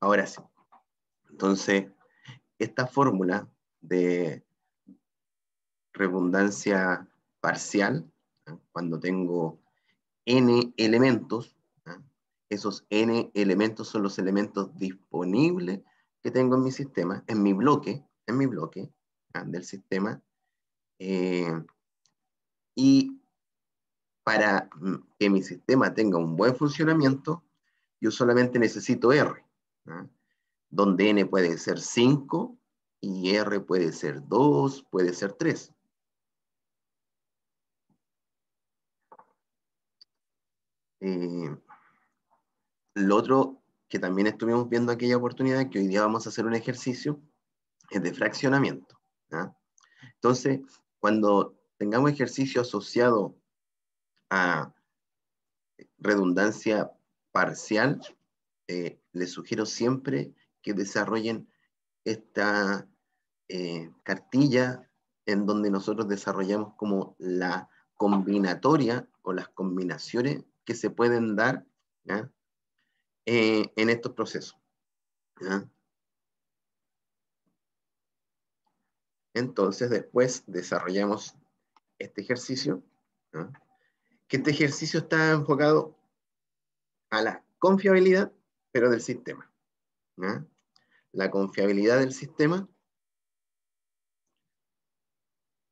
Ahora sí. Entonces, esta fórmula de redundancia parcial, cuando tengo n elementos, esos n elementos son los elementos disponibles que tengo en mi sistema, en mi bloque, en mi bloque del sistema. Eh, y para que mi sistema tenga un buen funcionamiento, yo solamente necesito R, donde n puede ser 5 y R puede ser 2, puede ser 3. Eh, lo otro que también estuvimos viendo aquella oportunidad, que hoy día vamos a hacer un ejercicio, es de fraccionamiento. Entonces, cuando tengamos ejercicio asociado a redundancia parcial, eh, les sugiero siempre que desarrollen esta eh, cartilla en donde nosotros desarrollamos como la combinatoria o las combinaciones que se pueden dar eh, en estos procesos. Entonces después desarrollamos este ejercicio, que este ejercicio está enfocado a la confiabilidad, pero del sistema. La confiabilidad del sistema,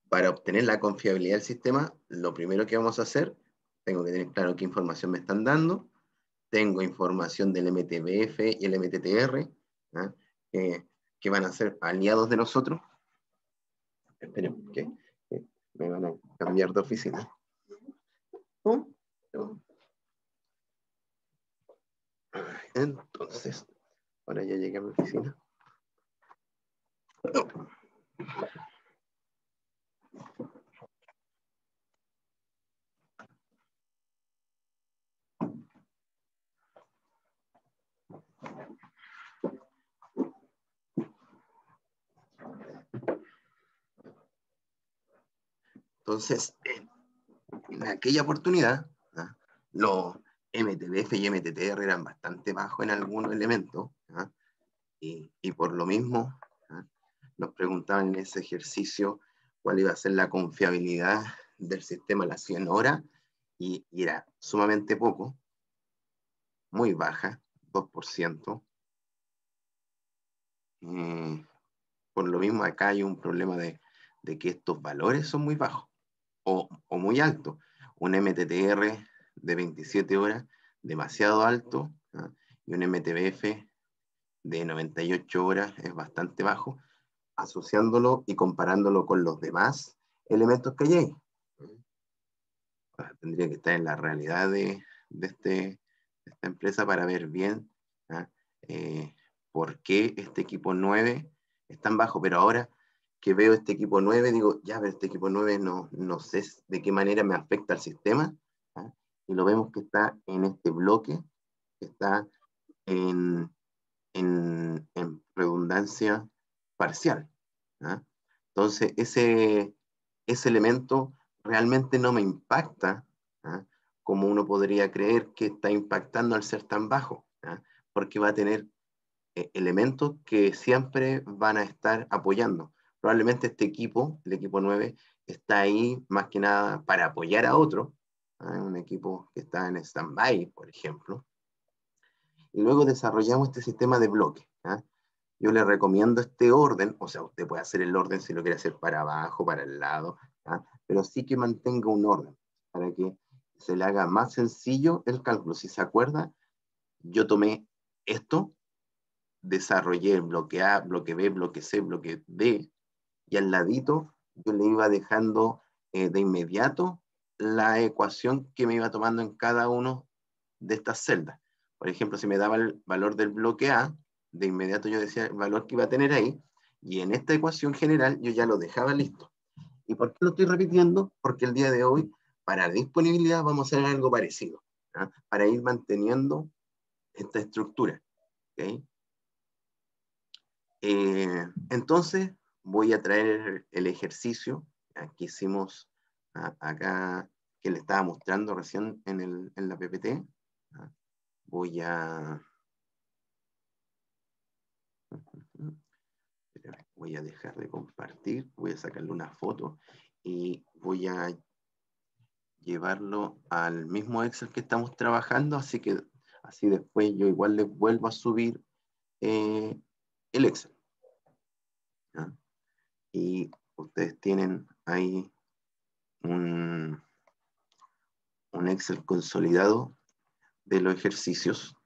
para obtener la confiabilidad del sistema, lo primero que vamos a hacer, tengo que tener claro qué información me están dando, tengo información del MTBF y el MTTR, que van a ser aliados de nosotros. Esperen, que me van a cambiar de oficina. Entonces, ahora ya llegué a mi oficina. Entonces, en aquella oportunidad, los MTBF y MTTR eran bastante bajos en algunos elementos, y, por lo mismo nos preguntaban en ese ejercicio cuál iba a ser la confiabilidad del sistema a las 100 horas, y, era sumamente poco, muy baja, 2%. Eh, por lo mismo acá hay un problema de, que estos valores son muy bajos o, muy alto. Un MTTR de 27 horas, demasiado alto, ¿ah? y un MTBF de 98 horas es bastante bajo, asociándolo y comparándolo con los demás elementos que hay tendría que estar en la realidad de, este, esta empresa para ver bien ¿ah? eh, por qué este equipo 9 es tan bajo, pero ahora que veo este equipo 9, digo, ya, ver este equipo 9 no, no sé de qué manera me afecta al sistema, ¿ah? Y lo vemos que está en este bloque, que está en, en, redundancia parcial. ¿ah? Entonces, ese, ese elemento realmente no me impacta como uno podría creer que está impactando al ser tan bajo, porque va a tener eh, elementos que siempre van a estar apoyando probablemente este equipo, el equipo 9, está ahí más que nada para apoyar a otro, ¿ah? un equipo que está en stand-by, por ejemplo. Y luego desarrollamos este sistema de bloques. ¿ah? Yo le recomiendo este orden, o sea, usted puede hacer el orden si lo quiere hacer para abajo, para el lado, ¿ah? pero sí que mantenga un orden para que se le haga más sencillo el cálculo. Si se acuerda, yo tomé esto, desarrollé el bloque A, bloque B, bloque C, bloque D, y al ladito yo le iba dejando eh, de inmediato la ecuación que me iba tomando en cada uno de estas celdas. Por ejemplo, si me daba el valor del bloque A, de inmediato yo decía el valor que iba a tener ahí, y en esta ecuación general yo ya lo dejaba listo. ¿Y por qué lo estoy repitiendo? Porque el día de hoy, para disponibilidad, vamos a hacer algo parecido, ¿ah? para ir manteniendo esta estructura. ¿okay? Eh, entonces, voy a traer el ejercicio que hicimos acá, que le estaba mostrando recién en, el, en la PPT. voy a... Voy a dejar de compartir, voy a sacarle una foto y voy a llevarlo al mismo Excel que estamos trabajando, así que así después yo igual les vuelvo a subir eh, el Excel. Y ustedes tienen ahí un, un Excel consolidado de los ejercicios.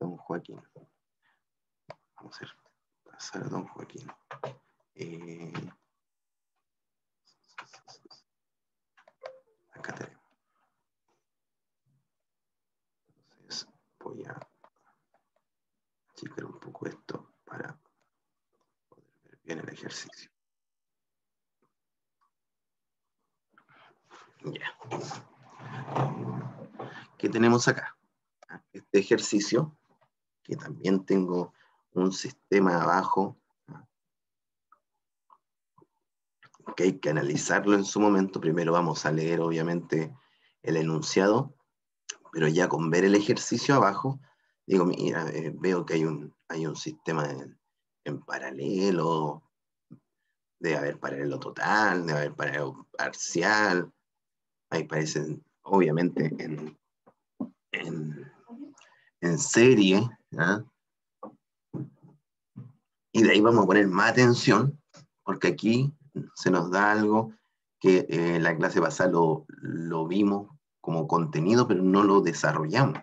Don Joaquín. Vamos a pasar a Don Joaquín. Eh, acá tenemos. Entonces voy a achicar un poco esto para poder ver bien el ejercicio. Ya. ¿Qué tenemos acá? Este ejercicio, que también tengo un sistema abajo, que hay que analizarlo en su momento. Primero vamos a leer, obviamente, el enunciado, pero ya con ver el ejercicio abajo, digo, mira, eh, veo que hay un, hay un sistema en, en paralelo, debe haber paralelo total, debe haber paralelo parcial, ahí parecen, obviamente, en, en, serie. ¿ah? Y de ahí vamos a poner más atención, porque aquí se nos da algo que en eh, la clase pasada lo, lo, vimos como contenido, pero no lo desarrollamos,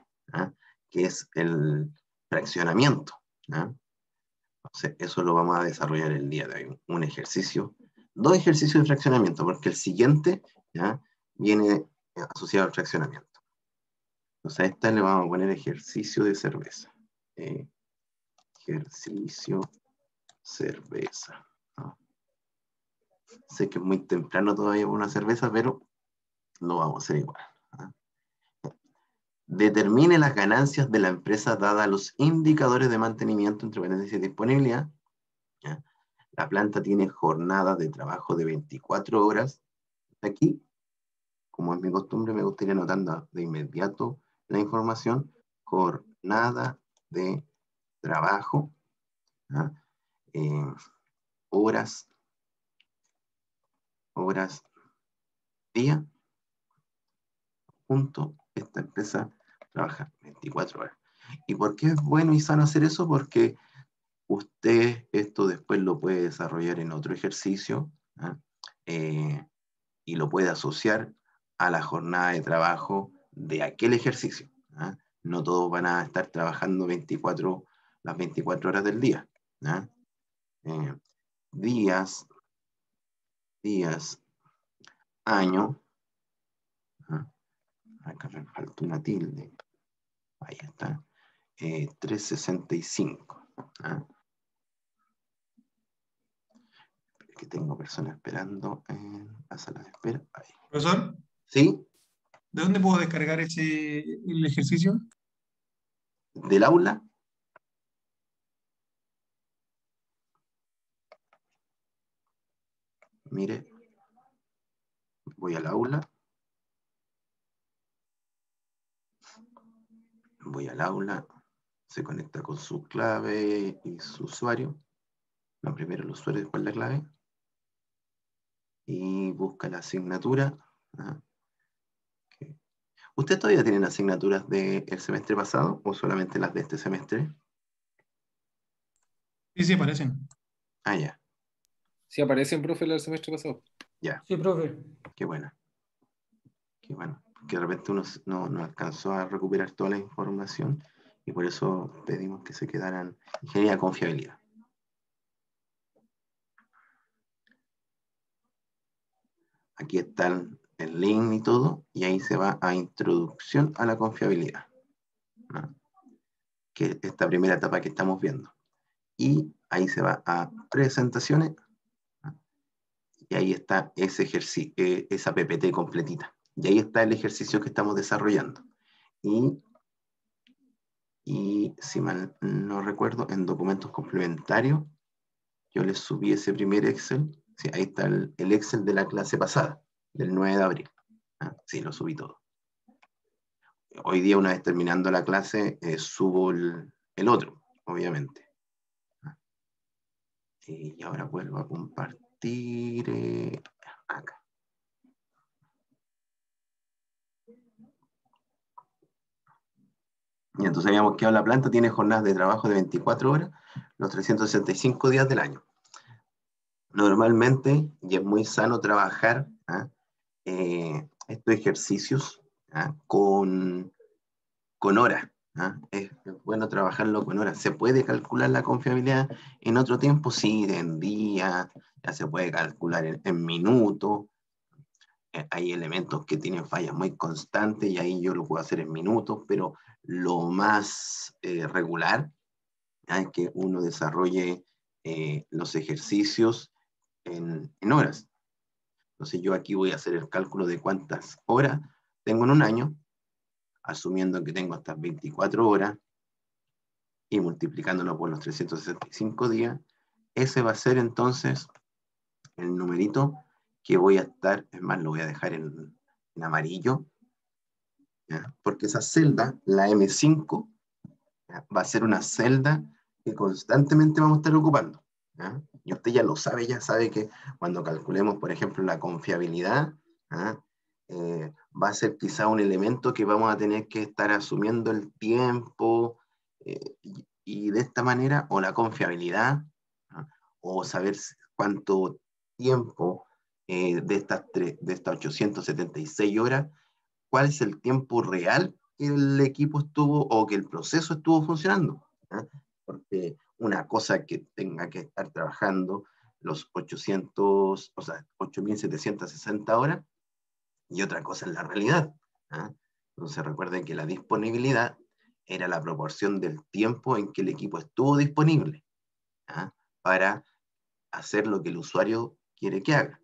que es el fraccionamiento. eso lo vamos a desarrollar el día de hoy, un ejercicio, dos ejercicios de fraccionamiento, porque el siguiente. Viene asociado al fraccionamiento. Entonces a esta le vamos a poner ejercicio de cerveza. Eh, ejercicio cerveza. Sé que es muy temprano todavía una cerveza, pero lo vamos a hacer igual. Determine las ganancias de la empresa dada los indicadores de mantenimiento entre paréntesis y disponibilidad. La planta tiene jornada de trabajo de 24 horas. Aquí como es mi costumbre, me gustaría anotando de inmediato la información, jornada de trabajo, eh, horas, horas día, junto, esta empresa trabaja 24 horas. ¿Y por qué es bueno y sano hacer eso? Porque usted esto después lo puede desarrollar en otro ejercicio eh, y lo puede asociar a la jornada de trabajo de aquel ejercicio. ¿ah? No todos van a estar trabajando 24, las 24 horas del día. ¿ah? Eh, días, días, año. ¿ah? Acá me falta una tilde. Ahí está. 365. Eh, que tengo personas esperando en la sala de espera. Ahí. Profesor. ¿Sí? ¿De dónde puedo descargar ese, el ejercicio? ¿Del aula? Mire, voy al aula. Voy al aula, se conecta con su clave y su usuario. No, primero el usuario, después la clave. Y busca la asignatura. ¿ah? ¿Usted todavía tienen asignaturas del semestre pasado o solamente las de este semestre? Sí, sí, aparecen. Ah, ya. Sí, aparecen, profe, del semestre pasado. Ya. Sí, profe. Qué bueno. Qué bueno. Que de repente uno no, no, alcanzó a recuperar toda la información y por eso pedimos que se quedaran ingeniería confiabilidad. Aquí están el link y todo, y ahí se va a introducción a la confiabilidad, que es esta primera etapa que estamos viendo. Y ahí se va a presentaciones, y ahí está ese ejercicio, eh, esa PPT completita. Y ahí está el ejercicio que estamos desarrollando. Y, y si mal no recuerdo, en documentos complementarios, yo les subí ese primer Excel. Sí, ahí está el Excel de la clase pasada del 9 de abril. Ah, sí, lo subí todo. hoy día, una vez terminando la clase, eh, subo el, otro, obviamente. Y ahora vuelvo a compartir eh, acá. Y entonces habíamos quedado la planta, tiene jornadas de trabajo de 24 horas, los 365 días del año. Normalmente, y es muy sano trabajar ¿ah? Eh, estos ejercicios ¿ah? con, con horas. ¿ah? Es, bueno trabajarlo con horas. ¿Se puede calcular la confiabilidad en otro tiempo? Sí, en día, ya se puede calcular en, minutos. Eh, hay elementos que tienen fallas muy constantes y ahí yo lo puedo hacer en minutos, pero lo más eh, regular es que uno desarrolle eh, los ejercicios en, en, horas. Entonces yo aquí voy a hacer el cálculo de cuántas horas tengo en un año, asumiendo que tengo hasta 24 horas y multiplicándolo por los 365 días, ese va a ser entonces el numerito que voy a estar, es más, lo voy a dejar en, amarillo, porque esa celda, la M5, va a ser una celda que constantemente vamos a estar ocupando. Y usted ya lo sabe, ya sabe que cuando calculemos, por ejemplo, la confiabilidad, eh, va a ser quizá un elemento que vamos a tener que estar asumiendo el tiempo eh, y, de esta manera, o la confiabilidad, o saber cuánto tiempo eh, de, estas de estas 876 horas cuál es el tiempo real que el equipo estuvo o que el proceso estuvo funcionando. ¿eh? Porque una cosa que tenga que estar trabajando los 800, o sea, 8.760 horas, y otra cosa es la realidad. ¿eh? Entonces recuerden que la disponibilidad era la proporción del tiempo en que el equipo estuvo disponible ¿eh? para hacer lo que el usuario quiere que haga.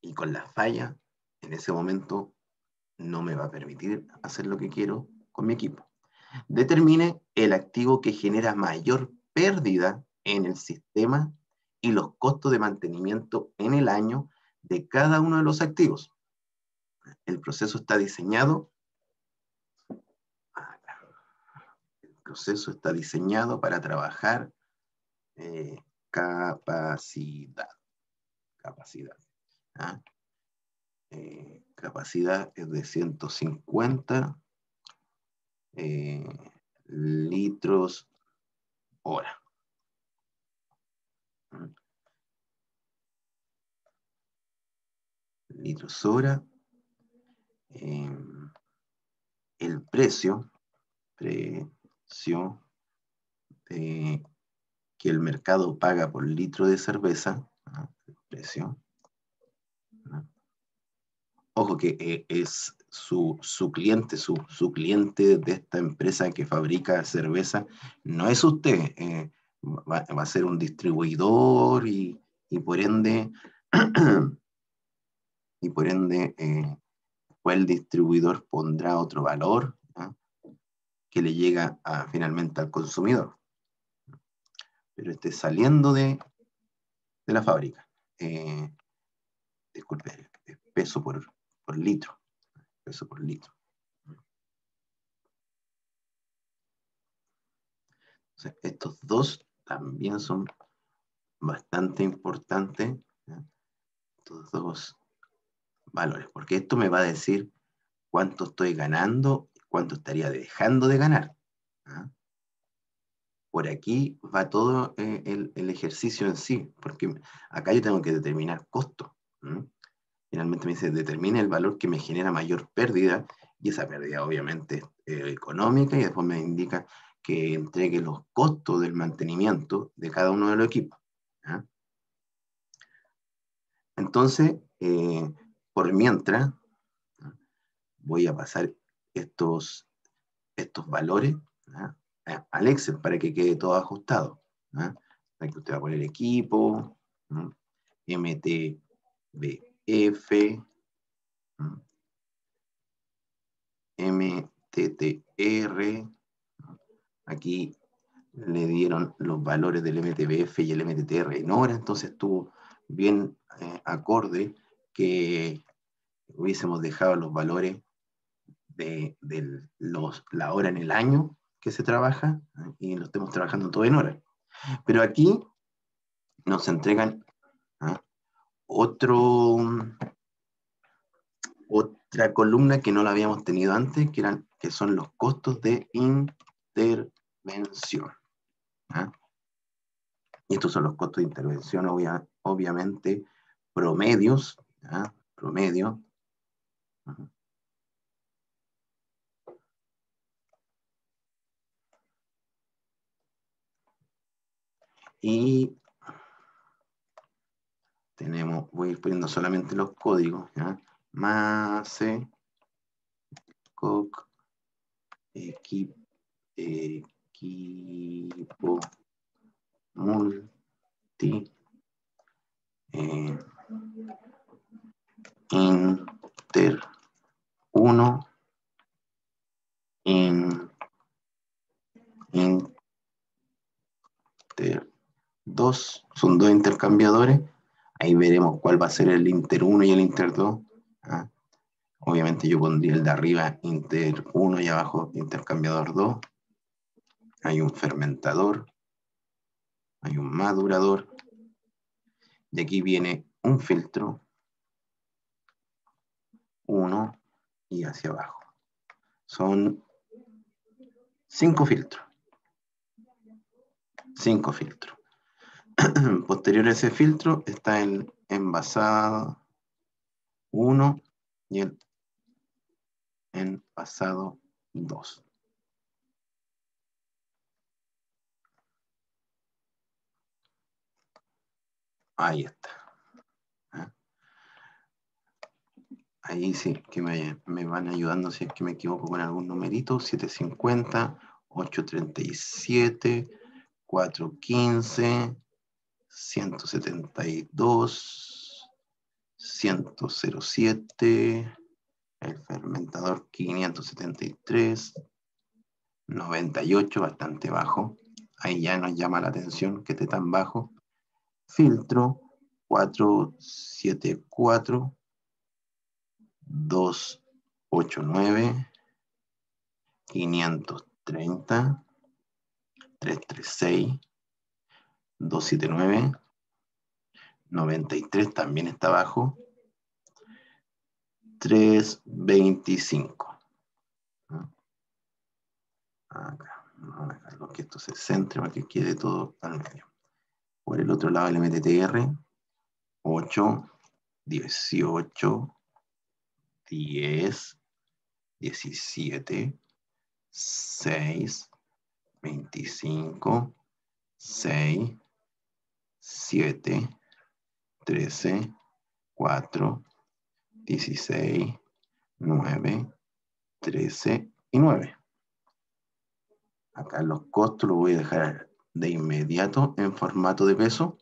Y con la falla en ese momento no me va a permitir hacer lo que quiero con mi equipo. Determine el activo que genera mayor pérdida en el sistema y los costos de mantenimiento en el año de cada uno de los activos. El proceso está diseñado. El proceso está diseñado para trabajar eh, capacidad. Capacidad. ¿ah? Eh, capacidad es de 150 eh, litros hora. Litros hora. Eh, el precio, precio que el mercado paga por litro de cerveza, precio, ojo que eh, es su, cliente, su, cliente de esta empresa que fabrica cerveza, no es usted, eh, va, a ser un distribuidor y, por ende, y por ende, eh, distribuidor pondrá otro valor que le llega finalmente al consumidor. Pero esté saliendo de, de la fábrica. disculpe, peso por, por litro, peso por litro. estos dos también son bastante importantes, estos dos valores, porque esto me va a decir cuánto estoy ganando, cuánto estaría dejando de ganar. Por aquí va todo eh, el, ejercicio en sí, porque acá yo tengo que determinar costo finalmente me dice, determina el valor que me genera mayor pérdida, y esa pérdida obviamente es económica, y después me indica que entregue los costos del mantenimiento de cada uno de los equipos. Entonces, eh, por mientras, voy a pasar estos, estos valores al Excel para que quede todo ajustado. Que usted va a poner equipo, MTB F, MTTR, aquí le dieron los valores del MTBF y el MTTR en hora, entonces estuvo bien eh, acorde que hubiésemos dejado los valores de, los, la hora en el año que se trabaja y lo estemos trabajando todo en hora. Pero aquí nos entregan. Otro, otra columna que no la habíamos tenido antes, que, eran, que son los costos de intervención. ¿ah? Y estos son los costos de intervención, obviamente, promedios, ¿ah? promedio. Y tenemos, voy a ir poniendo solamente los códigos, ¿ya? Más COC, equipo, equipo multi, eh, inter 1, in, inter 2, son dos intercambiadores Ahí veremos cuál va a ser el Inter 1 y el Inter 2. ¿ah? Obviamente yo pondría el de arriba Inter 1 y abajo intercambiador 2. Hay un fermentador. Hay un madurador. De aquí viene un filtro. 1 y hacia abajo. Son cinco filtros. Cinco filtros. Posterior a ese filtro está el envasado 1 y el envasado 2. Ahí está. ¿Ah? Ahí sí que me, me, van ayudando si es que me equivoco con algún numerito. 750, 837, 415, 172, 107, el fermentador 573, 98, bastante bajo. Ahí ya nos llama la atención que esté tan bajo. Filtro 474, 289, 530, 336, 279, 93 también está abajo, 325. Acá, vamos a dejarlo que esto se centre para que quede todo al medio. Por el otro lado el MTTR, 8, 18, 10, 17, 6, 25, 6, 7, 13, 4, 16, 9, 13 y 9. Acá los costos los voy a dejar de inmediato en formato de peso.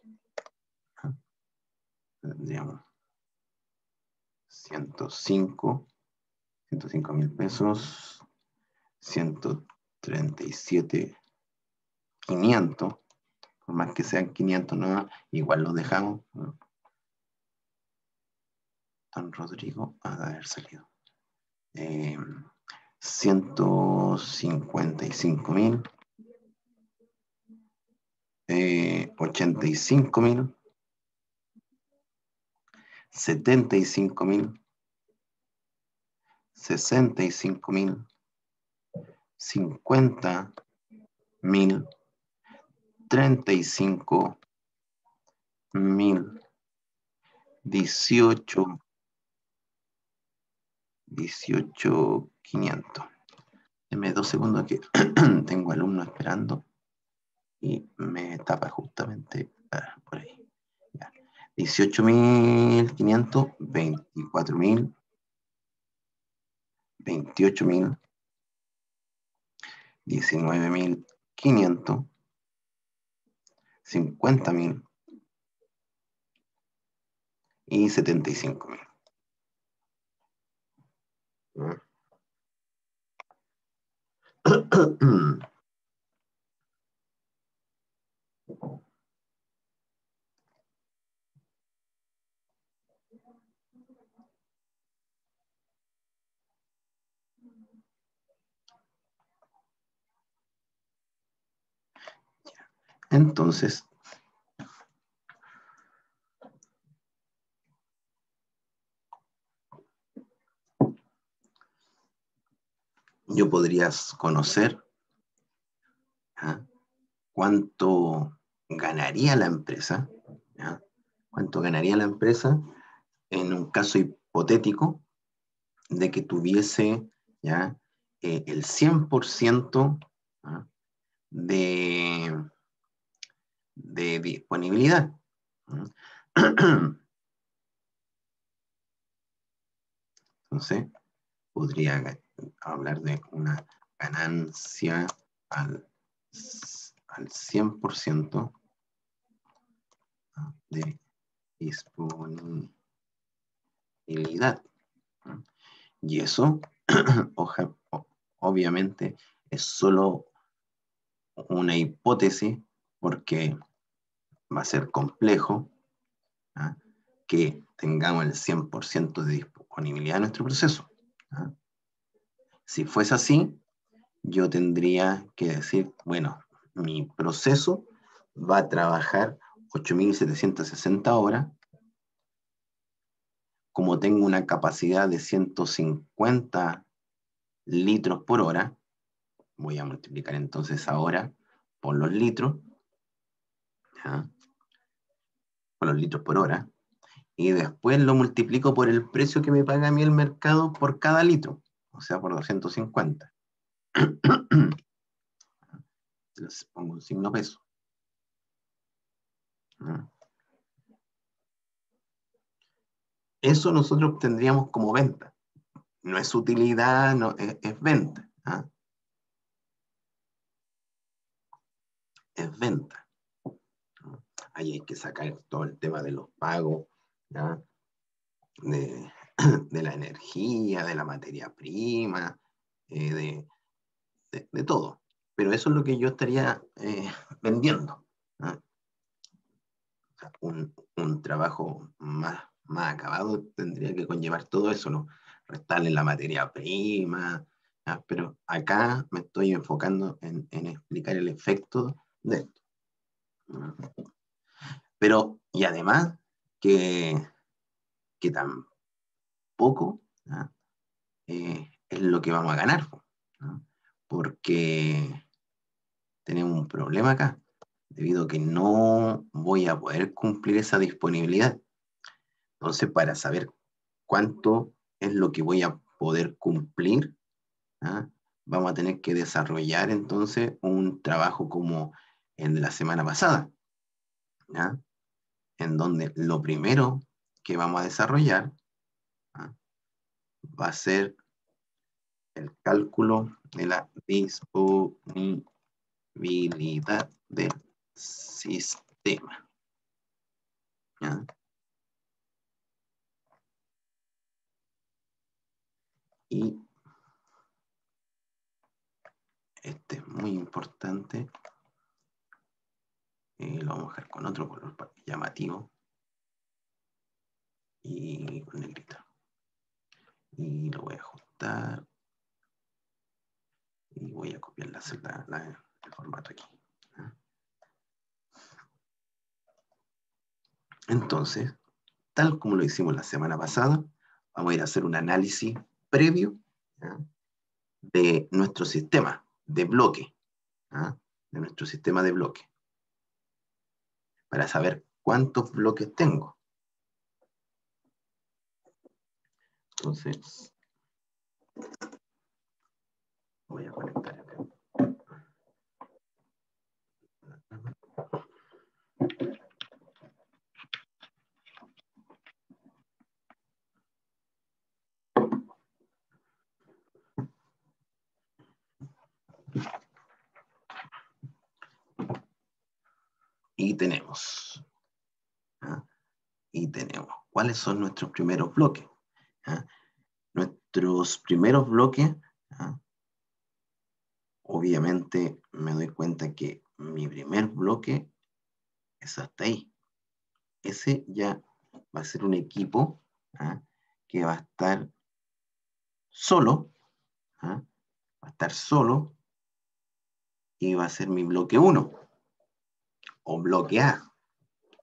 Tendríamos 105, 105 mil pesos, 137, 500 por más que sean 500 no, igual lo dejamos. Don Rodrigo ha de haber salido. Eh, 155 mil. Eh, 85 mil. 75 mil. 65 mil. 50 mil. 35 mil 18 18 500 Deme dos segundos que tengo alumno esperando y me tapa justamente ah, por ahí. 18.500, 24.000, 28.000, 19.500, 50 mil y 75 Entonces, yo podría conocer cuánto ganaría la empresa, cuánto ganaría la empresa en un caso hipotético de que tuviese ¿ya? Eh, el 100% ¿ah? de, de disponibilidad. Entonces, podría hablar de una ganancia al, al 100% de disponibilidad. Y eso, obviamente, es solo una hipótesis porque va a ser complejo ¿ah? que tengamos el 100% de disponibilidad en nuestro proceso. ¿ah? Si fuese así, yo tendría que decir, bueno, mi proceso va a trabajar 8.760 horas, como tengo una capacidad de 150 litros por hora, voy a multiplicar entonces ahora por los litros, por los litros por hora, y después lo multiplico por el precio que me paga a mí el mercado por cada litro, o sea, por 250. Les pongo un signo peso. Eso nosotros obtendríamos como venta. No es utilidad, no, es, venta. Es venta. Ahí hay que sacar todo el tema de los pagos, de, la energía, de la materia prima, eh, de, todo. Pero eso es lo que yo estaría eh, vendiendo. un, trabajo más, más acabado tendría que conllevar todo eso, ¿no? Restarle la materia prima, pero acá me estoy enfocando en, en, explicar el efecto de esto. Pero, y además, que, que tampoco eh, es lo que vamos a ganar, porque tenemos un problema acá, debido a que no voy a poder cumplir esa disponibilidad. Entonces, para saber cuánto es lo que voy a poder cumplir, vamos a tener que desarrollar entonces un trabajo como el de la semana pasada. ¿ya? En donde lo primero que vamos a desarrollar ¿ah? va a ser el cálculo de la disponibilidad del sistema. Y este es muy importante lo vamos a dejar con otro color llamativo. Y con negrito. Y lo voy a ajustar. Y voy a copiar la celda, el formato aquí. Entonces, tal como lo hicimos la semana pasada, vamos a ir a hacer un análisis previo de nuestro sistema de bloque, de nuestro sistema de bloque para saber cuántos bloques tengo. Entonces, voy a conectar acá. Y tenemos. ¿ah? Y tenemos. ¿Cuáles son nuestros primeros bloques? ¿Ah? Nuestros primeros bloques, ¿ah? obviamente me doy cuenta que mi primer bloque es hasta ahí. Ese ya va a ser un equipo que va a estar solo, va a estar solo y va a ser mi bloque 1. O bloque A.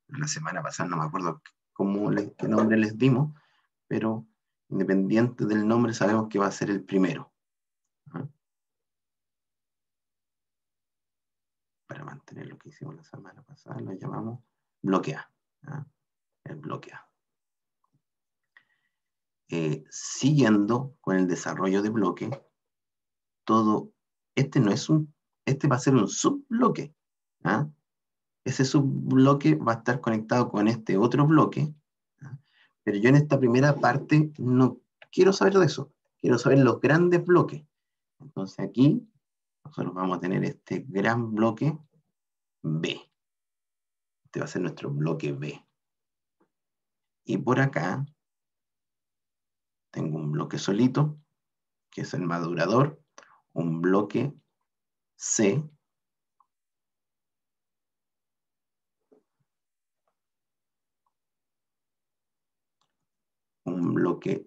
La semana pasada no me acuerdo cómo qué nombre les dimos, pero independiente del nombre sabemos que va a ser el primero. ¿ah? Para mantener lo que hicimos la semana pasada, lo llamamos bloque A. ¿ah? El bloque A. Eh, siguiendo con el desarrollo de bloque, todo, este no es un, este va a ser un subbloque. ¿ah? Ese subbloque va a estar conectado con este otro bloque, pero yo en esta primera parte no quiero saber de eso, quiero saber los grandes bloques. Entonces aquí nosotros vamos a tener este gran bloque B. Este va a ser nuestro bloque B. Y por acá tengo un bloque solito, que es el madurador, un bloque C, un bloque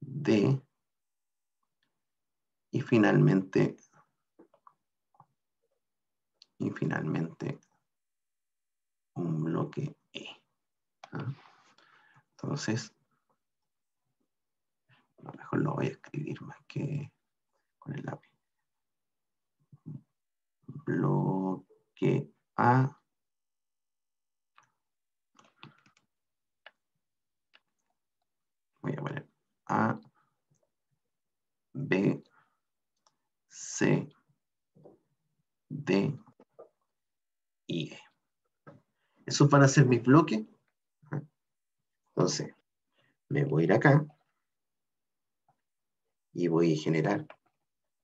D y finalmente y finalmente un bloque E. Entonces, a lo mejor lo voy a escribir más que con el lápiz. Bloque A. Voy a poner A, B, C, D y E. Esos van a ser mis bloques. Entonces, me voy a ir acá y voy a generar,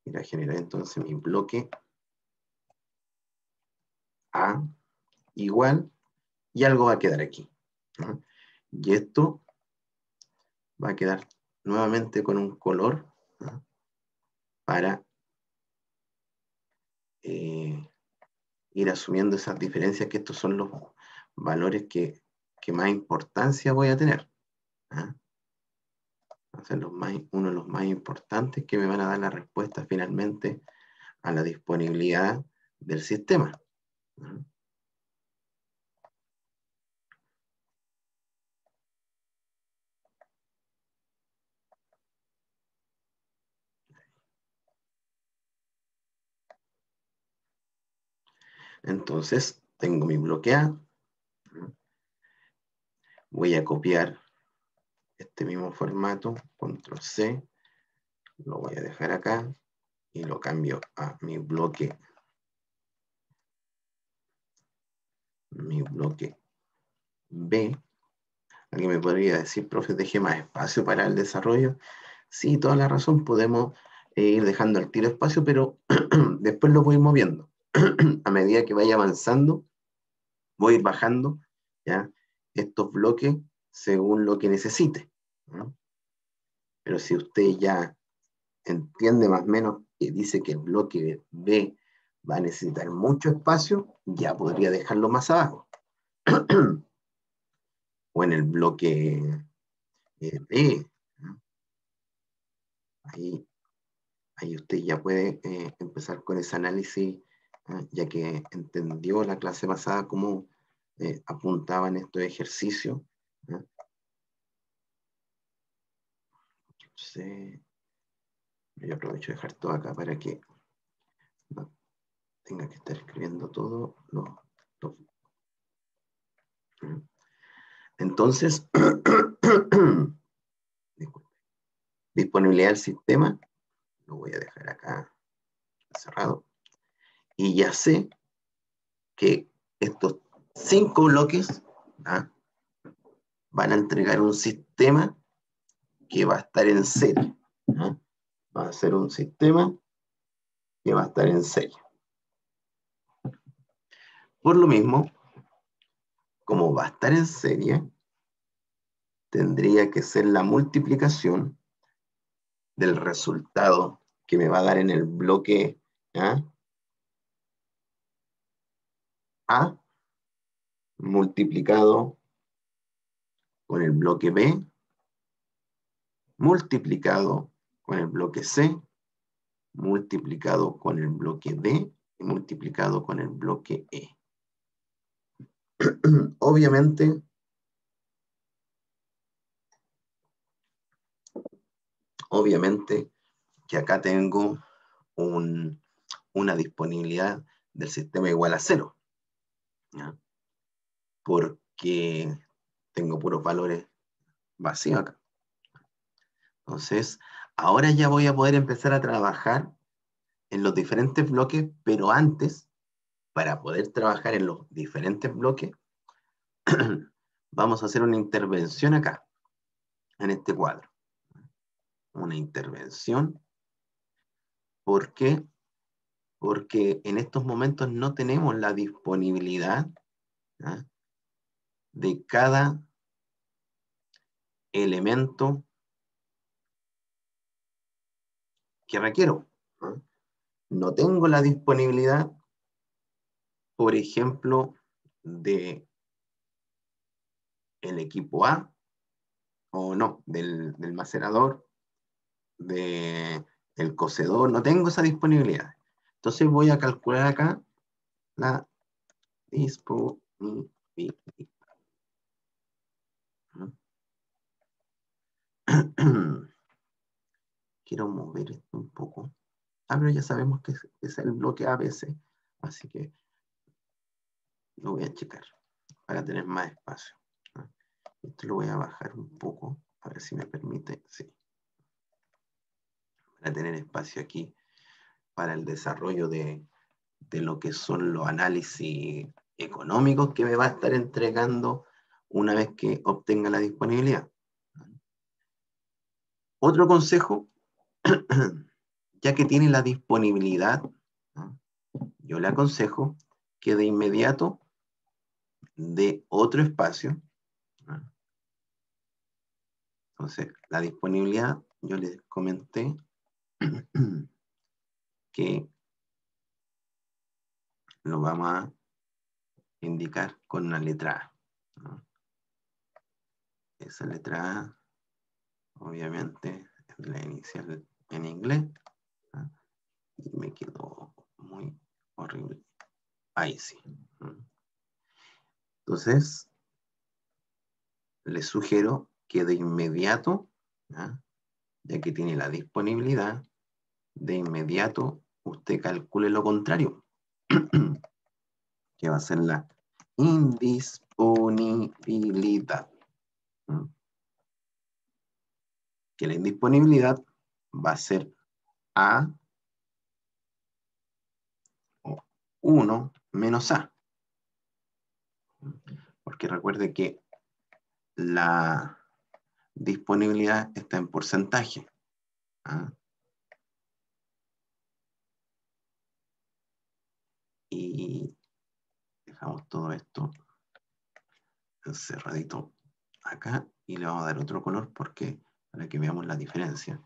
voy a generar entonces mi bloque A igual y algo va a quedar aquí. Y esto va a quedar nuevamente con un color para eh, ir asumiendo esas diferencias, que estos son los valores que, más importancia voy a tener los más, uno de los más importantes que me van a dar la respuesta finalmente a la disponibilidad del sistema. Entonces, tengo mi bloque A. Voy a copiar este mismo formato, control C, lo voy a dejar acá y lo cambio a mi bloque, mi bloque B. Alguien me podría decir, profe, deje más espacio para el desarrollo. Sí, toda la razón, podemos eh, ir dejando el tiro espacio, pero después lo voy moviendo. a medida que vaya avanzando, voy bajando ¿ya? estos bloques según lo que necesite. Pero si usted ya entiende más o menos que dice que el bloque B va a necesitar mucho espacio, ya podría dejarlo más abajo. o en el bloque eh, B. Ahí, ahí usted ya puede eh, empezar con ese análisis, ya que entendió la clase pasada cómo eh, apuntaban estos ejercicios Entonces, yo aprovecho de dejar todo acá para que no tenga que estar escribiendo todo. Entonces, disponibilidad del sistema, lo voy a dejar acá cerrado. Y ya sé que estos cinco bloques ¿ah? van a entregar un sistema que va a estar en serie. Va a ser un sistema que va a estar en serie. Por lo mismo, como va a estar en serie, tendría que ser la multiplicación del resultado que me va a dar en el bloque A multiplicado con el bloque B multiplicado con el bloque C, multiplicado con el bloque D y multiplicado con el bloque E. Obviamente, obviamente que acá tengo un, una disponibilidad del sistema igual a cero. Porque tengo puros valores vacíos acá. Entonces, ahora ya voy a poder empezar a trabajar en los diferentes bloques, pero antes, para poder trabajar en los diferentes bloques, vamos a hacer una intervención acá, en este cuadro. Una intervención. ¿Por qué? Porque en estos momentos no tenemos la disponibilidad de cada elemento que requiero. ¿no? tengo la disponibilidad, por ejemplo, de el equipo A, o no, del, del macerador, del cocedor, no tengo esa disponibilidad. Entonces voy a calcular acá la disponibilidad. Quiero mover esto un poco. Ah, pero ya sabemos que es, el bloque ABC, así que lo voy a checar para tener más espacio. Esto lo voy a bajar un poco, a ver si me permite, sí. Para tener espacio aquí para el desarrollo de, de lo que son los análisis económicos que me va a estar entregando una vez que obtenga la disponibilidad. Otro consejo, ya que tiene la disponibilidad, yo le aconsejo que de inmediato de otro espacio. Entonces, la disponibilidad, yo les comenté que lo vamos a indicar con una letra A. Esa letra A, obviamente, es la inicial en inglés. Y me quedó muy horrible. Ahí sí. Entonces, les sugiero que de inmediato, ya que tiene la disponibilidad, de inmediato usted calcule lo contrario, que va a ser la indisponibilidad. Que la indisponibilidad va a ser A o 1 menos A. Porque recuerde que la disponibilidad está en porcentaje. ¿ah? Y dejamos todo esto encerradito acá y le vamos a dar otro color porque para que veamos la diferencia.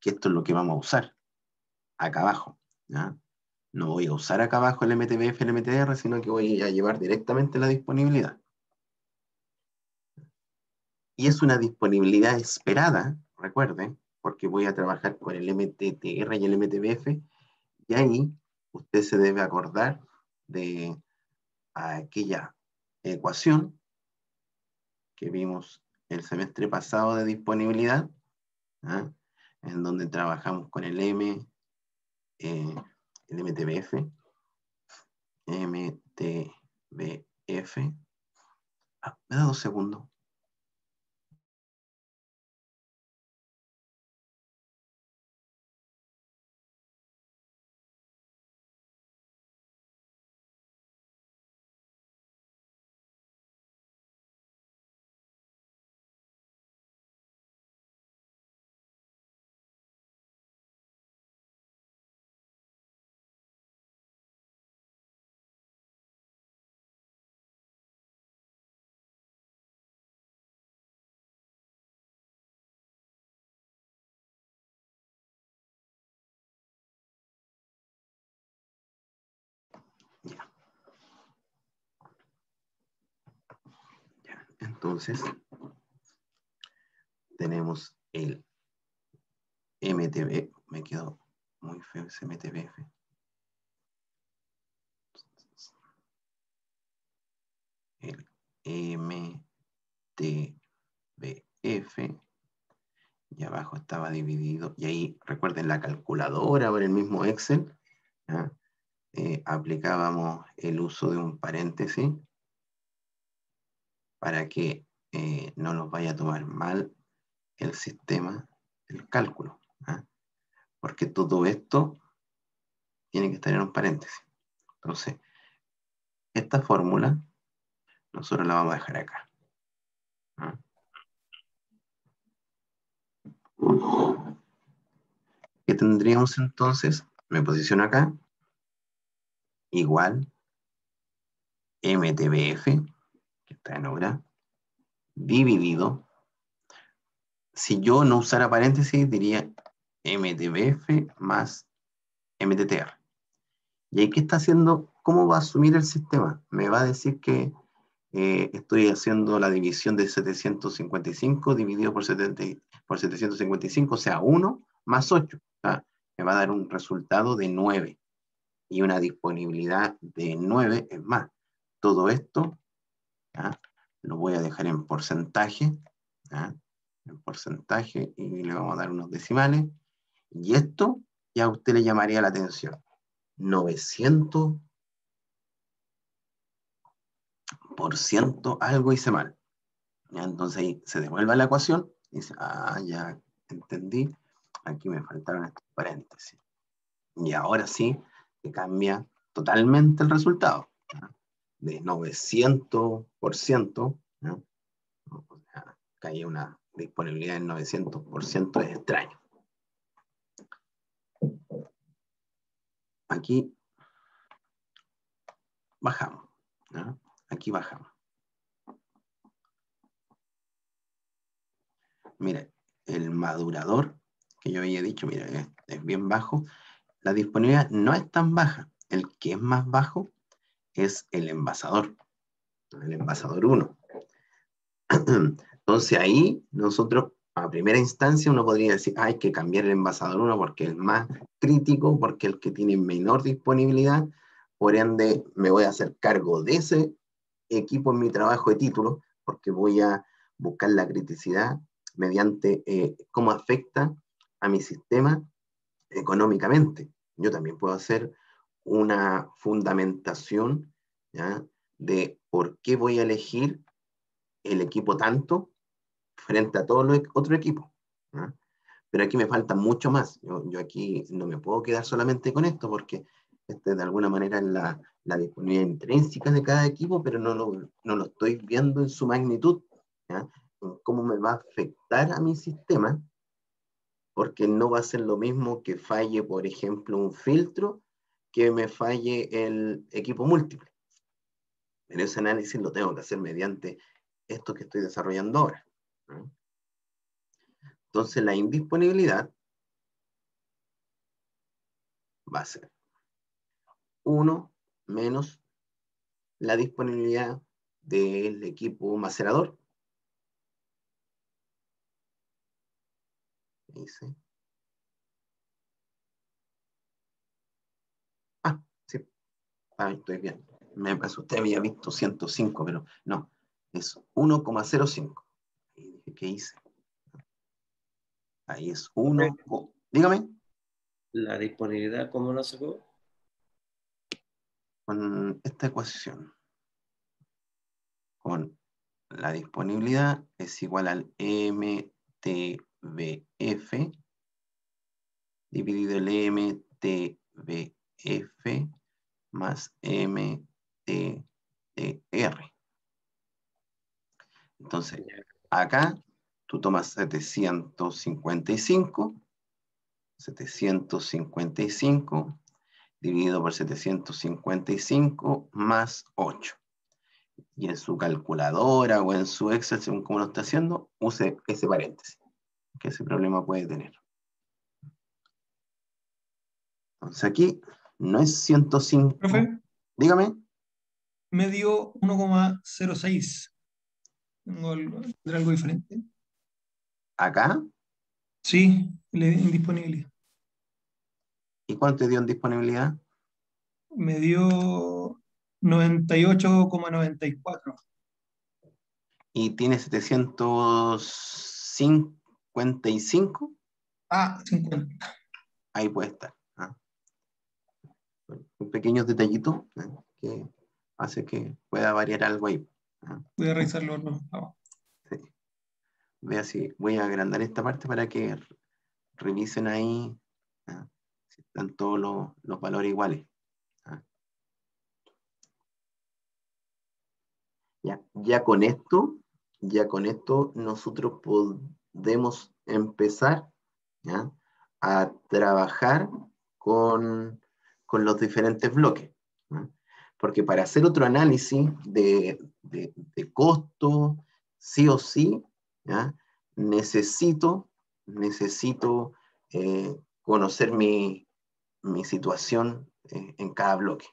Que esto es lo que vamos a usar acá abajo. ¿ya? No voy a usar acá abajo el MTBF, el MTR, sino que voy a llevar directamente la disponibilidad. Y es una disponibilidad esperada, recuerden, porque voy a trabajar con el MTTR y el MTBF, y ahí usted se debe acordar de aquella ecuación que vimos el semestre pasado de disponibilidad, ¿ah? en donde trabajamos con el M, eh, el MTBF, MTBF. Ah, me da dos segundos. Entonces, tenemos el MTB, me quedó muy feo ese MTBF. El MTBF. Y abajo estaba dividido. Y ahí, recuerden, la calculadora por el mismo Excel. Eh, aplicábamos el uso de un paréntesis para que eh, no nos vaya a tomar mal el sistema, el cálculo. Porque todo esto tiene que estar en un paréntesis. Entonces, esta fórmula nosotros la vamos a dejar acá. ¿Qué tendríamos entonces? Me posiciono acá. Igual MTBF, está en obra, dividido. Si yo no usara paréntesis, diría MTBF más MTTR. ¿Y ahí qué está haciendo? ¿Cómo va a asumir el sistema? Me va a decir que eh, estoy haciendo la división de 755 dividido por, 70, por 755, o sea, 1 más 8. me va a dar un resultado de 9 y una disponibilidad de 9 es más. Todo esto lo voy a dejar en porcentaje, en porcentaje y le vamos a dar unos decimales. Y esto ya a usted le llamaría la atención. 900 por ciento, algo hice mal. Entonces ahí se devuelve la ecuación y dice, ah, ya entendí, aquí me faltaron estos paréntesis. Y ahora sí, que cambia totalmente el resultado. De 900%, ¿no? hay una disponibilidad del 900% es extraño. aquí bajamos. Aquí bajamos. Mira, el madurador, que yo había dicho, mira, es, bien bajo. La disponibilidad no es tan baja. El que es más bajo es el envasador. El envasador 1. Entonces ahí nosotros a primera instancia uno podría decir, hay que cambiar el envasador 1 porque es más crítico, porque el que tiene menor disponibilidad, por ende me voy a hacer cargo de ese equipo en mi trabajo de título, porque voy a buscar la criticidad mediante eh, cómo afecta a mi sistema económicamente. Yo también puedo hacer una fundamentación de por qué voy a elegir el equipo tanto frente a todos los otros equipos. Pero aquí me falta mucho más. Yo, aquí no me puedo quedar solamente con esto porque este, de alguna manera es la, la, disponibilidad intrínseca de cada equipo, pero no lo, no lo estoy viendo en su magnitud, cómo me va a afectar a mi sistema, porque no va a ser lo mismo que falle, por ejemplo, un filtro que me falle el equipo múltiple. En ese análisis lo tengo que hacer mediante esto que estoy desarrollando ahora. Entonces la indisponibilidad va a ser 1 menos la disponibilidad del equipo macerador. Dice. Ah, sí. Ah, estoy bien. Me usted había visto 105, pero no. Es 1,05. ¿qué hice? Ahí es uno. dígame. La disponibilidad, ¿cómo lo sacó? Con esta ecuación. Con la disponibilidad es igual al MTBF dividido el MTBF más MTR. Entonces, acá tú tomas 755, 755 dividido por 755 más 8. Y en su calculadora o en su Excel, según cómo lo está haciendo, use ese paréntesis, que ese problema puede tener. Entonces aquí no es 105. Profe. Dígame. Me dio 1,06. ¿Tengo algo, diferente? ¿Acá? Sí, en disponibilidad. ¿Y cuánto te dio en disponibilidad? Me dio 98,94. y tiene 755, Ah, 50. ahí puede estar. ¿Ah? Pequeños detallitos ¿ah? que hace que pueda variar algo ahí. ¿ah? Voy a revisarlo. No, no. Sí. Vea si voy a agrandar esta parte para que revisen ahí ¿ah? si están todos los, los valores iguales. ¿ah? Ya, ya con esto, ya con esto nosotros podemos empezar ¿ya? a trabajar con, con los diferentes bloques. Porque para hacer otro análisis de, de, de costo, sí o sí, necesito, necesito eh, conocer mi, mi situación eh, en cada bloque.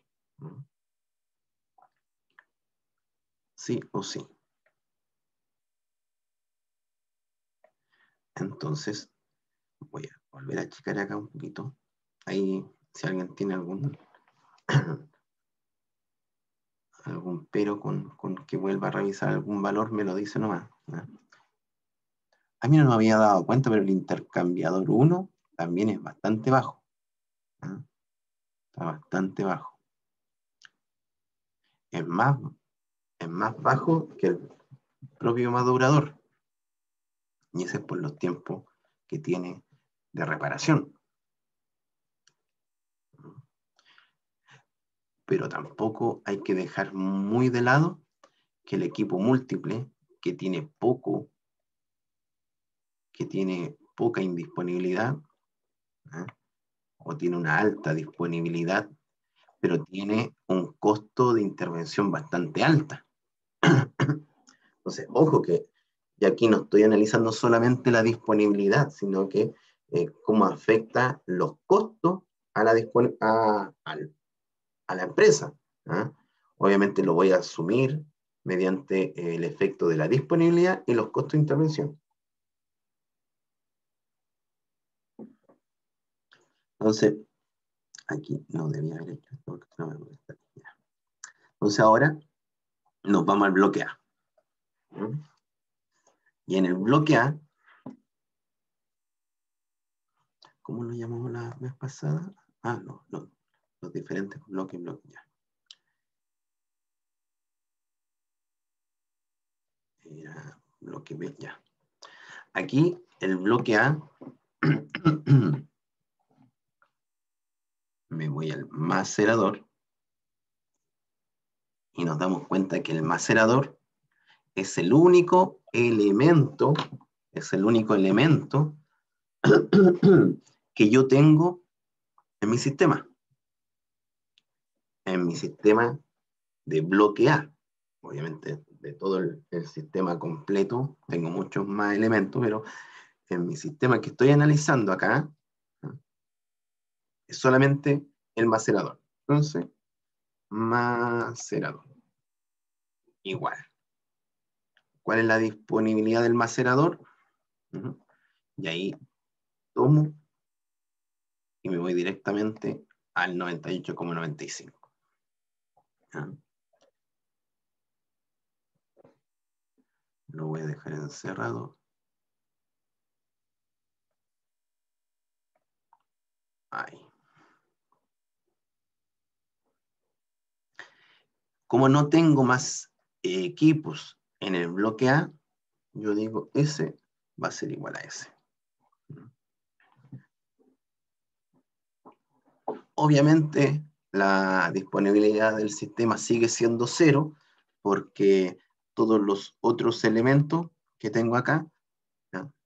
Sí o sí. Entonces, voy a volver a achicar acá un poquito. Ahí, si alguien tiene algún algún pero con, con que vuelva a revisar algún valor, me lo dice nomás. A mí no me había dado cuenta, pero el intercambiador 1 también es bastante bajo. Está bastante bajo. Es más, es más bajo que el propio madurador. Y ese es por los tiempos que tiene de reparación. Pero tampoco hay que dejar muy de lado que el equipo múltiple, que tiene poco, que tiene poca indisponibilidad, ¿eh? o tiene una alta disponibilidad, pero tiene un costo de intervención bastante alta. Entonces, ojo que y aquí no estoy analizando solamente la disponibilidad, sino que eh, cómo afecta los costos a la, a, al- a la empresa. ¿ah? Obviamente lo voy a asumir mediante el efecto de la disponibilidad y los costos de intervención. Entonces, aquí no debía haber hecho esto porque no me molesta. Entonces ahora nos vamos al bloque A. Y en el bloque A, ¿cómo lo llamamos la vez pasada? Ah, no, no, los diferentes bloques, bloques ya. Era bloque B, ya. Aquí el bloque A, me voy al macerador y nos damos cuenta que el macerador es el único elemento, es el único elemento que yo tengo en mi sistema. En mi sistema de bloque A. Obviamente, de todo el, sistema completo, tengo muchos más elementos, pero en mi sistema que estoy analizando acá, es solamente el macerador. Entonces, macerador. Igual. ¿Cuál es la disponibilidad del macerador? Y ahí tomo y me voy directamente al 98,95. ¿Ya? Lo voy a dejar encerrado. Como no tengo más equipos en el bloque A, yo digo S va a ser igual a S. Obviamente la disponibilidad del sistema sigue siendo cero porque todos los otros elementos que tengo acá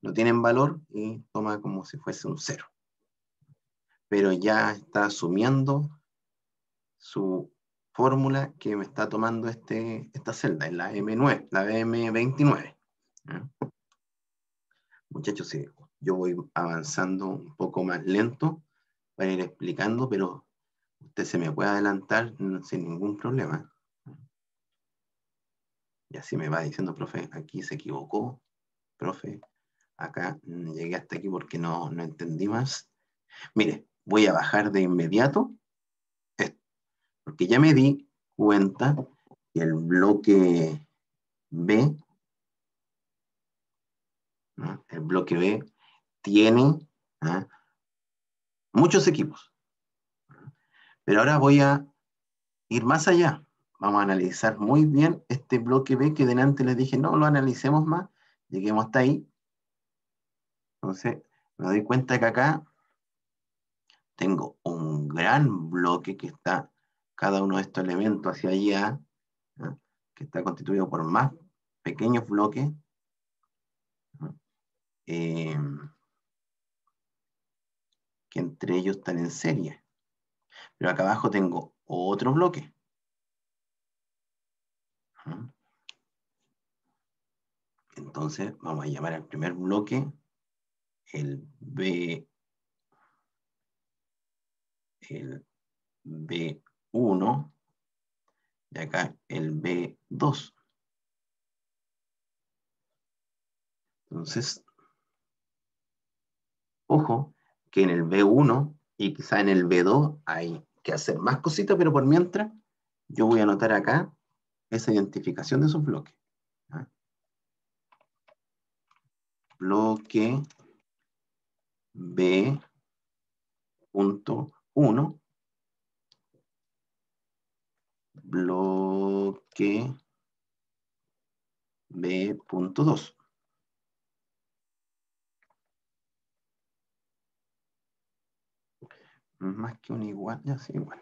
no tienen valor y toma como si fuese un cero. Pero ya está asumiendo su fórmula que me está tomando este, esta celda, es la M9, la M29. ¿ya? Muchachos, sí, yo voy avanzando un poco más lento para ir explicando, pero usted se me puede adelantar sin ningún problema. Y así me va diciendo, profe, aquí se equivocó, profe, acá llegué hasta aquí porque no, no entendí más. Mire, voy a bajar de inmediato esto, porque ya me di cuenta que el bloque B. El bloque B tiene ¿ah? muchos equipos. Pero ahora voy a ir más allá. Vamos a analizar muy bien este bloque B que delante les dije, no lo analicemos más, lleguemos hasta ahí. Entonces, me doy cuenta que acá tengo un gran bloque que está, cada uno de estos elementos hacia allá, que está constituido por más pequeños bloques. Eh, que entre ellos están en serie. Pero acá abajo tengo otro bloque. Entonces vamos a llamar al primer bloque el B, el B1 y acá el B2. Entonces, ojo que en el B1 y quizá en el B2 hay que hacer más cositas, pero por mientras yo voy a anotar acá esa identificación de esos bloques. ¿ah? Bloque B.1 bloque B.2. Más que un igual, ya sí, igual.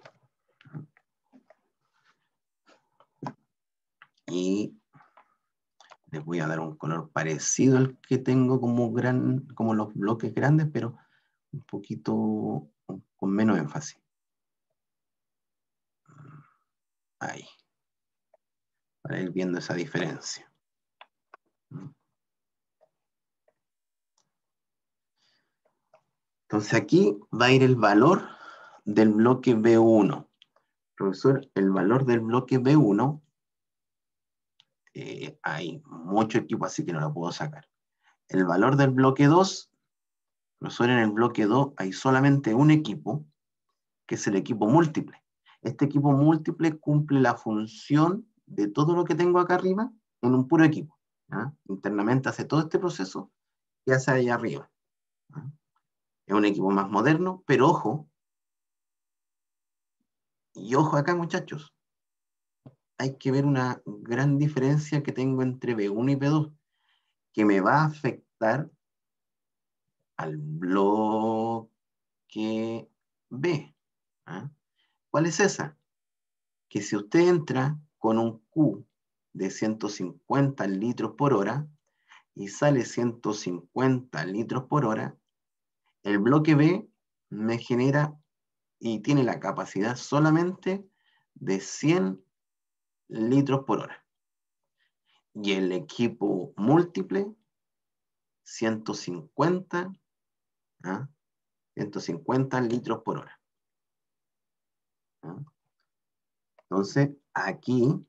Y les voy a dar un color parecido al que tengo como, gran, como los bloques grandes, pero un poquito con menos énfasis. Ahí. Para ir viendo esa diferencia. Entonces aquí va a ir el valor del bloque B1. Profesor, el valor del bloque B1, eh, hay mucho equipo, así que no lo puedo sacar. El valor del bloque 2, profesor, en el bloque 2 hay solamente un equipo, que es el equipo múltiple. Este equipo múltiple cumple la función de todo lo que tengo acá arriba en un puro equipo. Internamente hace todo este proceso que hace allá arriba. Es un equipo más moderno, pero ojo, y ojo acá muchachos, hay que ver una gran diferencia que tengo entre B1 y B2, que me va a afectar al bloque B. ¿ah? ¿Cuál es esa? Que si usted entra con un Q de 150 litros por hora y sale 150 litros por hora, el bloque B me genera y tiene la capacidad solamente de 100 litros por hora. Y el equipo múltiple, 150, 150 ¿ah? litros por hora. ¿Ah? Entonces, aquí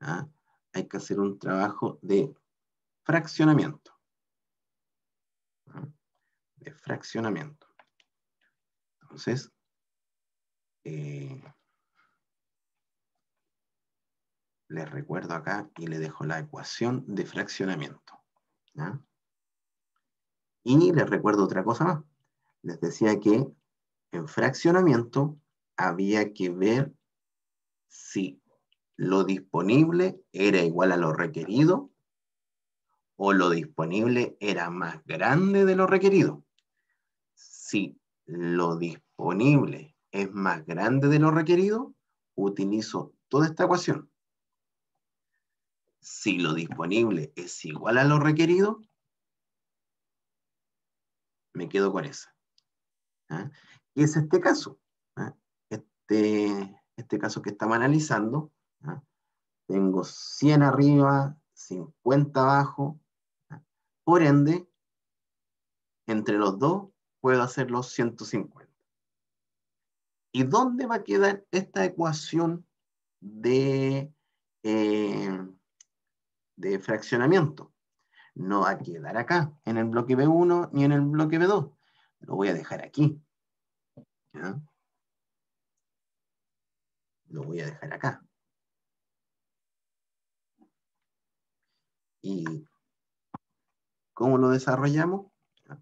¿ah? hay que hacer un trabajo de fraccionamiento de fraccionamiento. Entonces, eh, les recuerdo acá y le dejo la ecuación de fraccionamiento. Y les recuerdo otra cosa más. Les decía que en fraccionamiento había que ver si lo disponible era igual a lo requerido o lo disponible era más grande de lo requerido si lo disponible es más grande de lo requerido, utilizo toda esta ecuación. Si lo disponible es igual a lo requerido, me quedo con esa. ¿Ah? Y es este caso. ¿ah? Este, este caso que estamos analizando. ¿ah? Tengo 100 arriba, 50 abajo. Por ende, entre los dos puedo hacer los 150. ¿Y dónde va a quedar esta ecuación de, eh, de fraccionamiento? No va a quedar acá, en el bloque B1 ni en el bloque B2. Lo voy a dejar aquí. Lo voy a dejar acá. Y ¿Cómo lo desarrollamos?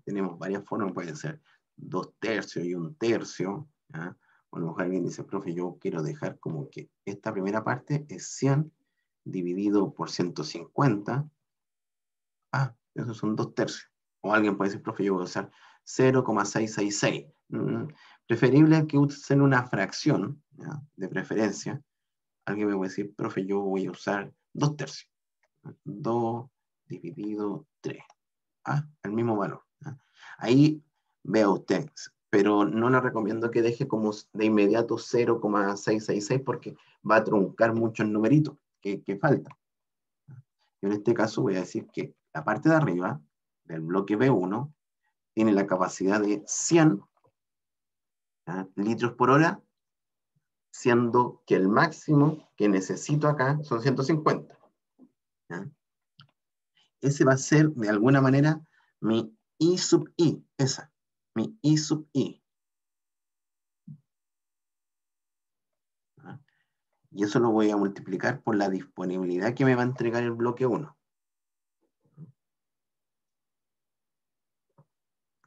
Tenemos varias formas, puede ser dos tercios y un tercio. ¿ya? O a lo mejor alguien dice, profe, yo quiero dejar como que esta primera parte es 100 dividido por 150. Ah, esos son dos tercios. O alguien puede decir, profe, yo voy a usar 0,666. Mm, preferible que usen una fracción, de preferencia. Alguien me puede decir, profe, yo voy a usar dos tercios. 2 dividido 3. Ah, el mismo valor. Ahí vea usted, pero no le recomiendo que deje como de inmediato 0,666 porque va a truncar muchos numeritos que, que faltan. Yo en este caso voy a decir que la parte de arriba del bloque B1 tiene la capacidad de 100 ¿ya? litros por hora, siendo que el máximo que necesito acá son 150. ¿ya? Ese va a ser, de alguna manera, mi I sub I, esa, mi I sub I. ¿Ya? Y eso lo voy a multiplicar por la disponibilidad que me va a entregar el bloque 1.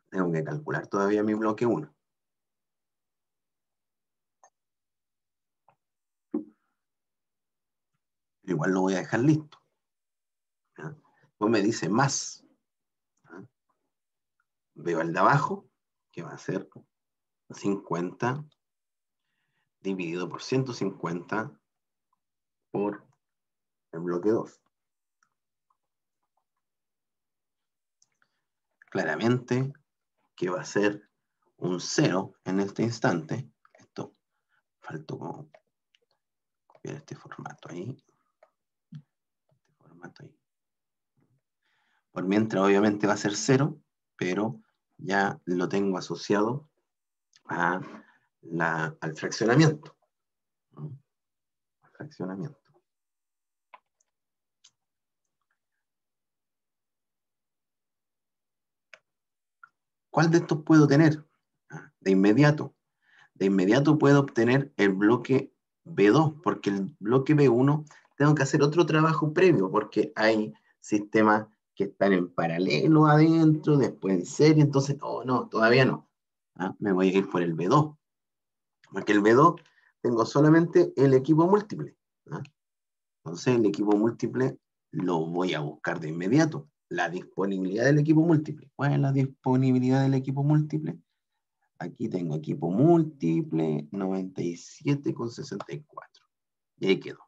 Tengo que calcular todavía mi bloque 1. Igual lo voy a dejar listo. Después me dice más. Veo el de abajo, que va a ser 50 dividido por 150 por el bloque 2. Claramente que va a ser un 0 en este instante. Esto, faltó como copiar este formato ahí. Este formato ahí. Por mientras, obviamente va a ser 0, pero ya lo tengo asociado a la, al fraccionamiento. fraccionamiento. ¿Cuál de estos puedo tener? Ah, De inmediato. De inmediato puedo obtener el bloque B2, porque el bloque B1 tengo que hacer otro trabajo previo, porque hay sistemas que están en paralelo adentro, después en serie, entonces, oh, no, todavía no. Ah, Me voy a ir por el B2. Porque el B2 tengo solamente el equipo múltiple. ¿ah? Entonces el equipo múltiple lo voy a buscar de inmediato. La disponibilidad del equipo múltiple. ¿Cuál es la disponibilidad del equipo múltiple? Aquí tengo equipo múltiple 97,64. Y ahí quedó.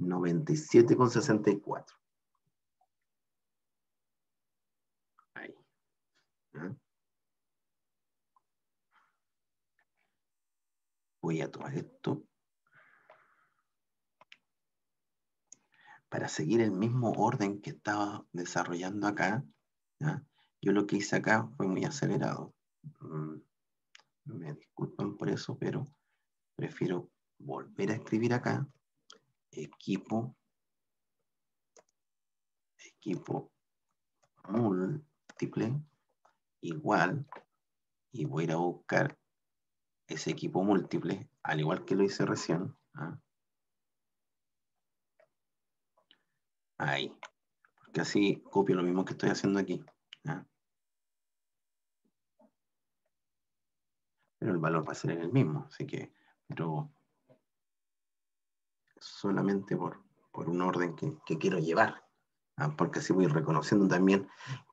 97,64. Voy a tomar esto para seguir el mismo orden que estaba desarrollando acá. Yo lo que hice acá fue muy acelerado. Mm, Me disculpan por eso, pero prefiero volver a escribir acá. Equipo. Equipo múltiple igual. Y voy a ir a buscar ese equipo múltiple, al igual que lo hice recién. ¿ah? Ahí. Porque así copio lo mismo que estoy haciendo aquí. ¿ah? Pero el valor va a ser el mismo, así que, pero solamente por, por un orden que, que quiero llevar. ¿ah? Porque así voy reconociendo también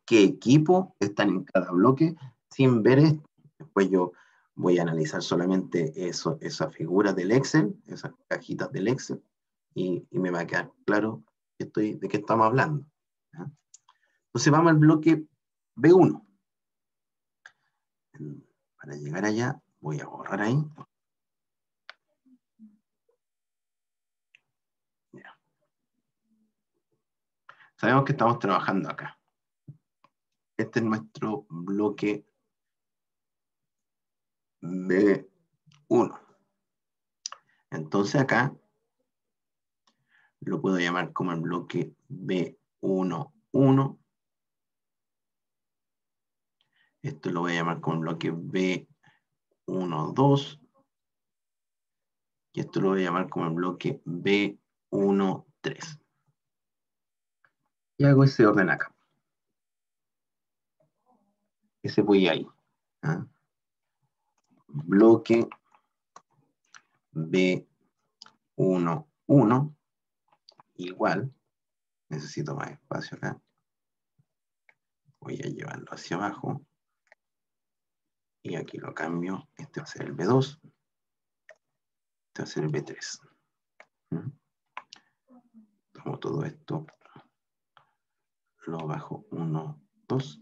qué equipo están en cada bloque sin ver esto. Después yo voy a analizar solamente eso, esa figura del Excel, esas cajitas del Excel, y, me va a quedar claro de qué estamos hablando. Entonces vamos al bloque B1. Para llegar allá, voy a borrar ahí. Sabemos que estamos trabajando acá. Este es nuestro bloque B1. Entonces acá lo puedo llamar como el bloque B11. Esto lo voy a llamar como el bloque B12. Y esto lo voy a llamar como el bloque B13. Y hago ese orden acá. ese voy ahí. ¿ah? Bloque B1, 1, igual, necesito más espacio acá. Voy a llevarlo hacia abajo. Y aquí lo cambio. Este va a ser el B2. Este va a ser el B3. ¿Mm? Tomo todo esto. Lo bajo 1, 2.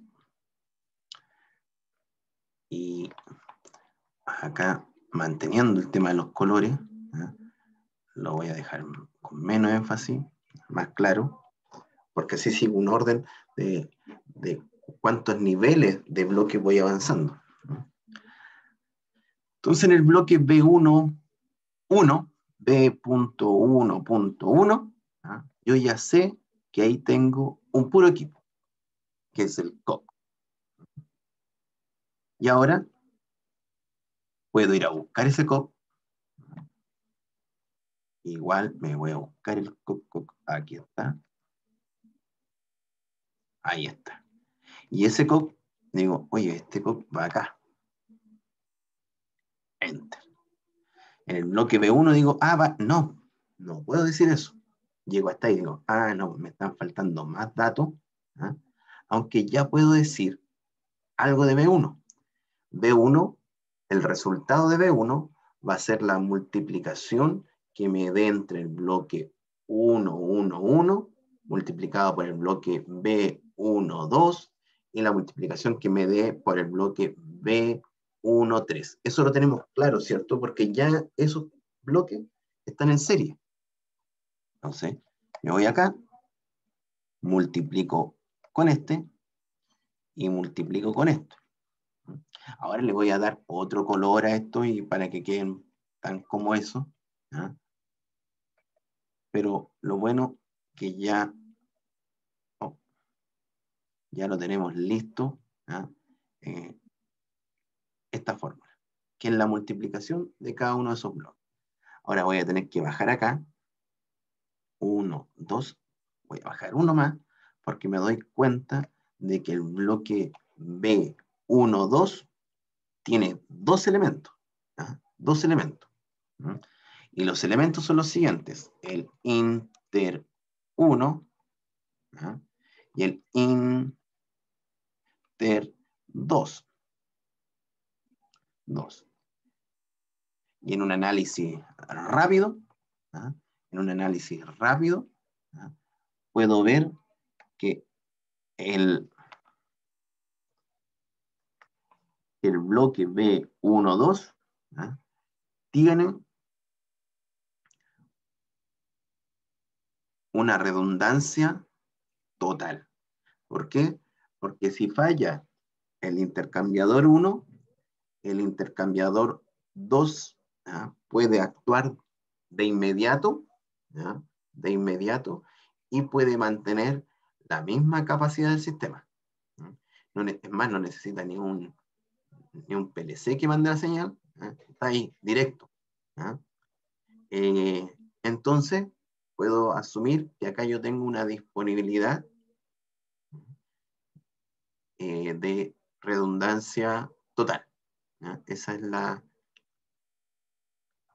Y acá, manteniendo el tema de los colores, lo voy a dejar con menos énfasis, más claro, porque así sigo un orden de, de cuántos niveles de bloque voy avanzando. Entonces en el bloque B1, 1, B.1.1, ¿ah? yo ya sé que ahí tengo un puro equipo, que es el COP. Y ahora puedo ir a buscar ese COP. Igual me voy a buscar el COP, aquí está. Ahí está. Y ese COP, digo, oye, este COP va acá. Enter. En el bloque B1 digo, ah, va, no, no puedo decir eso. Llego hasta ahí y digo, ah, no, me están faltando más datos. ¿ah? Aunque ya puedo decir algo de B1. B1, el resultado de B1 va a ser la multiplicación que me dé entre el bloque 1, 1, 1, multiplicado por el bloque B1, 2, y la multiplicación que me dé por el bloque B1, 3. Eso lo tenemos claro, ¿cierto? Porque ya esos bloques están en serie. Entonces, me voy acá, multiplico con este y multiplico con esto. Ahora le voy a dar otro color a esto y para que queden tan como eso. Pero lo bueno que ya, oh, ya lo tenemos listo, eh, esta fórmula, que es la multiplicación de cada uno de esos bloques. Ahora voy a tener que bajar acá, 1, 2, voy a bajar uno más, porque me doy cuenta de que el bloque B1, 2 tiene dos elementos, dos elementos. Y los elementos son los siguientes, el inter 1 y el inter 2. 2. Y en un análisis rápido, en un análisis rápido, puedo ver que el, el bloque B12 tiene una redundancia total. ¿Por qué? Porque si falla el intercambiador 1, el intercambiador 2 puede actuar de inmediato, de inmediato, y puede mantener la misma capacidad del sistema. Es más, no necesita ni ni un PLC que mande la señal, está ahí, directo. Eh, entonces, puedo asumir que acá yo tengo una disponibilidad eh, de redundancia total. Esa es la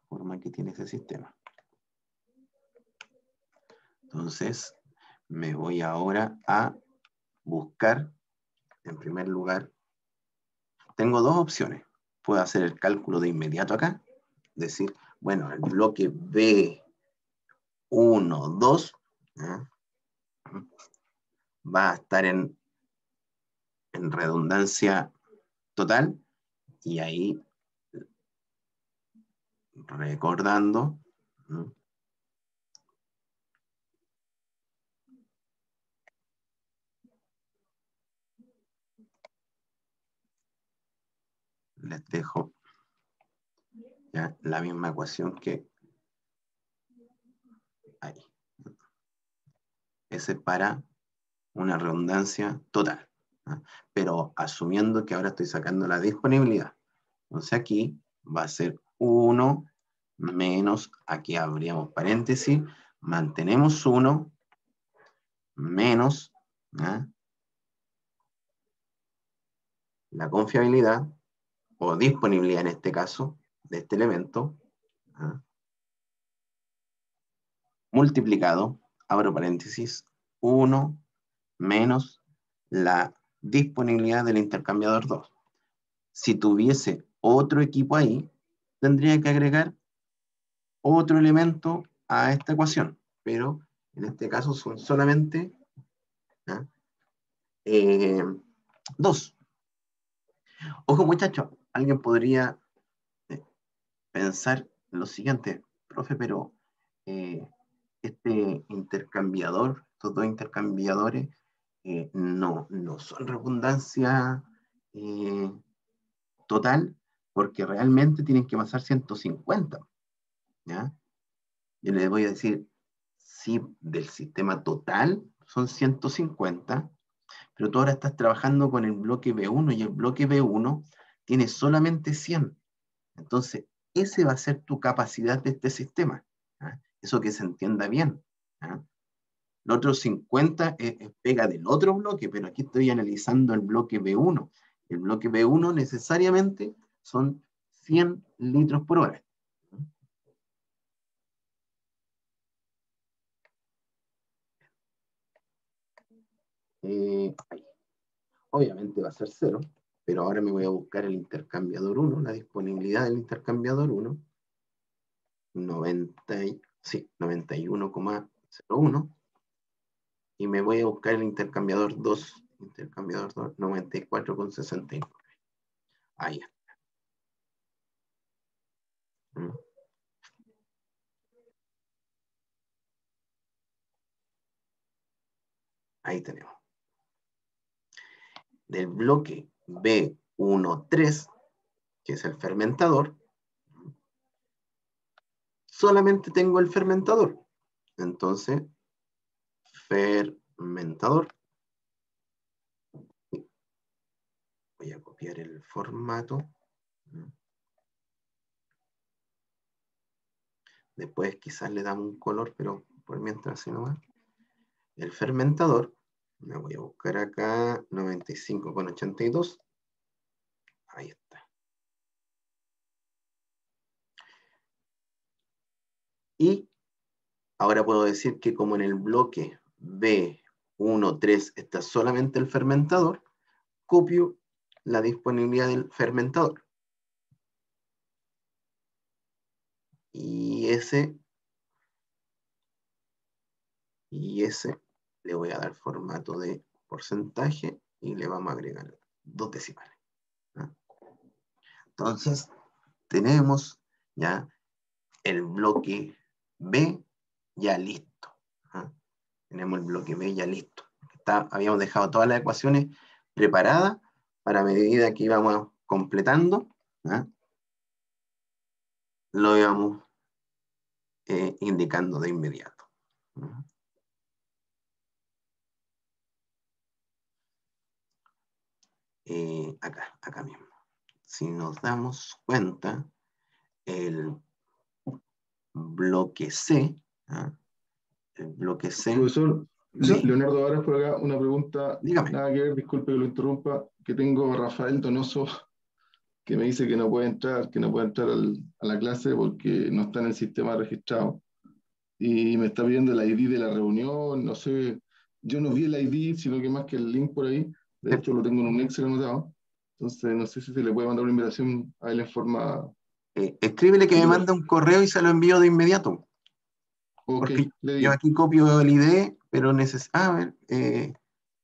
forma que tiene ese sistema. Entonces, me voy ahora a buscar, en primer lugar, tengo dos opciones. Puedo hacer el cálculo de inmediato acá, decir, bueno, el bloque B 1, 2, va a estar en, en redundancia total y ahí recordando les dejo la misma ecuación que ahí. Ese es para una redundancia total. Pero asumiendo que ahora estoy sacando la disponibilidad. Entonces aquí va a ser 1 menos, aquí abríamos paréntesis, mantenemos 1 menos la confiabilidad o disponibilidad en este caso de este elemento, ¿ah? multiplicado, abro paréntesis, 1 menos la disponibilidad del intercambiador 2. Si tuviese otro equipo ahí, tendría que agregar otro elemento a esta ecuación, pero en este caso son solamente ¿ah? eh, dos. Ojo muchachos, alguien podría eh, pensar lo siguiente, profe, pero eh, este intercambiador, estos dos intercambiadores, no, no son redundancia total, porque realmente tienen que pasar 150. ¿ya? Yo les voy a decir, si del sistema total son 150, pero tú ahora estás trabajando con el bloque B1 y el bloque B1 tiene solamente 100. Entonces, ese va a ser tu capacidad de este sistema. Eso que se entienda bien. ¿ah? Los otros 50 es, pega del otro bloque, pero aquí estoy analizando el bloque B1. El bloque B1 necesariamente son 100 litros por hora. Eh, Obviamente va a ser cero, pero ahora me voy a buscar el intercambiador 1, la disponibilidad del intercambiador 1, 90, sí, 91,01, y me voy a buscar el intercambiador 2, intercambiador 2, 94,69. Ahí está. ¿Mm? Ahí tenemos del bloque B13, que es el fermentador, solamente tengo el fermentador. Entonces, fermentador. Voy a copiar el formato. Después quizás le damos un color, pero por mientras así nomás. El fermentador me voy a buscar acá 95,82. Ahí está. Y ahora puedo decir que como en el bloque B13 está solamente el fermentador, copio la disponibilidad del fermentador. Y ese, y ese le voy a dar formato de porcentaje y le vamos a agregar dos decimales. Entonces, tenemos ya el bloque B ya listo. Tenemos el bloque B ya listo. Está, habíamos dejado todas las ecuaciones preparadas para medida que íbamos completando. Lo íbamos eh, indicando de inmediato. Eh, acá, acá mismo. Si nos damos cuenta, el bloque C, ¿ah? el bloque C. Profesor, Leonardo Varas por acá, una pregunta. Dígame. Nada que ver, disculpe que lo interrumpa, que tengo a Rafael Donoso que me dice que no puede entrar, que no puede entrar a la clase porque no está en el sistema registrado. Y me está pidiendo el ID de la reunión, no sé, yo no vi el ID, sino que más que el link por ahí. De hecho, lo tengo en un Excel anotado. Entonces, no sé si se le puede mandar una invitación a él en forma. Eh, escríbele que me mande un correo y se lo envío de inmediato. Ok, le yo aquí copio el ID, pero necesito. Ah, a ver, eh,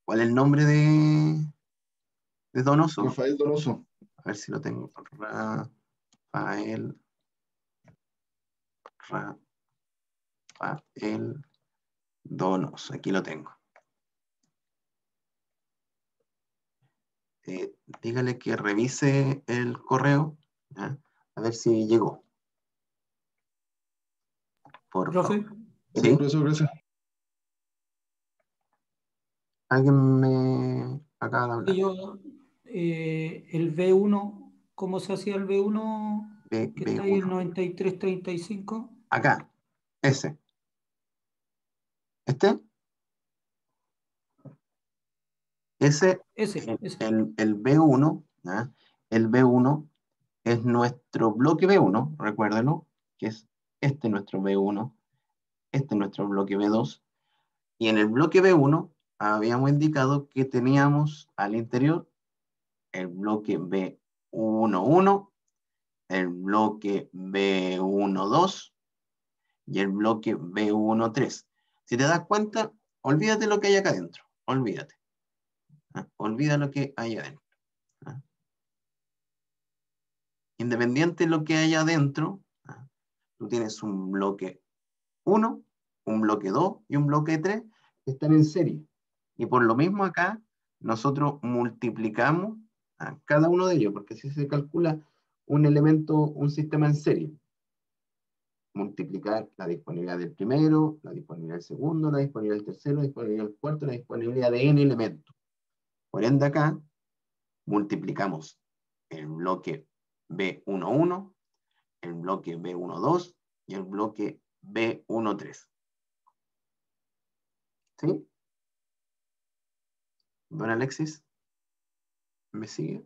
¿cuál es el nombre de, de Donoso? Rafael Donoso. A ver si lo tengo. Rafael. Rafael Donoso. Aquí lo tengo. Eh, dígale que revise el correo, a ver si llegó. Por Profe. ¿Sí? gracias. Alguien me acaba de hablar. Yo, eh, el B1, ¿cómo se hacía el B1? B, que está ahí el 9335. Acá, ese. ¿Este? Ese, ese, el, el, B1 ¿ah? El B1 es nuestro bloque B1, recuérdenlo, que es este nuestro B1, este es nuestro bloque B2, y en el bloque B1 habíamos indicado que teníamos al interior el bloque B11, el bloque B12 y el bloque B13. Si te das cuenta, olvídate lo que hay acá adentro, olvídate. ¿Ah? Olvida lo que hay adentro. ¿ah? Independiente de lo que hay adentro, ¿ah? tú tienes un bloque 1, un bloque 2 y un bloque 3 que están en serie. Y por lo mismo acá, nosotros multiplicamos a cada uno de ellos, porque si se calcula un elemento, un sistema en serie. Multiplicar la disponibilidad del primero, la disponibilidad del segundo, la disponibilidad del tercero, la disponibilidad del cuarto, la disponibilidad de n elementos. Por ende acá, multiplicamos el bloque B11, el bloque B12 y el bloque B13. ¿Sí? Don Alexis, ¿me sigue?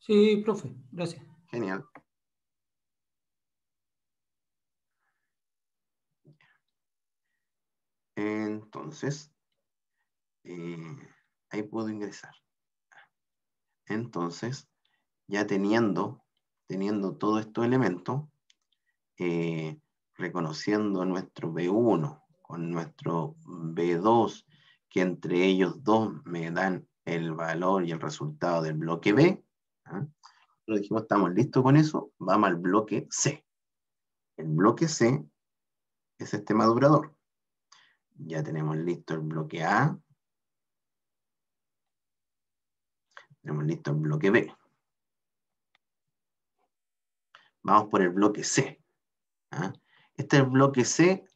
Sí, profe, gracias. Genial. Entonces, eh, ahí puedo ingresar. Entonces, ya teniendo, teniendo todos estos elementos, eh, reconociendo nuestro B1 con nuestro B2, que entre ellos dos me dan el valor y el resultado del bloque B, ¿ah? Lo dijimos, estamos listos con eso, vamos al bloque C. El bloque C es este madurador. Ya tenemos listo el bloque A. Tenemos listo el bloque B. Vamos por el bloque C. ¿ah? Este es el bloque C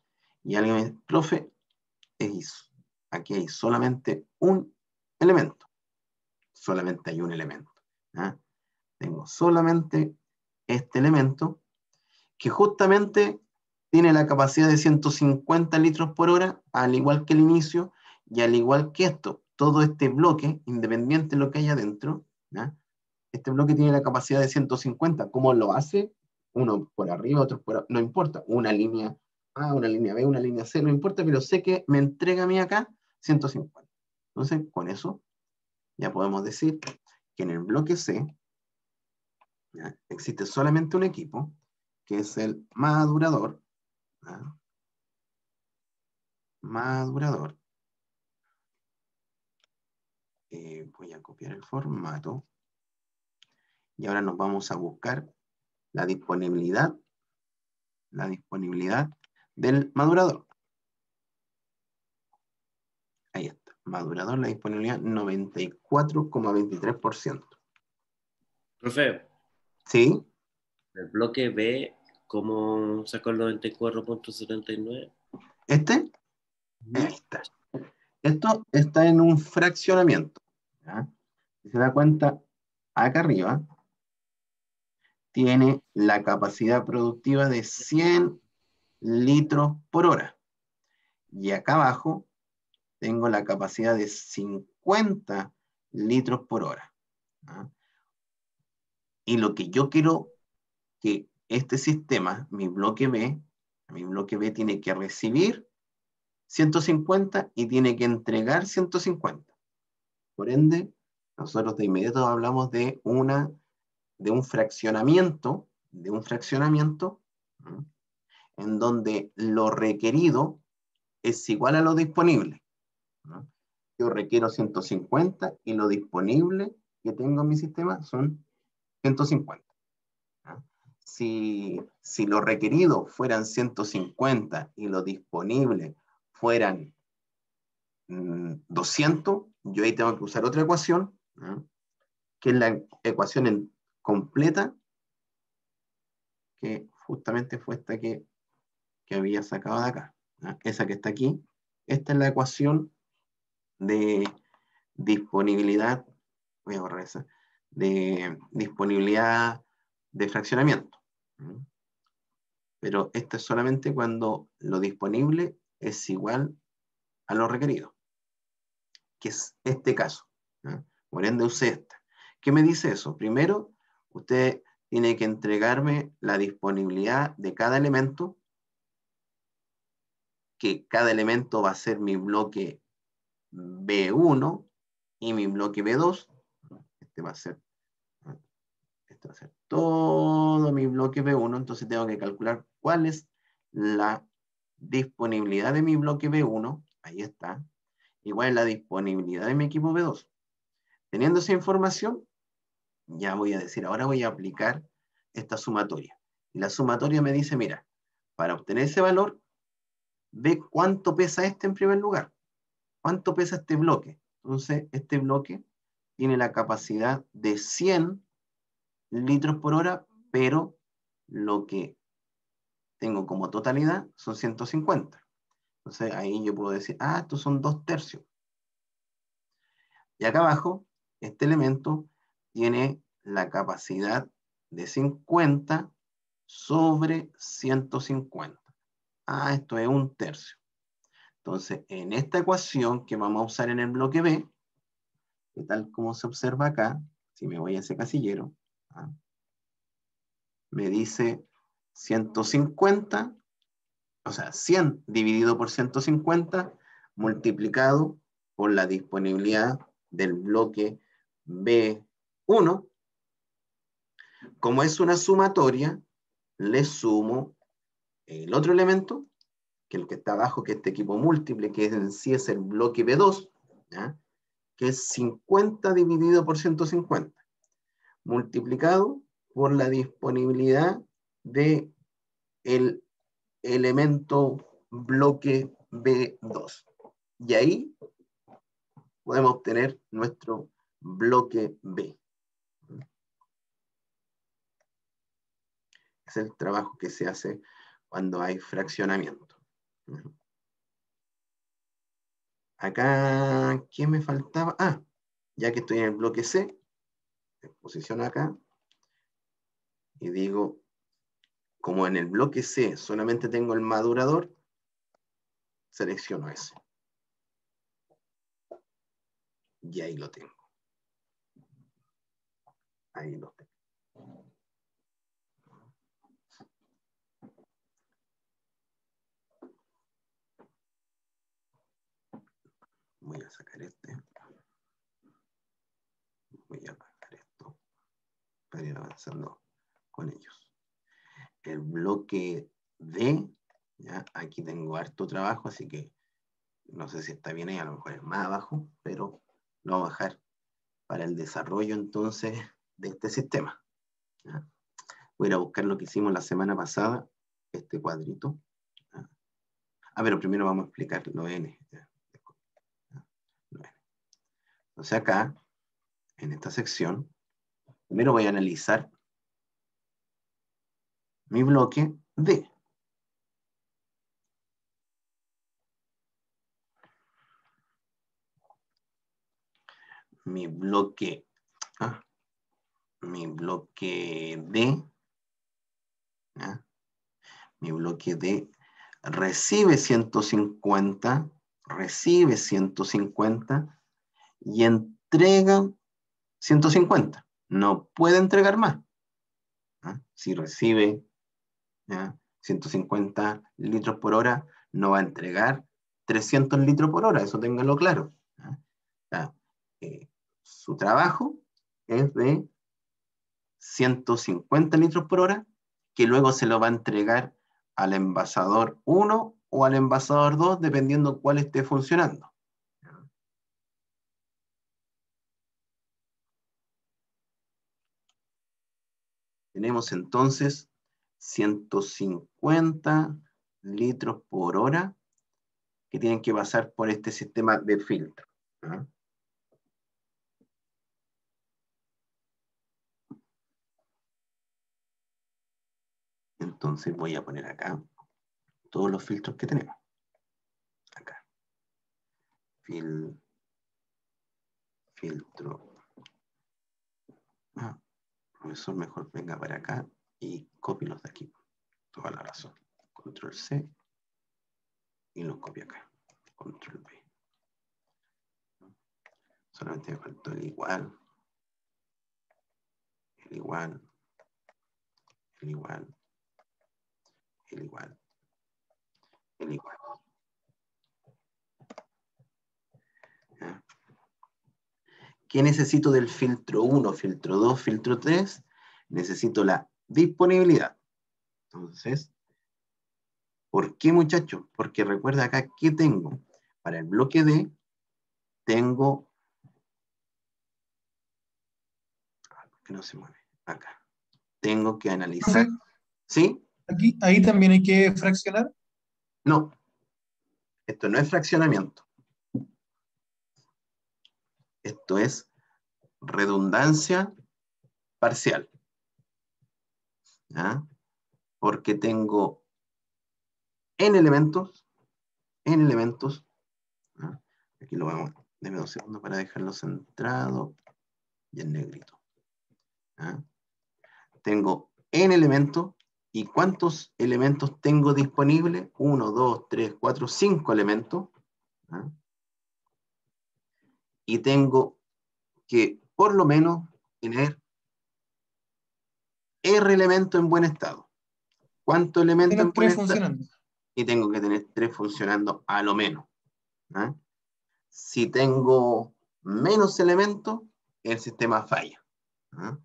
y alguien me dice, profe, es, aquí hay solamente un elemento. Solamente hay un elemento. ¿ah? Tengo solamente este elemento que justamente tiene la capacidad de 150 litros por hora, al igual que el inicio, y al igual que esto, todo este bloque, independiente de lo que haya adentro, este bloque tiene la capacidad de 150. ¿Cómo lo hace? Uno por arriba, otro por no importa, una línea A, una línea B, una línea C, no importa, pero sé que me entrega a mí acá 150. Entonces, con eso ya podemos decir que en el bloque C existe solamente un equipo, que es el madurador. Madurador. Eh, voy a copiar el formato. Y ahora nos vamos a buscar la disponibilidad, la disponibilidad del madurador. Ahí está, madurador, la disponibilidad 94,23%. Profe, ¿Sí? el bloque B, ¿cómo sacó el 94.79? ¿Este? Ahí está. Esto está en un fraccionamiento. Si se da cuenta, acá arriba tiene la capacidad productiva de 100 litros por hora. Y acá abajo tengo la capacidad de 50 litros por hora. Y lo que yo quiero que este sistema, mi bloque B, mi bloque B tiene que recibir 150 y tiene que entregar 150. Por ende, nosotros de inmediato hablamos de, una, de un fraccionamiento, de un fraccionamiento, en donde lo requerido es igual a lo disponible. Yo requiero 150 y lo disponible que tengo en mi sistema son 150. Si, si lo requerido fueran 150 y lo disponible fueran 200, mm, yo ahí tengo que usar otra ecuación, que es la ecuación en completa, que justamente fue esta que, que había sacado de acá. Esa que está aquí. Esta es la ecuación de disponibilidad, voy a borrar esa, de disponibilidad de fraccionamiento. Pero esto es solamente cuando lo disponible es igual a lo requerido, que es este caso. Por ende usé esta. ¿Qué me dice eso? Primero, usted tiene que entregarme la disponibilidad de cada elemento, que cada elemento va a ser mi bloque B1 y mi bloque B2. Este va a ser, este va a ser todo mi bloque B1, entonces tengo que calcular cuál es la disponibilidad de mi bloque B1, ahí está, igual la disponibilidad de mi equipo B2. Teniendo esa información, ya voy a decir, ahora voy a aplicar esta sumatoria. Y la sumatoria me dice, mira, para obtener ese valor, ve cuánto pesa este en primer lugar. ¿Cuánto pesa este bloque? Entonces, este bloque tiene la capacidad de 100 litros por hora, pero lo que tengo como totalidad son 150. Entonces, ahí yo puedo decir, ah, estos son dos tercios. Y acá abajo, este elemento tiene la capacidad de 50 sobre 150. Ah, esto es un tercio. Entonces, en esta ecuación que vamos a usar en el bloque B, que tal como se observa acá, si me voy a ese casillero, ¿ah? me dice 150, o sea, 100 dividido por 150 multiplicado por la disponibilidad del bloque B1. Como es una sumatoria, le sumo el otro elemento, que el que está abajo, que este equipo múltiple, que en sí es el bloque B2, que es 50 dividido por 150, multiplicado por la disponibilidad de el elemento bloque B2. Y ahí podemos obtener nuestro bloque B. Es el trabajo que se hace cuando hay fraccionamiento. Acá, ¿qué me faltaba? Ah, ya que estoy en el bloque C, posiciono acá y digo, como en el bloque C solamente tengo el madurador, selecciono ese. Y ahí lo tengo. Ahí lo tengo. Voy a sacar este. Voy a apagar esto para ir avanzando con ellos. El bloque D, ya aquí tengo harto trabajo, así que no sé si está bien ahí, a lo mejor es más abajo, pero lo voy a bajar para el desarrollo entonces de este sistema. Voy a ir a buscar lo que hicimos la semana pasada, este cuadrito. Ah, pero primero vamos a explicar lo N. Entonces acá, en esta sección, primero voy a analizar mi bloque D. Mi bloque, ah, mi bloque D, mi bloque D recibe 150, recibe 150 y entrega 150. No puede entregar más. Si recibe 150 litros por hora, no va a entregar 300 litros por hora, eso ténganlo claro. Eh, su trabajo es de 150 litros por hora, que luego se lo va a entregar al envasador 1 o al envasador 2, dependiendo cuál esté funcionando. Tenemos entonces 150 litros por hora que tienen que pasar por este sistema de filtro. Entonces voy a poner acá todos los filtros que tenemos. Acá. filtro. Ah, eso mejor venga para acá y copio de aquí. Toda la razón. Control C y los copio acá. Control V. Solamente me faltó el igual. el igual, el igual, el igual, el igual. ¿Qué necesito del filtro 1, filtro 2, filtro 3? Necesito la disponibilidad. Entonces, ¿por qué muchachos? Porque recuerda acá que tengo para el bloque D, tengo... Ah, ¿Por qué no se mueve? Acá. Tengo que analizar. ¿Sí? Aquí, ahí también hay que fraccionar. No. Esto no es fraccionamiento. Esto es redundancia parcial. ¿Ya? Porque tengo en elementos, en elementos, aquí lo vamos, denme dos segundos para dejarlo centrado y en negrito. Tengo en elementos, ¿y cuántos elementos tengo disponibles? Uno, dos, tres, cuatro, cinco elementos. ¿ya? y tengo que por lo menos tener R elementos en buen estado. ¿Cuántos elementos Tienen en buen estado? funcionando. Y tengo que tener tres funcionando a lo menos. ¿ah? Si tengo menos elementos, el sistema falla. ¿ah?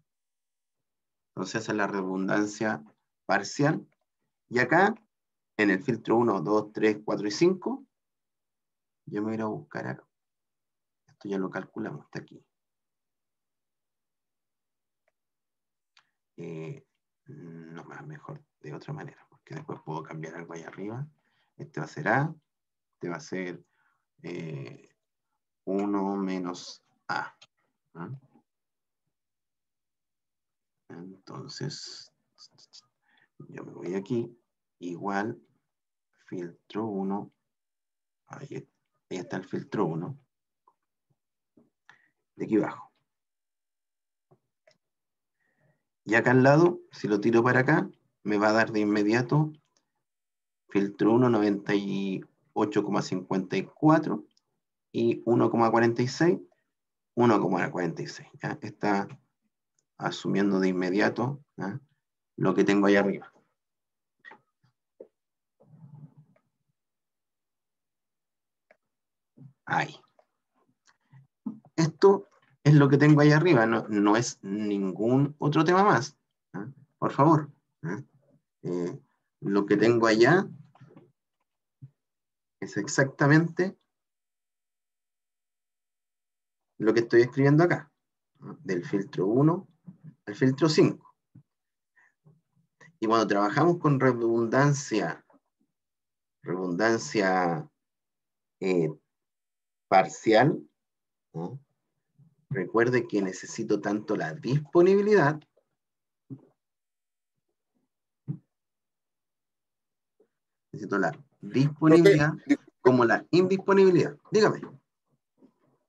Entonces esa es la redundancia parcial. Y acá, en el filtro 1, 2, 3, 4 y 5, yo me voy a ir a buscar acá. Esto ya lo calculamos, está aquí. Eh, no más, mejor de otra manera, porque después puedo cambiar algo ahí arriba. Este va a ser A, este va a ser 1 menos A. Entonces, yo me voy aquí, igual, filtro 1, ahí, ahí está el filtro 1, de aquí abajo. Y acá al lado, si lo tiro para acá, me va a dar de inmediato filtro 1, 98,54 y 1,46, 1,46. ¿ya? Está asumiendo de inmediato lo que tengo ahí arriba. Ahí. Esto es lo que tengo ahí arriba, no, no es ningún otro tema más. ¿ah? Por favor. ¿ah? Eh, lo que tengo allá es exactamente lo que estoy escribiendo acá, ¿ah? del filtro 1 al filtro 5. Y cuando trabajamos con redundancia, redundancia eh, parcial, ¿no? Recuerde que necesito tanto la disponibilidad necesito la disponibilidad como la indisponibilidad. Dígame.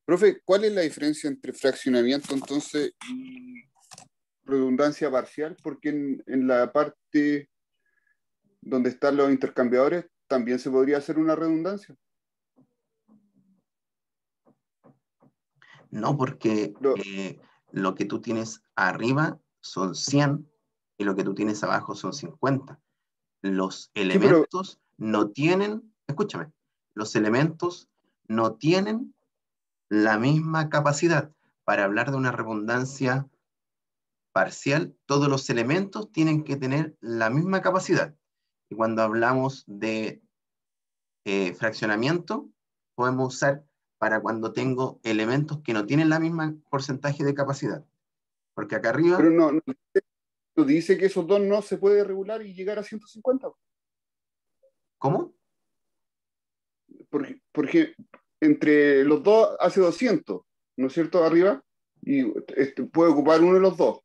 Profe, ¿cuál es la diferencia entre fraccionamiento entonces y redundancia parcial? Porque en, en la parte donde están los intercambiadores también se podría hacer una redundancia. No, porque Lo- eh, lo que tú tienes arriba son 100 y lo que tú tienes abajo son 50. Los pero- elementos no tienen, escúchame, los elementos no tienen la misma capacidad. Para hablar de una redundancia parcial, todos los elementos tienen que tener la misma capacidad. Y cuando hablamos de eh, fraccionamiento, podemos usar para cuando tengo elementos que no tienen la misma porcentaje de capacidad. Porque acá arriba, Pero no, no, dice que esos dos no se puede regular y llegar a 150. ¿cómo? Porque, porque entre los dos hace 200, ¿no es cierto? Arriba. Y este, puede ocupar uno de los dos.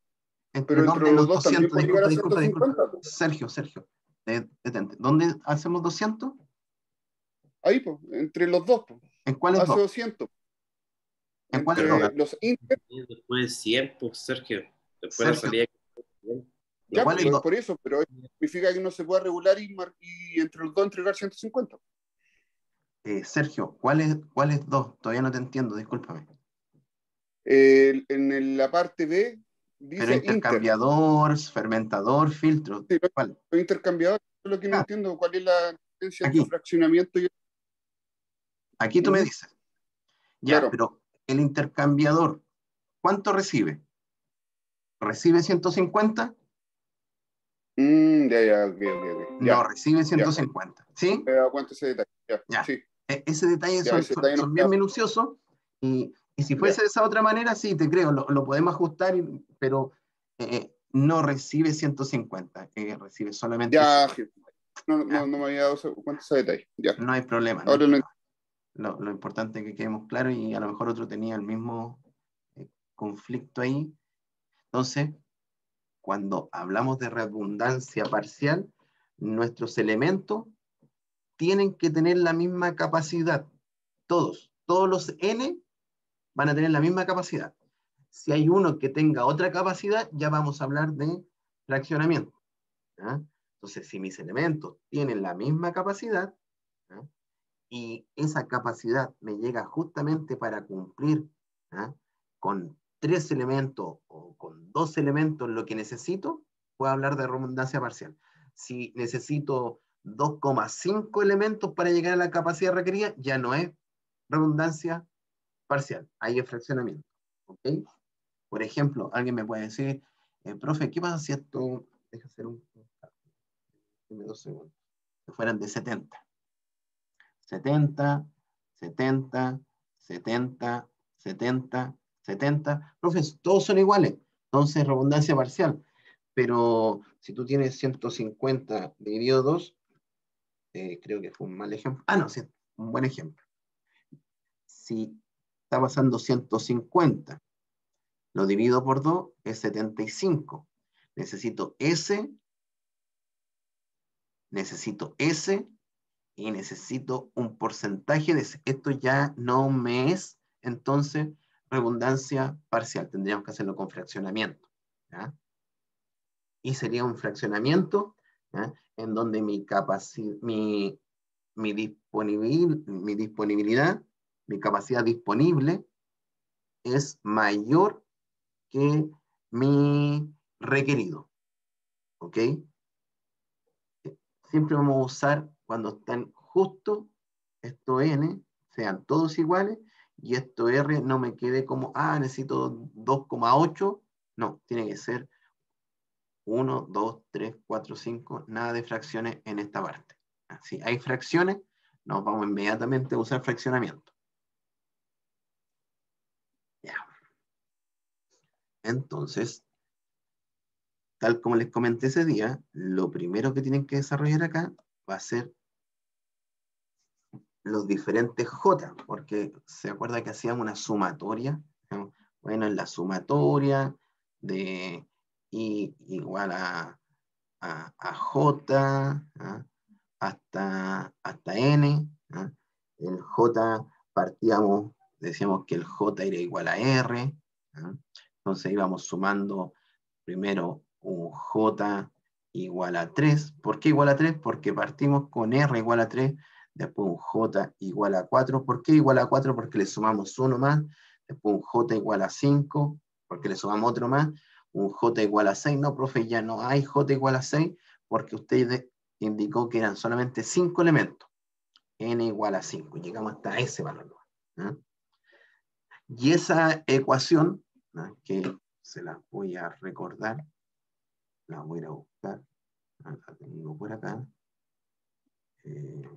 Entre, Pero ¿dónde entre los los dos también 200? puede llegar Disculpa, a disculpa, disculpa. 150. Sergio, Sergio, de- detente. ¿Dónde hacemos 200? Ahí, pues, entre los dos. pues, ¿En cuáles hace dos? 200. ¿En cuáles Entre dos? los inter, después 100, pues, Sergio. Después Sergio. la salida. ya, ¿Cuáles pero dos? es por eso, pero significa que no se puede regular y, mar- y entre los dos entregar 150. Eh, Sergio, ¿cuáles, ¿cuáles dos? Todavía no te entiendo, discúlpame. Eh, en el- la parte B dice Pero inter. intercambiador, fermentador, filtro. Sí, ¿Cuál? Los intercambiadores, es lo que no Ah. entiendo, cuál es la diferencia entre fraccionamiento y Aquí tú me dices. Ya, Claro. pero el intercambiador, ¿cuánto recibe? ¿Recibe 150? Mm, ya, ya, ok, ok, ok. Ya, No, recibe 150. ¿Sí? me he dado cuenta de ese detalle. Ya, Ya. sí. E- Ese detalle Ya, son, ese son- detalle no son bien minuciosos y, y si fuese de esa otra manera, sí, te creo, lo, lo podemos ajustar, y- pero eh, no recibe 150, eh, recibe solamente... Ya, 100. no, Ya. no, no me había dado cuenta ese detalle. Ya. No hay problema. no hay Ahora problema. Lo, lo importante que quedemos claros y a lo mejor otro tenía el mismo eh, conflicto ahí. Entonces, cuando hablamos de redundancia parcial, nuestros elementos tienen que tener la misma capacidad. Todos, todos los n van a tener la misma capacidad. Si hay uno que tenga otra capacidad, ya vamos a hablar de fraccionamiento. Entonces, si mis elementos tienen la misma capacidad. Y esa capacidad me llega justamente para cumplir ¿ah? con tres elementos o con dos elementos lo que necesito, puedo hablar de redundancia parcial. Si necesito 2,5 elementos para llegar a la capacidad requerida, ya no es redundancia parcial, ahí es fraccionamiento. ¿ok? Por ejemplo, alguien me puede decir, eh, profe, ¿qué pasa si esto, deja hacer un, dos segundos, que fueran de 70? 70, 70, 70, 70, 70. Profes, todos son iguales. Entonces, redundancia parcial. Pero si tú tienes 150 dividido 2, eh, creo que fue un mal ejemplo. Ah, no, sí, un buen ejemplo. Si está pasando 150, lo divido por 2, es 75. Necesito S, necesito S, y necesito un porcentaje de esto ya no me es entonces redundancia parcial tendríamos que hacerlo con fraccionamiento y sería un fraccionamiento en donde mi mi, mi, mi disponibilidad mi capacidad disponible es mayor que mi requerido ¿ok? siempre vamos a usar cuando están justo estos n sean todos iguales y esto r no me quede como, ah, necesito 2,8. No, tiene que ser 1, 2, 3, 4, 5, nada de fracciones en esta parte. Si hay fracciones, nos vamos inmediatamente a usar fraccionamiento. Ya. Entonces, tal como les comenté ese día, lo primero que tienen que desarrollar acá va a ser los diferentes J, porque se acuerda que hacíamos una sumatoria. ¿no? Bueno, en la sumatoria de I igual a, a, a J ¿ah? hasta, hasta N. ¿ah? El J partíamos, decíamos que el J era igual a R. ¿ah? Entonces íbamos sumando primero un J igual a 3. ¿Por qué igual a 3? Porque partimos con R igual a 3 después un j igual a 4. ¿Por qué igual a 4? Porque le sumamos uno más, después un j igual a 5, porque le sumamos otro más, un j igual a 6. No, profe, ya no hay j igual a 6, porque usted indicó que eran solamente 5 elementos. n igual a 5, llegamos hasta ese valor. ¿no? Y esa ecuación, ¿no? que se la voy a recordar, la voy a buscar, la tengo por acá. Eh,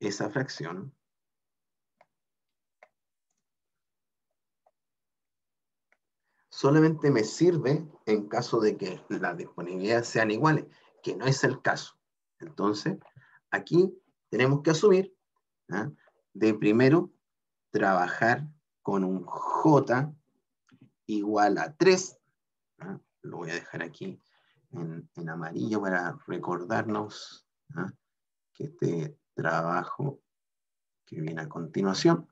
esa fracción solamente me sirve en caso de que las disponibilidades sean iguales, que no es el caso. Entonces, aquí tenemos que asumir ¿ah? de primero trabajar con un J igual a 3. ¿ah? Lo voy a dejar aquí en, en amarillo para recordarnos ¿ah? que este trabajo que viene a continuación.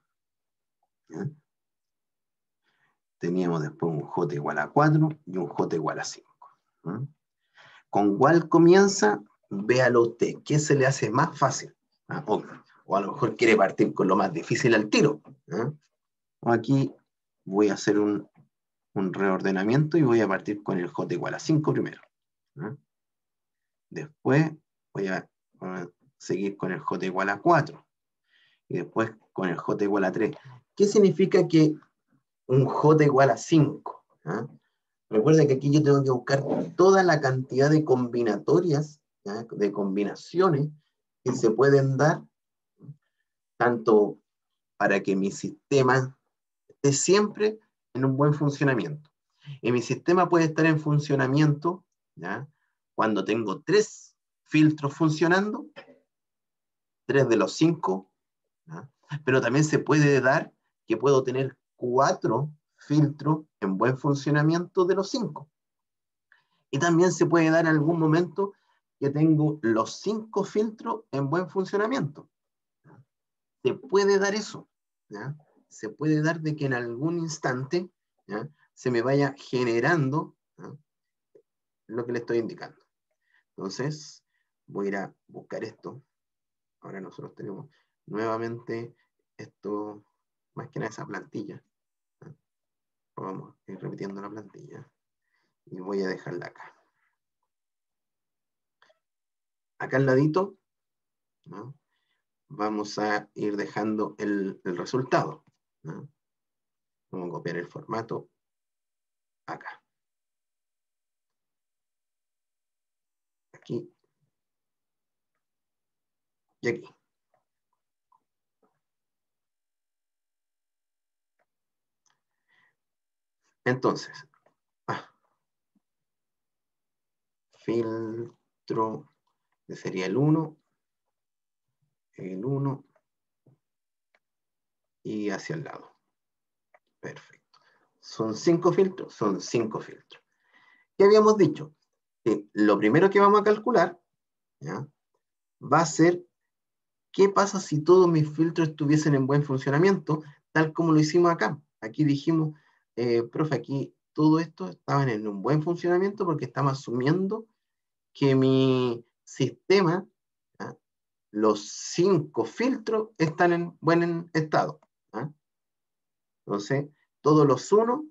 Teníamos después un J igual a 4 y un J igual a 5. ¿ya? Con cuál comienza, véalo usted, ¿qué se le hace más fácil? ¿Ah? O, O a lo mejor quiere partir con lo más difícil al tiro. ¿ah? Aquí voy a hacer un, un reordenamiento y voy a partir con el j igual a 5 primero. Después voy a seguir con el j igual a 4. Y después con el j igual a 3. ¿Qué significa que un j igual a 5? ¿ah? Recuerden que aquí yo tengo que buscar toda la cantidad de combinatorias, de combinaciones que se pueden dar, tanto para que mi sistema esté siempre en un buen funcionamiento. Y mi sistema puede estar en funcionamiento cuando tengo tres filtros funcionando, tres de los cinco, pero también se puede dar que puedo tener cuatro filtros en buen funcionamiento de los cinco. Y también se puede dar en algún momento que tengo los cinco filtros en buen funcionamiento. Se puede dar eso. Se puede dar de que en algún instante se me vaya generando lo que le estoy indicando. Entonces, voy a ir a buscar esto. Ahora nosotros tenemos nuevamente esto, más que nada esa plantilla. Vamos a ir repitiendo la plantilla. Y voy a dejarla acá. Acá al ladito, vamos a ir dejando el, resultado. Vamos a copiar el formato acá. Aquí. Y aquí. Entonces, ah, filtro, sería el 1, el 1 y hacia el lado. Perfecto. Son cinco filtros, son cinco filtros. ¿Qué habíamos dicho? Que lo primero que vamos a calcular ¿ya? va a ser qué pasa si todos mis filtros estuviesen en buen funcionamiento, tal como lo hicimos acá. Aquí dijimos eh, profe, aquí todo esto estaba en un buen funcionamiento porque estamos asumiendo que mi sistema, ¿ah? los cinco filtros están en buen estado. ¿ah? Entonces, todos los uno,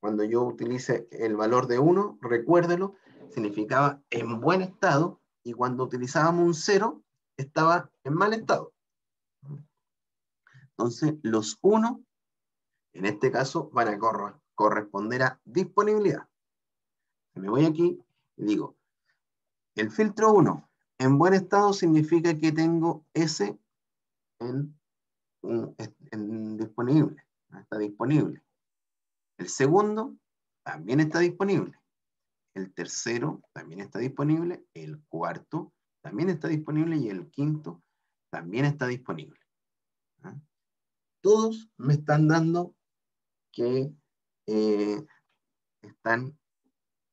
cuando yo utilice el valor de uno, recuérdelo, significaba en buen estado, y cuando utilizábamos un cero, estaba en mal estado. Entonces, los uno en este caso van a corresponder a disponibilidad. Me voy aquí y digo, el filtro 1 en buen estado significa que tengo S en disponible, está disponible. El segundo también está disponible. El tercero también está disponible. El cuarto también está disponible. Y el quinto también está disponible. ¿Ah? Todos me están dando que eh, están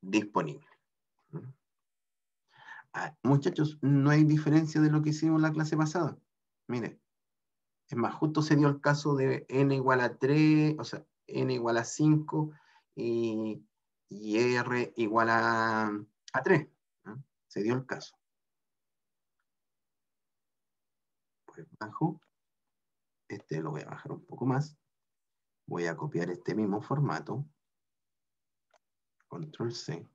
disponibles. Ah, muchachos, no hay diferencia de lo que hicimos en la clase pasada. Mire, es más, justo se dio el caso de n igual a 3, o sea, n igual a 5 y, r igual a, a 3. Se dio el caso. Pues bajo, este lo voy a bajar un poco más. Voy a copiar este mismo formato, control C,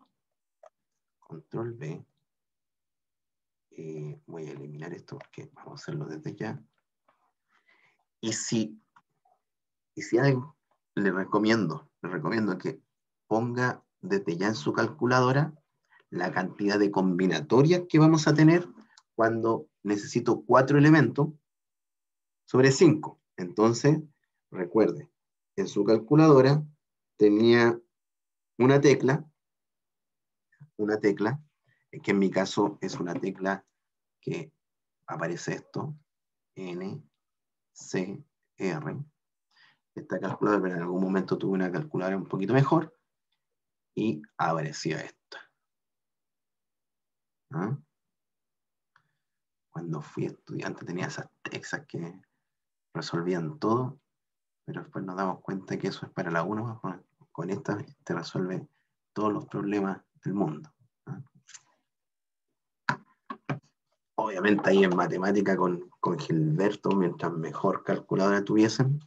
control V, y voy a eliminar esto porque vamos a hacerlo desde ya. Y si, y si algo, le recomiendo, le recomiendo que ponga desde ya en su calculadora la cantidad de combinatorias que vamos a tener cuando necesito cuatro elementos sobre cinco. Entonces, recuerde, en su calculadora tenía una tecla, una tecla, que en mi caso es una tecla que aparece esto, N, C, R. Esta calculadora, pero en algún momento tuve una calculadora un poquito mejor y aparecía esto. ¿Ah? Cuando fui estudiante tenía esas texas que resolvían todo pero después nos damos cuenta que eso es para la 1, con esta te resuelve todos los problemas del mundo. obviamente ahí en matemática con, con Gilberto, mientras mejor calculadora tuviesen,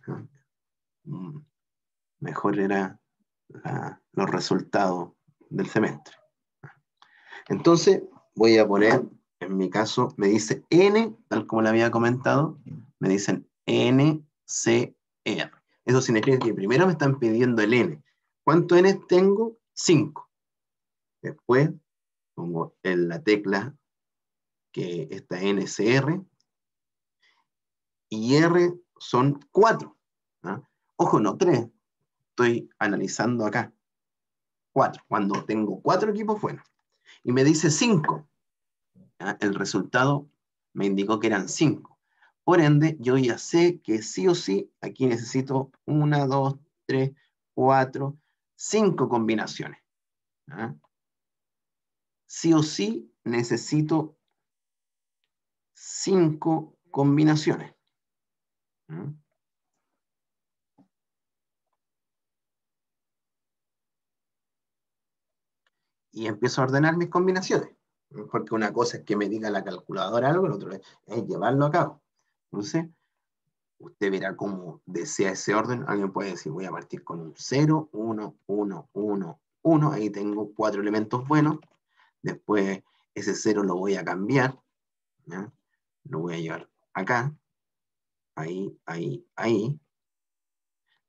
mm, mejor era la- los resultados del semestre. Entonces, voy a poner, en mi caso, me dice N, tal como le había comentado, me dicen NCR. Eso significa que primero me están pidiendo el N. ¿Cuántos N tengo? 5. Después pongo en la tecla que está NCR y R son 4. Ojo, no 3. Estoy analizando acá. 4. Cuando tengo 4 equipos, bueno. Y me dice 5. El resultado me indicó que eran 5. Por ende, yo ya sé que sí o sí, aquí necesito 1, 2, 3, 4, 5 combinaciones. ¿ah? Sí o sí necesito 5 combinaciones. ¿Mm? Y empiezo a ordenar mis combinaciones. Porque una cosa es que me diga la calculadora algo, la otra es, llevarlo a cabo. Entonces, usted verá cómo desea ese orden. Alguien puede decir, voy a partir con un 0, 1, 1, 1, 1. Ahí tengo cuatro elementos buenos. Después ese 0 lo voy a cambiar. ¿ya? Lo voy a llevar acá. Ahí, ahí, ahí.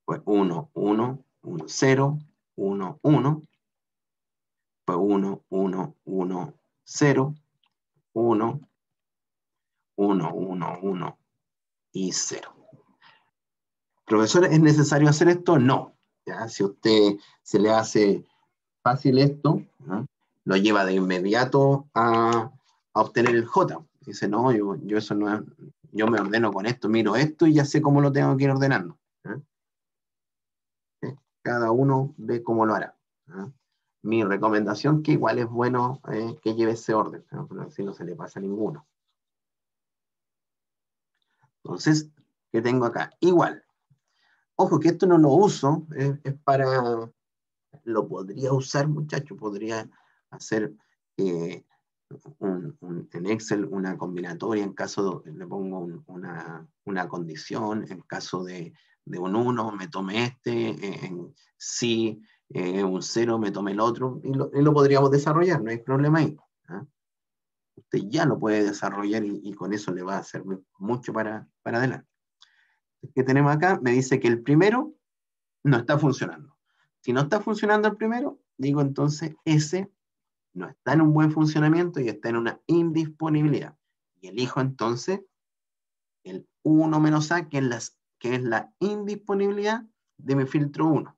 Pues 1, 1, 1, 0, 1, 1. Pues 1, 1, 1, 0, 1, 1, 1, 1 y 0. Profesor, ¿es necesario hacer esto? No. ¿ya? Si usted se le hace fácil esto, ¿no? lo lleva de inmediato a, a obtener el J. Dice, no, yo, yo eso no es, yo me ordeno con esto, miro esto y ya sé cómo lo tengo que ir ordenando. ¿Sí? Cada uno ve cómo lo hará. ¿ya? Mi recomendación que igual es bueno eh, que lleve ese orden, ¿no? Pero así no se le pasa a ninguno. Entonces, ¿qué tengo acá? Igual. Ojo que esto no lo uso, eh, es para, lo podría usar muchacho, podría hacer eh, en Excel una combinatoria en caso de, le pongo un, una, una, condición, en caso de, de un 1 me tome este, en si eh, un 0 me tome el otro, y lo, podríamos desarrollar, no hay problema ahí. ¿eh? Usted ya lo puede desarrollar y, con eso le va a servir mucho para, para adelante. ¿Qué tenemos acá? Me dice que el primero no está funcionando. Si no está funcionando el primero, digo entonces ese no está en un buen funcionamiento y está en una indisponibilidad. Y elijo entonces el 1 menos A, que es, que es la indisponibilidad de mi filtro 1.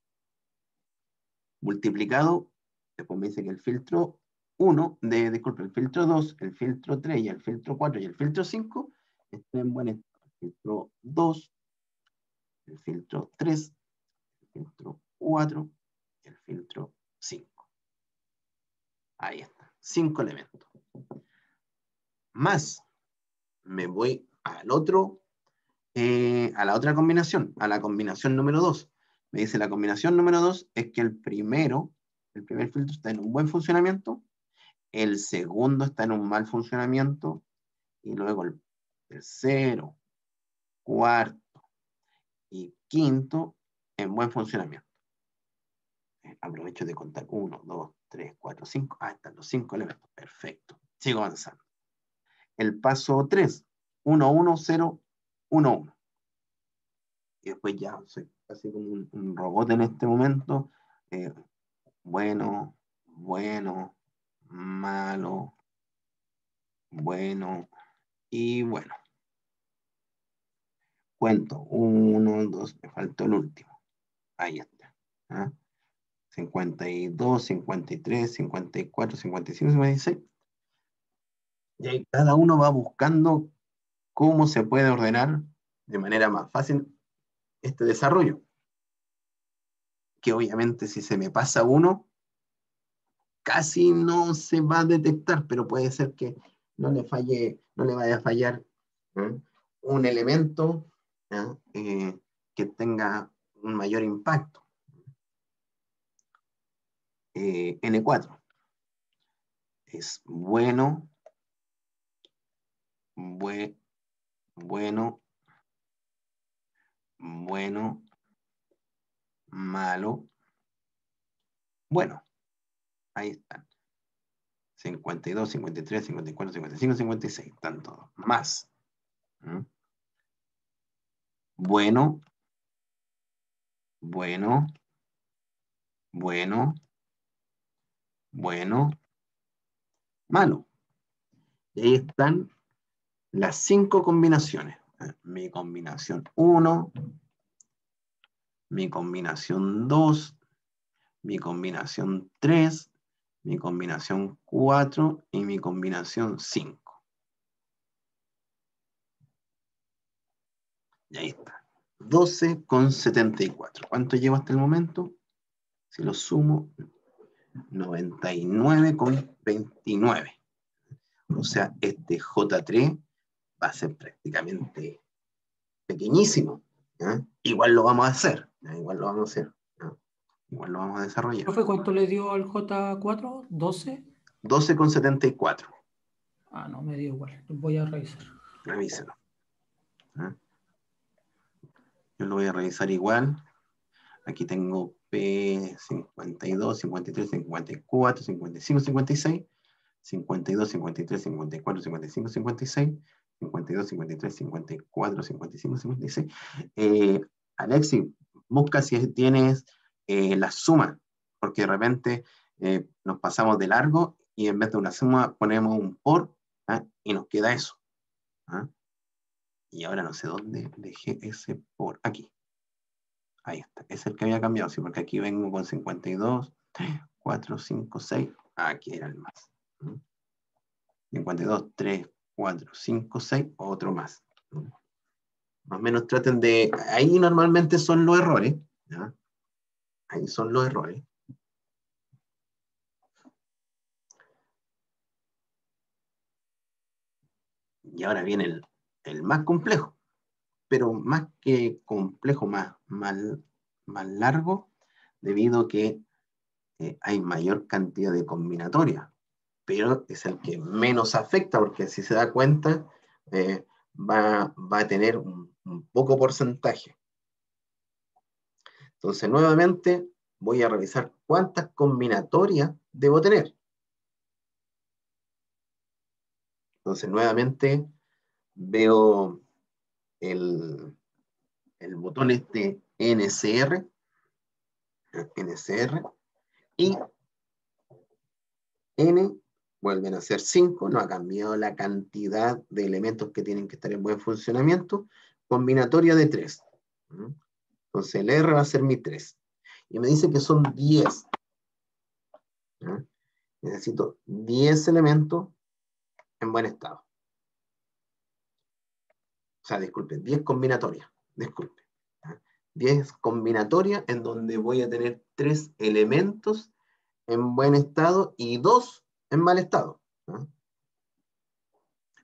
Multiplicado, después me dice que el filtro 1, de, disculpe, el filtro 2, el filtro 3 y el filtro 4 y el filtro 5 están en buen estado. El filtro 2, el filtro 3, el filtro 4 y el filtro 5. Ahí está, cinco elementos. Más, me voy al otro, eh, a la otra combinación, a la combinación número 2. Me dice la combinación número 2 es que el primero, el primer filtro está en un buen funcionamiento, el segundo está en un mal funcionamiento, y luego el tercero, cuarto y quinto en buen funcionamiento. Aprovecho de contar 1, 2, 3, 4, 5. Ah, están los 5 elementos. Perfecto. Sigo avanzando. El paso 3. 1, 1, 0, 1, 1. Y después ya soy casi como un, robot en este momento. Eh, bueno, bueno, malo, bueno y bueno. Cuento. 1, 2, me faltó el último. Ahí está. ¿Ah? 52, 53, 54, 55, 56. Y ahí cada uno va buscando cómo se puede ordenar de manera más fácil este desarrollo. Que obviamente si se me pasa uno, casi no se va a detectar, pero puede ser que no le falle, no le vaya a fallar ¿eh? un elemento ¿eh? Que tenga un mayor impacto. Eh, N4. Es bueno, bue- bueno, bueno, malo, bueno. Ahí están. 52, 53, 54, 55, 56. Están todos. Más. ¿Mm? Bueno, bueno, bueno, bueno, malo. Y ahí están las cinco combinaciones. Mi combinación 1, mi combinación 2, mi combinación 3, mi combinación 4 y mi combinación 5. Y ahí está. 12 con 74. ¿Cuánto llevo hasta el momento? Si lo sumo, 99 con 29. O sea, este J3 va a ser prácticamente pequeñísimo. Igual lo vamos a hacer. Igual lo vamos a hacer. Igual lo vamos a desarrollar. Profe, ¿cuánto le dio al J4? ¿12? 12 con 74. Ah, no, me dio igual. Voy a revisar. Revíselo. Yo lo voy a revisar igual. Aquí tengo P52, 53, 54, 55, 56, 52, 53, 54, 55, 56, 52, 53, 54, 55, 56. Eh, busca si tienes eh, la suma, porque de repente eh, nos pasamos de largo y en vez de una suma ponemos un por ¿ah? y nos queda eso. ¿ah? Y ahora no sé dónde dejé ese por aquí. Ahí está. Es el que había cambiado, sí, porque aquí vengo con 52, 3, 4, 5, 6. Aquí era el más. ¿Mm? 52, 3, 4, 5, 6, otro más. Más o menos traten de... Ahí normalmente son los errores. Ahí son los errores. Y ahora viene el, el más complejo, pero más que complejo, más, más, más largo, debido a que eh, hay mayor cantidad de combinatorias, pero es el que menos afecta, porque si se da cuenta, eh, va, va, a tener un, poco porcentaje. Entonces, nuevamente, voy a revisar cuántas combinatorias debo tener. Entonces, nuevamente, veo el, el botón este NCR, NCR, y N vuelven a ser 5, no ha cambiado la cantidad de elementos que tienen que estar en buen funcionamiento, combinatoria de 3. Entonces el R va a ser mi 3. Y me dice que son 10. ¿ya? Necesito 10 elementos en buen estado. O sea, disculpen, 10 combinatorias. Disculpen. ¿ya? 10 combinatorias en donde voy a tener 3 elementos en buen estado y 2 en mal estado.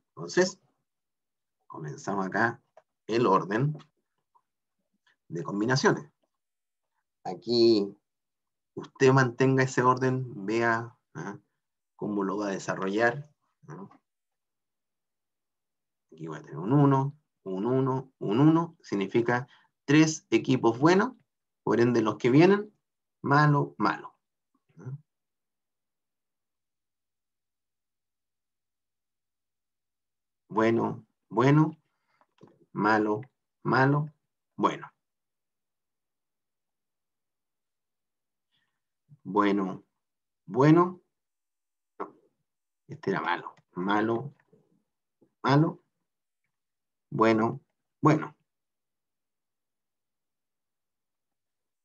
Entonces, comenzamos acá el orden de combinaciones. Aquí usted mantenga ese orden, vea cómo lo va a desarrollar. Aquí voy a tener un 1, un 1, un 1, significa tres equipos buenos, por ende los que vienen, malo, malo. ¿no? Bueno, bueno, malo, malo, bueno. Bueno, bueno. No, este era malo. Malo, malo. Bueno, bueno.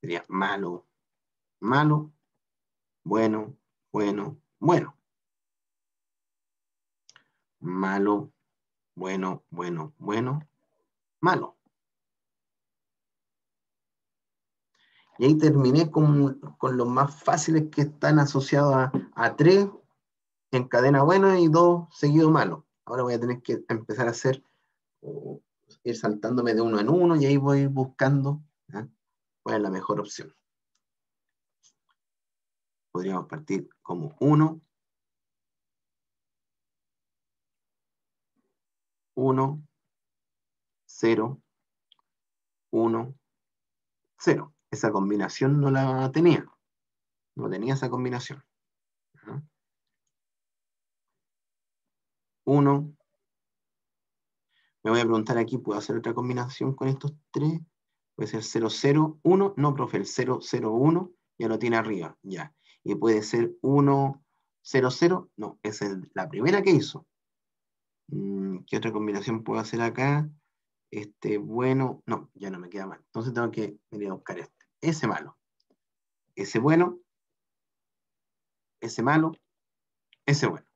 Sería malo, malo. Bueno, bueno, bueno. Malo, bueno, bueno, bueno. Malo. Y ahí terminé con, con los más fáciles que están asociados a, a 3 en cadena buena y 2 seguido malo. Ahora voy a tener que empezar a hacer, ir saltándome de uno en uno y ahí voy buscando cuál es la mejor opción. Podríamos partir como 1. 1, 0, 1, 0. Esa combinación no la tenía. No tenía esa combinación. 1. Me voy a preguntar aquí, ¿puedo hacer otra combinación con estos tres? Puede ser 0, 0, 1. No, profe, el 0, 0, 1 ya lo tiene arriba. Ya. Y puede ser 1, 0, 0. No, esa es la primera que hizo. Mm, ¿Qué otra combinación puedo hacer acá? Este, bueno, no, ya no me queda mal. Entonces tengo que venir a buscar este. Ese malo. Ese bueno. Ese malo. Ese bueno.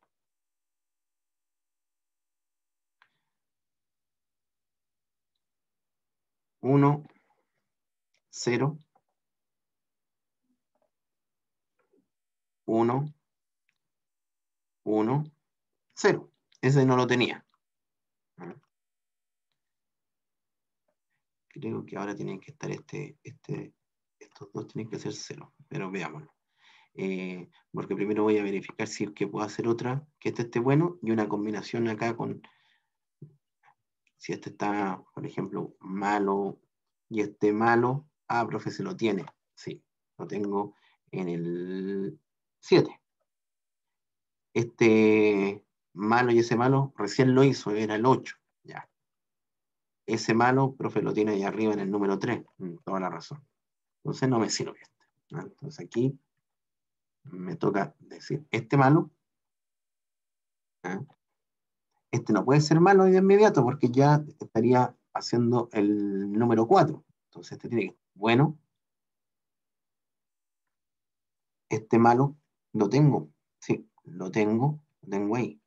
Uno, cero, uno, uno, cero. Ese no lo tenía. Creo que ahora tienen que estar este, este, estos dos tienen que ser cero, pero veámoslo. Eh, porque primero voy a verificar si es que puedo hacer otra, que este esté bueno, y una combinación acá con, si este está, por ejemplo, malo, y este malo, ah, profe, se lo tiene, sí, lo tengo en el 7. Este malo y ese malo recién lo hizo, era el 8, ya. Ese malo, profe, lo tiene ahí arriba en el número 3, mm, toda la razón. Entonces no me sirve este. Entonces aquí me toca decir este malo. Este no puede ser malo de inmediato porque ya estaría haciendo el número 4. Entonces este tiene que bueno. Este malo lo tengo. Sí, lo tengo. Lo tengo ahí.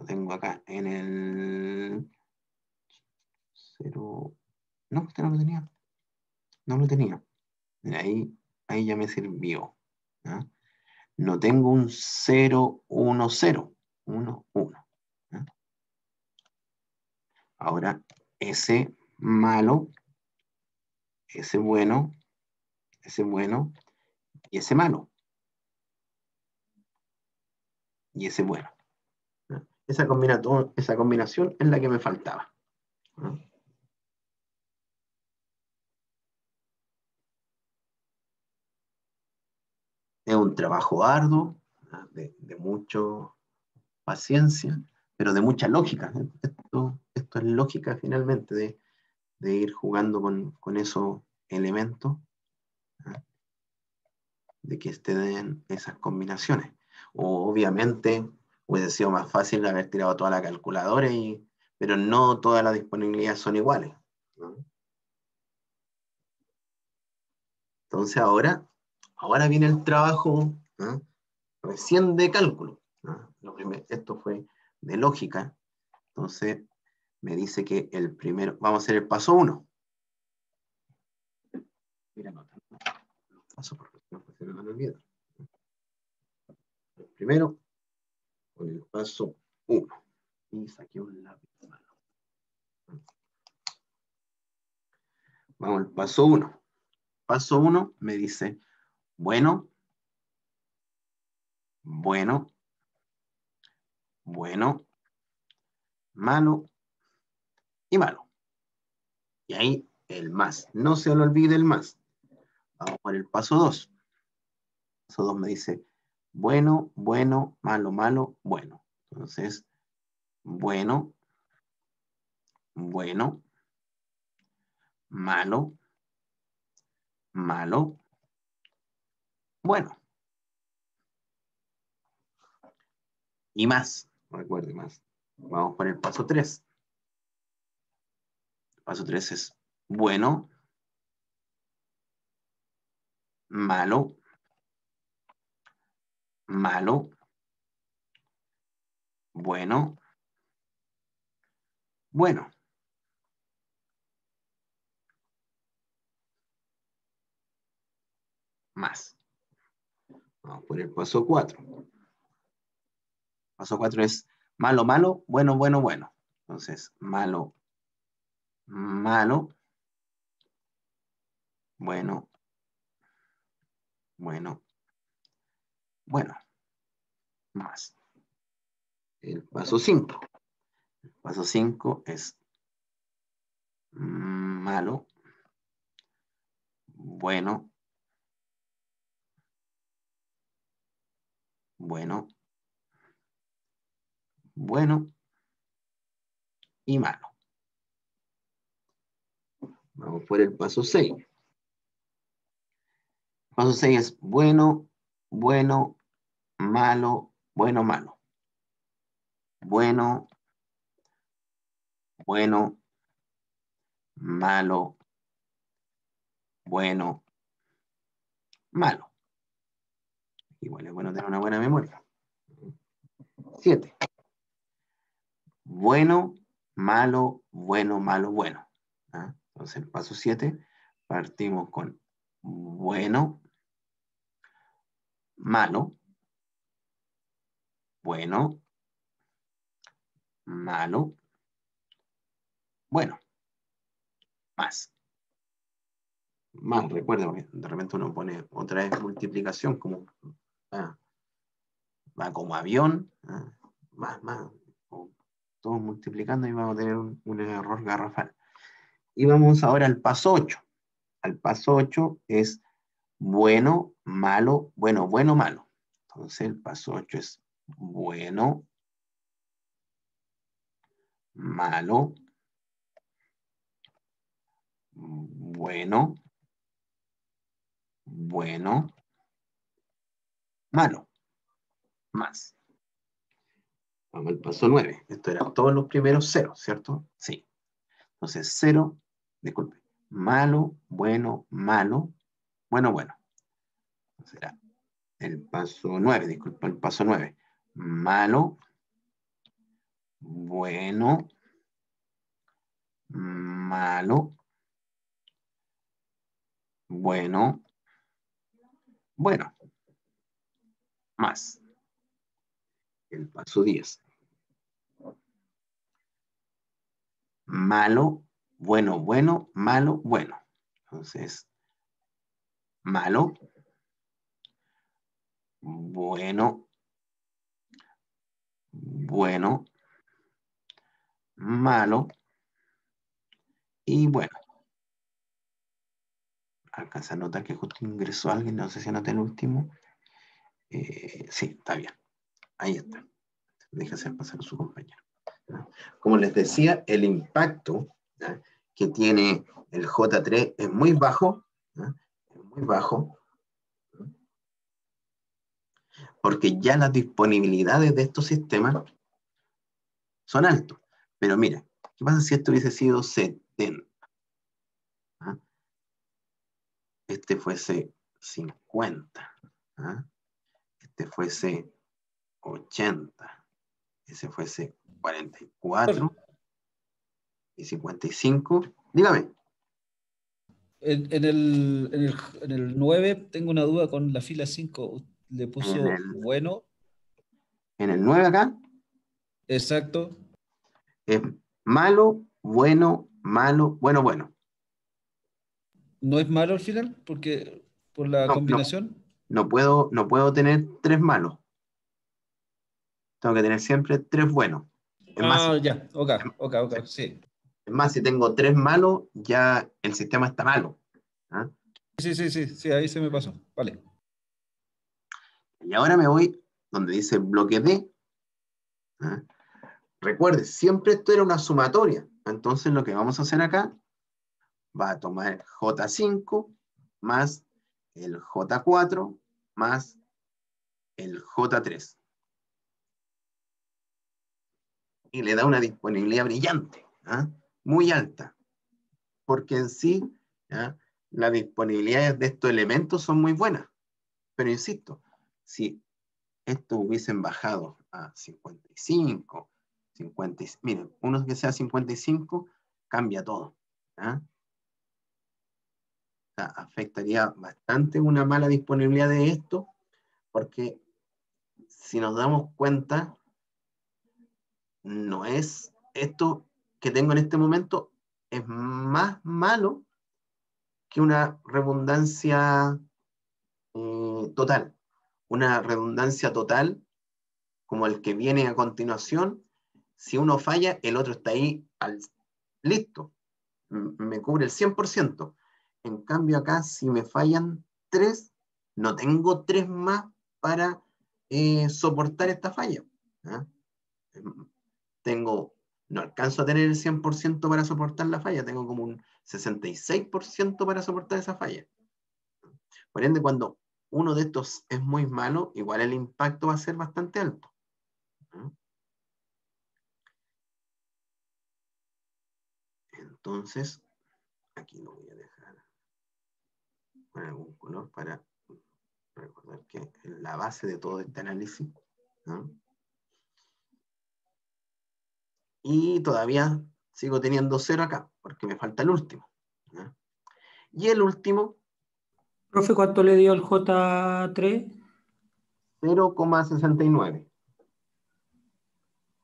Lo tengo acá en el 0. No, este no lo tenía. No lo tenía. Ahí, ahí ya me sirvió. No tengo un 0, 1, 0. 1, 1. Ahora, ese malo, ese bueno, ese bueno, y ese malo. Y ese bueno. Esa, combinación, esa combinación es la que me faltaba. Es un trabajo arduo, de, de mucha paciencia, pero de mucha lógica. Esto, esto es lógica finalmente, de, de ir jugando con, con esos elementos, de que estén esas combinaciones. O, obviamente hubiese sido más fácil haber tirado toda la calculadora, y, pero no todas las disponibilidades son iguales. Entonces ahora Ahora viene el trabajo recién de cálculo. Lo primero, esto fue de lógica. Entonces, me dice que el primero, vamos a hacer el paso 1. Mira, los pasos porque no me olvida. El primero, con el paso 1. Y saqué un lápiz. Vamos al paso 1. Paso 1 me dice bueno, bueno, bueno, malo y malo. Y ahí el más. No se lo olvide el más. Vamos por el paso 2. Paso 2 me dice bueno, bueno, malo, malo, bueno. Entonces, bueno, bueno, malo, malo, bueno. Y más, recuerde más. Vamos por el paso 3. El paso 3 es bueno, malo, malo, bueno, bueno. Más. Vamos por el paso 4. Paso 4 es malo, malo, bueno, bueno, bueno. Entonces, malo, malo, bueno, bueno, bueno, más. El paso 5. paso 5 es malo, bueno, bueno, bueno y malo. Vamos por el paso 6. Paso 6 es bueno, bueno, malo, bueno, malo. Bueno, bueno, malo, bueno, malo. Igual es bueno tener una buena memoria. 7. Bueno, malo, bueno, malo, bueno. ¿Ah? Entonces, el paso 7, partimos con bueno, malo, bueno, malo, bueno, más. Más, recuerden, que de repente uno pone otra vez multiplicación como ah, va como avión, ah, más, más, todos multiplicando y vamos a tener un, un error garrafal. Y vamos ahora al paso 8. Al paso 8 es bueno, malo, bueno, bueno, malo. Entonces el paso 8 es bueno, malo, bueno, bueno, malo, más. Vamos al paso 9. Esto eran todos los primeros ceros, ¿cierto? Sí. Entonces, cero, disculpe, malo, bueno, malo, bueno, bueno. Será el paso 9, disculpa, el paso 9. Malo, bueno, malo, bueno, bueno, más. El paso 10. Malo, bueno, bueno, malo, bueno. Entonces, malo, bueno, bueno, malo y bueno. Alcanza a notar que justo ingresó alguien, no sé si anoté el último. Eh, sí, está bien. Ahí está. Deja hacer pasar su compañero. Como les decía, el impacto que tiene el J3 es muy bajo, muy bajo, porque ya las disponibilidades de estos sistemas son altos. Pero mira, ¿qué pasa si esto hubiese sido 70? ¿Ah? Este fuese 50. ¿Ah? Este fuese 80. Ese fuese 44 y 55. Dígame. En, el, en, el, en, el, 9 tengo una duda con la fila 5. ¿Le puso el, bueno? En el 9 acá. Exacto. Es malo, bueno, malo, bueno, bueno. ¿No es malo al final? Porque por la No, combinación. No puedo, no puedo tener tres malos. Tengo que tener siempre tres buenos. Es más, Ah, ya, ok, ok, ok, sí. es más, si tengo tres malos, ya el sistema está malo. ¿ah? Sí, sí, sí, sí, ahí se me pasó. Vale. Y ahora me voy donde dice bloque D. ¿ah? Recuerde, siempre esto era una sumatoria. Entonces lo que vamos a hacer acá va a tomar J5 más el J4 más el J3. Y le da una disponibilidad brillante, ¿ah? muy alta. Porque en sí, ¿ah? las disponibilidades de estos elementos son muy buenas. Pero insisto, si estos hubiesen bajado a 55, 50, miren, uno que sea 55, cambia todo. ¿ah? Afectaría bastante una mala disponibilidad de esto, porque si nos damos cuenta, no es esto que tengo en este momento, es más malo que una redundancia eh, total. Una redundancia total, como el que viene a continuación, Si uno falla, el otro está ahí listo. Me cubre el 100%. En cambio acá, si me fallan tres, no tengo tres más para eh, soportar esta falla. ¿ah? Tengo, no alcanzo a tener el 100% para soportar la falla, tengo como un 66% para soportar esa falla. Por ende, cuando uno de estos es muy malo, igual el impacto va a ser bastante alto. Entonces, aquí lo voy a dejar con algún color para recordar que es la base de todo este análisis. Y todavía sigo teniendo cero acá, porque me falta el último. Y el último, Profe, ¿cuánto le dio el J3? 0,69.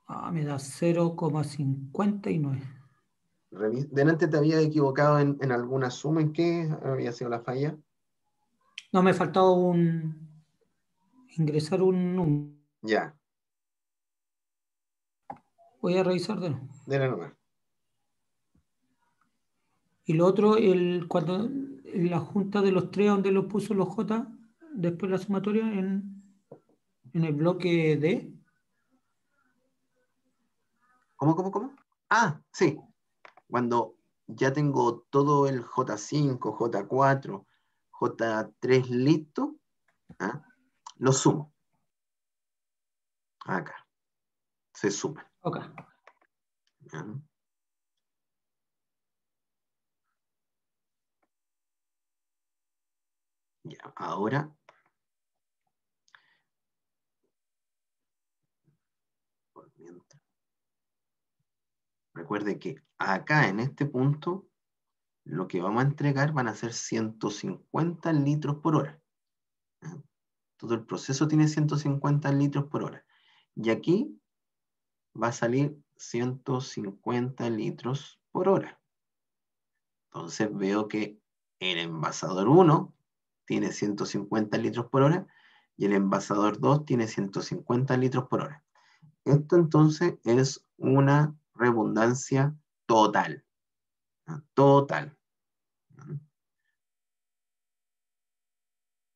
Ah, me da 0,59. Revi- Delante te había equivocado en, en alguna suma. ¿En qué había sido la falla? No, me faltaba un ingresar un número. Ya, Voy a revisar de nuevo. de nomás. Y lo otro, el, cuando la junta de los tres, donde lo puso los J, después la sumatoria en, en el bloque D. ¿Cómo, cómo, cómo? Ah, sí. Cuando ya tengo todo el J5, J4, J3 listo, ¿ah? lo sumo. Acá. Se suman. Ok. Ya, ahora. Recuerde que acá en este punto, lo que vamos a entregar van a ser 150 litros por hora. Todo el proceso tiene 150 litros por hora. Y aquí va a salir 150 litros por hora. Entonces veo que el envasador 1 tiene 150 litros por hora y el envasador 2 tiene 150 litros por hora. Esto entonces es una redundancia total. Total.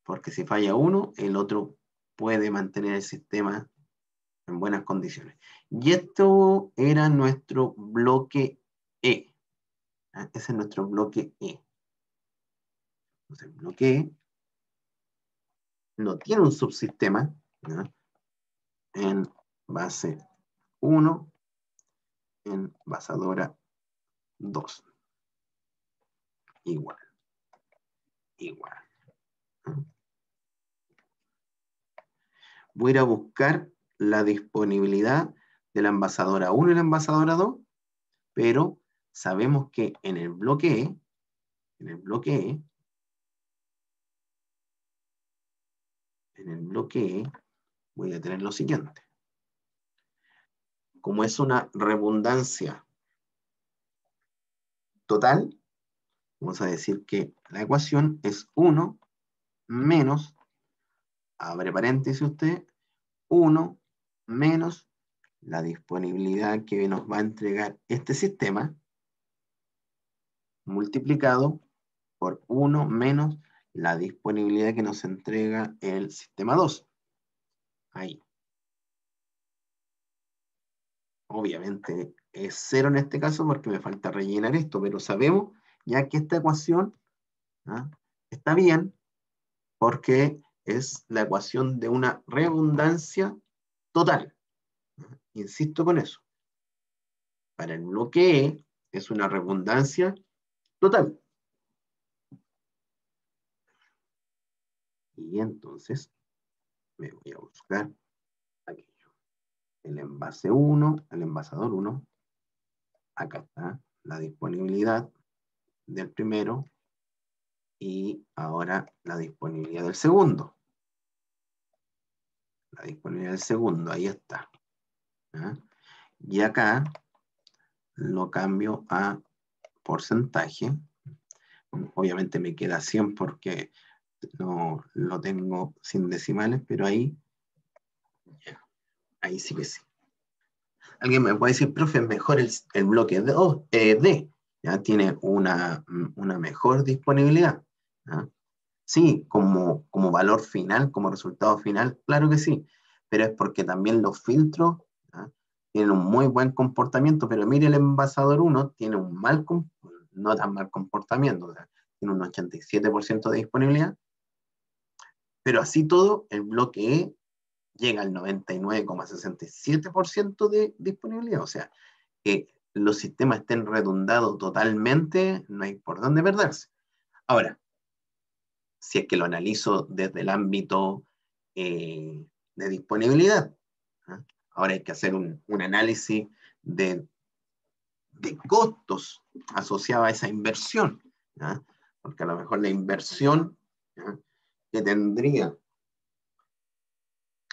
Porque si falla uno, el otro puede mantener el sistema en buenas condiciones. Y esto era nuestro bloque E. Ese es nuestro bloque E. Entonces, bloque E no tiene un subsistema ¿ya? en base 1, en basadora 2. Igual. Igual. ¿ah? Voy a ir a buscar la disponibilidad de la envasadora 1 y la envasadora 2, pero sabemos que en el bloque E, en el bloque E, en el bloque E, voy a tener lo siguiente. Como es una redundancia total, vamos a decir que la ecuación es 1 menos, abre paréntesis usted, 1 menos la disponibilidad que nos va a entregar este sistema multiplicado por 1 menos la disponibilidad que nos entrega el sistema 2. Ahí. Obviamente es cero en este caso porque me falta rellenar esto, pero sabemos ya que esta ecuación ¿ah? está bien porque es la ecuación de una redundancia total. Insisto con eso. Para el bloque E es una redundancia total. Y entonces me voy a buscar aquello. El envase 1, el envasador 1. Acá está la disponibilidad del primero y ahora la disponibilidad del segundo. La disponibilidad del segundo, ahí está. ¿ah? Y acá lo cambio a porcentaje. Obviamente me queda 100 porque no lo tengo sin decimales, pero ahí, ahí sí que sí. Alguien me puede decir, profe, mejor el, el bloque D, oh, eh, D, ya tiene una, una mejor disponibilidad. Sí, como, como valor final, como resultado final, claro que sí, pero es porque también los filtros tienen un muy buen comportamiento, pero mire el envasador 1 tiene un mal, no tan mal comportamiento, tiene un 87% de disponibilidad, pero así todo, el bloque E llega al 99,67% de disponibilidad, o sea, que los sistemas estén redundados totalmente, no hay por dónde perderse. Ahora, si es que lo analizo desde el ámbito eh, de disponibilidad, ¿ah? ahora hay que hacer un, análisis de, de costos asociados a esa inversión, ¿ah? porque a lo mejor la inversión ¿ah? Que tendría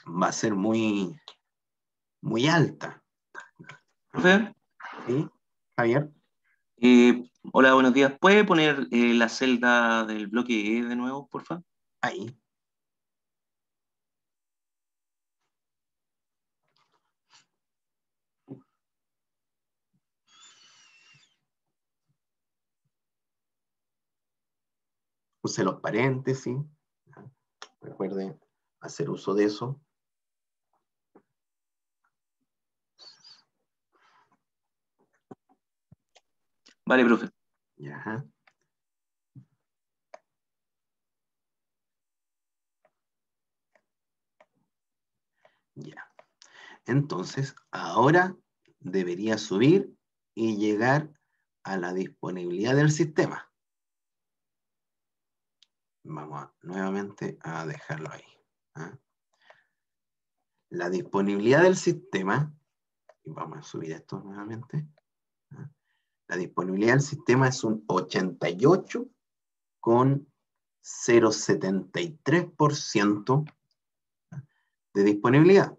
va a ser muy, muy alta. Profe, ¿Sí, Javier? eh, hola, buenos días. ¿Puede poner eh, la celda del bloque E de nuevo, por favor? Ahí. Use los paréntesis. ¿Ya? Recuerde hacer uso de eso. Vale, profe. Ya. Ya. Entonces, ahora debería subir y llegar a la disponibilidad del sistema. Vamos a- nuevamente a dejarlo ahí. ¿ah? La disponibilidad del sistema, y vamos a subir esto nuevamente. ¿ah? La disponibilidad del sistema es un 88 con 0,73% de disponibilidad.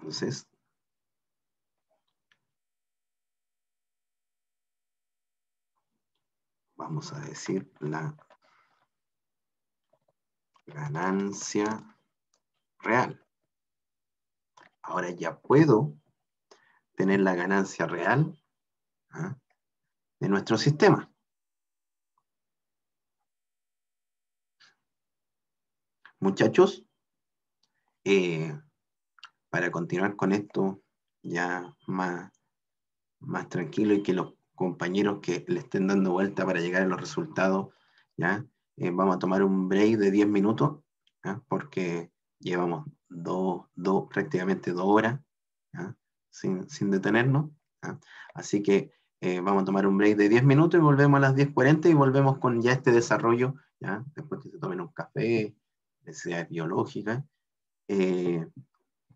Entonces, vamos a decir la ganancia real. Ahora ya puedo tener la ganancia real ¿ah? de nuestro sistema. Muchachos, eh, para continuar con esto ya más, más tranquilo y que los compañeros que le estén dando vuelta para llegar a los resultados, ¿ya? Eh, vamos a tomar un break de 10 minutos, porque llevamos dos, dos, prácticamente dos horas. Sin, sin detenernos. Así que eh, vamos a tomar un break de 10 minutos y volvemos a las 10.40 y volvemos con ya este desarrollo, ¿ya? después que se tomen un café, necesidades biológicas, eh,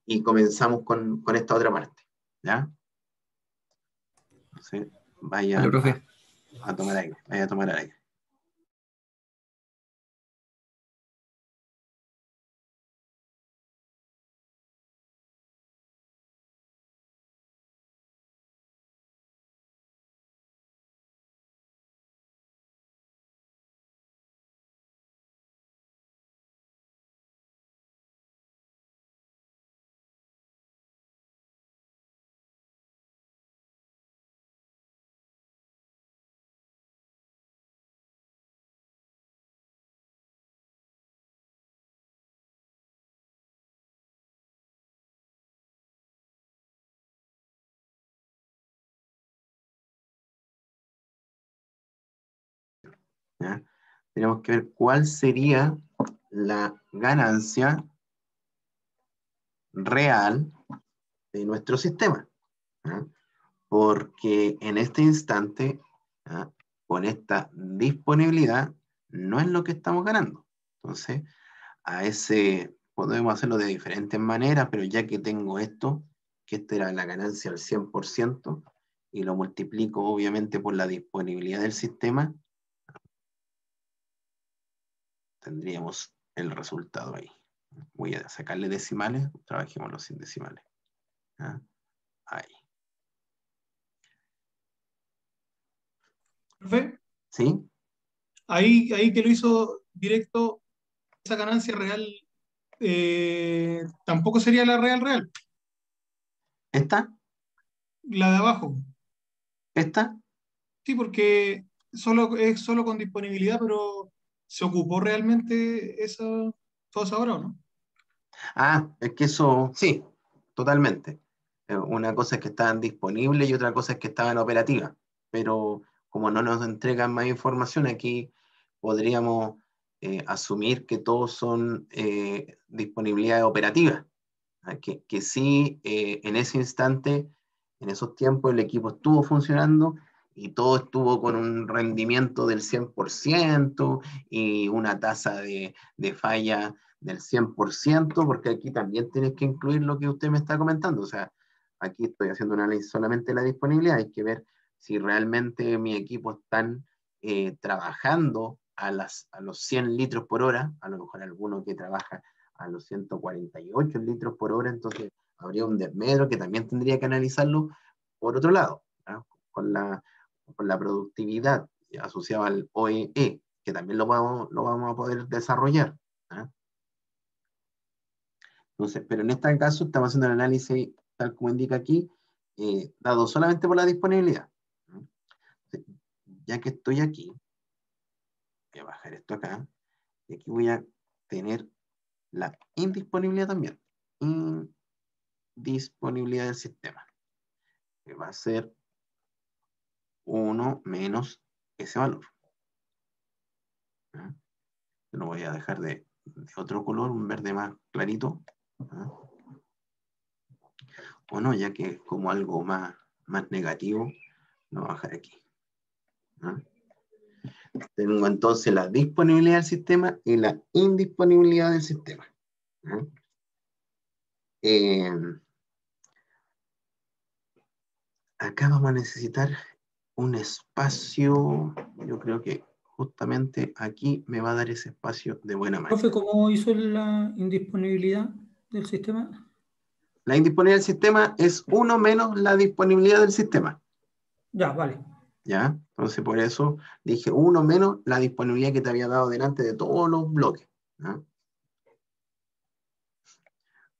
y comenzamos con, con, esta otra parte. ¿ya? Entonces, vaya Vale, profe. a, a tomar aire, vaya a tomar aire. Tenemos que ver cuál sería la ganancia real de nuestro sistema. ¿ya? Porque en este instante, ¿ya? con esta disponibilidad, no es lo que estamos ganando. Entonces, a ese podemos hacerlo de diferentes maneras, pero ya que tengo esto, que esta era la ganancia al 100%, y lo multiplico obviamente por la disponibilidad del sistema, tendríamos el resultado ahí. Voy a sacarle decimales, trabajémoslo sin decimales. ¿Ah? Ahí. Profe, ¿Sí? ahí, ahí que lo hizo directo, esa ganancia real eh, tampoco sería la real real, ¿Esta? la de abajo. ¿Esta? Sí, porque solo, es solo con disponibilidad, pero ¿se ocupó realmente esa, toda esa o no? Ah, es que eso, sí, totalmente. Eh, Una cosa es que estaban disponibles y otra cosa es que estaban operativas. Pero como no nos entregan más información, aquí podríamos eh, asumir que todos son eh, disponibilidades operativas. Ah, Que, que sí, eh, en ese instante, en esos tiempos, el equipo estuvo funcionando y todo estuvo con un rendimiento del 100% y una tasa de, de falla del 100%, porque aquí también tienes que incluir lo que usted me está comentando. O sea, aquí estoy haciendo un análisis solamente de la disponibilidad, hay que ver si realmente mi equipo están eh, trabajando a, las, a los 100 litros por hora, a lo mejor alguno que trabaja a los 148 litros por hora, entonces habría un desmedro que también tendría que analizarlo por otro lado, con, la, con la productividad asociada al OEE, que también lo vamos, lo vamos a poder desarrollar. ¿ah? Entonces, pero en este caso estamos haciendo el análisis tal como indica aquí, eh, dado solamente por la disponibilidad. Ya que estoy aquí, voy a bajar esto acá, y aquí voy a tener la indisponibilidad también. Indisponibilidad del sistema. Que va a ser 1 menos ese valor. ¿Ah? Lo voy a dejar de, otro color, un verde más clarito. O no, ya que es como algo más, más negativo, lo voy a bajar aquí. Tengo entonces la disponibilidad del sistema y la indisponibilidad del sistema. Eh, acá vamos a necesitar un espacio, yo creo que justamente aquí me va a dar ese espacio de buena manera. Profe, ¿cómo hizo la indisponibilidad del sistema? La indisponibilidad del sistema es uno menos la disponibilidad del sistema. Ya, vale. ¿Ya? Entonces por eso dije uno menos la disponibilidad que te había dado delante de todos los bloques. ¿ya?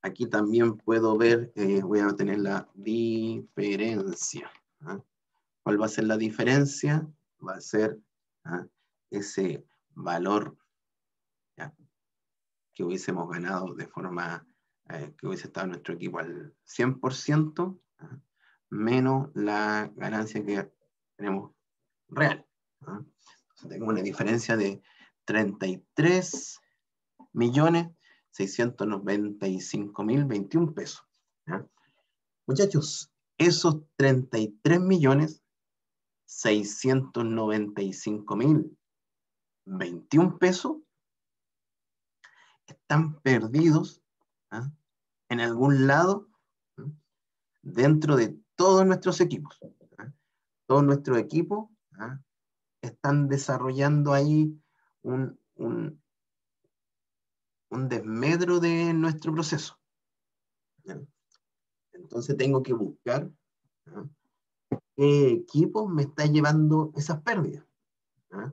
Aquí también puedo ver, eh, voy a tener la diferencia. ¿Cuál va a ser la diferencia? Va a ser ¿ah? ese valor que hubiésemos ganado de forma eh, que hubiese estado nuestro equipo al 100%, ¿ah? menos la ganancia que tenemos real. ¿ah? Entonces tengo una diferencia de 33 millones 695 mil 21 pesos. Muchachos, esos 33 millones 695 mil 21 pesos están perdidos ¿ah? en algún lado ¿ah? dentro de todos nuestros equipos. ¿ah? Todos nuestros equipos están desarrollando ahí un, un, un desmedro de nuestro proceso. Entonces tengo que buscar. Qué equipo me está llevando esas pérdidas. ¿ah?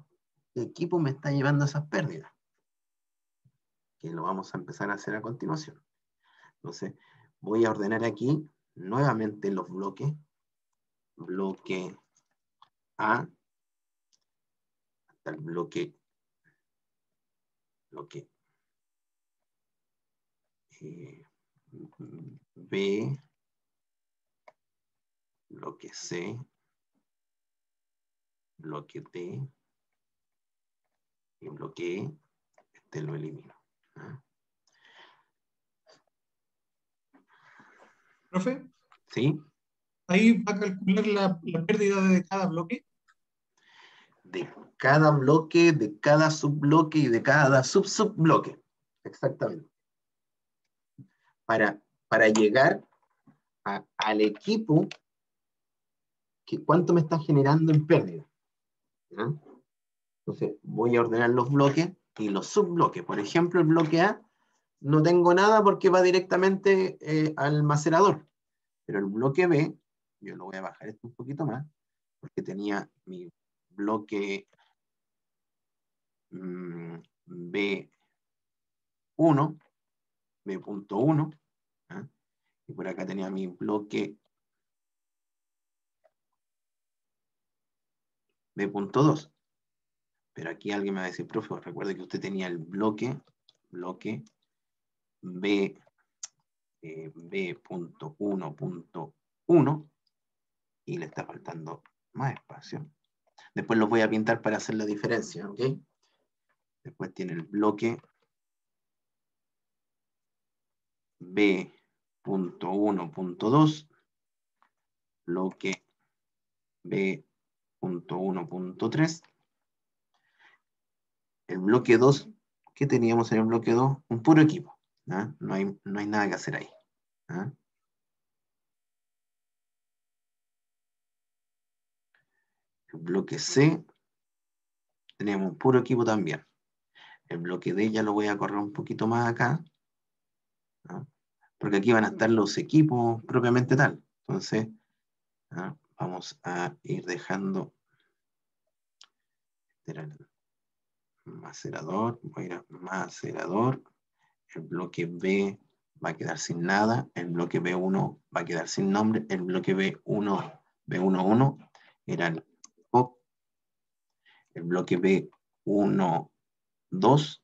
¿Qué equipo me está llevando esas pérdidas? Que lo vamos a empezar a hacer a continuación. Entonces, voy a ordenar aquí nuevamente los bloques. Bloque A hasta el bloque, bloque eh, B, bloque C, bloque D y bloque E, este lo elimino. ¿ah? Profe, ¿Sí? ahí va a calcular la, la pérdida de cada bloque. De cada bloque, de cada subbloque y de cada sub-subbloque. Exactamente. Para, para llegar a- al equipo, ¿cuánto me está generando en pérdida? Entonces, voy a ordenar los bloques y los subbloques. Por ejemplo, el bloque A, no tengo nada porque va directamente eh, al macerador. Pero el bloque B, yo lo voy a bajar esto un poquito más, porque tenía mi, bloque mm, B1, B.1, ¿ah? y por acá tenía mi bloque B.2. Pero aquí alguien me va a decir, profe, recuerde que usted tenía el bloque, bloque B, eh, B.1.1 y le está faltando más espacio. Después los voy a pintar para hacer la diferencia, ¿ok? Después tiene el bloque B.1.2, bloque B.1.3, el bloque 2, ¿qué teníamos en el bloque 2? Un puro equipo, ¿ah? no, hay, no hay nada que hacer ahí. ¿ah? El bloque C, tenemos un puro equipo también. El bloque D ya lo voy a correr un poquito más acá, ¿ah? porque aquí van a estar los equipos propiamente tal. Entonces. Vamos a ir dejando este macerador, voy a ir a macerador, el bloque B va a quedar sin nada, el bloque B1 va a quedar sin nombre, el bloque B1, B11 era el el bloque B1, 2,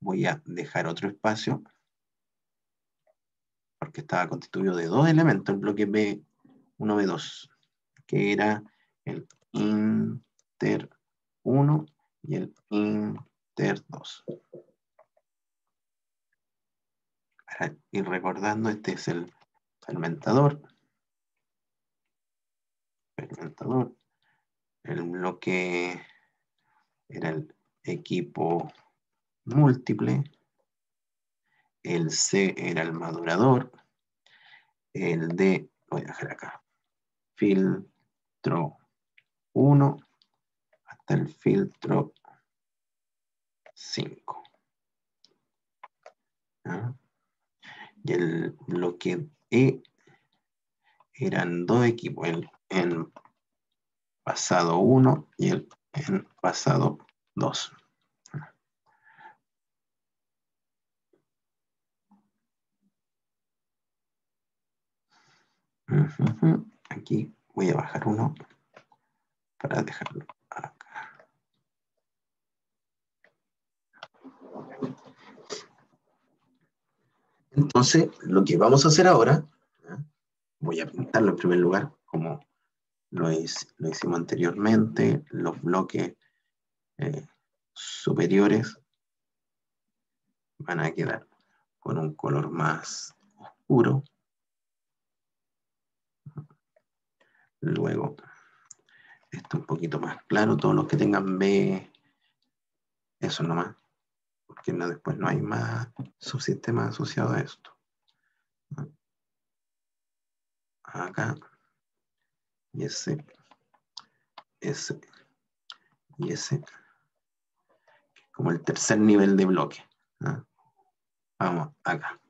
voy a dejar otro espacio porque estaba constituido de dos elementos, el bloque B1, B2, que era el inter 1 y el inter 2. Para ir recordando, este es el fermentador. Fermentador. El bloque era el equipo múltiple, el C era el madurador, el D, voy a dejar acá, filtro 1 hasta el filtro 5. Y el bloque E eran dos equipos, el en pasado 1 y el en pasado 2. Aquí voy a bajar uno para dejarlo acá. Entonces, lo que vamos a hacer ahora, voy a pintarlo en primer lugar como lo, hicimos anteriormente, los bloques eh, superiores van a quedar con un color más oscuro. Luego, esto un poquito más claro, todos los que tengan B, eso nomás, porque no, después no hay más subsistemas asociados a esto. Acá y ese, ese y ese, como el tercer nivel de bloque. Vamos acá.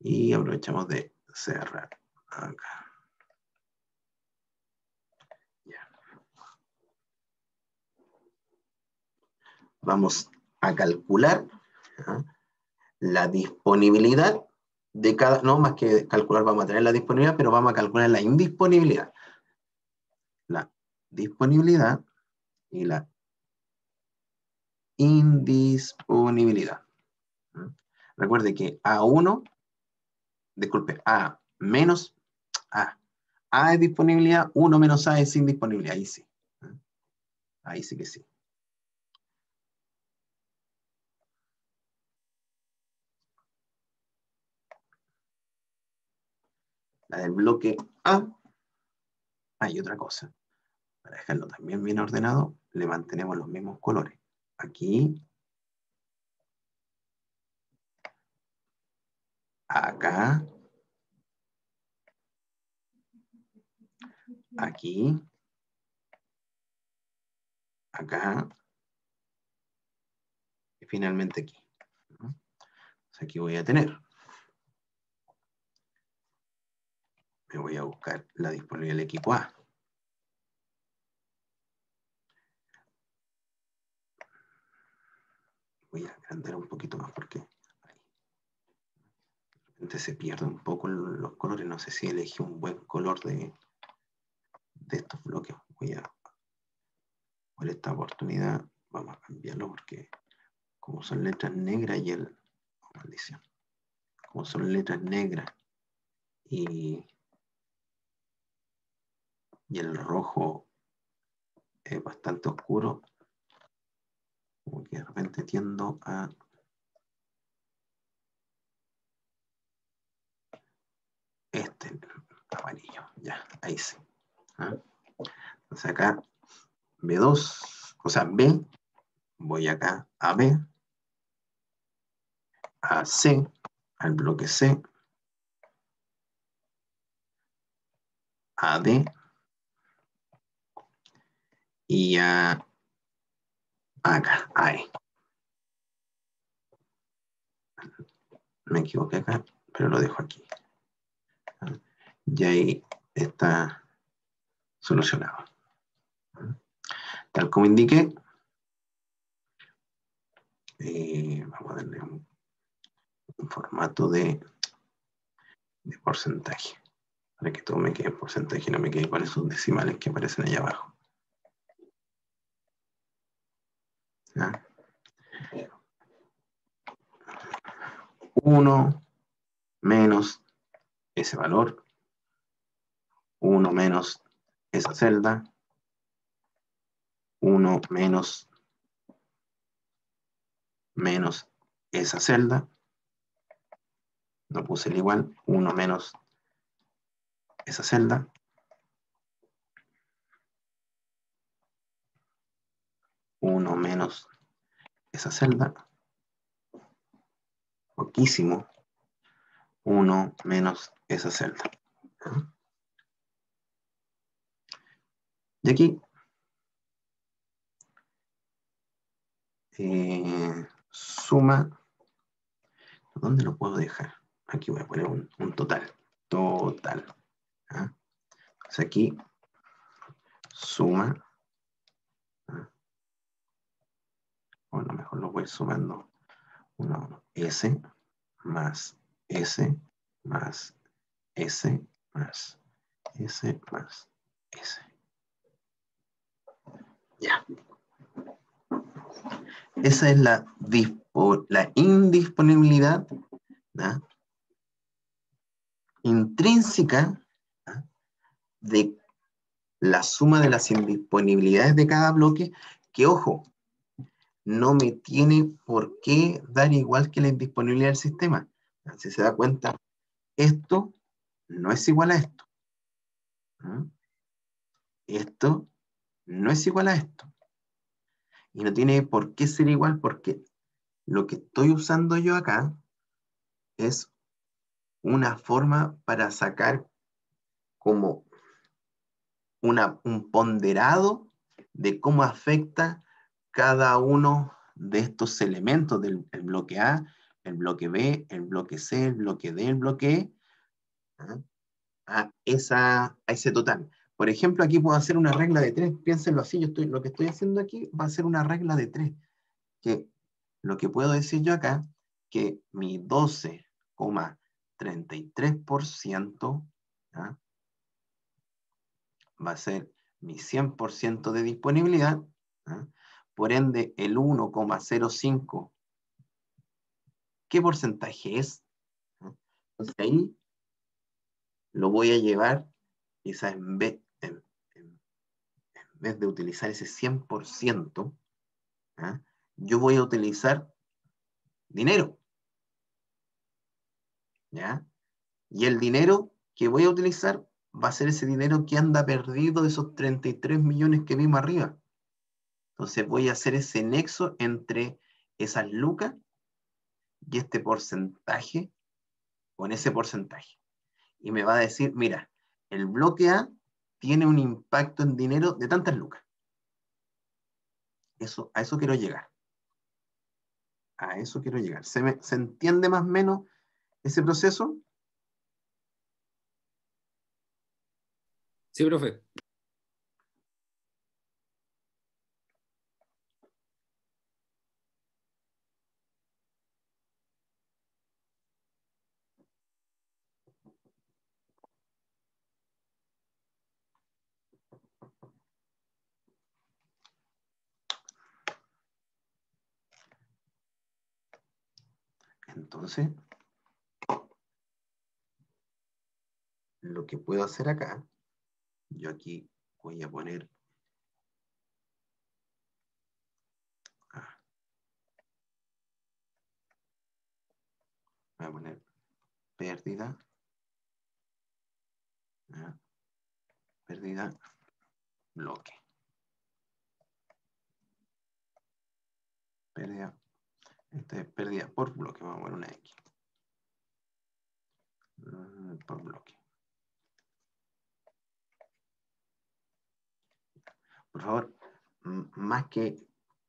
Y aprovechamos de cerrar acá. Vamos a calcular la disponibilidad de cada, no más que calcular, vamos a tener la disponibilidad, pero vamos a calcular la indisponibilidad. La disponibilidad y la indisponibilidad. ¿Mm? Recuerde que A1, disculpe, A menos A. A es disponibilidad, 1 menos A es indisponibilidad, ahí sí. ¿Mm? Ahí sí que sí. La del bloque A. Hay otra cosa. Para dejarlo también bien ordenado, le mantenemos los mismos colores. Aquí. Acá. Aquí. Acá. Y finalmente aquí. aquí voy a tener que voy a buscar la disponibilidad del equipo A. Voy a agrandar un poquito más porque de repente se pierden un poco los colores. No sé si elegí un buen color de, de estos bloques. Voy a, por esta oportunidad, vamos a cambiarlo porque como son letras negras y el, maldición, como son letras negras y y el rojo es bastante oscuro, como que de repente tiendo a este amarillo, ya, ahí sí. ¿ah? Entonces acá B2, o sea, B, voy acá a B, a C, al bloque C, a D, y a acá, ahí. Me equivoqué acá, pero lo dejo aquí. Y ahí está solucionado. Tal como indiqué, eh, vamos a darle un, formato de, de porcentaje, para que todo me quede en porcentaje y no me quede con esos decimales que aparecen allá abajo. 1 menos ese valor, 1 menos esa celda, 1 menos menos esa celda, no puse el igual, 1 menos esa celda, uno menos esa celda, poquísimo, uno menos esa celda. Y aquí eh, suma, ¿dónde lo puedo dejar? Aquí voy a poner un, total, total. ¿ah? Aquí suma, ¿ah? Bueno, mejor lo voy sumando, uno, a uno, S más S más S más S más S. Ya. Esa es la, dispo- la indisponibilidad intrínseca de la suma de las indisponibilidades de cada bloque, que ojo, no me tiene por qué dar igual que la indisponibilidad del sistema. Si se da cuenta, esto no es igual a esto. ¿Mm? Esto no es igual a esto. Y no tiene por qué ser igual porque lo que estoy usando yo acá es una forma para sacar como una, un ponderado de cómo afecta cada uno de estos elementos del el bloque A, el bloque B, el bloque C, el bloque D, el bloque E, ¿ah? a, esa, a ese total. Por ejemplo, aquí puedo hacer una regla de tres. Piénsenlo así, yo estoy, lo que estoy haciendo aquí va a ser una regla de tres. Que lo que puedo decir yo acá, que mi 12,33% ¿ah? va a ser mi 100% de disponibilidad. ¿ah? Por ende, el 1,05, ¿qué porcentaje es? Entonces ahí lo voy a llevar, quizás en vez, en vez de utilizar ese 100%, ¿ah? yo voy a utilizar dinero. ¿Ya? Y el dinero que voy a utilizar va a ser ese dinero que anda perdido de esos 33 millones que vimos arriba. Entonces voy a hacer ese nexo entre esas lucas y este porcentaje con ese porcentaje. Y me va a decir, mira, el bloque A tiene un impacto en dinero de tantas lucas. Eso, a eso quiero llegar. A eso quiero llegar. ¿Se, me- se entiende más o menos ese proceso? Sí, profe. Lo que puedo hacer acá, yo aquí voy a poner ah. voy a poner pérdida ¿ya? pérdida bloque pérdida esta es pérdida por bloque vamos a poner una X. Mm, por bloque. Por favor, más que,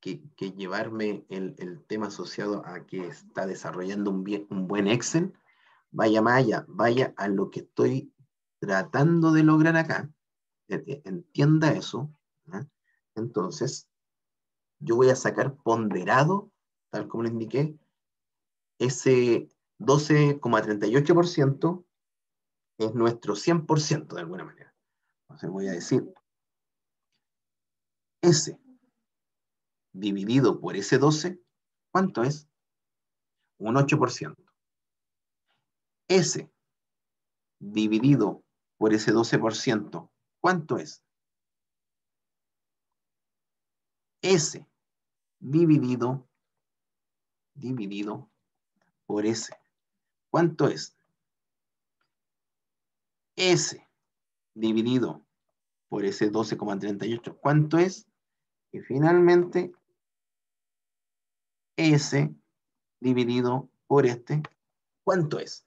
que, llevarme el, el tema asociado a que está desarrollando un, bien, un buen Excel, vaya más allá, vaya a lo que estoy tratando de lograr acá, e- e- entienda eso, entonces yo voy a sacar ponderado, tal como le indiqué, ese 12,38% es nuestro 100% de alguna manera. Entonces voy a decir S dividido por ese 12, ¿cuánto es? Un 8%. S dividido por ese 12%, ¿cuánto es? S dividido, dividido por S. ¿Cuánto es? S dividido por ese 12,38. ¿Cuánto es? Y finalmente, S dividido por este, ¿cuánto es?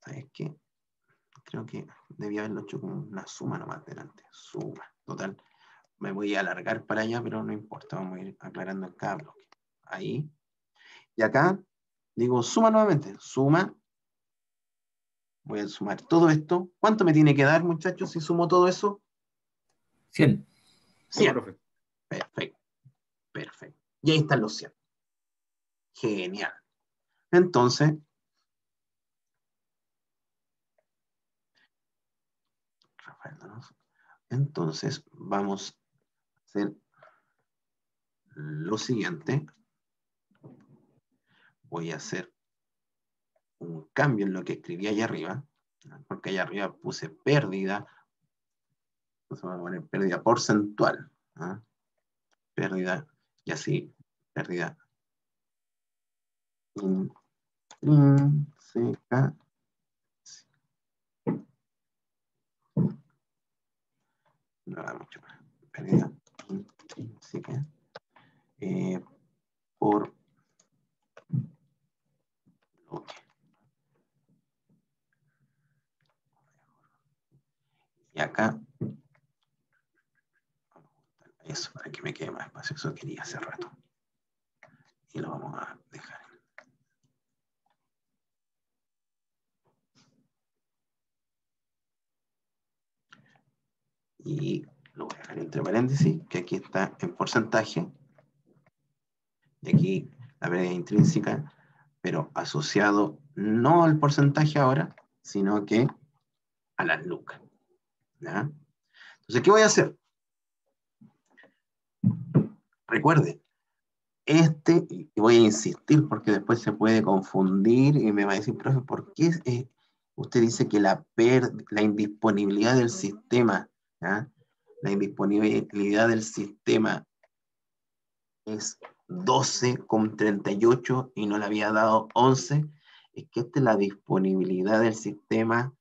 ¿Sabes qué? Creo que debía haberlo hecho con una suma nomás delante. Suma. Total. Me voy a alargar para allá, pero no importa. Vamos a ir aclarando en cada bloque. Ahí. Y acá digo suma nuevamente. Suma. Voy a sumar todo esto. ¿Cuánto me tiene que dar, muchachos, si sumo todo eso? 100. 100. profe. Perfecto. Perfecto. Y ahí están los 100. Genial. Entonces. Entonces, vamos a hacer lo siguiente. Voy a hacer un cambio en lo que escribí allá arriba, porque allá arriba puse pérdida. Entonces voy a poner pérdida porcentual. ¿ah? Pérdida, y así, pérdida intrínseca. No da mucho más. Pérdida intrínseca eh, por Y acá, eso para que me quede más espacio, eso quería hace rato. Y lo vamos a dejar. Y lo voy a dejar entre paréntesis, que aquí está en porcentaje. Y aquí la pérdida intrínseca, pero asociado no al porcentaje ahora, sino que a las lucas. ¿ya? Entonces, ¿qué voy a hacer? Recuerde, este, y voy a insistir porque después se puede confundir y me va a decir, profe, ¿por qué eh, usted dice que la, la indisponibilidad del sistema, ¿ya? la indisponibilidad del sistema es 12,38 y no le había dado 11? Es que esta es la disponibilidad del sistema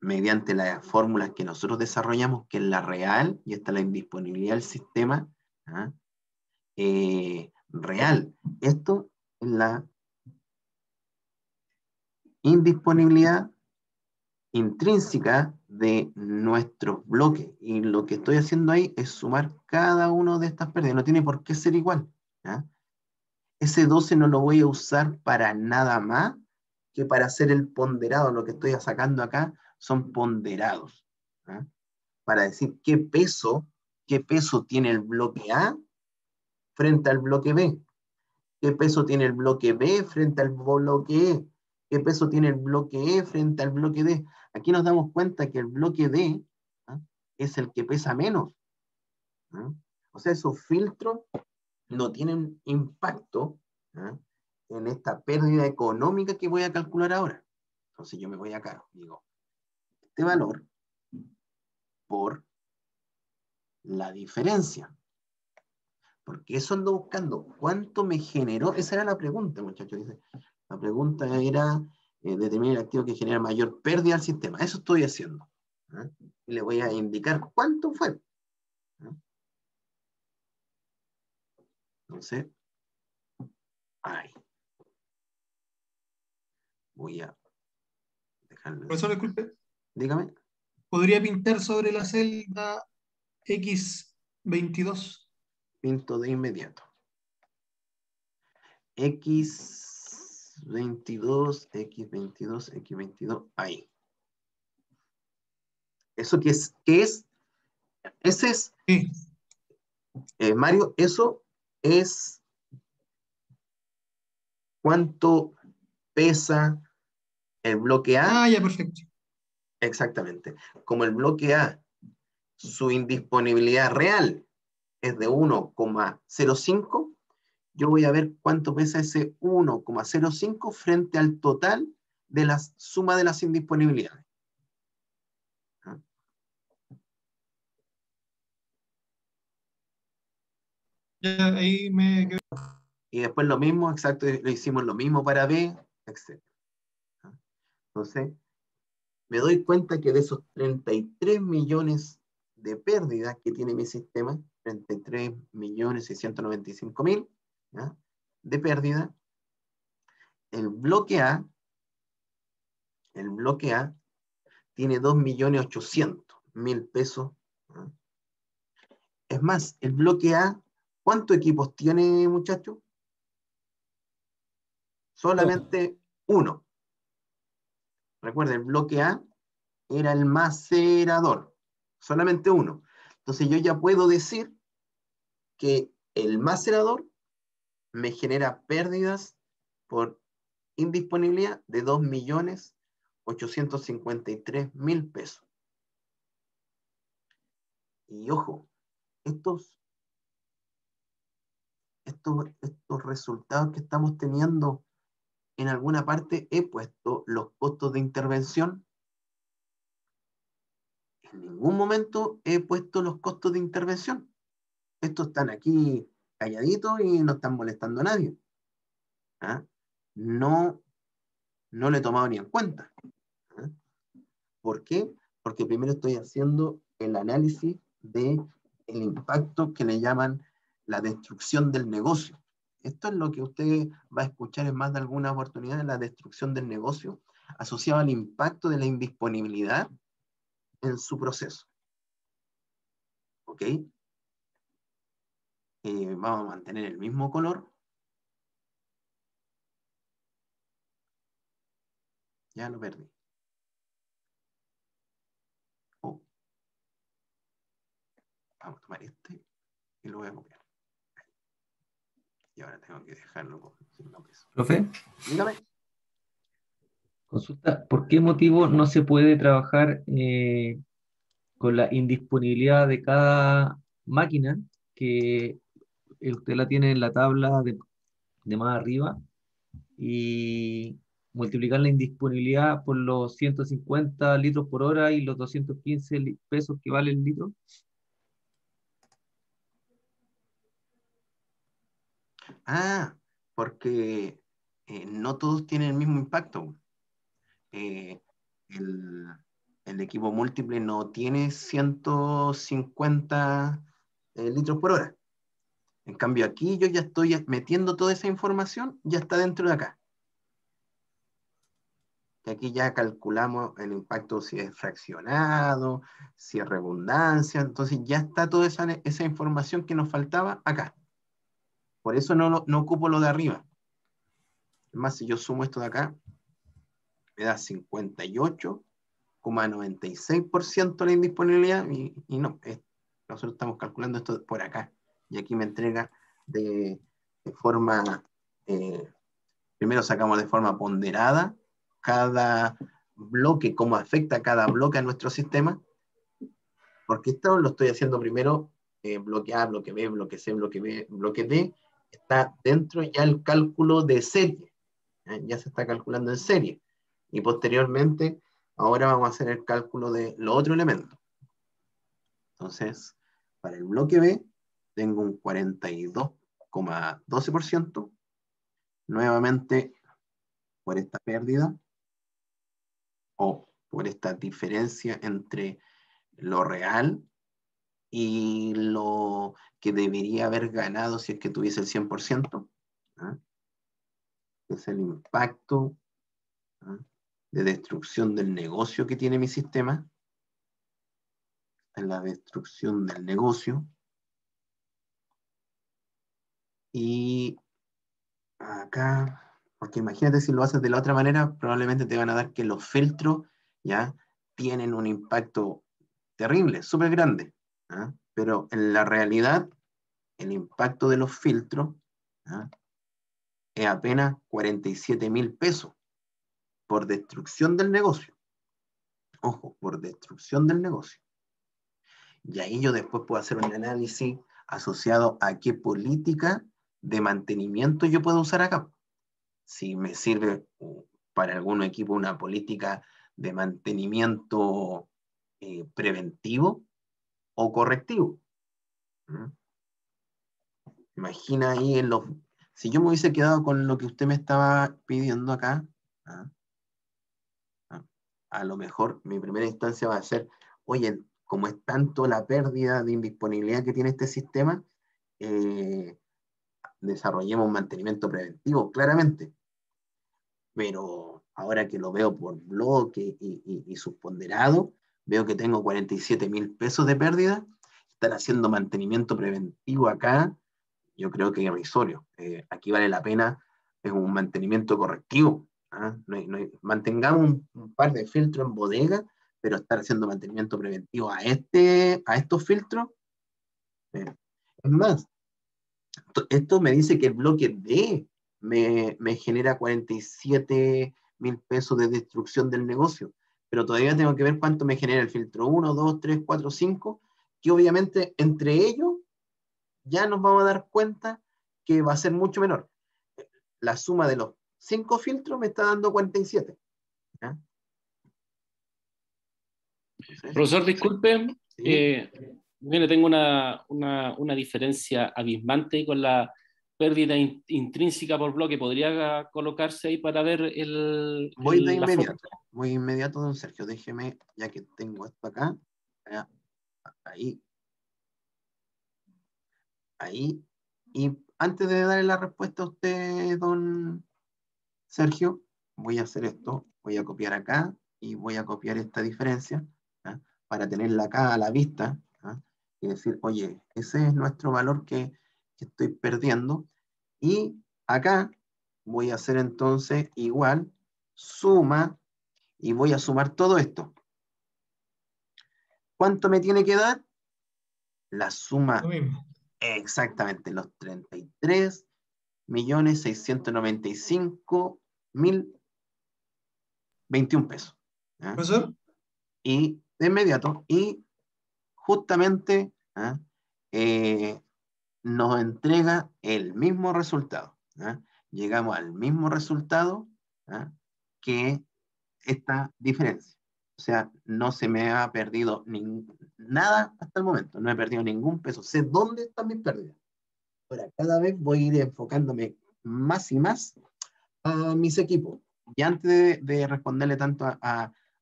mediante las fórmulas que nosotros desarrollamos, que es la real, y esta es la indisponibilidad del sistema ¿ah? eh, real. Esto es la indisponibilidad intrínseca de nuestro bloque. Y lo que estoy haciendo ahí es sumar cada uno de estas pérdidas. No tiene por qué ser igual. Ese 12 no lo voy a usar para nada más que para hacer el ponderado. Lo que estoy sacando acá son ponderados. Para decir qué peso, qué peso tiene el bloque A frente al bloque B. ¿Qué peso tiene el bloque B frente al bloque E? ¿Qué peso tiene el bloque E frente al bloque D? Aquí nos damos cuenta que el bloque D ¿ah? es el que pesa menos. ¿ah? O sea, esos filtros no tienen impacto ¿ah? en esta pérdida económica que voy a calcular ahora. Entonces yo me voy acá, digo, este valor por la diferencia. Porque eso ando buscando. ¿Cuánto me generó? Esa era la pregunta, muchachos. La pregunta era eh, determinar el activo que genera mayor pérdida al sistema. Eso estoy haciendo. ¿ah? Y le voy a indicar cuánto fue. ¿ah? Entonces, ahí. Voy a dejarlo. Profesor, disculpe. Dígame. ¿Podría pintar sobre la celda X22? Pinto de inmediato. X22, X22, X22, ahí. ¿Eso qué es? ¿Qué es? Ese es, Sí. eh, Mario, eso es cuánto pesa el bloque A. Ah, ya, perfecto. Exactamente. Como el bloque A, su indisponibilidad real es de 1,05, yo voy a ver cuánto pesa ese 1,05 frente al total de la suma de las indisponibilidades. ¿Ah? Ya, ahí me. Y después lo mismo, exacto, lo hicimos lo mismo para B, etc. ¿Ah? Entonces, me doy cuenta que de esos 33 millones de pérdidas que tiene mi sistema, 33 millones 695 mil de pérdida, el bloque A, el bloque A tiene 2 millones 800 mil pesos. ¿ya? Es más, el bloque A, ¿cuántos equipos tiene, muchachos? Solamente uno. Recuerden, el bloque A era el macerador, solamente uno. Entonces yo ya puedo decir que el macerador me genera pérdidas por indisponibilidad de 2.853.000 pesos. Y ojo, estos, estos, estos resultados que estamos teniendo en alguna parte he puesto los costos de intervención. En ningún momento he puesto los costos de intervención. Estos están aquí calladitos y no están molestando a nadie. ¿Ah? No, no lo he tomado ni en cuenta. ¿Ah? ¿Por qué? Porque primero estoy haciendo el análisis de el impacto que le llaman la destrucción del negocio. Esto es lo que usted va a escuchar en más de alguna oportunidad, la destrucción del negocio, asociado al impacto de la indisponibilidad en su proceso. ¿Ok? Eh, vamos a mantener el mismo color. Ya lo perdí. Oh. Vamos a tomar este y lo voy a copiar. Y ahora tengo que dejarlo con signo peso. Profe, Dígame. consulta, ¿por qué motivo no se puede trabajar eh, con la indisponibilidad de cada máquina que usted la tiene en la tabla de, más arriba y multiplicar la indisponibilidad por los 150 litros por hora y los 215 li- pesos que vale el litro? Ah, porque eh, no todos tienen el mismo impacto. Eh, el, equipo múltiple no tiene 150 eh, litros por hora. En cambio, aquí yo ya estoy metiendo toda esa información, ya está dentro de acá. Aquí ya calculamos el impacto si es fraccionado, si es redundancia, entonces ya está toda esa, información que nos faltaba acá. Por eso no, ocupo lo de arriba. Es más, si yo sumo esto de acá, me da 58,96% la indisponibilidad y, no, nosotros estamos calculando esto por acá. Y aquí me entrega de, forma, eh, primero sacamos de forma ponderada cada bloque, cómo afecta cada bloque a nuestro sistema, porque esto lo estoy haciendo primero eh, bloque A, bloque B, bloque C, bloque B, bloque D, está dentro ya el cálculo de serie. Ya se está calculando en serie. Y posteriormente, ahora vamos a hacer el cálculo de los otros elementos. Entonces, para el bloque B, tengo un 42,12%. Nuevamente, por esta pérdida o por esta diferencia entre lo real y lo que debería haber ganado si es que tuviese el 100%. ¿ah? Es el impacto ¿ah? de destrucción del negocio que tiene mi sistema. La destrucción del negocio. Y acá, porque imagínate si lo haces de la otra manera, probablemente te van a dar que los filtros ya tienen un impacto terrible, súper grande. ¿ah? Pero en la realidad, el impacto de los filtros ¿ah? es apenas 47 mil pesos por destrucción del negocio. Ojo, por destrucción del negocio. Y ahí yo después puedo hacer un análisis asociado a qué política de mantenimiento yo puedo usar acá. Si me sirve uh, para algún equipo una política de mantenimiento eh, preventivo o correctivo. Imagina ahí en los... Si yo me hubiese quedado con lo que usted me estaba pidiendo acá, ¿ah? ¿Ah? a lo mejor mi primera instancia va a ser, oye, como es tanto la pérdida de indisponibilidad que tiene este sistema, eh, desarrollemos un mantenimiento preventivo, claramente. Pero ahora que lo veo por bloque y, y, y veo que tengo 47 mil pesos de pérdida, estar haciendo mantenimiento preventivo acá, yo creo que es irrisorio. Eh, aquí vale la pena, es un mantenimiento correctivo. ¿ah? No hay, no hay, mantengamos un, un, par de filtros en bodega, pero estar haciendo mantenimiento preventivo a, este, a estos filtros. Eh, es más, esto me dice que el bloque D me, me genera 47 mil pesos de destrucción del negocio pero todavía tengo que ver cuánto me genera el filtro 1, 2, 3, 4, 5, que obviamente entre ellos ya nos vamos a dar cuenta que va a ser mucho menor. La suma de los 5 filtros me está dando 47. ¿ya? Entonces, Profesor, disculpe, sí. eh, bueno, tengo una, una, una diferencia abismante con la pérdida in, intrínseca por bloque, ¿podría colocarse ahí para ver el... Voy el, de inmediato, voy inmediato, don Sergio, déjeme, ya que tengo esto acá, ahí, ahí, y antes de darle la respuesta a usted, don Sergio, voy a hacer esto, voy a copiar acá y voy a copiar esta diferencia ¿eh? para tenerla acá a la vista. Y decir, oye, ese es nuestro valor que que estoy perdiendo. Y acá voy a hacer entonces igual, suma, y voy a sumar todo esto. ¿Cuánto me tiene que dar? La suma, exactamente, los 33 millones 695 mil 21 pesos. ¿eh? Y de inmediato, y justamente ¿eh? Eh, nos entrega el mismo resultado. ¿eh? Llegamos al mismo resultado ¿eh? que esta diferencia. O sea, no se me ha perdido nada hasta el momento, no he perdido ningún peso. Sé dónde están mis pérdidas. Ahora, cada vez voy a ir enfocándome más y más a mis equipos. Y antes de, de responderle tanto a,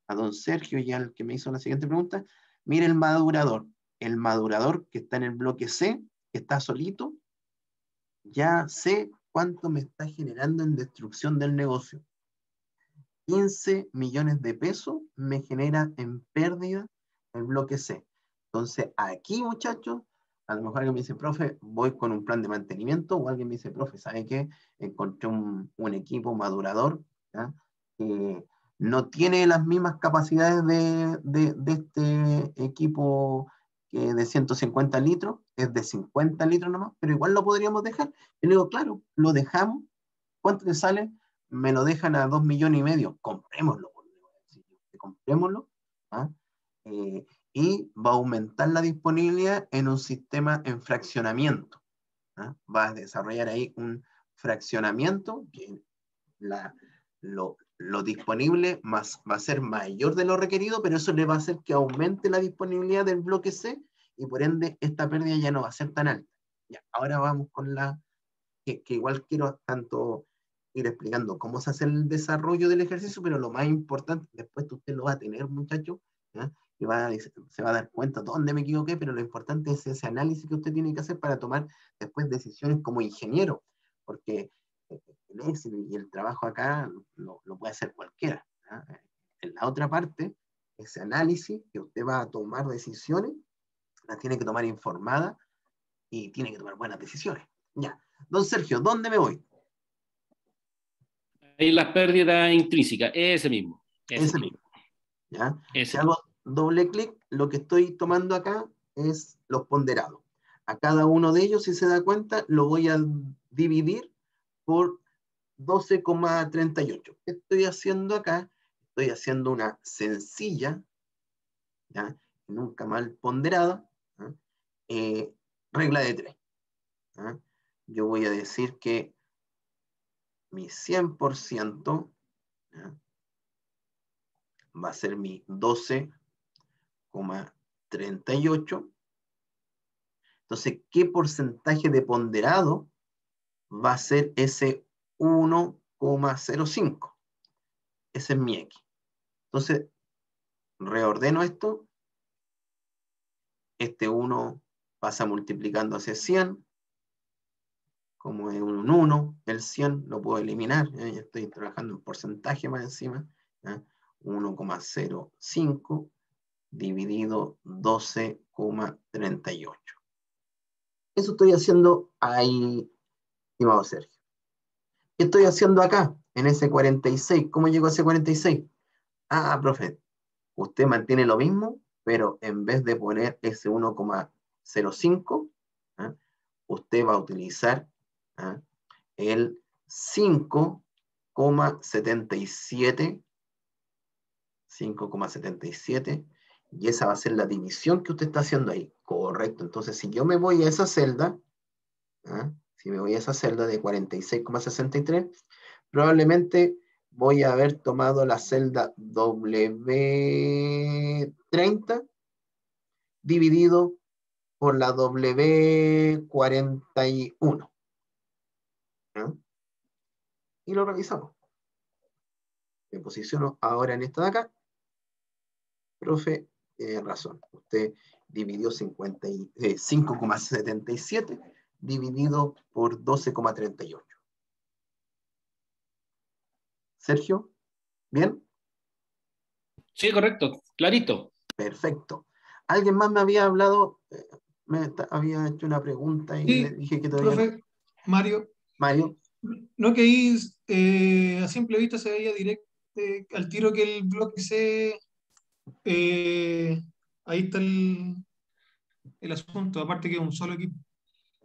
a, don Sergio y al que me hizo la siguiente pregunta, mire el madurador. El madurador que está en el bloque C que está solito, ya sé cuánto me está generando en destrucción del negocio. 15 millones de pesos me genera en pérdida el bloque C. Entonces, aquí, muchachos, a lo mejor alguien me dice, profe, voy con un plan de mantenimiento, o alguien me dice, profe, ¿sabe qué? Encontré un, equipo madurador ¿ya? No tiene las mismas capacidades de, de, este equipo que de 150 litros, es de 50 litros nomás, pero igual lo podríamos dejar. Y le claro, lo dejamos. ¿Cuánto le sale? Me lo dejan a 2 millones y medio. Comprémoslo. Comprémoslo. ¿ah? Eh, y va a aumentar la disponibilidad en un sistema en fraccionamiento. ¿ah? Va a desarrollar ahí un fraccionamiento que la, lo, lo disponible más, va a ser mayor de lo requerido, pero eso le va a hacer que aumente la disponibilidad del bloque C y por ende esta pérdida ya no va a ser tan alta. Ya, ahora vamos con la, que, que igual quiero tanto ir explicando cómo se hace el desarrollo del ejercicio, pero lo más importante, después usted lo va a tener, muchacho, y va se va a dar cuenta dónde me equivoqué, pero lo importante es ese análisis que usted tiene que hacer para tomar después decisiones como ingeniero, porque eh, el éxito y el trabajo acá lo, lo puede hacer cualquiera. En la otra parte, ese análisis que usted va a tomar decisiones, las tiene que tomar informada y tiene que tomar buenas decisiones. Ya. Don Sergio, ¿dónde me voy? Ahí las pérdidas intrínsecas, ese mismo. Ese, mismo. ¿Ya? Si hago doble clic, lo que estoy tomando acá es los ponderados. A cada uno de ellos, si se da cuenta, lo voy a dividir por 12,38. ¿Qué estoy haciendo acá? Estoy haciendo una sencilla, ¿ya? nunca mal ponderada, eh, regla de 3. Yo voy a decir que mi 100% va a ser mi 12,38. Entonces, ¿qué porcentaje de ponderado va a ser ese 1,05? Ese es mi X. Entonces, reordeno esto. Este 1 pasa multiplicando hacia 100 como es un 1, el 100 lo puedo eliminar, estoy trabajando en porcentaje más encima, 1,05 dividido 12,38. Eso estoy haciendo ahí, estimado Sergio. ¿Qué estoy haciendo acá, en ese 46? ¿Cómo llego a ese 46? Ah, profe, usted mantiene lo mismo, pero en vez de poner ese 1,05, ¿ah? usted va a utilizar ¿ah? el 5,77 5,77 y esa va a ser la división que usted está haciendo ahí. Correcto. Entonces, si yo me voy a esa celda, ¿ah? Si me voy a esa celda de 46,63, probablemente voy a haber tomado la celda W30 dividido por la W41. Y lo revisamos. Me posiciono ahora en esta de acá. Profe, tiene razón. Usted dividió 5,77 eh, dividido por 12,38. Sergio, ¿bien? Sí, correcto, clarito. Perfecto. ¿Alguien más me había hablado? Eh, me había hecho una pregunta y le dije que todavía. Profe, Mario. Mario. No que ahí eh, a simple vista se veía directo eh, al tiro que el bloque eh, ahí está el, el, asunto, aparte que es un solo equipo.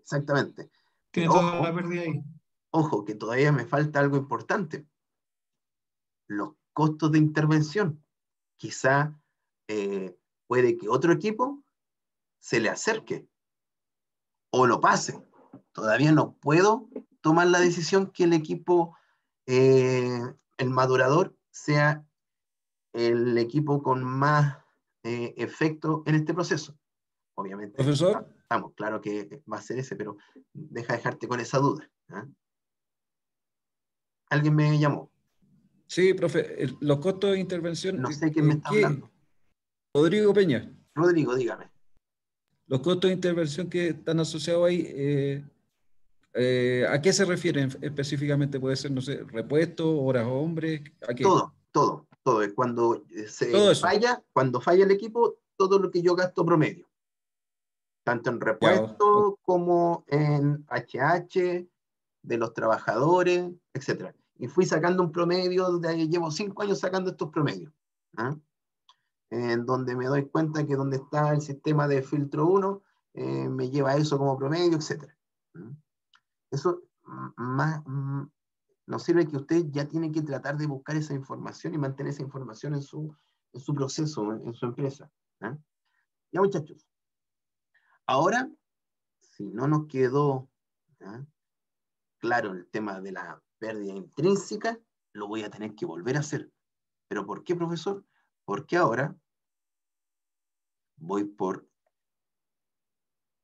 Exactamente. Tiene toda la pérdida ahí. Ojo, que todavía me falta algo importante. Los costos de intervención. Quizá puede que otro equipo se le acerque o lo pase. Todavía no puedo tomar la decisión que el equipo, eh, el madurador, sea el equipo con más eh, efecto en este proceso. Obviamente. Profesor. Estamos, claro que va a ser ese, pero deja dejarte con esa duda. ¿ah? ¿Alguien me llamó? Sí, profe, los costos de intervención. No sé quién me está hablando. Rodrigo Peña. Rodrigo, dígame. Los costos de intervención que están asociados ahí, eh, eh, ¿A qué se refieren específicamente? Puede ser, no sé, repuesto, horas hombres, ¿a qué? Todo, todo, todo. Cuando se falla, cuando falla el equipo, todo lo que yo gasto promedio. Tanto en repuesto como en HH, de los trabajadores, etc. Y fui sacando un promedio, de ahí llevo cinco años sacando estos promedios. ¿ah? En donde me doy cuenta que donde está el sistema de filtro 1, eh, me lleva eso como promedio, etc. Eso más, mm, nos sirve que usted ya tiene que tratar de buscar esa información y mantener esa información en su, en su proceso, en, su empresa. ¿ah? Ya muchachos. Ahora, si no nos quedó claro el tema de la pérdida intrínseca, lo voy a tener que volver a hacer. ¿Pero por qué, profesor? Porque ahora voy por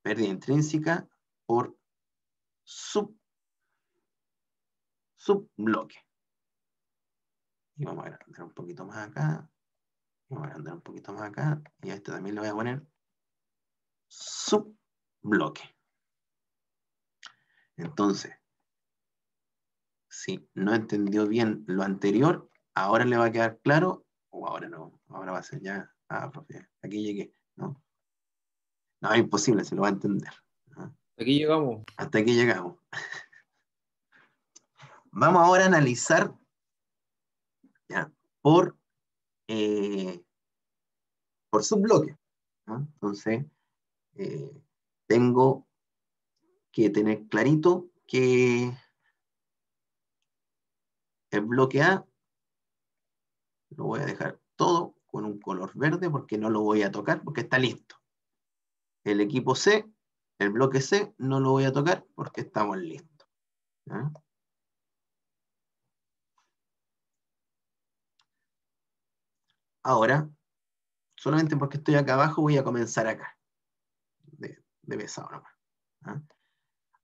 pérdida intrínseca por sub, subbloque. Y vamos a agrandar un poquito más acá. Vamos a agrandar un poquito más acá. Y a este también le voy a poner subbloque. Entonces, si no entendió bien lo anterior, ahora le va a quedar claro, o ahora no, ahora va a ser ya, ah, profe, aquí llegué, ¿no? No, es imposible, se lo va a entender. ¿no? Aquí llegamos. Hasta aquí llegamos. Vamos ahora a analizar ¿ya? por, eh, por subbloque. ¿no? Entonces, tengo que tener clarito que el bloque A lo voy a dejar todo con un color verde porque no lo voy a tocar porque está listo. El equipo C, el bloque C, no lo voy a tocar porque estamos listos. Ahora, solamente porque estoy acá abajo, voy a comenzar acá. De, pesado nomás. ¿ya?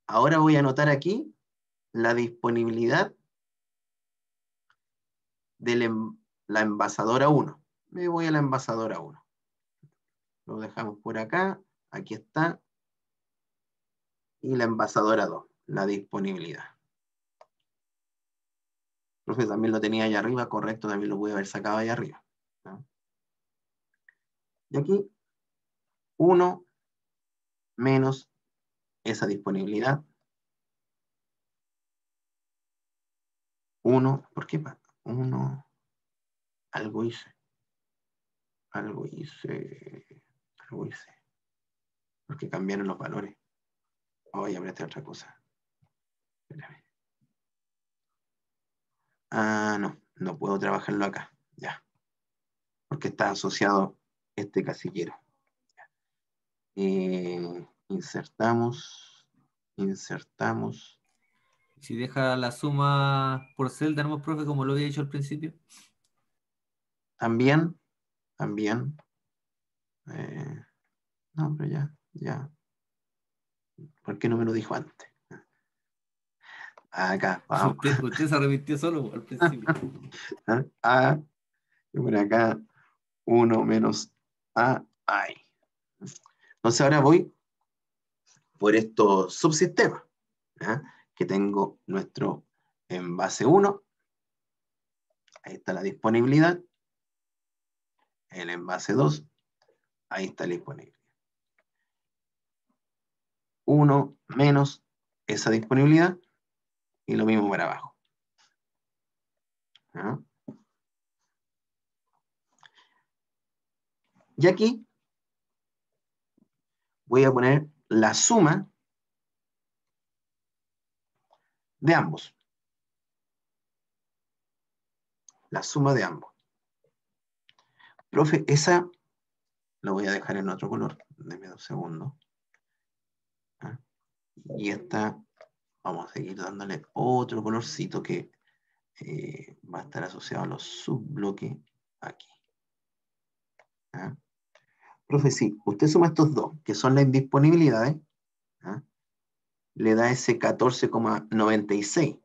Ahora voy a anotar aquí la disponibilidad de em, la envasadora 1. Me voy a la envasadora 1. Lo dejamos por acá. Aquí está. Y la envasadora 2, la disponibilidad. Profe, también lo tenía allá arriba, correcto, también lo pude haber sacado allá arriba. Y aquí, 1 menos esa disponibilidad. 1, ¿por qué? 1, algo hice. Algo hice. Algo hice. Porque cambiaron los valores. Voy a apreté otra cosa. Espérame. Ah, no, no puedo trabajarlo acá. Ya. Porque está asociado este casillero. Eh, insertamos. Insertamos. Si deja la suma por celda, ¿no, profe, como lo había dicho al principio? También, también. Eh, no, pero ya, ya. ¿Por qué no me lo dijo antes? Acá, vamos. Usted, usted se arrepintió solo al principio. A, y por acá, 1 menos A, I. Entonces ahora voy por estos subsistemas. Que tengo nuestro envase 1. Ahí está la disponibilidad. El envase 2. Ahí está la disponibilidad. 1 menos esa disponibilidad. Y lo mismo para abajo. Y aquí voy a poner la suma de ambos. La suma de ambos. Profe, esa la voy a dejar en otro color. Deme dos segundos. ¿Ah? Y esta vamos a seguir dándole otro colorcito que eh, va a estar asociado a los subbloques aquí. ¿Ah? Profe, sí, usted suma estos dos, que son las indisponibilidades, ¿ah? le da ese 14,96.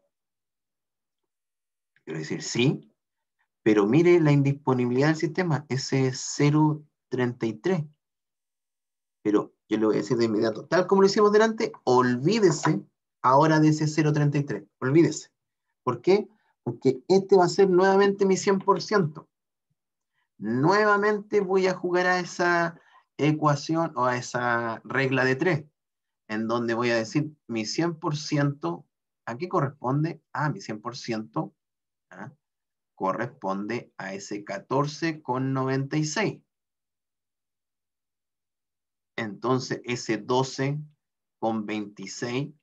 Quiero decir, sí, pero mire la indisponibilidad del sistema, ese es 0,33. Pero yo le voy a decir de inmediato, tal como lo hicimos delante, olvídese ahora de ese 0,33. Olvídese. ¿Por qué? Porque este va a ser nuevamente mi 100%. Nuevamente voy a jugar a esa ecuación o a esa regla de 3, en donde voy a decir mi 100%, ¿a qué corresponde? Ah, mi 100% ¿ah? corresponde a ese 14,96. Entonces, ese 12,26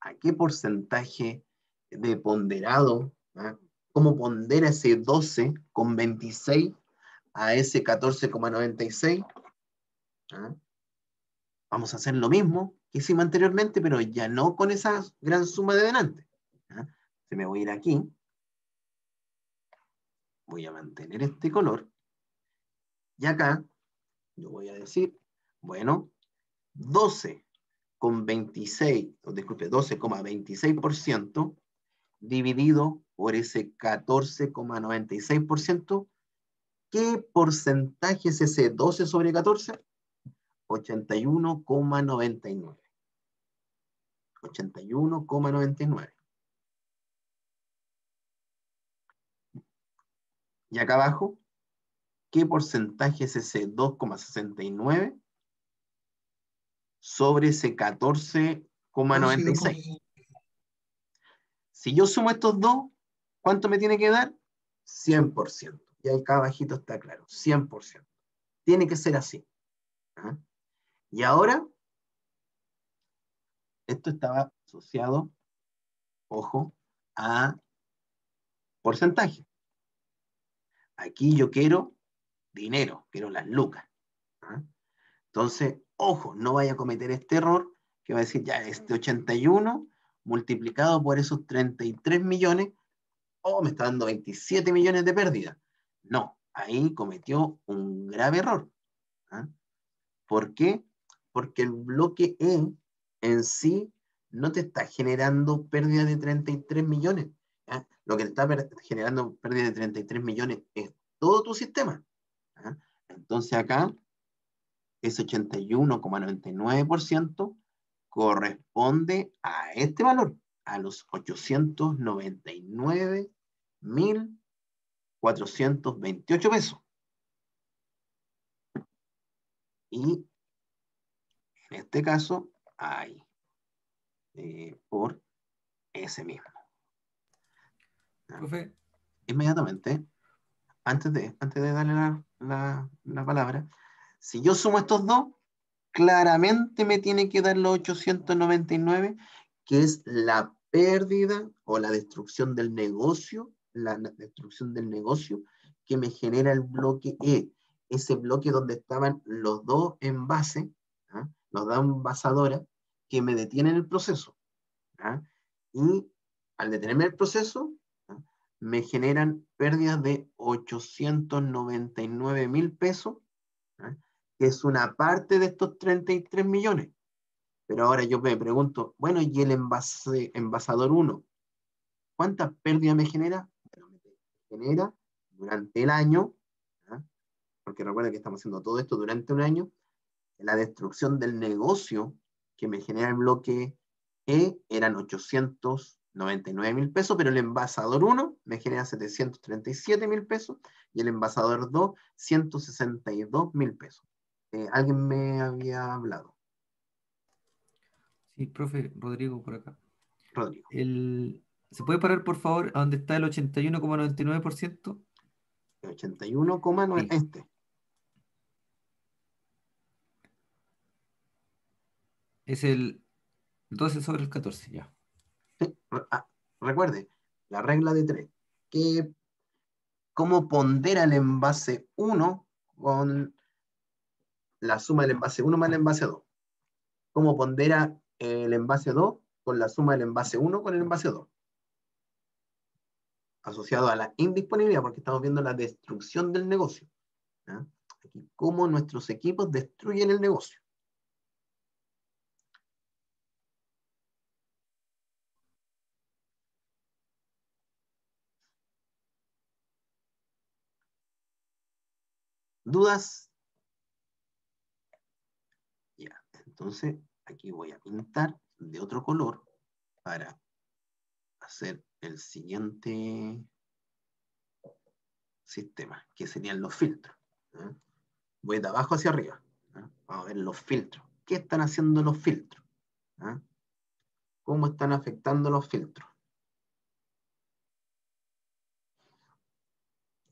¿a qué porcentaje de ponderado? ¿ah? ¿Cómo pondera ese 12 con 26 a ese 14,96. ¿ah? Vamos a hacer lo mismo que hicimos anteriormente, pero ya no con esa gran suma de delante. ¿ah? Se me voy a ir aquí. Voy a mantener este color. Y acá yo voy a decir, bueno, 12 con 26, o disculpe, 12,26% dividido por ese 14,96%. ¿Qué porcentaje es ese 12 sobre 14? 81,99. 81,99. Y acá abajo, ¿qué porcentaje es ese 2,69 sobre ese 14,96? Si yo sumo estos dos, ¿cuánto me tiene que dar? 100%. Y acá abajito está claro, 100%. Tiene que ser así. ¿ah? Y ahora, esto estaba asociado, ojo, a porcentaje. Aquí yo quiero dinero, quiero las lucas. ¿ah? Entonces, ojo, no vaya a cometer este error que va a decir, ya, este 81 multiplicado por esos 33 millones, oh, me está dando 27 millones de pérdida. No, ahí cometió un grave error. ¿ah? ¿Por qué? Porque el bloque E en sí no te está generando pérdida de 33 millones. ¿ah? Lo que te está generando pérdida de 33 millones es todo tu sistema. ¿ah? Entonces acá, ese 81,99% corresponde a este valor, a los 899.428 pesos. Y en este caso, hay eh, por ese mismo. Profe. Inmediatamente, antes de, antes de darle la, la, la palabra, si yo sumo estos dos, claramente me tiene que dar los 899, que es la pérdida o la destrucción del negocio, la destrucción del negocio que me genera el bloque E, ese bloque donde estaban los dos envases, ¿ah? los dos envasadoras, que me detienen el proceso. ¿ah? Y al detenerme el proceso, ¿ah? me generan pérdidas de 899 mil pesos que es una parte de estos 33 millones. Pero ahora yo me pregunto, bueno, ¿y el envase, envasador 1? ¿Cuántas pérdidas me genera? Bueno, me genera durante el año, ¿ah? porque recuerda que estamos haciendo todo esto durante un año, la destrucción del negocio que me genera el bloque E eran 899 mil pesos, pero el envasador 1 me genera 737 mil pesos y el envasador 2, 162 mil pesos. Eh, alguien me había hablado. Sí, profe, Rodrigo por acá. Rodrigo. El, ¿Se puede parar, por favor, a donde está el 81,99%? El 81,9%. Sí. Este. Es el 12 sobre el 14, ya. Sí, ah, recuerde, la regla de 3. Que, ¿Cómo pondera el envase 1 con la suma del envase 1 más el envase 2? ¿Cómo pondera el envase 2 con la suma del envase 1 con el envase 2? Asociado a la indisponibilidad, porque estamos viendo la destrucción del negocio. Aquí, cómo nuestros equipos destruyen el negocio. ¿Dudas? Ya, entonces aquí voy a pintar de otro color para hacer el siguiente sistema, que serían los filtros. ¿ya? Voy de abajo hacia arriba. ¿ya? Vamos a ver los filtros. ¿Qué están haciendo los filtros? ¿ya? ¿Cómo están afectando los filtros?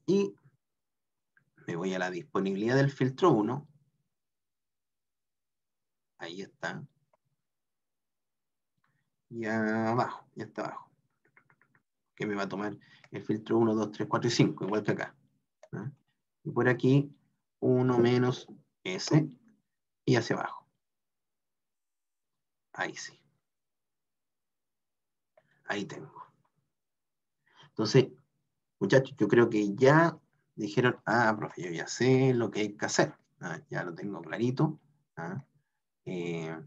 Y me voy a la disponibilidad del filtro 1. Ahí está. Y abajo, ya está abajo. Que me va a tomar el filtro 1, 2, 3, 4 y 5, igual que acá. ¿ah? Y por aquí 1 menos S y hacia abajo. Ahí sí. Ahí tengo. Entonces, muchachos, yo creo que ya dijeron, ah, profe, yo ya sé lo que hay que hacer. Ah, ya lo tengo clarito. Ah, eh,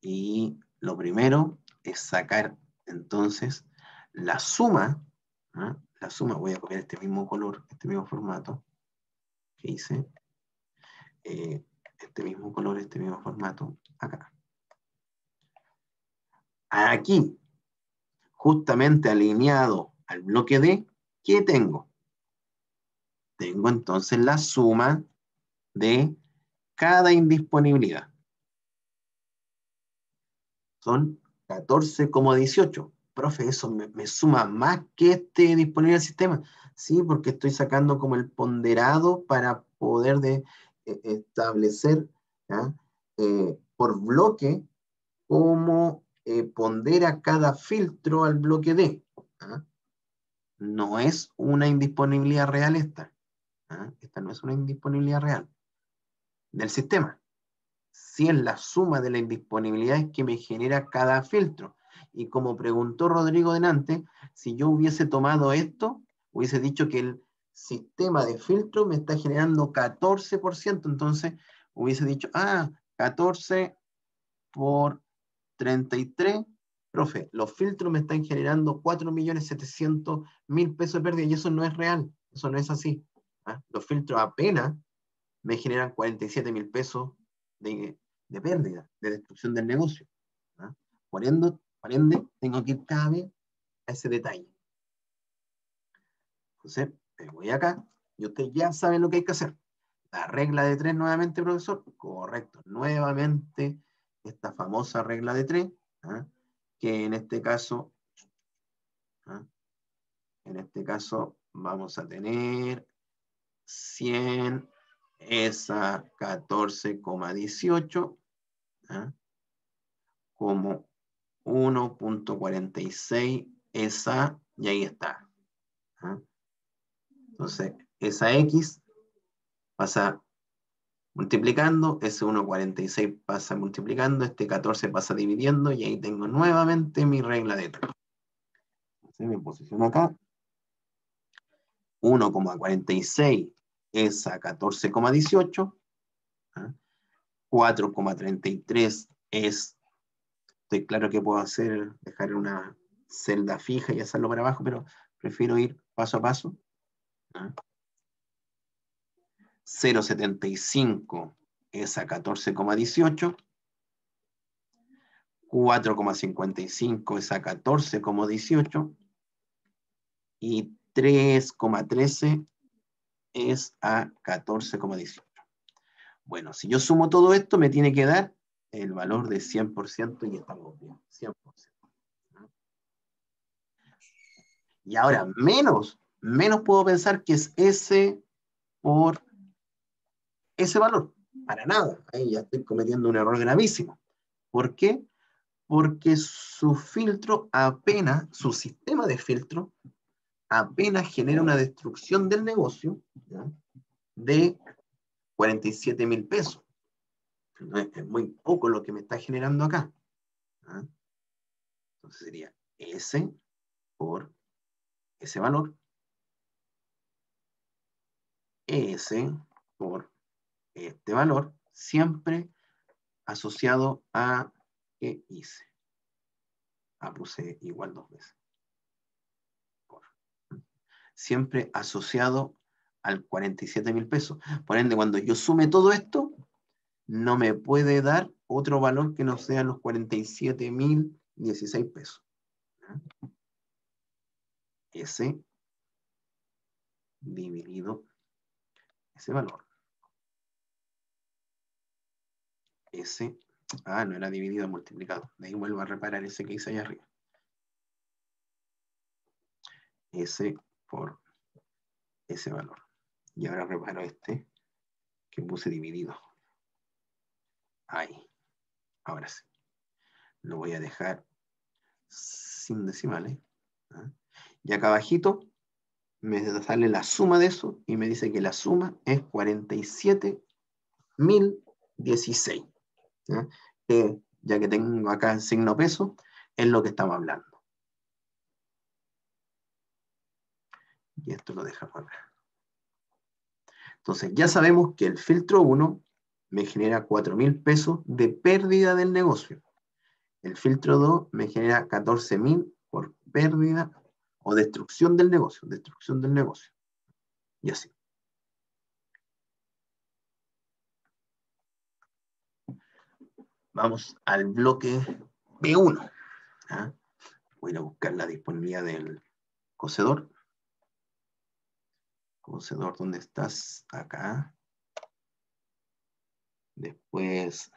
y lo primero es sacar entonces la suma, ah, la suma, voy a copiar este mismo color, este mismo formato que hice, eh, este mismo color, este mismo formato, acá. Aquí, justamente alineado al bloque D, ¿qué tengo? Tengo entonces la suma de cada indisponibilidad. Son 14,18. Profe, eso me, suma más que este disponible sistema. Sí, porque estoy sacando como el ponderado para poder de, e, establecer eh, por bloque cómo eh, pondera cada filtro al bloque D. No es una indisponibilidad real esta. Esta no es una indisponibilidad real del sistema. Si es la suma de las indisponibilidades que me genera cada filtro. Y como preguntó Rodrigo delante, si yo hubiese tomado esto, hubiese dicho que el sistema de filtro me está generando 14%, entonces hubiese dicho, ah, 14 por 33, profe, los filtros me están generando 4.700.000 pesos de pérdida y eso no es real, eso no es así. ¿ah? Los filtros apenas me generan 47.000 pesos de, pérdida, de destrucción del negocio. ¿ah? Por, ende, por ende, tengo que ir cada vez a ese detalle. Entonces, me voy acá y ustedes ya saben lo que hay que hacer. La regla de tres nuevamente, profesor. Correcto. Nuevamente esta famosa regla de tres, que en este caso, en este caso vamos a tener 100 esa 14,18 ¿ah? como 1.46 esa, y ahí está. Entonces, esa X pasa multiplicando, ese 1,46 pasa multiplicando, este 14 pasa dividiendo y ahí tengo nuevamente mi regla de 3. Entonces me posiciono acá. 1,46 es a 14,18. 4,33 es, estoy claro que puedo hacer, dejar una celda fija y hacerlo para abajo, pero prefiero ir paso a paso. 0,75 es a 14,18. 4,55 es a 14,18. Y 3,13 es a 14,18. Bueno, si yo sumo todo esto, me tiene que dar el valor de 100% y estamos bien, 100%. Y ahora, menos, menos puedo pensar que es S por ese valor. Para nada. Ahí ya estoy cometiendo un error gravísimo. ¿Por qué? Porque su filtro apenas, su sistema de filtro, apenas genera una destrucción del negocio de 47 mil pesos. es, muy poco lo que me está generando acá. Entonces sería S por ese valor. S por este valor siempre asociado a qué hice. A puse igual dos veces. Siempre asociado al 47 mil pesos. Por ende, cuando yo sume todo esto, no me puede dar otro valor que no sea los 47 mil 16 pesos. Ese dividido ese valor. S, ah, no era dividido, multiplicado. De ahí vuelvo a reparar ese que hice allá arriba. S por ese valor. Y ahora reparo este que puse dividido. Ahí. Ahora sí. Lo voy a dejar sin decimales. ¿ah? Y acá abajito me sale la suma de eso y me dice que la suma es 47.016. ¿ya? Que, ya que tengo acá el signo peso, es lo que estamos hablando. Y esto lo dejamos acá. Entonces, ya sabemos que el filtro 1 me genera 4.000 pesos de pérdida del negocio. El filtro 2 me genera 14.000 por pérdida o destrucción del negocio, destrucción del negocio. Y así. Vamos al bloque B1. ¿ah? Voy a buscar la disponibilidad del cocedor. Cocedor, ¿dónde estás? Acá. Después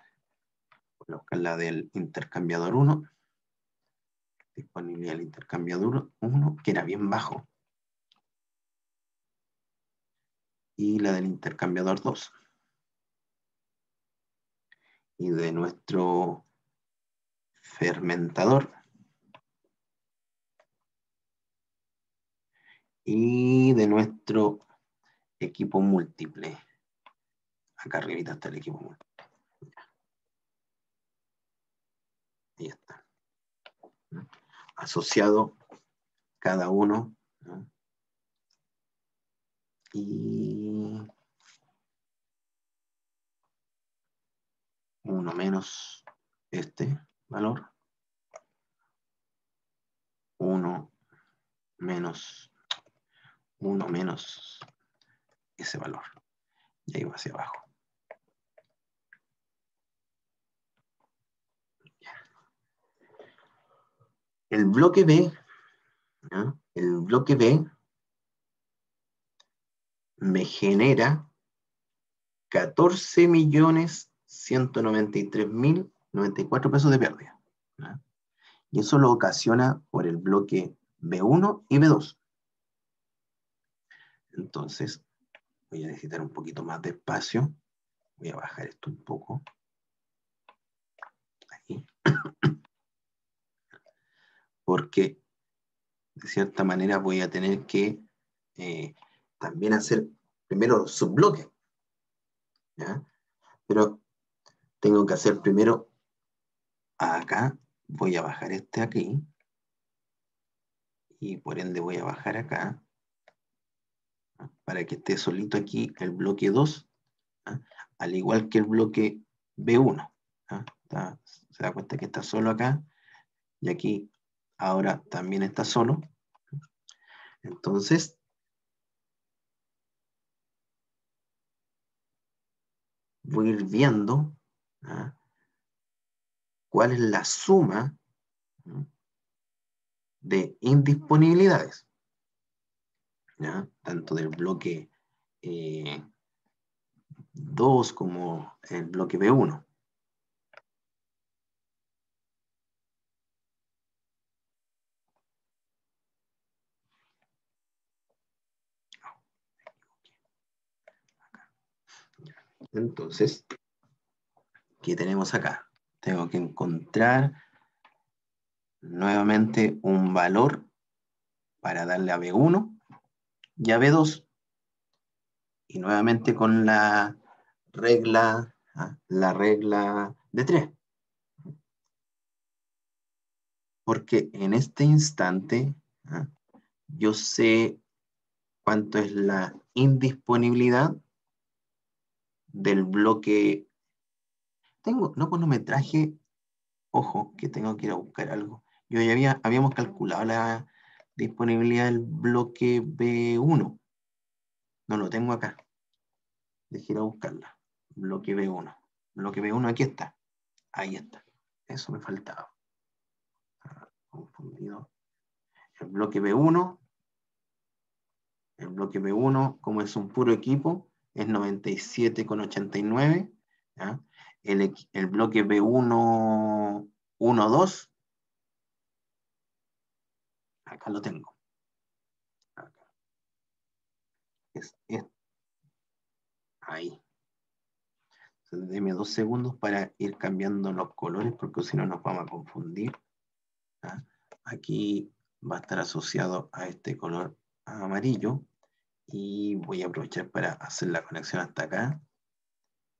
voy a buscar la del intercambiador 1 disponibilidad del intercambiador 1, que era bien bajo. Y la del intercambiador 2. Y de nuestro fermentador. Y de nuestro equipo múltiple. Acá arriba está el equipo múltiple. Ahí está asociado cada uno. ¿no? Y uno menos este valor. Uno menos, uno menos ese valor. Y ahí va hacia abajo. El bloque B, el bloque B me genera 14 millones 193 mil 94 pesos de pérdida. Y eso lo ocasiona por el bloque B1 y B2. Entonces, voy a necesitar un poquito más de espacio. Voy a bajar esto un poco. Ahí. porque de cierta manera voy a tener que eh, también hacer primero subbloques. ¿ya? Pero tengo que hacer primero acá, voy a bajar este aquí, y por ende voy a bajar acá. Para que esté solito aquí el bloque 2, ¿ya? al igual que el bloque B1. Está, se da cuenta que está solo acá, y aquí ahora también está solo. Entonces, voy a ir viendo ¿ah? cuál es la suma ¿ah? de indisponibilidades, ¿ya? Tanto del bloque 2 eh, como el bloque B1. Entonces, ¿qué tenemos acá? Tengo que encontrar nuevamente un valor para darle a B1 a B2. Y nuevamente con la regla, ¿ah? la regla de 3. Porque en este instante ¿ah? yo sé cuánto es la indisponibilidad del bloque. Tengo, no, pues me traje, ojo, que tengo que ir a buscar algo. Yo ya había, habíamos calculado la disponibilidad del bloque B1. No lo tengo acá. Dejé ir a buscarla. Bloque B1. Bloque B1 aquí está. Ahí está. Eso me faltaba. Ah, confundido. El bloque B1. El bloque B1, como es un puro equipo, es 97,89. El, el bloque B1, 1, 2. Acá lo tengo. Es, es, ahí. Entonces, deme dos segundos para ir cambiando los colores porque si no nos vamos a confundir. Aquí va a estar asociado a este color amarillo y voy a aprovechar para hacer la conexión hasta acá,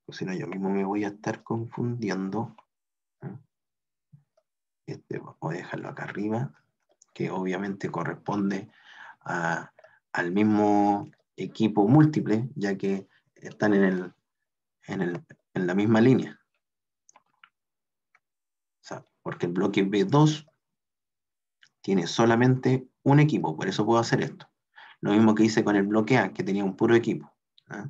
porque si no yo mismo me voy a estar confundiendo. Este voy a dejarlo acá arriba, que obviamente corresponde al mismo equipo múltiple, ya que están en, el, en, el- en la misma línea. O sea, porque el bloque B2 tiene solamente un equipo, por eso puedo hacer esto. Lo mismo que hice con el bloque A, que tenía un puro equipo. ¿ah?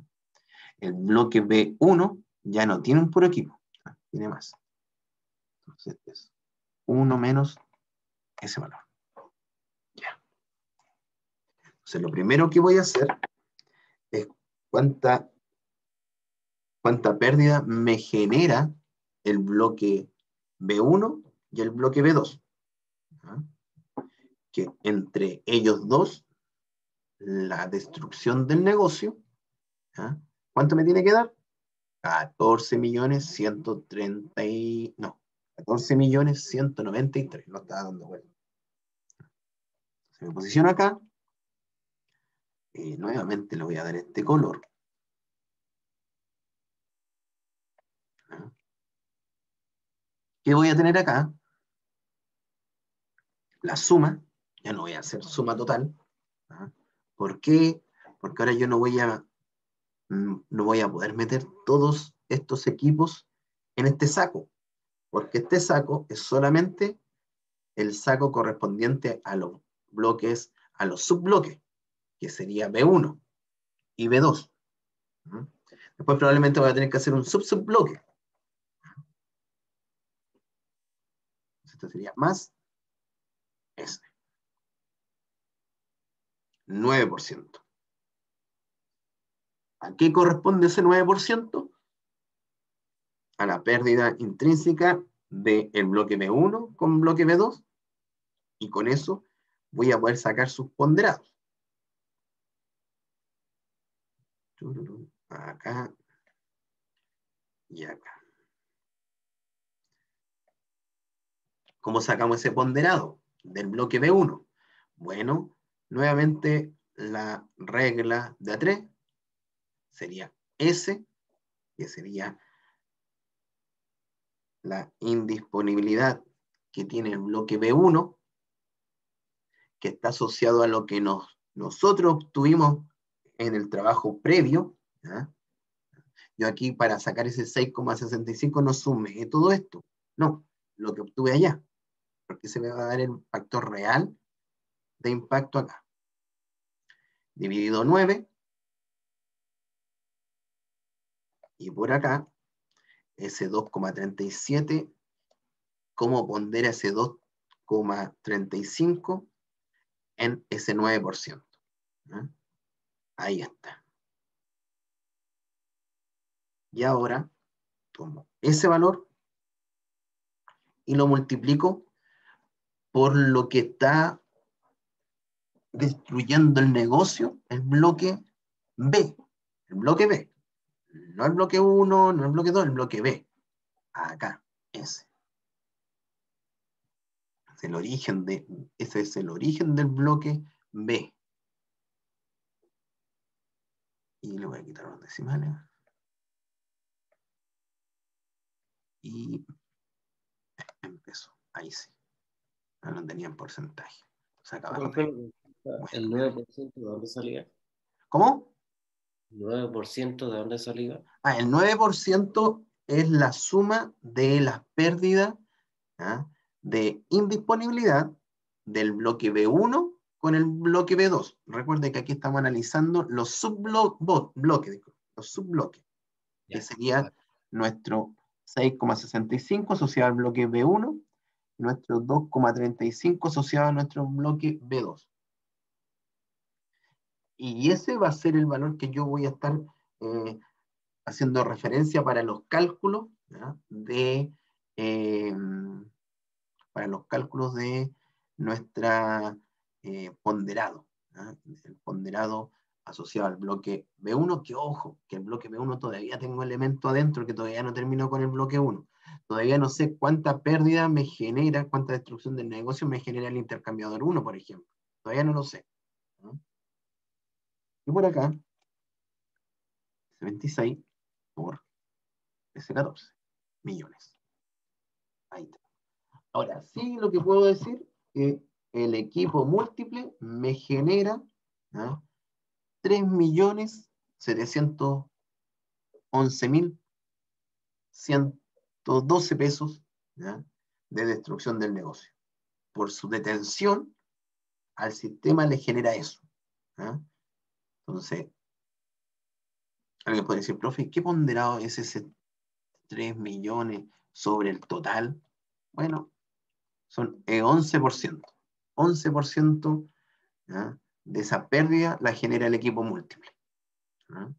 El bloque B1 ya no tiene un puro equipo, ¿ah? tiene más. Entonces es 1 menos ese valor. Ya. Entonces lo primero que voy a hacer es cuánta, pérdida me genera el bloque B1 y el bloque B2. ¿ah? Que entre ellos dos, la destrucción del negocio. ¿cuánto me tiene que dar? 14 millones 130 y... no, 14 millones 193, no estaba dando vuelta. Se me posiciono acá, y nuevamente le voy a dar este color. ¿Ah? ¿Qué voy a tener acá? La suma, ya no voy a hacer suma total. ¿ah? ¿Por qué? Porque ahora yo no voy a mm, no voy a poder meter todos estos equipos en este saco, porque este saco es solamente el saco correspondiente a los bloques, a los subbloques, que sería B1 y B2. ¿Mm? Después probablemente voy a tener que hacer un sub-subbloque. Esto sería más este. 9%. ¿A qué corresponde ese 9%? A la pérdida intrínseca del bloque B1 con bloque B2 y con eso voy a poder sacar sus ponderados. Acá y acá. ¿Cómo sacamos ese ponderado del bloque B1? Bueno, nuevamente la regla de A3 sería S, que sería la indisponibilidad que tiene el bloque B1, que está asociado a lo que nos, nosotros obtuvimos en el trabajo previo. Yo aquí para sacar ese 6,65 no sumé todo esto, no, lo que obtuve allá, porque se me va a dar el factor real de impacto acá. Dividido 9, y por acá, ese 2,37, ¿cómo pondera ese 2,35 en ese 9%? ¿ah? Ahí está. Y ahora tomo ese valor y lo multiplico por lo que está destruyendo el negocio, el bloque B. El bloque B. No el bloque 1, no el bloque 2, el bloque B. Acá, ese. Es el origen de, ese es el origen del bloque B. Y le voy a quitar los decimales. Y empezó. Ahí sí. No lo tenía en porcentaje. Se acabaron de- ¿El 9% de dónde salía? ¿Cómo? ¿El 9% de dónde salía? Ah, el 9% es la suma de las pérdidas ¿ah? de indisponibilidad del bloque B1 con el bloque B2. Recuerde que aquí estamos analizando los subbloques, los subbloques, que sería nuestro 6,65 asociado al bloque B1 y nuestro 2,35 asociado a nuestro bloque B2. Y ese va a ser el valor que yo voy a estar eh, haciendo referencia para los cálculos de eh, para los cálculos de nuestra eh, ponderado, ¿ya? el ponderado asociado al bloque B1, que ojo, que el bloque B1 todavía tengo elemento adentro, que todavía no terminó con el bloque 1. Todavía no sé cuánta pérdida me genera, cuánta destrucción del negocio me genera el intercambiador 1, por ejemplo. Todavía no lo sé. ¿no? Y por acá, S26 por S14 millones. Ahí está. Ahora, sí lo que puedo decir que el equipo múltiple me genera ¿ah? 3 millones 711 mil 112 pesos de destrucción del negocio. Por su detención, al sistema le genera eso. ¿ya? Entonces, alguien puede decir, profe, ¿qué ponderado es ese 3 millones sobre el total? Bueno, son el 11%. 11% ¿ya? de esa pérdida la genera el equipo múltiple. ¿ya?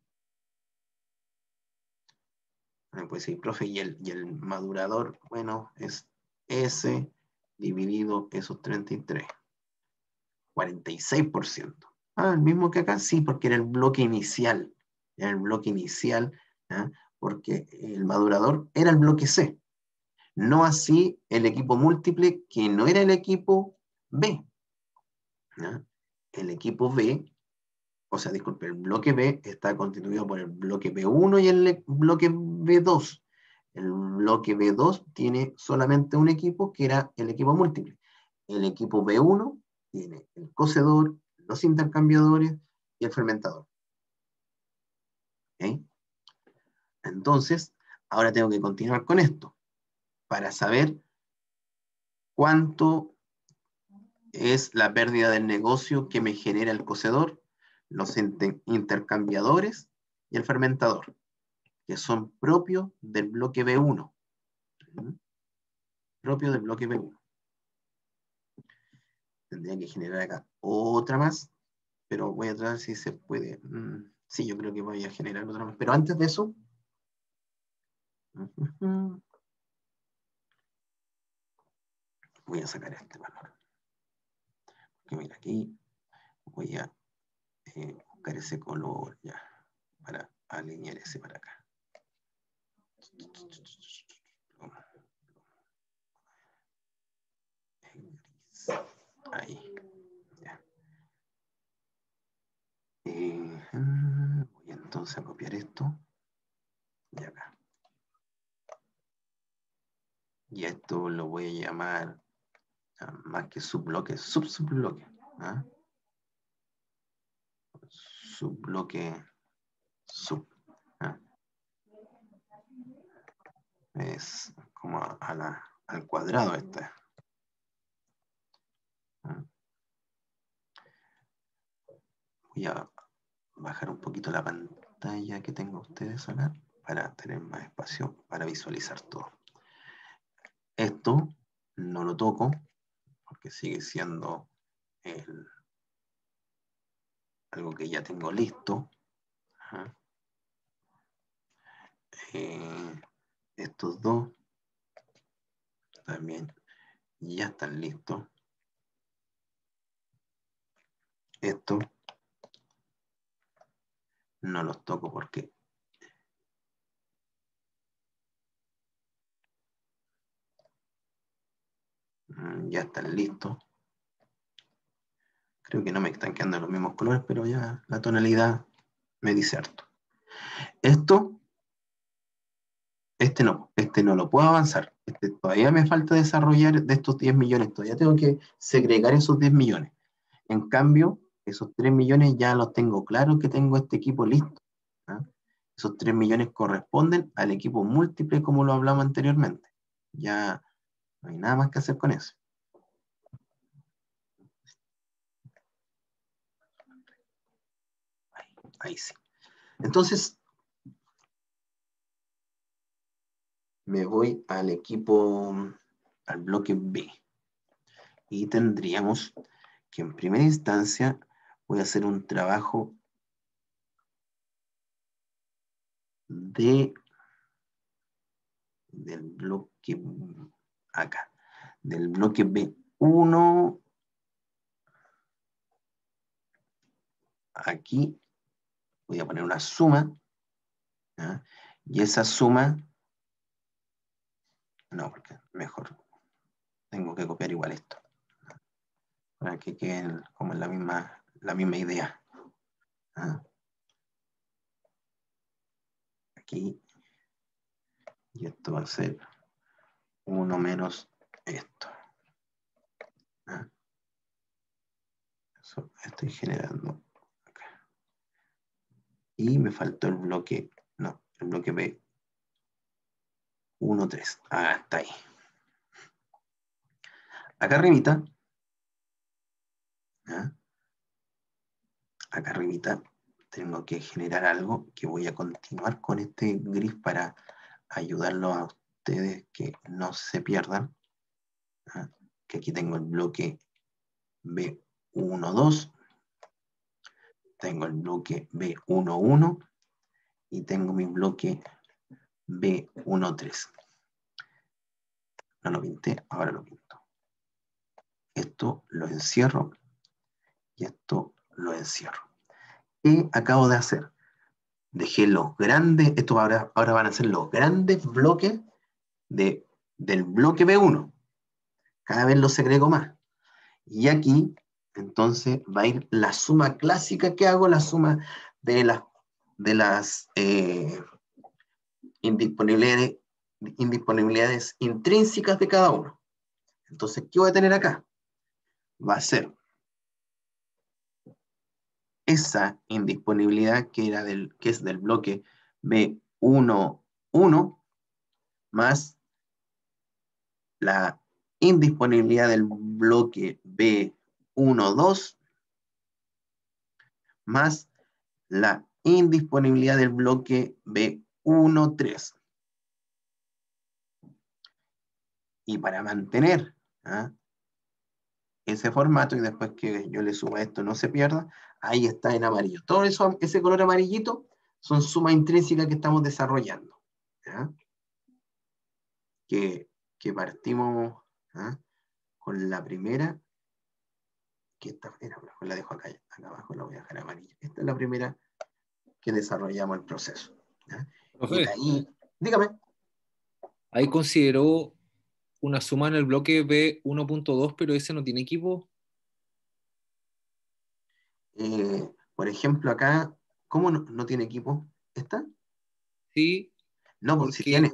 Pues sí, profe, y el, y el madurador, bueno, es S dividido esos 33. 46%. Ah, el mismo que acá, sí, porque era el bloque inicial. Era el bloque inicial, ¿ah? porque el madurador era el bloque C. No así el equipo múltiple, que no era el equipo B. El equipo B, o sea, disculpe, el bloque B está constituido por el bloque B1 y el bloque B2. El bloque B2 tiene solamente un equipo, que era el equipo múltiple. El equipo B1 tiene el cocedor, los intercambiadores y el fermentador. Entonces, ahora tengo que continuar con esto para saber cuánto es la pérdida del negocio que me genera el cocedor, los inter intercambiadores y el fermentador, que son propios del bloque B1. ¿Mm? Propio del bloque B1. Tendría que generar acá otra más, pero voy a tratar si se puede. Mm, sí, yo creo que voy a generar otra más. Pero antes de eso, voy a sacar este valor. Porque mira, aquí voy a eh, buscar ese color ya para alinear ese para acá. Ahí. Ya. Eh, voy entonces a copiar esto. Y acá. Y esto lo voy a llamar más que subbloque, sub-subbloque. ¿ah? Subbloque sub. ¿ah? Es como a, a la, al cuadrado este. Voy a bajar un poquito la pantalla que tengo ustedes acá para tener más espacio para visualizar todo. Esto no lo toco porque sigue siendo el, algo que ya tengo listo. Eh, estos dos también ya están listos. Esto no los toco porque ya están listos. Creo que no me están quedando los mismos colores, pero ya la tonalidad me dice. Esto, este no, este no lo puedo avanzar. Este todavía me falta desarrollar de estos 10 millones, todavía tengo que segregar esos 10 millones. En cambio, esos 3 millones ya los tengo claro que tengo este equipo listo. ¿ah? Esos 3 millones corresponden al equipo múltiple como lo hablamos anteriormente. Ya no hay nada más que hacer con eso. Ahí, sí. Entonces, me voy al equipo, al bloque B. Y tendríamos que en primera instancia voy a hacer un trabajo de del bloque acá, del bloque B1 aquí voy a poner una suma y esa suma no, porque mejor tengo que copiar igual esto para que queden como en la misma la misma idea. Aquí. Y esto va a ser 1 menos esto. ¿ah? Eso estoy generando acá. Y me faltó el bloque, no, el bloque B. 1, 3. Ah, está ahí. Acá arribita. ¿ah? Acá arribita tengo que generar algo que voy a continuar con este gris para ayudarlo a ustedes que no se pierdan. ¿ah? Que aquí tengo el bloque B12, tengo el bloque B11 y tengo mi bloque B13. No lo pinté, ahora lo pinto. Esto lo encierro y esto lo encierro. ¿Qué acabo de hacer? Dejé los grandes, estos ahora, ahora van a ser los grandes bloques de, del bloque B1. Cada vez los segrego más. Y aquí, entonces, va a ir la suma clásica que hago, la suma de, las de las eh, indisponibilidades, indisponibilidades intrínsecas de cada uno. Entonces, ¿qué voy a tener acá? Va a ser esa indisponibilidad que, era del, que es del bloque B11 más la indisponibilidad del bloque B12 más la indisponibilidad del bloque B13. Y para mantener ¿ah? ese formato y después que yo le suba esto no se pierda, ahí está en amarillo. Todo eso, ese color amarillito son sumas intrínsecas que estamos desarrollando. Que, que, partimos ¿ah? con la primera, que esta, era, la dejo acá, acá abajo, la voy a dejar amarilla. Esta es la primera que desarrollamos el proceso. Y ahí, dígame. Ahí consideró una suma en el bloque B1.2, pero ese no tiene equipo. Eh, por ejemplo, acá, ¿cómo no, tiene equipo? ¿Está? Sí. No, porque si tiene,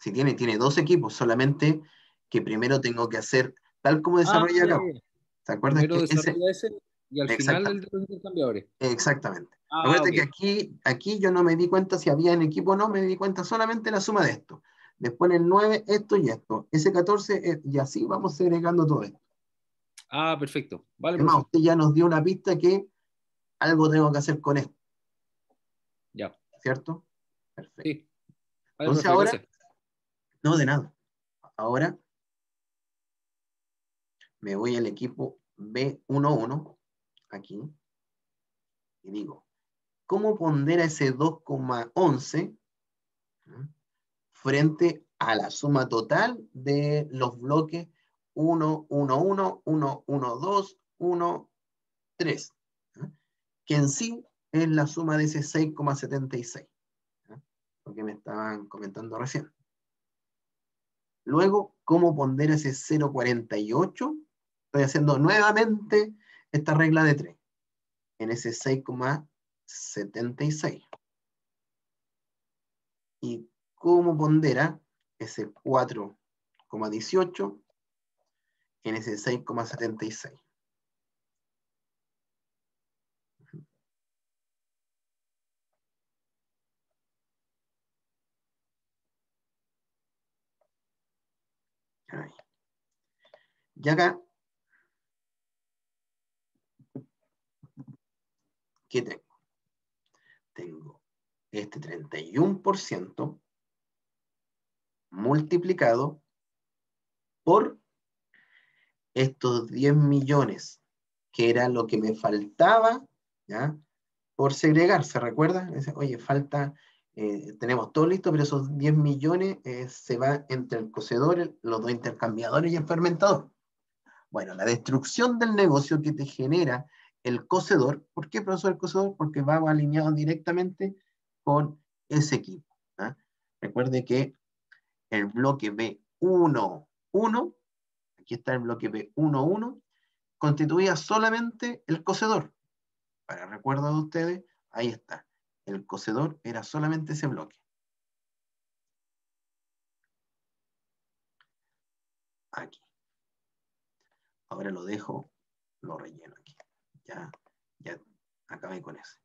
si tiene, tiene dos equipos, solamente que primero tengo que hacer tal como desarrolla acá. ¿Se acuerdan? Primero que desarrolla ese, y al final el de los intercambiadores. Exactamente. Ah, Acuérdate que aquí, aquí yo no me di cuenta si había en equipo o no, me di cuenta solamente la suma de esto. Después en el 9, esto y esto. Ese 14, eh, y así vamos segregando todo esto. Ah, perfecto. Vale, Además, usted ya nos dio una pista que algo tengo que hacer con esto. Ya. ¿Cierto? Perfecto. Sí. Entonces ahora, no de nada. Ahora me voy al equipo B11, aquí, y digo, ¿cómo pondera ese 2,11 frente a la suma total de los bloques 1, 1, 1, 1, 1, 2, 1, 3? que en sí es la suma de ese 6,76, lo que me estaban comentando recién. Luego, ¿cómo pondera ese 0,48? Estoy haciendo nuevamente esta regla de 3 en ese 6,76. ¿Y cómo pondera ese 4,18 en ese 6,76? Y acá, ¿qué tengo? Tengo este 31% multiplicado por estos 10 millones, que era lo que me faltaba, ¿ya? Por segregar, ¿se recuerda? Oye, falta eh, tenemos todo listo, pero esos 10 millones eh, se van entre el cocedor, los dos intercambiadores y el fermentador. Bueno, la destrucción del negocio que te genera el cocedor, ¿por qué profesor el cocedor? Porque va alineado directamente con ese equipo. ¿ah? Recuerde que el bloque B1, 1, aquí está el bloque B1, 1, constituía solamente el cocedor. Para recuerdo de ustedes, ahí está. El cocedor era solamente ese bloque. Aquí. Ahora lo dejo, lo relleno aquí. Ya, ya acabé con ese.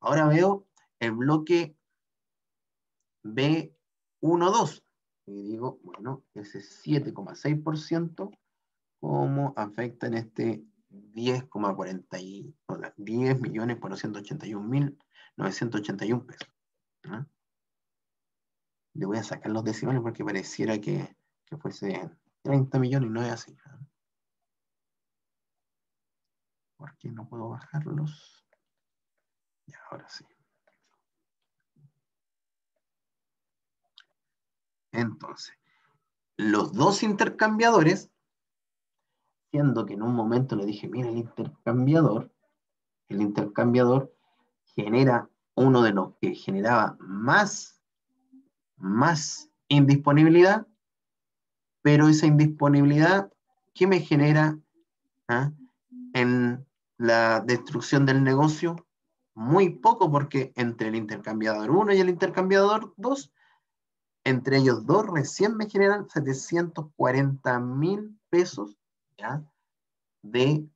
Ahora veo el bloque B12. Y digo, bueno, ese 7,6%, ¿cómo afecta en este 10,40 10 millones por 981 mil 981 pesos. ¿no? Le voy a sacar los decimales porque pareciera que, que fuese 30 millones y no es así. ¿no? ¿Por qué no puedo bajarlos? Y ahora sí. Entonces, los dos intercambiadores, siendo que en un momento le dije, mira, el intercambiador, el intercambiador genera uno de los que generaba más, más indisponibilidad, pero esa indisponibilidad, ¿qué me genera ah, en la destrucción del negocio? Muy poco, porque entre el intercambiador 1 y el intercambiador 2 entre ellos dos recién me generan 740 mil pesos de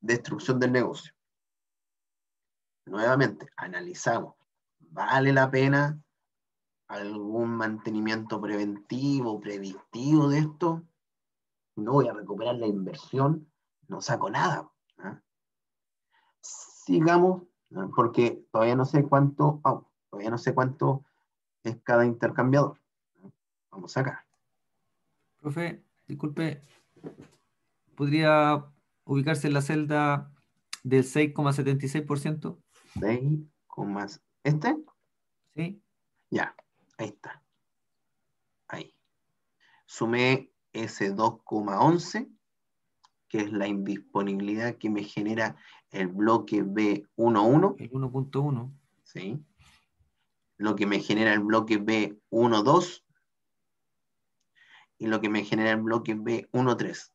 destrucción del negocio. Nuevamente, analizamos. ¿Vale la pena algún mantenimiento preventivo, predictivo de esto? No voy a recuperar la inversión, no saco nada. Sigamos, porque todavía no sé cuánto, oh, todavía no sé cuánto es cada intercambiador. Vamos acá. Profe, disculpe, ¿podría ubicarse en la celda del 6,76%? 6, ¿este? Sí. Ya, ahí está. Ahí. Sumé ese 2,11, que es la indisponibilidad que me genera el bloque B11. El 1.1. Sí. Lo que me genera el bloque B12 y lo que me genera el bloque B13.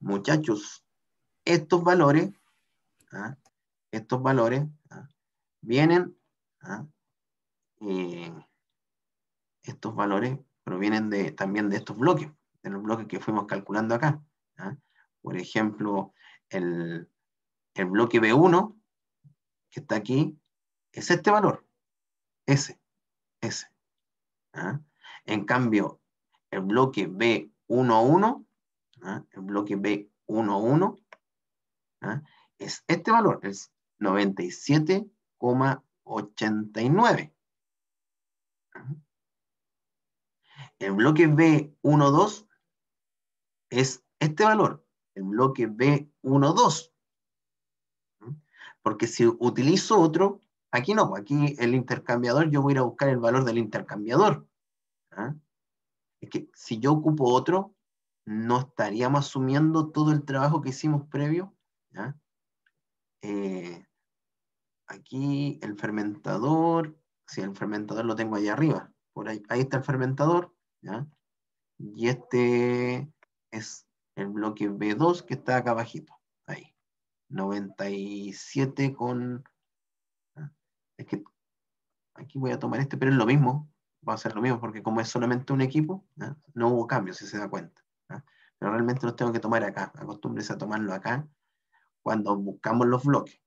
Muchachos, estos valores, ¿ah? estos valores ¿ah? vienen, ¿ah? eh, estos valores provienen de, también de estos bloques, de los bloques que fuimos calculando acá. Por ejemplo, el, el bloque B1, que está aquí, es este valor, ese, ese. En cambio, el bloque B11, ¿ah? el bloque B11, ¿ah? es este valor, es 97,89. ¿ah? El bloque B12 es este valor, el bloque B12. Porque si utilizo otro, aquí no, aquí el intercambiador, yo voy a ir a buscar el valor del intercambiador. ¿ah? es que si yo ocupo otro, no estaríamos asumiendo todo el trabajo que hicimos previo. Eh, aquí el fermentador, si el fermentador lo tengo ahí arriba, por ahí, ahí está el fermentador, y este es el bloque B2 que está acá abajito, 97 con, es que aquí voy a tomar este, pero es lo mismo, va a ser lo mismo, porque como es solamente un equipo, no hubo cambios, si se da cuenta. Pero realmente los tengo que tomar acá. Acostúmbrese a tomarlo acá cuando buscamos los bloques.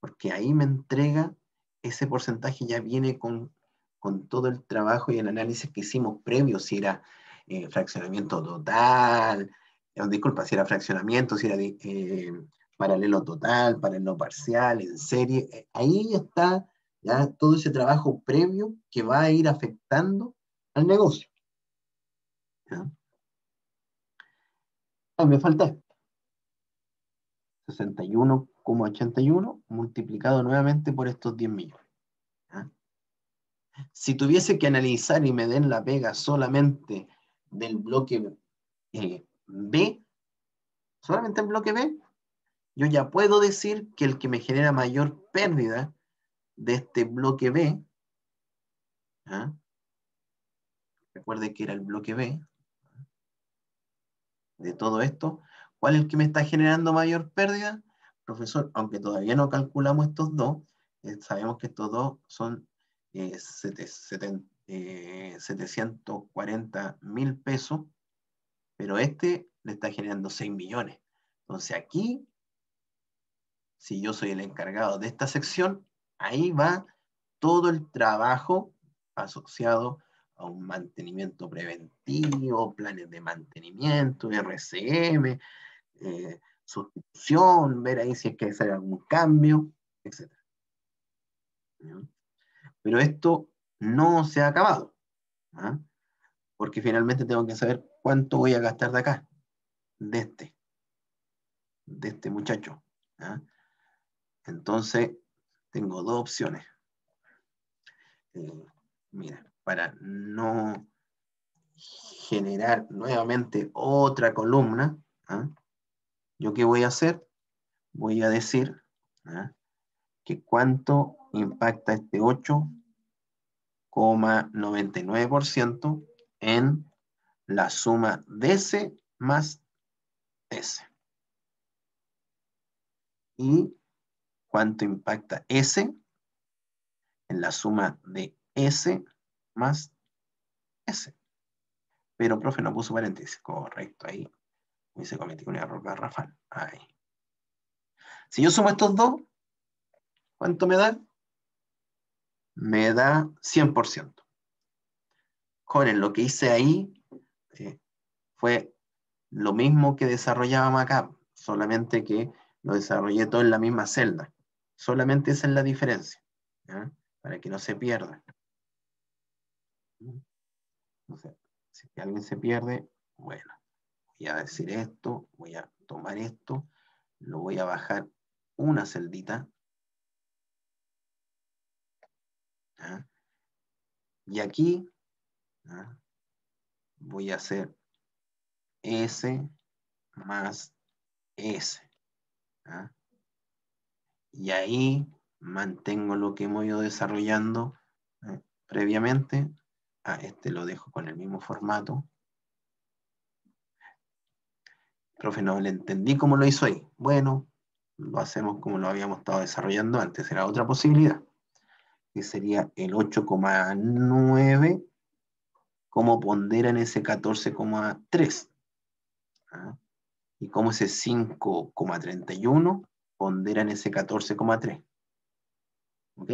Porque ahí me entrega ese porcentaje, ya viene con, con todo el trabajo y el análisis que hicimos previo, si era eh, fraccionamiento total, eh, disculpa, si era fraccionamiento, si era eh, paralelo total, paralelo parcial, en serie, ahí está ¿ya? todo ese trabajo previo que va a ir afectando al negocio. me falta esto. 61,81 multiplicado nuevamente por estos 10 millones. Si tuviese que analizar y me den la pega solamente del bloque eh, B, solamente el bloque B, yo ya puedo decir que el que me genera mayor pérdida de este bloque B, ¿ah? recuerde que era el bloque B, de todo esto, ¿cuál es el que me está generando mayor pérdida? profesor, aunque todavía no calculamos estos dos, eh, sabemos que estos dos son eh, sete- seten- eh, 740 mil pesos, pero este le está generando 6 millones. Entonces aquí, si yo soy el encargado de esta sección, ahí va todo el trabajo asociado a un mantenimiento preventivo, planes de mantenimiento, RCM, eh, sustitución, ver ahí si es que hay algún cambio, etc. Pero esto no se ha acabado, ¿ah? porque finalmente tengo que saber cuánto voy a gastar de acá, de este, de este muchacho. Entonces, tengo dos opciones. Eh, mira, para no generar nuevamente otra columna. ¿yo qué voy a hacer? Voy a decir que cuánto impacta este 8,99% en la suma de S más S. Y cuánto impacta S en la suma de S más S. Pero, profe, no puso paréntesis. Correcto, ahí hubiese cometido un error garrafal. Ahí. Si yo sumo estos dos, ¿cuánto me da? Me da 100%. Joven, lo que hice ahí fue lo mismo que desarrollábamos acá, solamente que lo desarrollé todo en la misma celda. Solamente esa es la diferencia, para que no se pierda. Si alguien se pierde, bueno, voy a decir esto, voy a tomar esto, lo voy a bajar una celdita. Y aquí. Voy a hacer S más S. ¿ya? Y ahí mantengo lo que hemos ido desarrollando ¿eh? previamente. Ah, este lo dejo con el mismo formato. Profe, no le entendí cómo lo hizo ahí. Bueno, lo hacemos como lo habíamos estado desarrollando antes. Era otra posibilidad. Que sería el 8,9 como pondera en ese 14,3. ¿ah? Y como ese 5,31 pondera en ese 14,3. ¿Ok?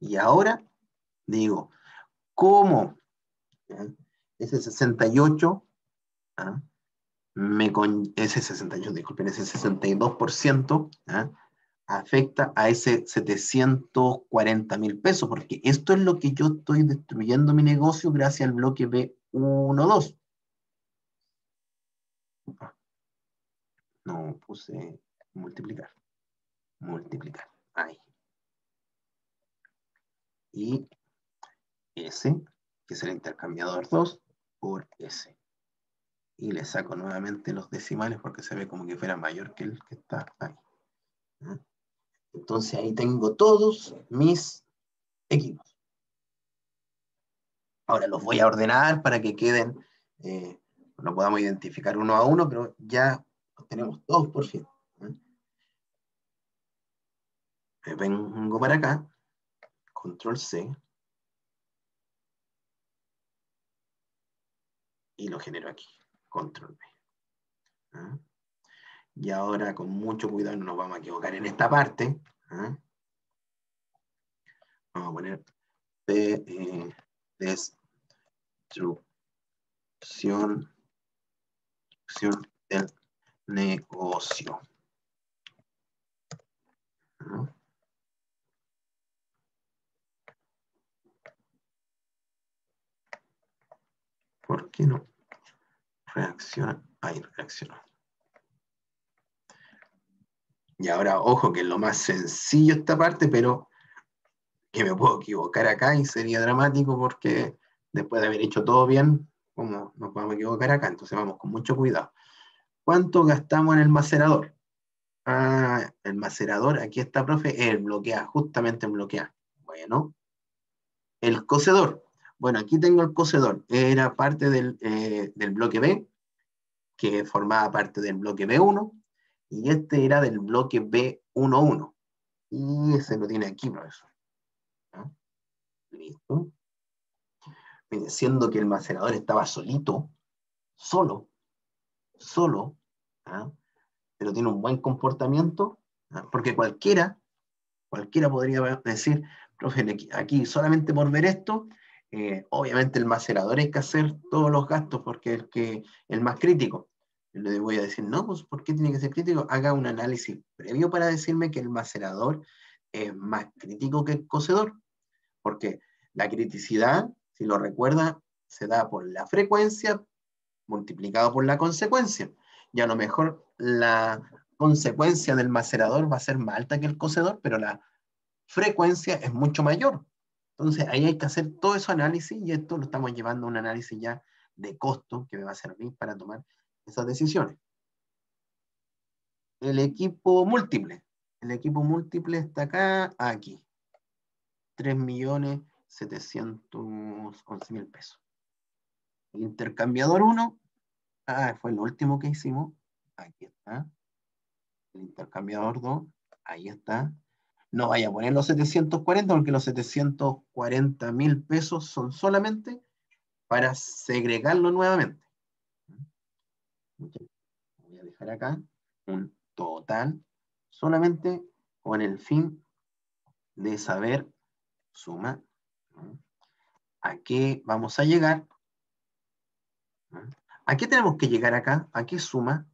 Y ahora digo, ¿cómo ¿ah? ese 68, ¿ah? me con, ese 68, disculpen, ese 62% ¿ah? Afecta a ese 740 mil pesos? Porque esto es lo que yo estoy destruyendo mi negocio gracias al bloque B12. No puse multiplicar. Multiplicar. Ahí. Y S, que es el intercambiador 2, por S. Y le saco nuevamente los decimales porque se ve como que fuera mayor que el que está ahí. ¿Ah? Entonces ahí tengo todos mis equipos. Ahora los voy a ordenar para que queden, eh, lo podamos identificar uno a uno, pero ya los tenemos todos por fin. ¿eh? Vengo para acá, control C, y lo genero aquí, control B. ¿ah? Y ahora con mucho cuidado no nos vamos a equivocar en esta parte. ¿ah? Vamos a poner P, eh, destrucción, del negocio. ¿Por qué no? Reacciona. Ahí reacciona. Y ahora, ojo, que es lo más sencillo esta parte, pero que me puedo equivocar acá y sería dramático porque después de haber hecho todo bien, ¿cómo nos podemos equivocar acá? Entonces vamos con mucho cuidado. ¿Cuánto gastamos en el macerador? Ah, el macerador, aquí está, profe, el bloquea, justamente en bloquear. Bueno, el cocedor. Bueno, aquí tengo el cocedor. Era parte del, eh, del bloque B, que formaba parte del bloque B1. Y este era del bloque B11. Y ese lo tiene aquí, profesor. Listo. Mire, siendo que el macerador estaba solito, solo, solo, pero tiene un buen comportamiento, porque cualquiera, cualquiera podría decir, profe, aquí- aquí solamente por ver esto, eh, obviamente el macerador hay que hacer todos los gastos porque es el, que, el más crítico. Le voy a decir, no, pues ¿por qué tiene que ser crítico? Haga un análisis previo para decirme que el macerador es más crítico que el cocedor, porque la criticidad, si lo recuerda, se da por la frecuencia multiplicado por la consecuencia. Y a lo mejor la consecuencia del macerador va a ser más alta que el cocedor, pero la frecuencia es mucho mayor. Entonces ahí hay que hacer todo ese análisis y esto lo estamos llevando a un análisis ya de costo que me va a servir para tomar esas decisiones. El equipo múltiple. El equipo múltiple está acá, aquí. 3.711.000 pesos. El intercambiador 1, ah, fue lo último que hicimos. Aquí está. El intercambiador 2, ahí está. No vaya a poner los 740 porque los 740 mil pesos son solamente para segregarlo nuevamente. Voy a dejar acá un total solamente con el fin de saber suma. ¿no? ¿A qué vamos a llegar? ¿no? ¿A qué tenemos que llegar acá? ¿A qué suma?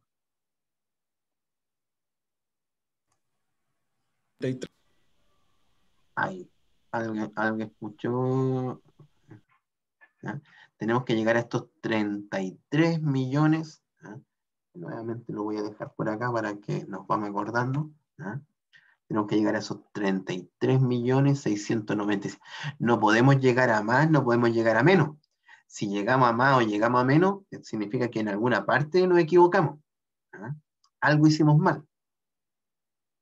Ahí, alguien, alguien escuchó. Tenemos que llegar a estos 33 millones. ¿Ya? Nuevamente lo voy a dejar por acá para que nos vamos acordando. ¿ya? Tenemos que llegar a esos 33 millones 696. No podemos llegar a más, no podemos llegar a menos. Si llegamos a más o llegamos a menos, eh, significa que en alguna parte nos equivocamos. ¿ya? Algo hicimos mal.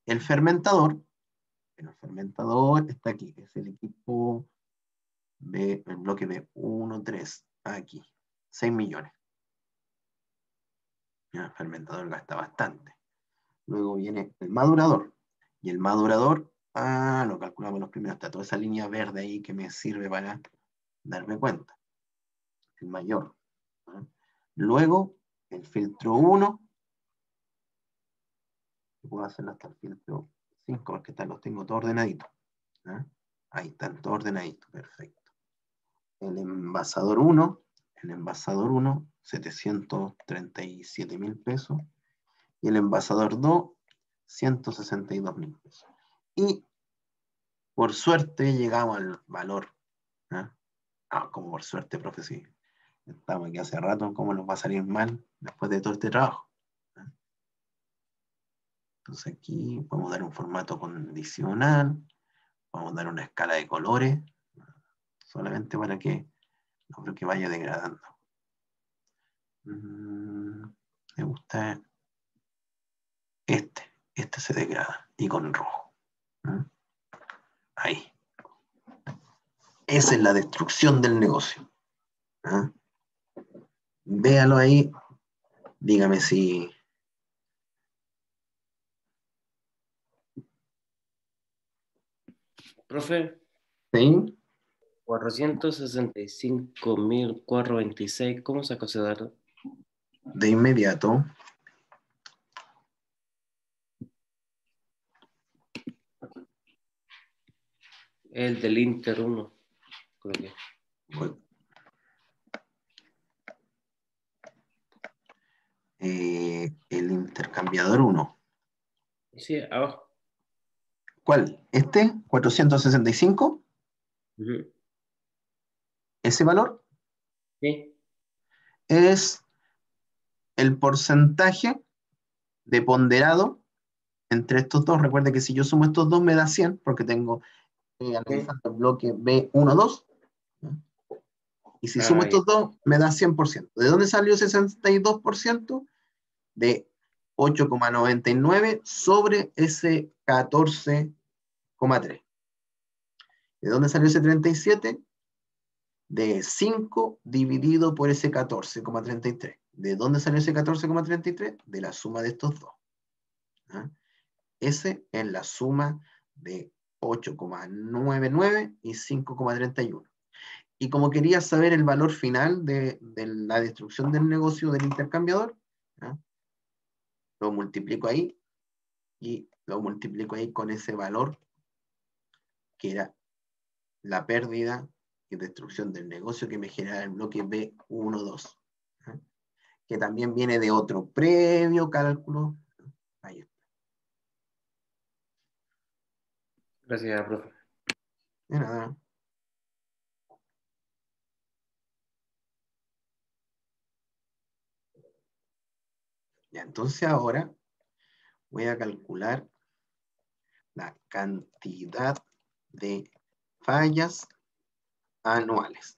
El fermentador, el fermentador está aquí, es el equipo B, el bloque B1, 3, aquí, 6 millones. Ya, el fermentador gasta bastante. Luego viene el madurador. Y el madurador, ah, lo calculamos los primeros, está toda esa línea verde ahí que me sirve para darme cuenta. El mayor. Luego, el filtro 1. Puedo hacerlo hasta el filtro 5 porque están, los tengo todos ordenaditos. ¿ah? Ahí están todos ordenaditos, perfecto. El envasador 1, el envasador 1, 737 mil pesos. Y el envasador 2, 162 mil pesos. Y por suerte llegamos al valor. ¿ah? Ah, como por suerte, profe, sí. Estamos aquí hace rato, ¿cómo nos va a salir mal después de todo este trabajo? ¿ah? Entonces aquí podemos dar un formato condicional, a dar una escala de colores, solamente para que no creo que vaya degradando. Mm, me gusta este, este se degrada y con rojo. ¿Mm? Ahí. Esa es la destrucción del negocio. ¿Ah? Véalo ahí, dígame si, Profe, ¿sí? 465.426, ¿cómo saco ese dato? de inmediato. El del Inter 1, creo que. voy. Eh, el intercambiador 1. Sí, abajo. ¿Cuál? ¿Este? ¿465? Ujú. ¿Ese valor? Sí. Es el porcentaje de ponderado entre estos dos. Recuerde que si yo sumo estos dos me da 100 porque tengo eh, analizando el bloque B1, 2. Y si Ah, sumo ya. estos dos me da 100%. ¿De dónde salió ese 62%? De 8,99 sobre ese 14,3. ¿De dónde salió ese 37? De 5 dividido por ese 14,33. ¿De dónde salió ese 14,33? De la suma de estos dos. ¿ah? S es la suma de 8,99 y 5,31. Y como quería saber el valor final de, de la destrucción del negocio del intercambiador, ¿ah? lo multiplico ahí y lo multiplico ahí con ese valor que era la pérdida destrucción del negocio que me genera el bloque B12, ¿ah? que también viene de otro previo cálculo. Ahí está. Gracias, profe. De nada. Ya, entonces ahora voy a calcular la cantidad de fallas anuales.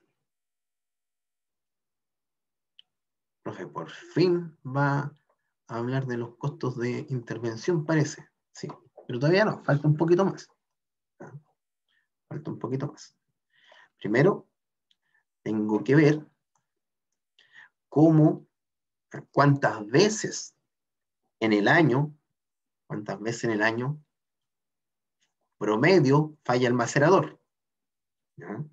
Profe, por fin va a hablar de los costos de intervención, parece. Sí, pero todavía no, falta un poquito más. ¿Ah? Falta un poquito más. Primero, tengo que ver cómo, cuántas veces en el año, cuántas veces en el año promedio falla el macerador. ¿Ya?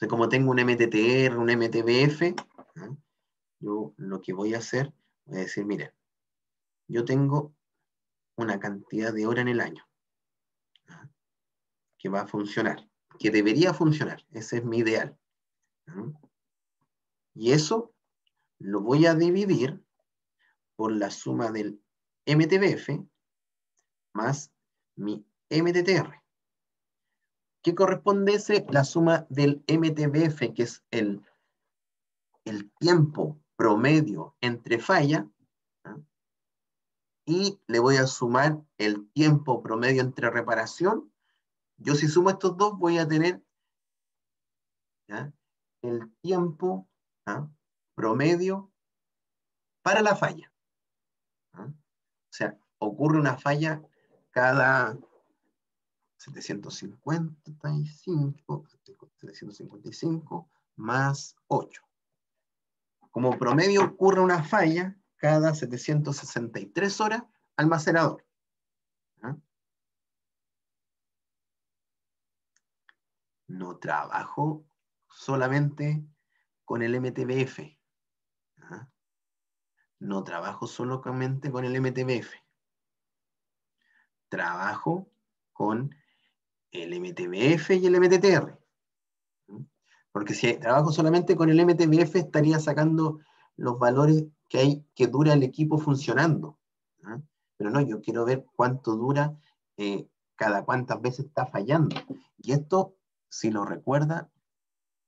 Entonces, como tengo un MTTR, un MTBF, yo lo que voy a hacer, voy a decir, mire, yo tengo una cantidad de horas en el año que va a funcionar, que debería funcionar, ese es mi ideal. Y eso lo voy a dividir por la suma del MTBF más mi MTTR. ¿Qué corresponde ese? La suma del MTBF, que es el, el tiempo promedio entre falla, y le voy a sumar el tiempo promedio entre reparación. Yo si sumo estos dos voy a tener el tiempo promedio para la falla. O sea, ocurre una falla cada 755, 755 más 8. Como promedio ocurre una falla cada 763 horas almacenador. ¿Ah? No trabajo solamente con el MTBF. ¿Ah? No trabajo solamente con el MTBF. Trabajo con el MTBF y el MTTR. Porque si trabajo solamente con el MTBF estaría sacando los valores que hay que dura el equipo funcionando. Pero no, yo quiero ver cuánto dura, eh, cada cuántas veces está fallando. Y esto, si lo recuerda,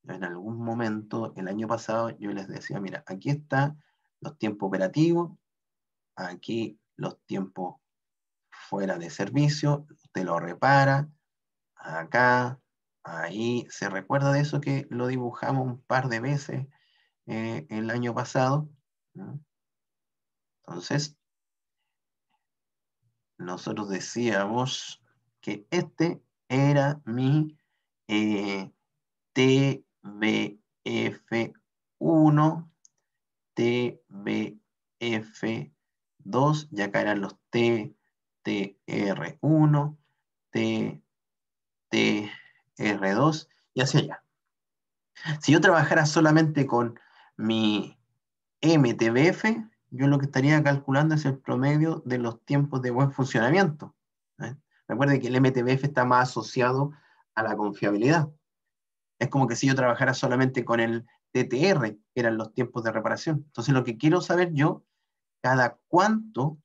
en algún momento, el año pasado, yo les decía, mira, aquí están los tiempos operativos, aquí los tiempos fuera de servicio, usted lo repara, acá, ahí, ¿se recuerda de eso que lo dibujamos un par de veces eh, el año pasado? Entonces, nosotros decíamos que este era mi eh, TBF1, TBF2, y acá eran los TTR1, TTR2 y hacia allá. Si yo trabajara solamente con mi MTBF, yo lo que estaría calculando es el promedio de los tiempos de buen funcionamiento. ¿eh? Recuerde que el MTBF está más asociado a la confiabilidad. Es como que si yo trabajara solamente con el TTR, que eran los tiempos de reparación. Entonces lo que quiero saber yo, cada cuánto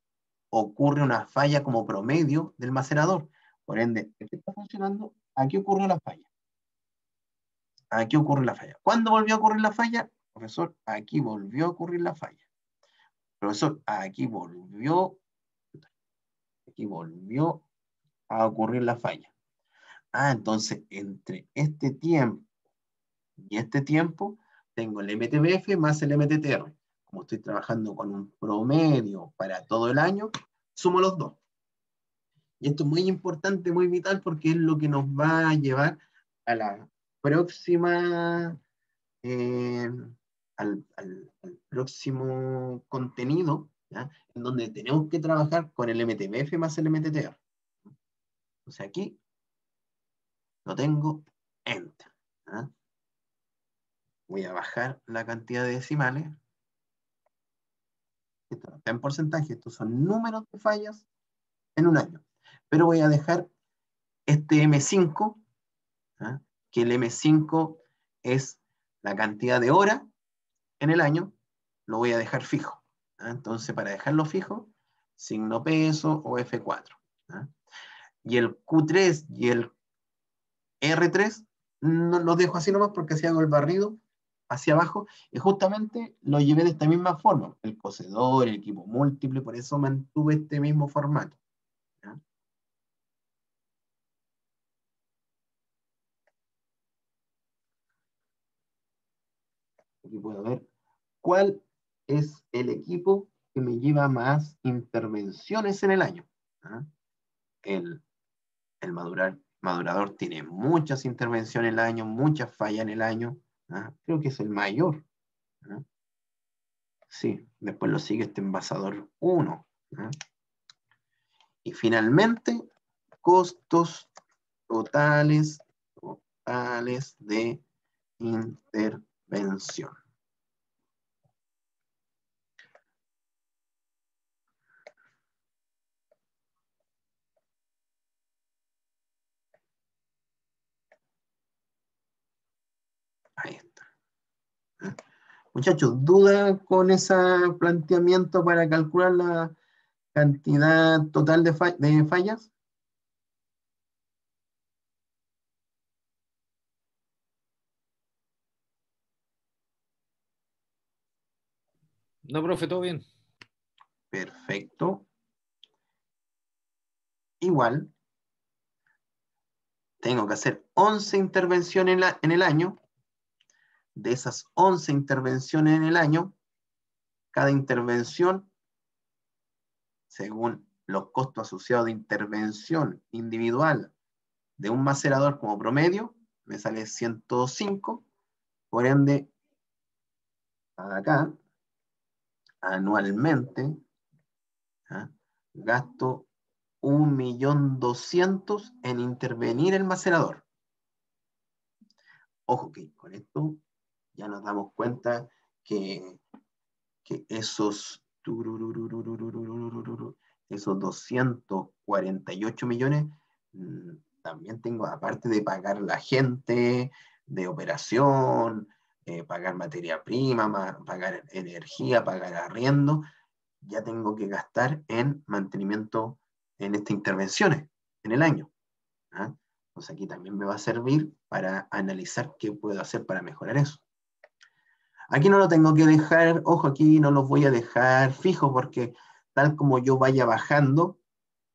ocurre una falla como promedio del macerador. Por ende, este está funcionando, aquí ocurrió la falla. Aquí ocurre la falla. ¿Cuándo volvió a ocurrir la falla? Profesor, aquí volvió a ocurrir la falla. Profesor, aquí volvió, aquí volvió a ocurrir la falla. Ah, entonces, entre este tiempo y este tiempo, tengo el MTBF más el MTTR. Como estoy trabajando con un promedio para todo el año, sumo los dos. Y esto es muy importante, muy vital, porque es lo que nos va a llevar a la próxima, eh, al, próximo contenido en donde tenemos que trabajar con el MTBF más el MTTR. Entonces aquí lo tengo Enter. Voy a bajar la cantidad de decimales. Esto no está en porcentaje, estos son números de fallas en un año. Pero voy a dejar este M5, ¿ah? que el M5 es la cantidad de horas en el año, lo voy a dejar fijo. ¿ah? Entonces, para dejarlo fijo, signo peso o F4. ¿ah? Y el Q3 y el R3 no los dejo así nomás porque si hago el barrido hacia abajo, y justamente lo llevé de esta misma forma, el cocedor, el equipo múltiple, por eso mantuve este mismo formato. ¿ya? Aquí puedo ver cuál es el equipo que me lleva más intervenciones en el año. ¿ah? El, el madurar, madurador tiene muchas intervenciones en el año, muchas fallas en el año. ¿ah? Creo que es el mayor. ¿ah? Sí, después lo sigue este envasador 1. Y finalmente, costos totales, totales de intervención. Ahí está. Muchachos, ¿duda con ese planteamiento para calcular la cantidad total de fallas? No, profe, todo bien. Perfecto. Igual, tengo que hacer 11 intervenciones en, el año. De esas 11 intervenciones en el año, cada intervención, según los costos asociados de intervención individual de un macerador como promedio, me sale 105. Por ende, acá, anualmente, ¿ah? gasto un millón doscientos en intervenir el macerador. Ojo que con esto ya nos damos cuenta que, que esos, esos 248 millones mm, también tengo, aparte de pagar la gente, de operación, eh, pagar materia prima, ma- pagar energía, pagar arriendo, ya tengo que gastar en mantenimiento en estas intervenciones en el año. ¿ah? Entonces aquí también me va a servir para analizar qué puedo hacer para mejorar eso. Aquí no lo tengo que dejar, ojo, aquí no los voy a dejar fijo porque tal como yo vaya bajando,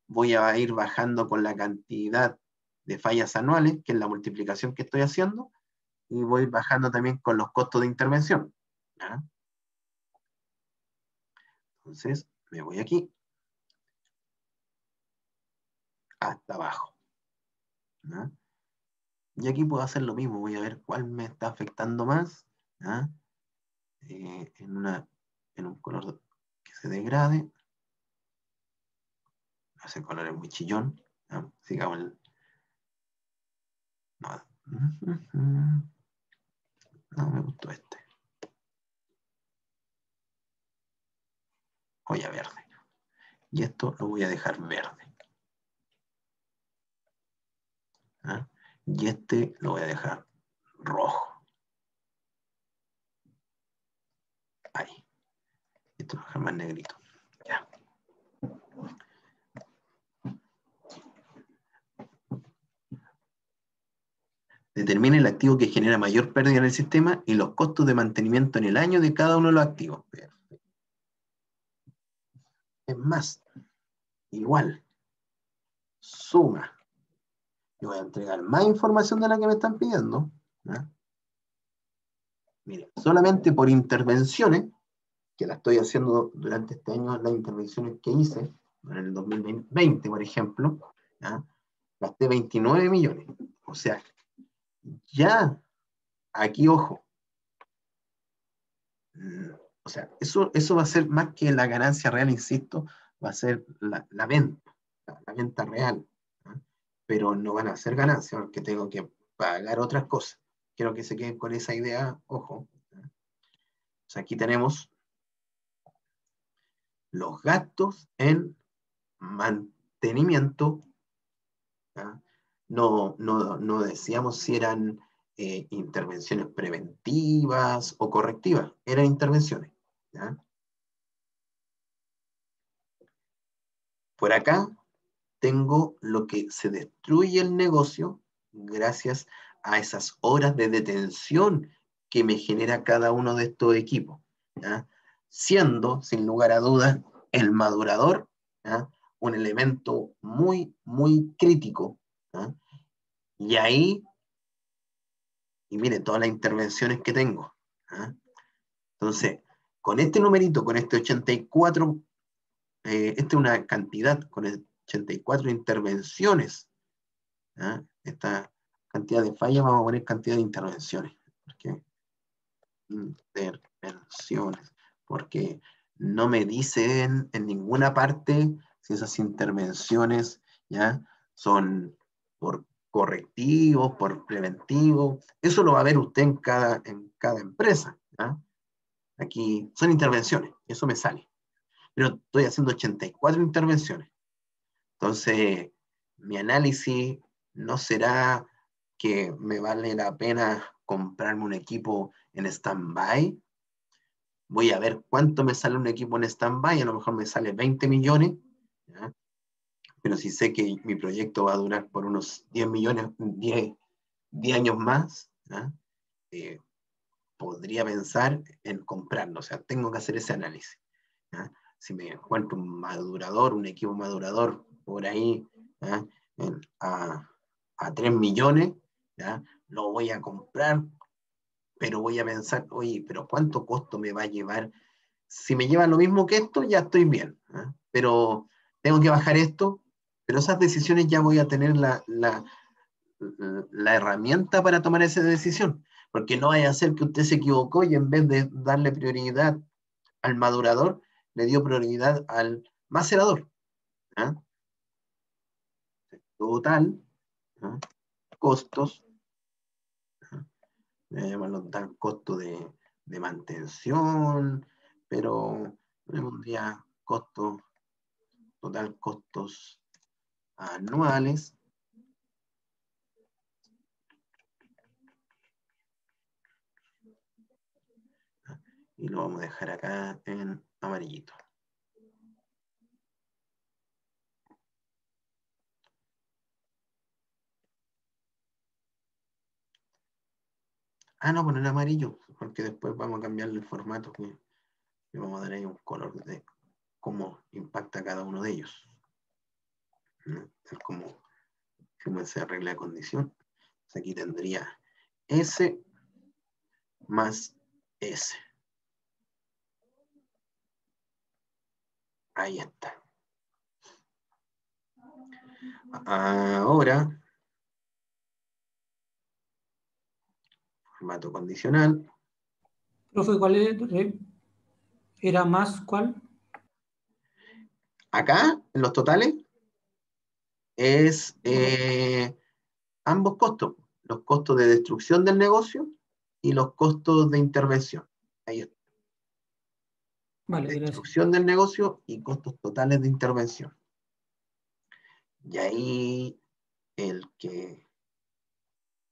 voy a ir bajando con la cantidad de fallas anuales, que es la multiplicación que estoy haciendo, y voy bajando también con los costos de intervención. Entonces, me voy aquí hasta abajo. Y aquí puedo hacer lo mismo, voy a ver cuál me está afectando más. Eh, en, una, en un color que se degrade. Ese color es muy chillón. Sigamos el... No. no me gustó este. Voy a verde. Y esto lo voy a dejar verde. ¿ah? Y este lo voy a dejar rojo. Ahí. Esto lo voy a dejar más negrito. Ya. Determine el activo que genera mayor pérdida en el sistema y los costos de mantenimiento en el año de cada uno de los activos. Es más, igual, suma. Yo voy a entregar más información de la que me están pidiendo. Mire, solamente por intervenciones, que la estoy haciendo durante este año, las intervenciones que hice, en el 2020, por ejemplo, ¿ya? gasté 29 millones. O sea, ya, aquí ojo, o sea, eso, eso va a ser más que la ganancia real, insisto, va a ser la, venta, la, venta real. Pero no van a ser ganancias porque tengo que pagar otras cosas. Quiero que se queden con esa idea, ojo. O sea, aquí tenemos los gastos en mantenimiento. ¿ah? No, no, no decíamos si eran eh, intervenciones preventivas o correctivas, eran intervenciones. Por acá tengo lo que se destruye el negocio gracias a esas horas de detención que me genera cada uno de estos equipos. Siendo, sin lugar a dudas, el madurador un elemento muy, muy crítico. Y ahí, y mire todas las intervenciones que tengo. ¿ah? Entonces, con este numerito, con este 84, eh, esta es una cantidad, con 84 intervenciones, ¿ah? esta cantidad de fallas, vamos a poner cantidad de intervenciones. Porque, intervenciones, porque no me dicen en ninguna parte si esas intervenciones ya son por correctivos, por preventivos. Eso lo va a ver usted en cada, en cada empresa. Aquí son intervenciones, eso me sale. Pero estoy haciendo 84 intervenciones. Entonces, mi análisis no será que me vale la pena comprarme un equipo en stand-by. Voy a ver cuánto me sale un equipo en stand-by, a lo mejor me sale 20 millones. Pero si sé que mi proyecto va a durar por unos 10 millones, 10, 10 años más, ¿ah? eh, podría pensar en comprarlo. O sea, tengo que hacer ese análisis. ¿ah? Si me encuentro un madurador, un equipo madurador por ahí ¿ah? a, a 3 millones, lo voy a comprar, pero voy a pensar, oye, pero ¿cuánto costo me va a llevar? Si me lleva lo mismo que esto, ya estoy bien. Pero tengo que bajar esto, pero esas decisiones ya voy a tener la, la, la herramienta para tomar esa decisión, porque no vaya a ser que usted se equivocó y en vez de darle prioridad al madurador, le dio prioridad al macerador. ¿ah? Total, ¿ah? costos, ¿ah? voy a tal costo de, de mantención, pero le pondría costo, total costos anuales y lo vamos a dejar acá en amarillito. Ah, no, poner amarillo, porque después vamos a cambiarle el formato le vamos a dar ahí un color de cómo impacta cada uno de ellos. Es como, como se arregla la condición. aquí tendría S más S. Ahí está. Ahora, formato condicional. Profe, ¿cuál es? ¿Era más cuál? Acá, en los totales, es eh, ambos costos, los costos de destrucción del negocio y los costos de intervención. Ahí está. Vale, destrucción del negocio y costos totales de intervención. Y ahí el que,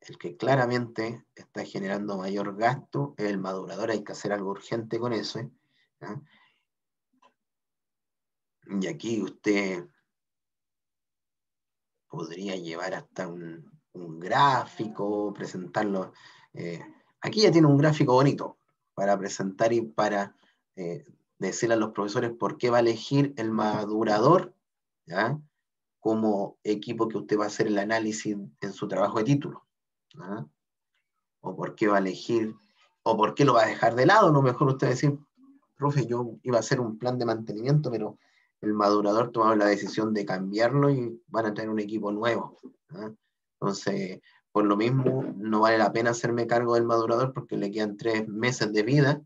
el que claramente está generando mayor gasto es el madurador, hay que hacer algo urgente con eso. ¿eh? ¿Ah? Y aquí usted podría llevar hasta un, un gráfico, presentarlo. Eh, aquí ya tiene un gráfico bonito para presentar y para eh, decirle a los profesores por qué va a elegir el madurador ¿ya? como equipo que usted va a hacer el análisis en su trabajo de título. ¿ya? O por qué va a elegir, o por qué lo va a dejar de lado. No mejor usted decir, profe, yo iba a hacer un plan de mantenimiento, pero el madurador tomó la decisión de cambiarlo y van a tener un equipo nuevo. Entonces, por lo mismo, no vale la pena hacerme cargo del madurador porque le quedan tres meses de vida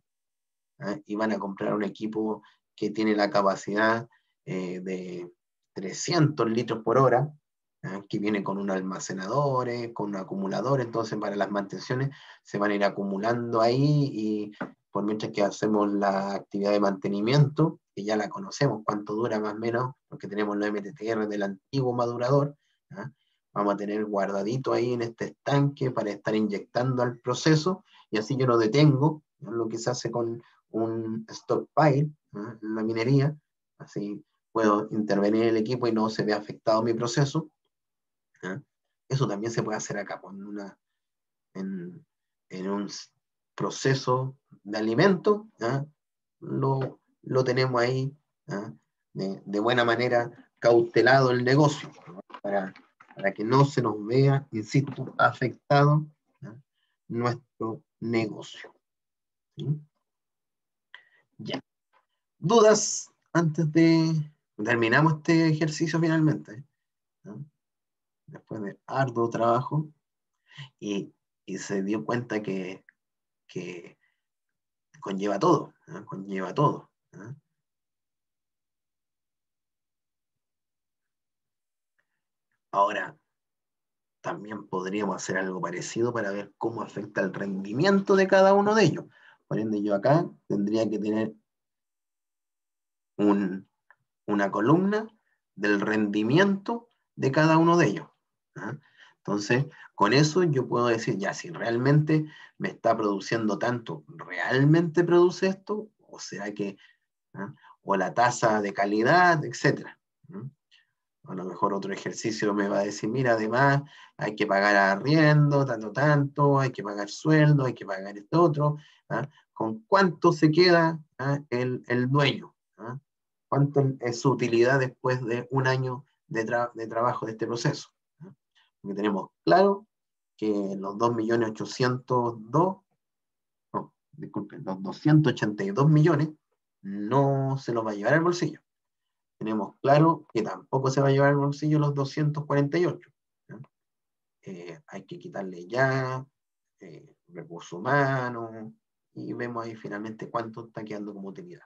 ¿ah? y van a comprar un equipo que tiene la capacidad eh, de 300 litros por hora, que viene con un almacenador, con un acumulador, entonces para las mantenciones se van a ir acumulando ahí y por mientras que hacemos la actividad de mantenimiento, que ya la conocemos, cuánto dura más o menos, porque tenemos los MTTR del antiguo madurador, ¿ah? vamos a tener guardadito ahí en este estanque para estar inyectando al proceso y así yo lo detengo, lo que se hace con un stockpile ¿no? en la minería, así puedo intervenir el equipo y no se ve afectado mi proceso. ¿no? Eso también se puede hacer acá, pues, en, una, en, en un proceso de alimento, lo, lo, tenemos ahí de, de, buena manera cautelado el negocio, para para que no se nos vea, insisto, afectado ¿no? nuestro negocio. Ya. ¿Dudas antes de terminamos este ejercicio finalmente? Después de arduo trabajo y, y se dio cuenta que, que conlleva todo, ¿no? conlleva todo. ¿no? Ahora, también podríamos hacer algo parecido para ver cómo afecta el rendimiento de cada uno de ellos. Por ende, yo acá tendría que tener un, una columna del rendimiento de cada uno de ellos. ¿ah? Entonces, con eso yo puedo decir, ya, si realmente me está produciendo tanto, ¿realmente produce esto? ¿O será que, ¿ah? o la tasa de calidad, etcétera? ¿no? A lo mejor otro ejercicio me va a decir, mira, además hay que pagar arriendo, tanto, tanto, hay que pagar sueldo, hay que pagar esto otro. ¿ah? ¿Con cuánto se queda ¿ah? el, el, dueño? ¿Cuánto es su utilidad después de un año de, de trabajo de este proceso? Porque tenemos claro que los 2.802.000, no, disculpen, los 282 millones no se los va a llevar al bolsillo tenemos claro que tampoco se va a llevar al bolsillo los 248. Eh, hay que quitarle ya eh, recursos humanos y vemos ahí finalmente cuánto está quedando como utilidad.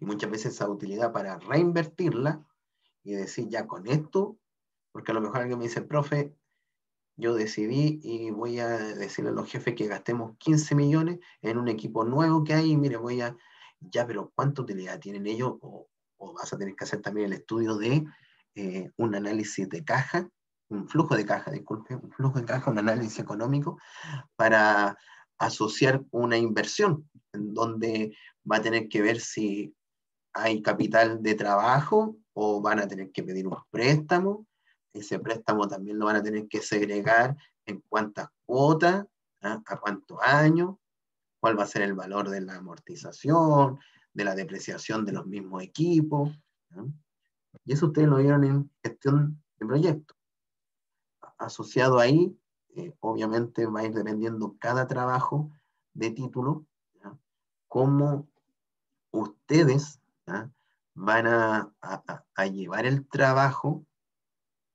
Y muchas veces esa utilidad para reinvertirla y decir ya con esto, porque a lo mejor alguien me dice, profe, yo decidí y voy a decirle a los jefes que gastemos 15 millones en un equipo nuevo que hay, y mire, voy a, ya, pero ¿cuánta utilidad tienen ellos? O, vas a tener que hacer también el estudio de eh, un análisis de caja, un flujo de caja, disculpe, un flujo de caja, un análisis económico para asociar una inversión en donde va a tener que ver si hay capital de trabajo o van a tener que pedir un préstamo. Ese préstamo también lo van a tener que segregar en cuántas cuotas, ¿eh? a cuántos años, cuál va a ser el valor de la amortización, de la depreciación de los mismos equipos. ¿no? Y eso ustedes lo vieron en gestión de proyectos. Asociado ahí, eh, obviamente va a ir dependiendo cada trabajo de título, cómo ustedes ¿ya? van a, a, a, llevar el trabajo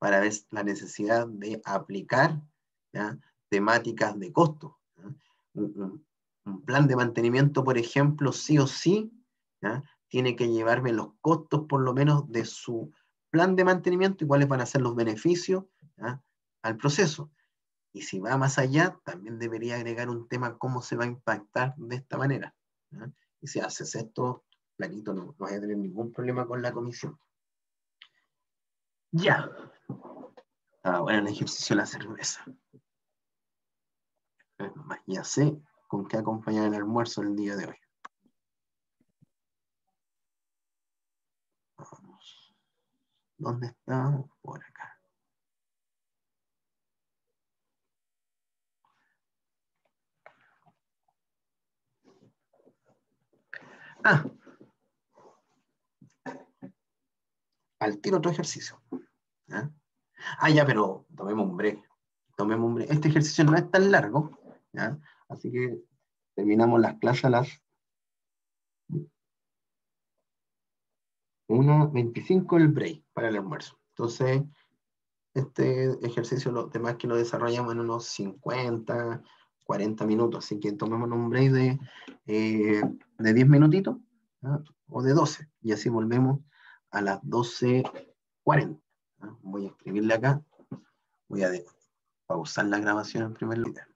para ver la necesidad de aplicar ¿ya? temáticas de costo. Un, un, plan de mantenimiento, por ejemplo, sí o sí ¿ya? tiene que llevarme los costos por lo menos de su plan de mantenimiento y cuáles van a ser los beneficios ¿ya? al proceso. Y si va más allá, también debería agregar un tema cómo se va a impactar de esta manera. ¿ya? Y si haces esto, clarito, no, no vas a tener ningún problema con la comisión. Ya. Ah, bueno, el ejercicio de la cerveza. Ya sé con qué acompañar el almuerzo el día de hoy. ¿Dónde está? Por acá. Ah. Al tiro otro ejercicio. ¿Ah? Ah, ya, pero tomemos un break. Tomemos un break. Este ejercicio no es tan largo, ¿ya? Así que terminamos las clases a las 1.25 el break para el almuerzo. Entonces, este ejercicio, lo demás que lo desarrollamos en unos 50, 40 minutos, así que tomemos un break de, eh, de 10 minutitos o de 12, y así volvemos a las 12.40. Voy a escribirle acá, voy a pausar la grabación en primer lugar.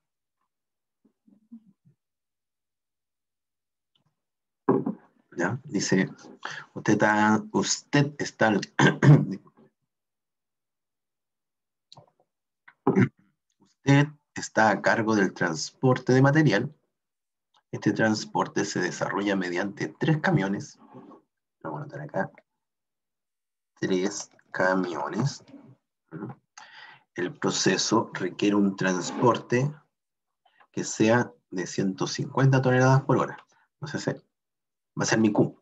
¿Ya? Dice, usted está, usted está usted está a cargo del transporte de material. Este transporte se desarrolla mediante tres camiones. Vamos a anotar acá. Tres camiones. El proceso requiere un transporte que sea de 150 toneladas por hora. Entonces, va a ser mi Q.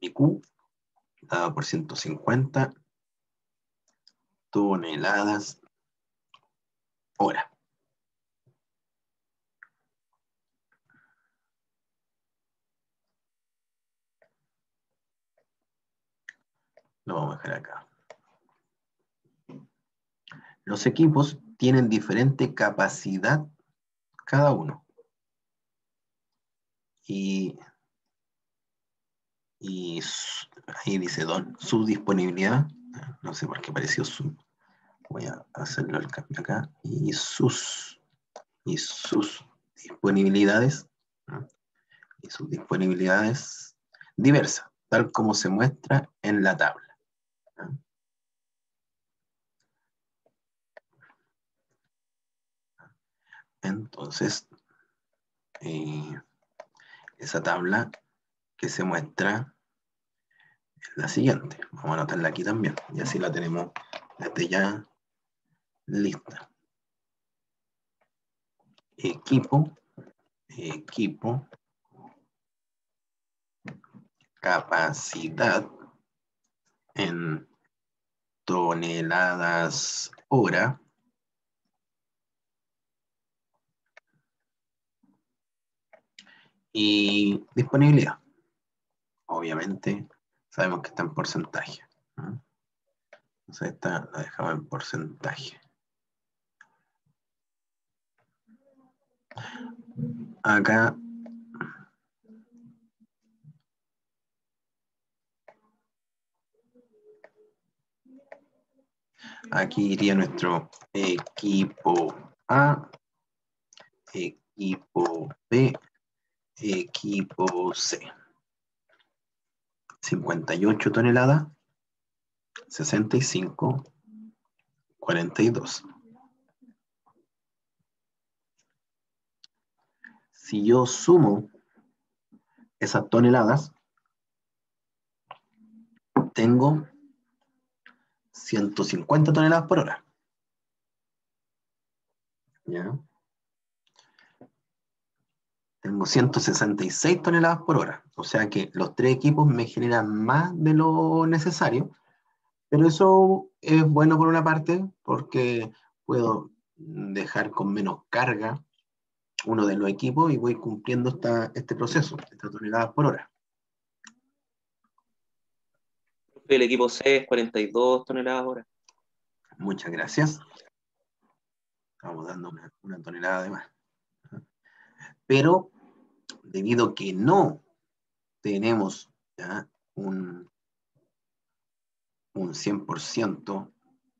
Mi Q dado por 150 toneladas hora. Lo vamos a dejar acá. Los equipos tienen diferente capacidad cada uno. Y, y ahí dice Don, su disponibilidad, no sé por qué apareció su, voy a hacerlo el cambio acá, y sus, y sus disponibilidades, y sus disponibilidades diversas, tal como se muestra en la tabla. Entonces, eh, esa tabla que se muestra es la siguiente. Vamos a anotarla aquí también. Y así la tenemos desde ya lista. Equipo, equipo, capacidad en toneladas hora y disponibilidad. Obviamente, sabemos que está en porcentaje. Esta la dejamos en porcentaje. Acá Aquí iría nuestro equipo A, equipo B, equipo C. 58 toneladas, 65, 42. Si yo sumo esas toneladas, tengo 150 toneladas por hora. Tengo 166 toneladas por hora. O sea que los tres equipos me generan más de lo necesario. Pero eso es bueno por una parte porque puedo dejar con menos carga uno de los equipos y voy cumpliendo esta, este proceso, estas toneladas por hora. El equipo C es 42 toneladas hora. Muchas gracias. Estamos dando una, tonelada de más. Pero debido a que no tenemos un, un 100%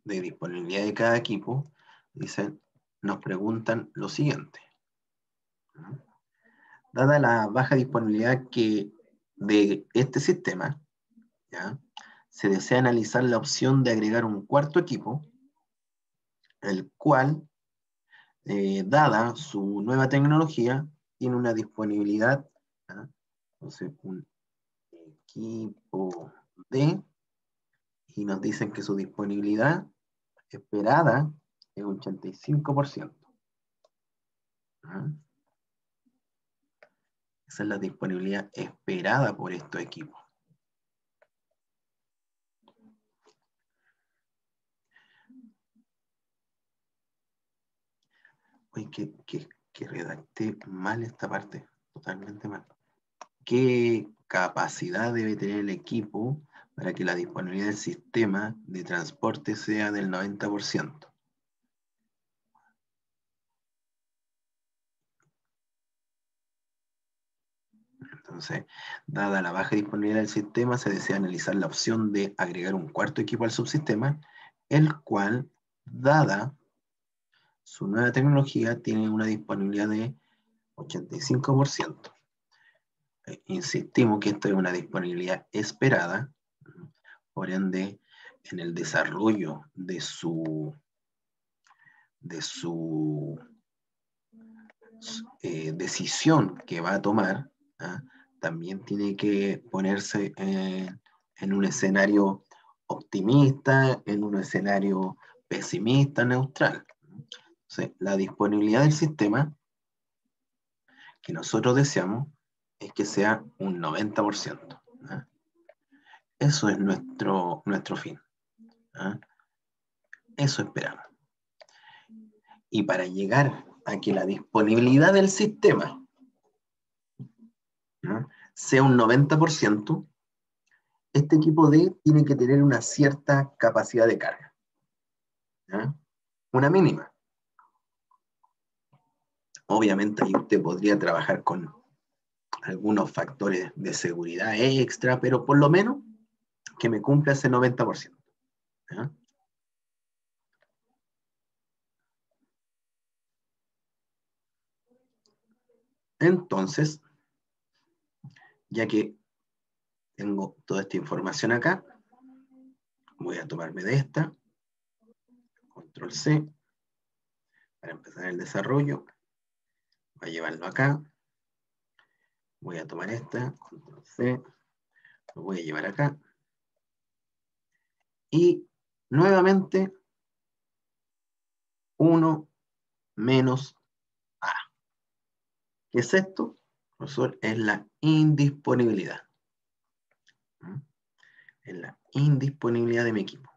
de disponibilidad de cada equipo, dicen, nos preguntan lo siguiente. Dada la baja disponibilidad que de este sistema, ¿ya? Se desea analizar la opción de agregar un cuarto equipo, el cual, eh, dada su nueva tecnología, tiene una disponibilidad, ¿ah? entonces un equipo D, y nos dicen que su disponibilidad esperada es un 85%. ¿Ah? Esa es la disponibilidad esperada por estos equipos. Que, que redacté mal esta parte, totalmente mal. ¿Qué capacidad debe tener el equipo para que la disponibilidad del sistema de transporte sea del 90%? Entonces, dada la baja disponibilidad del sistema, se desea analizar la opción de agregar un cuarto equipo al subsistema, el cual, dada su nueva tecnología, tiene una disponibilidad de 85%. Eh, insistimos que esto es una disponibilidad esperada, por ende, en el desarrollo de su, de su eh, decisión que va a tomar, ¿ah? también tiene que ponerse en un escenario optimista, en un escenario pesimista, neutral. La disponibilidad del sistema que nosotros deseamos es que sea un 90%. ¿ah? Eso es nuestro, nuestro fin. ¿ah? Eso esperamos. Y para llegar a que la disponibilidad del sistema sea un 90%, este equipo D tiene que tener una cierta capacidad de carga. Una mínima. Obviamente ahí usted podría trabajar con algunos factores de seguridad extra, pero por lo menos que me cumpla ese 90%. Entonces, ya que tengo toda esta información acá, voy a tomarme de esta, control C, para empezar el desarrollo, voy a llevarlo acá, voy a tomar esta, control C, lo voy a llevar acá, y nuevamente 1 menos A. ¿Qué es esto? Profesor, es la indisponibilidad. ¿Mm? Es la indisponibilidad de mi equipo.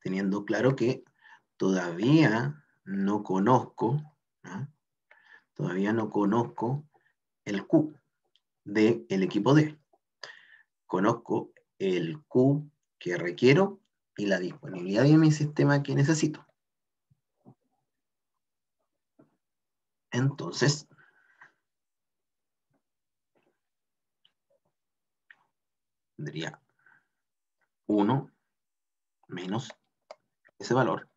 Teniendo claro que todavía no conozco, todavía no conozco el Q del equipo D. Conozco el Q que requiero y la disponibilidad de mi sistema que necesito. Entonces, tendría 1 menos ese valor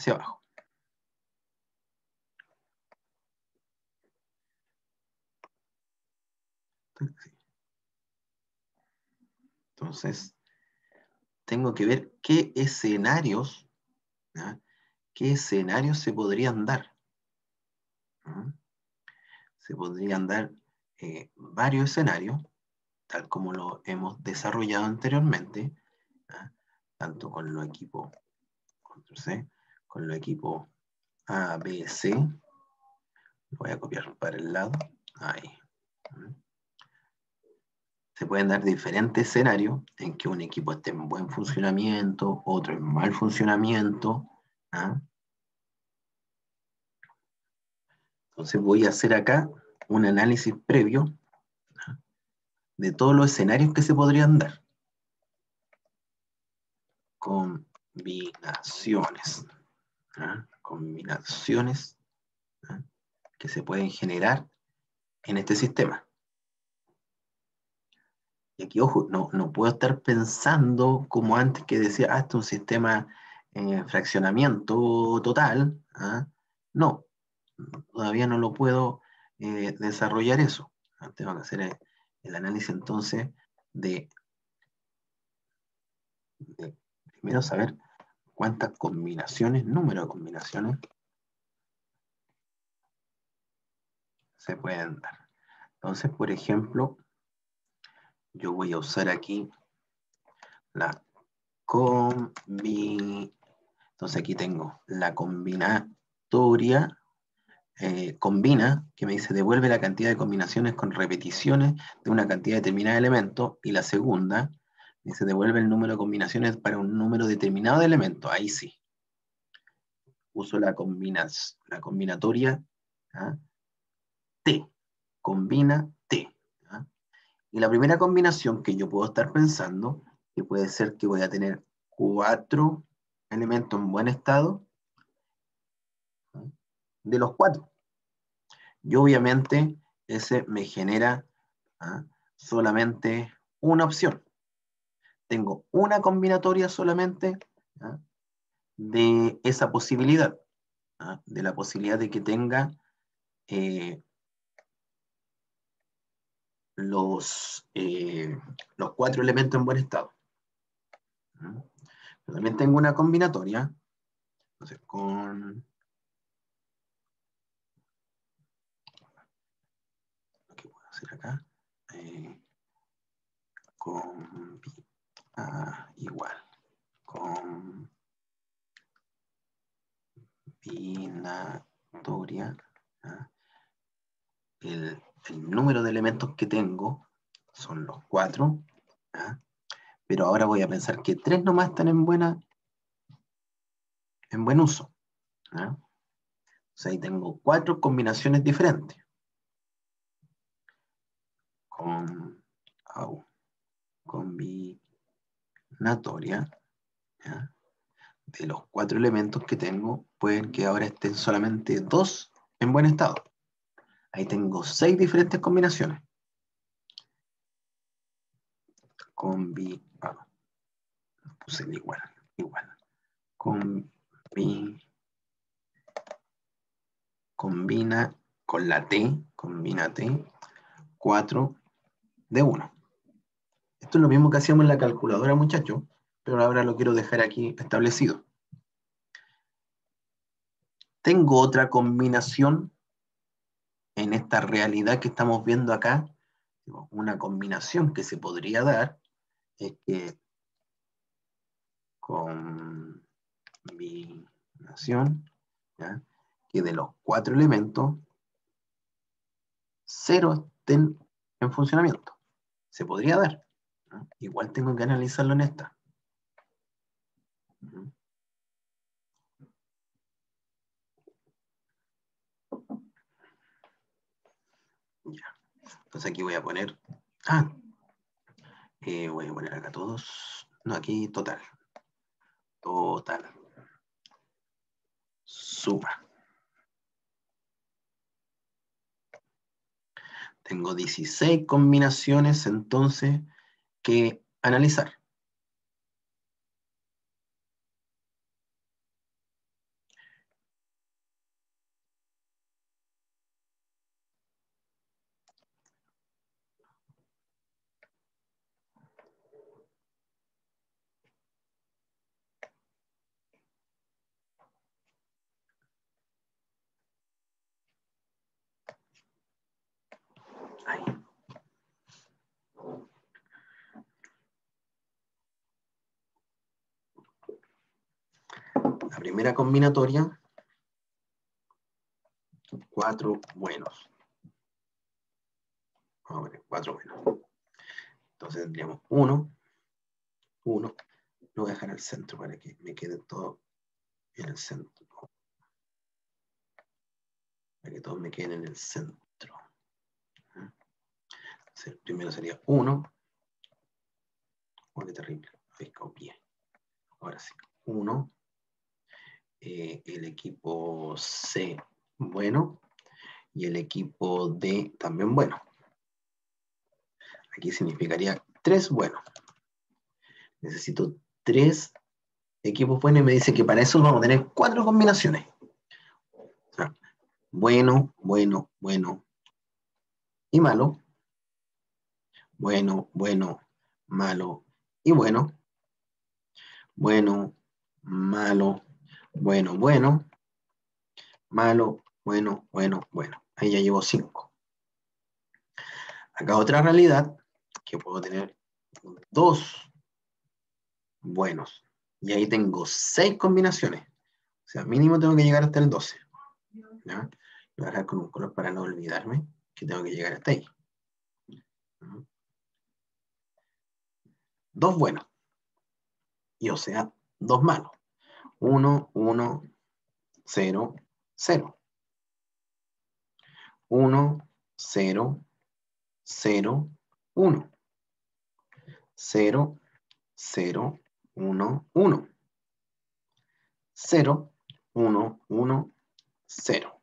hacia abajo. Entonces, tengo que ver qué escenarios, qué escenarios se podrían dar. Se podrían dar eh, varios escenarios, tal como lo hemos desarrollado anteriormente, tanto con los equipos, con los equipos A, B, C. Voy a copiar para el lado. Ahí. Se pueden dar diferentes escenarios en que un equipo esté en buen funcionamiento, otro en mal funcionamiento. Entonces voy a hacer acá un análisis previo de todos los escenarios que se podrían dar. Combinaciones. Combinaciones que se pueden generar en este sistema. Y aquí, ojo, no, no puedo estar pensando como antes que decía, ah, esto es un sistema en fraccionamiento total. ¿ah? No, todavía no lo puedo eh, desarrollar eso. Tengo que hacer el, análisis entonces de, primero saber cuántas combinaciones, número de combinaciones se pueden dar. Entonces, por ejemplo, yo voy a usar aquí la combi... Entonces aquí tengo la combinatoria eh, combina, que me dice devuelve la cantidad de combinaciones con repeticiones de una cantidad determinada de elementos, y la segunda dice devuelve el número de combinaciones para un número determinado de elementos, ahí sí. Uso la, la combinatoria ¿ah? T, combina T. ¿ah? Y la primera combinación que yo puedo estar pensando, que puede ser que voy a tener cuatro elementos en buen estado, de los cuatro. Y obviamente ese me genera ¿ah? solamente una opción. Tengo una combinatoria solamente de esa posibilidad, de la posibilidad de que tenga eh, los, eh, los cuatro elementos en buen estado. También tengo una combinatoria entonces, con que puedo hacer acá, eh, con ah, igual, con binatoria, ¿ah? el, el, número de elementos que tengo son los cuatro, ¿ah? pero ahora voy a pensar que tres nomás están en buena en buen uso. ¿ah? O sea, ahí tengo cuatro combinaciones diferentes. Con, au, De los cuatro elementos que tengo, pueden que ahora estén solamente dos en buen estado. Ahí tengo seis diferentes combinaciones. Combi, ah, puse igual, igual. Con, combina con la T, combina T, 4 de 1. Esto es lo mismo que hacíamos en la calculadora, muchachos, pero ahora lo quiero dejar aquí establecido. Tengo otra combinación en esta realidad que estamos viendo acá. Una combinación que se podría dar es que combinación, que de los cuatro elementos, cero estén en funcionamiento. Se podría dar. Igual tengo que analizarlo en esta. Ya. Entonces aquí voy a poner... Ah, eh, voy a poner acá todos. No, aquí total. Total suma. Tengo 16 combinaciones entonces que analizar. Primera combinatoria, cuatro buenos. Vamos a ver, cuatro buenos. Entonces tendríamos uno, uno. Lo voy a dejar al centro para que me quede todo en el centro. Para que todos me queden en el centro. Primero sería uno. Oh, qué terrible. Ahí copié. Ahora sí. Uno. Eh, el equipo C bueno y el equipo D también bueno. Aquí significaría tres buenos. Necesito tres equipos buenos y me dice que para eso vamos a tener cuatro combinaciones. bueno, bueno, bueno y malo. Bueno, bueno, malo y bueno. Bueno, malo, bueno, bueno, malo, bueno, bueno, bueno. Ahí ya llevo cinco. Acá otra realidad, que puedo tener dos buenos. Y ahí tengo seis combinaciones. O sea, mínimo tengo que llegar hasta el 12. ¿ya? Voy a dejar con un color para no olvidarme que tengo que llegar hasta ahí. Dos buenos. Y o sea, dos malos. 1, 1, 0, 0. 1, 0, 0, 1. 0, 0, 1, 1. 0, 1, 1, 0.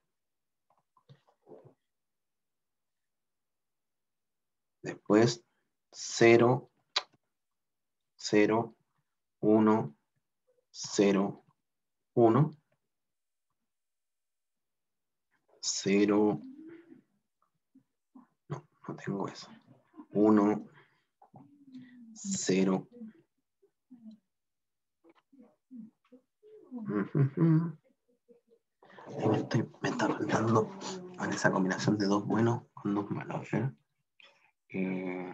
Después 0, 0, 1, 0, 1, 0, no, no tengo eso. 1, 0. Ahí me, estoy, me está faltando esa combinación de dos buenos con dos malos. ¿eh? Eh,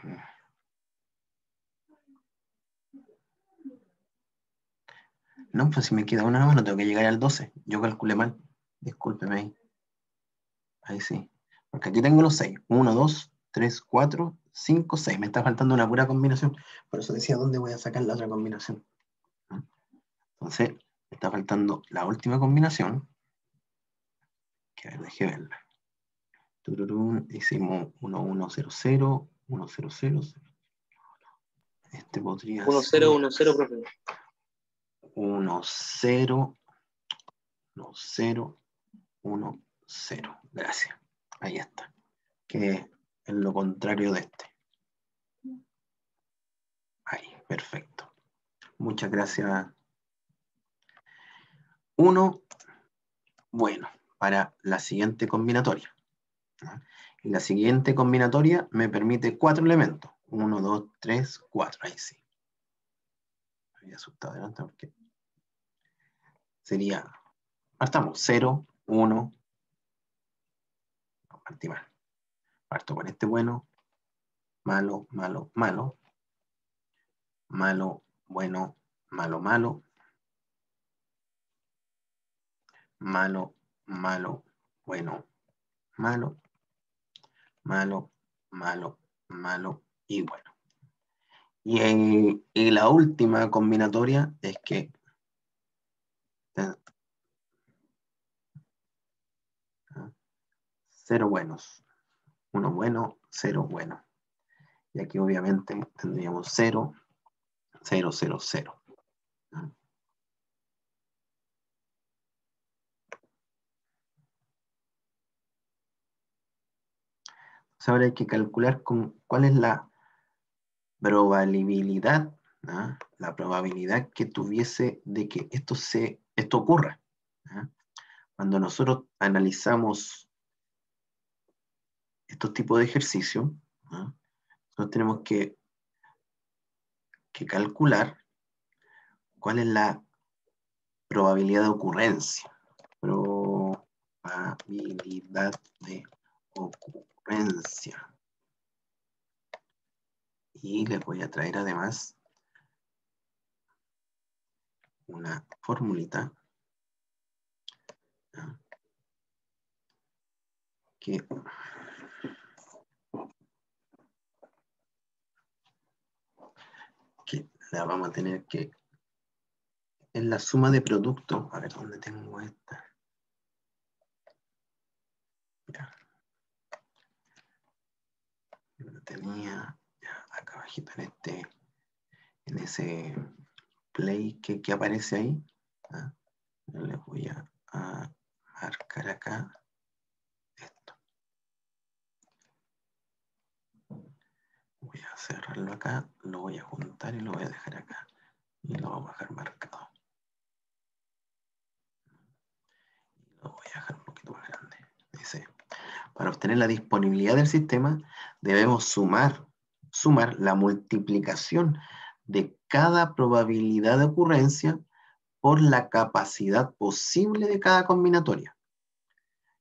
no, pues si me queda una nomás, no tengo que llegar al 12. Yo calculé mal. Discúlpeme ahí. Ahí sí. Porque aquí tengo los 6. 1, 2, 3, 4, 5, 6. Me está faltando una pura combinación. Por eso decía, ¿dónde voy a sacar la otra combinación? Entonces, me está faltando la última combinación. Que a ver, dejé verla. Tururún, hicimos 1, 1, 0, 0, 1, 0, 0, 0. Este podría 1, 0, 1, 0, profe. 1, 0, 1, 0, 1, 0. Gracias. Ahí está. Que es lo contrario de este. Ahí, perfecto. Muchas gracias. Uno, bueno, para la siguiente combinatoria. Y la siguiente combinatoria me permite cuatro elementos. Uno, dos, tres, cuatro. Ahí sí. Me había asustado adelante porque sería, partamos, 0, 1, partí mal. Parto con este bueno, malo, malo, malo, malo, bueno, malo, malo, malo, malo, bueno, malo, malo, malo, malo y bueno. Y, en, y la última combinatoria es que cero buenos. Uno bueno, cero bueno. Y aquí obviamente tendríamos cero, cero, cero, cero. ahora hay que calcular cuál es la probabilidad, ¿ah? la probabilidad que tuviese de que esto, se, esto ocurra. ¿ah? Cuando nosotros analizamos estos tipos de ejercicios, ¿ah? nosotros tenemos que, que calcular cuál es la probabilidad de ocurrencia. Probabilidad de ocurrencia. Y les voy a traer además una formulita que que la vamos a tener que en la suma de producto, a ver dónde tengo esta. Ya. Lo tenía ya, acá abajito en este, en ese play que, que aparece ahí. ¿ah? Yo le voy a, a marcar acá Voy a cerrarlo acá, lo voy a juntar y lo voy a dejar acá. Y lo voy a dejar marcado. Lo voy a dejar un poquito más grande. Dice, para obtener la disponibilidad del sistema, debemos sumar, sumar la multiplicación de cada probabilidad de ocurrencia por la capacidad posible de cada combinatoria.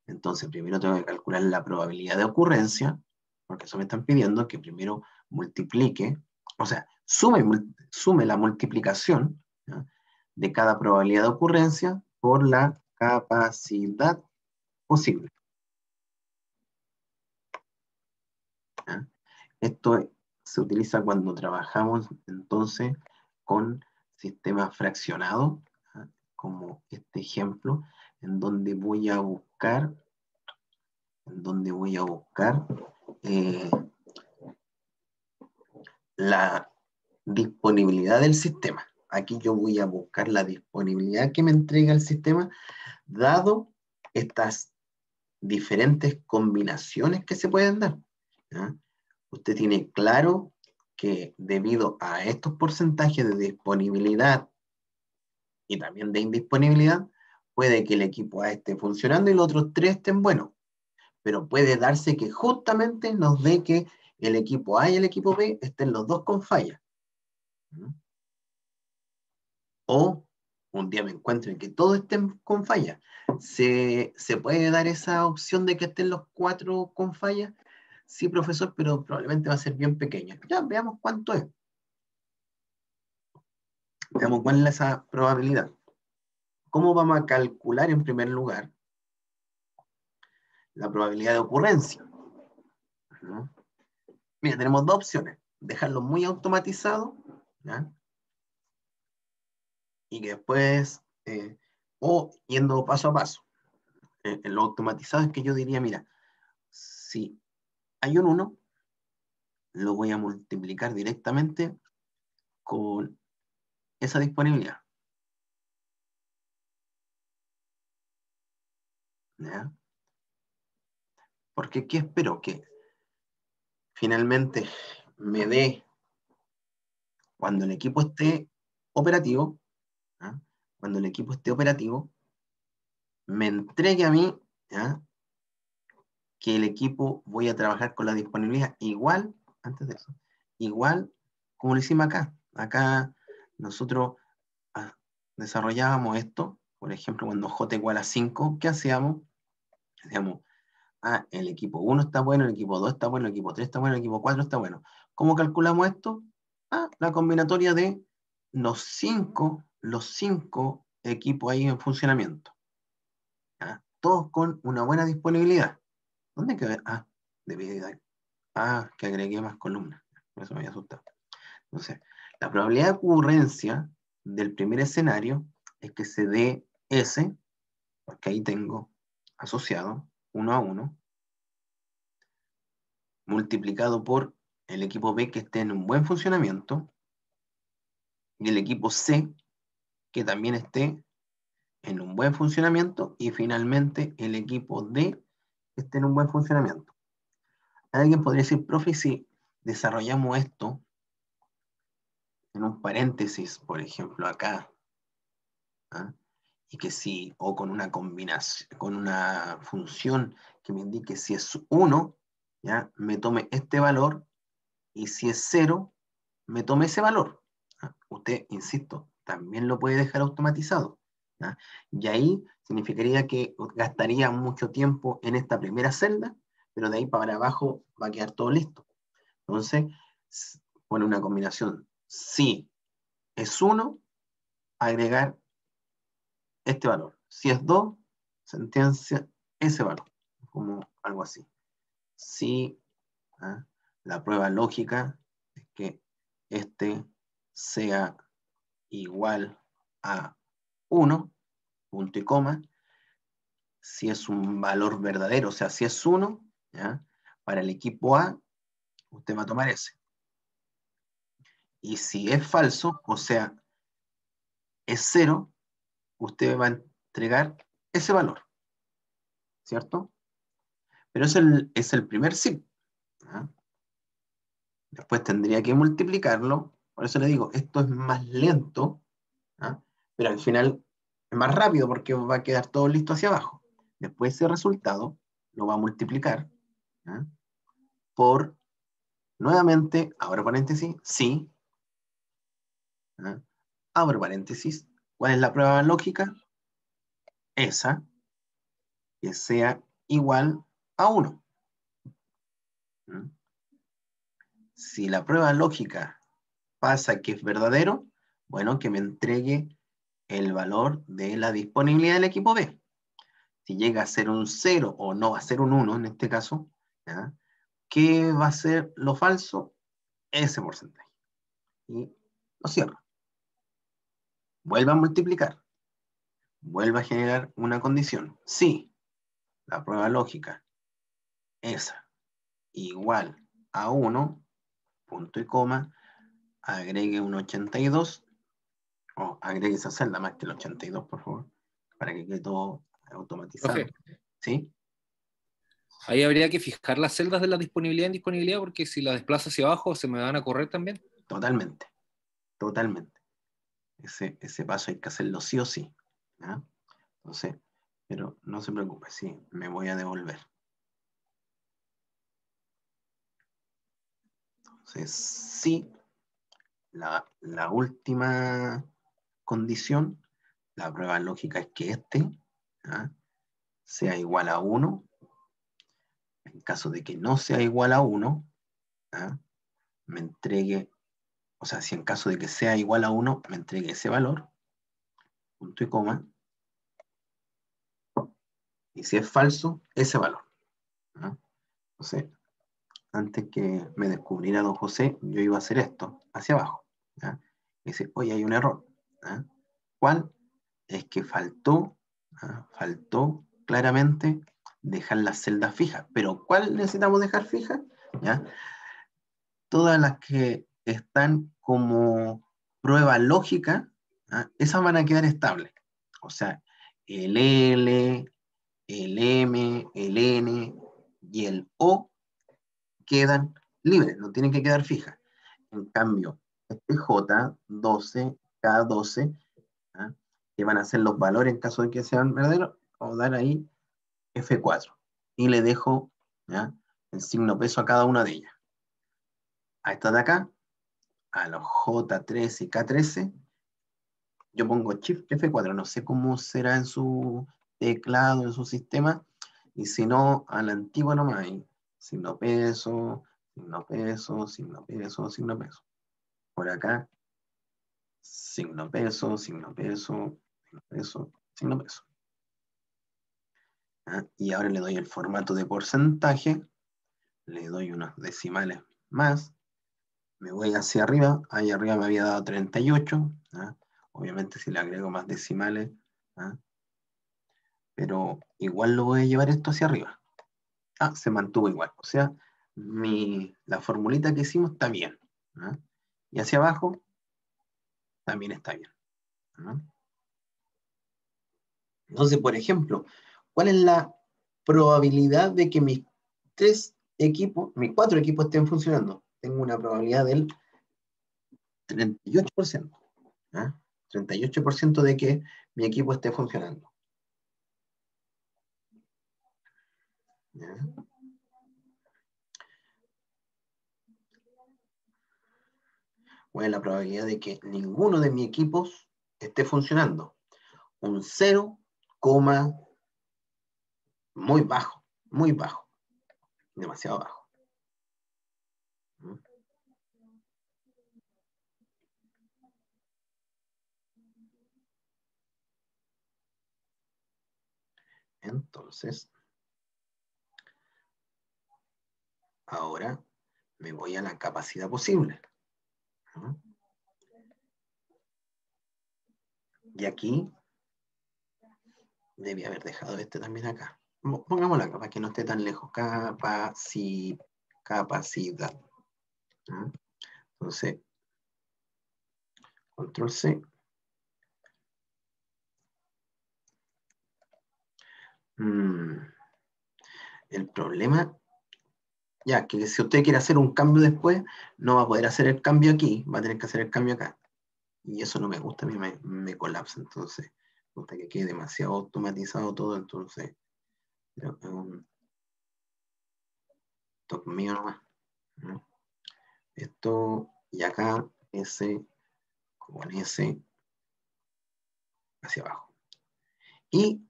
Entonces, primero tengo que calcular la probabilidad de ocurrencia, porque eso me están pidiendo que primero multiplique, o sea, sume, sume la multiplicación de cada probabilidad de ocurrencia por la capacidad posible. Esto se utiliza cuando trabajamos entonces con sistemas fraccionados, como este ejemplo, en donde voy a buscar, en donde voy a buscar eh, la disponibilidad del sistema. Aquí yo voy a buscar la disponibilidad que me entrega el sistema, dado estas diferentes combinaciones que se pueden dar. usted tiene claro que debido a estos porcentajes de disponibilidad y también de indisponibilidad, puede que el equipo A esté funcionando y los otros tres estén buenos. Pero puede darse que justamente nos dé que el equipo A y el equipo B estén los dos con falla. ¿Mm? O un día me encuentro en que todos estén con falla. ¿Se, ¿Se puede dar esa opción de que estén los cuatro con falla? Sí, profesor, pero probablemente va a ser bien pequeña. Ya, veamos cuánto es. Veamos cuál es esa probabilidad. ¿Cómo vamos a calcular en primer lugar la probabilidad de ocurrencia? Mira, tenemos dos opciones. Dejarlo muy automatizado, Y que después, eh, o yendo paso a paso. Eh, lo automatizado es que yo diría, mira, si hay un 1, lo voy a multiplicar directamente con esa disponibilidad. ¿Ya? Porque ¿qué espero? Que finalmente me dé, cuando el equipo esté operativo, cuando el equipo esté operativo, me entregue a mí que el equipo voy a trabajar con la disponibilidad igual, antes de eso, igual como lo hicimos acá. Acá nosotros ah, desarrollábamos esto, por ejemplo, cuando J igual a 5, ¿qué hacíamos? Decíamos, ah, el equipo 1 está bueno, el equipo 2 está bueno, el equipo 3 está bueno, el equipo 4 está bueno. ¿Cómo calculamos esto? Ah, la combinatoria de los 5, los 5 equipos ahí en funcionamiento. Todos con una buena disponibilidad. ¿Dónde quedó? Ah, debí dar. Ah, que agregué más columnas. Eso me había asustado. Entonces, la probabilidad de ocurrencia del primer escenario es que se dé S, porque ahí tengo asociado 1 a 1, multiplicado por el equipo B que esté en un buen funcionamiento y el equipo C que también esté en un buen funcionamiento y finalmente el equipo D que esté en un buen funcionamiento. Alguien podría decir, profe, si desarrollamos esto en un paréntesis, por ejemplo, acá, ¿ah? Y que si, o con una combinación, con una función que me indique si es 1, ¿ya? me tome este valor, y si es 0, me tome ese valor. Usted, insisto, también lo puede dejar automatizado. Y ahí significaría que gastaría mucho tiempo en esta primera celda, pero de ahí para abajo va a quedar todo listo. Entonces, pone una combinación. Si es 1, agregar este valor. Si es 2, sentencia ese valor, como algo así. Si ¿ah? la prueba lógica es que este sea igual a 1, punto y coma, si es un valor verdadero, o sea, si es 1, para el equipo A, usted va a tomar ese. Y si es falso, o sea, es 0, usted va a entregar ese valor. ¿Cierto? Pero es el, es el primer sí. Después tendría que multiplicarlo. Por eso le digo, esto es más lento, pero al final es más rápido porque va a quedar todo listo hacia abajo. Después ese resultado lo va a multiplicar por, nuevamente, abro paréntesis, sí, abro paréntesis, ¿cuál es la prueba lógica? Esa, que sea igual a 1. Si la prueba lógica pasa que es verdadero, bueno, que me entregue el valor de la disponibilidad del equipo B. Si llega a ser un 0 o no a ser un 1 en este caso, ¿qué va a ser lo falso? Ese porcentaje. Y lo cierro. Vuelva a multiplicar. Vuelva a generar una condición. Si la prueba lógica, esa, igual a 1, punto y coma, agregue un 82 o agregue esa celda más que el 82, por favor, para que quede todo automatizado. ¿Sí? Ahí habría que fijar las celdas de la disponibilidad e indisponibilidad, porque si la desplazo hacia abajo, se me van a correr también. Totalmente, totalmente. Ese, ese paso hay que hacerlo sí o sí. Entonces, pero no se preocupe, sí, me voy a devolver. Entonces, sí, la, la última condición, la prueba lógica es que este sea igual a 1. En caso de que no sea igual a 1, ¿ya? me entregue, o sea, si en caso de que sea igual a 1, me entregue ese valor, punto y coma, y si es falso, ese valor. ¿no? Entonces, antes que me descubriera don José, yo iba a hacer esto, hacia abajo. ¿ya? Y dice, oye, hay un error. ¿Cuál? Es que faltó, faltó claramente dejar las celdas fijas. Pero ¿cuál necesitamos dejar fijas? ¿Ya? Todas las que están como prueba lógica, ¿ya? esas van a quedar estables. O sea, el L, el M, el N y el O quedan libres, no tienen que quedar fijas. En cambio, este J, 12, K12, ¿ah? que van a ser los valores en caso de que sean verdaderos, vamos a dar ahí F4. Y le dejo el signo peso a cada una de ellas. A esta de acá, a los J13 y K13, yo pongo Shift F4, no sé cómo será en su teclado, en su sistema, y si no, a la antigua nomás, hay signo peso, signo peso, signo peso, signo peso. Por acá, signo peso, signo peso, signo peso, signo peso. ¿Ah? Y ahora le doy el formato de porcentaje, le doy unos decimales más, me voy hacia arriba, ahí arriba me había dado 38, ¿ah? obviamente si le agrego más decimales, ¿ah? pero igual lo voy a llevar esto hacia arriba. Ah, se mantuvo igual, o sea, mi, la formulita que hicimos está bien. ¿ah? Y hacia abajo también está bien. Entonces, por ejemplo, ¿cuál es la probabilidad de que mis tres equipos, mis cuatro equipos estén funcionando? Tengo una probabilidad del 38%. ¿ah? 38% de que mi equipo esté funcionando. ¿Ya? ¿Cuál la probabilidad de que ninguno de mis equipos esté funcionando? Un 0, muy bajo, muy bajo, demasiado bajo. ¿Mm? Entonces, ahora me voy a la capacidad posible. Y aquí debía haber dejado este también acá. Pongámoslo acá para que no esté tan lejos. Capaci capacidad. Entonces, control C. Mm. El problema, ya que si usted quiere hacer un cambio después, no va a poder hacer el cambio aquí, va a tener que hacer el cambio acá. Y eso no me gusta, a mí me, me colapsa, entonces, me gusta que quede demasiado automatizado todo, entonces, creo que nomás. ¿no? Esto, y acá, ese, con ese, hacia abajo. Y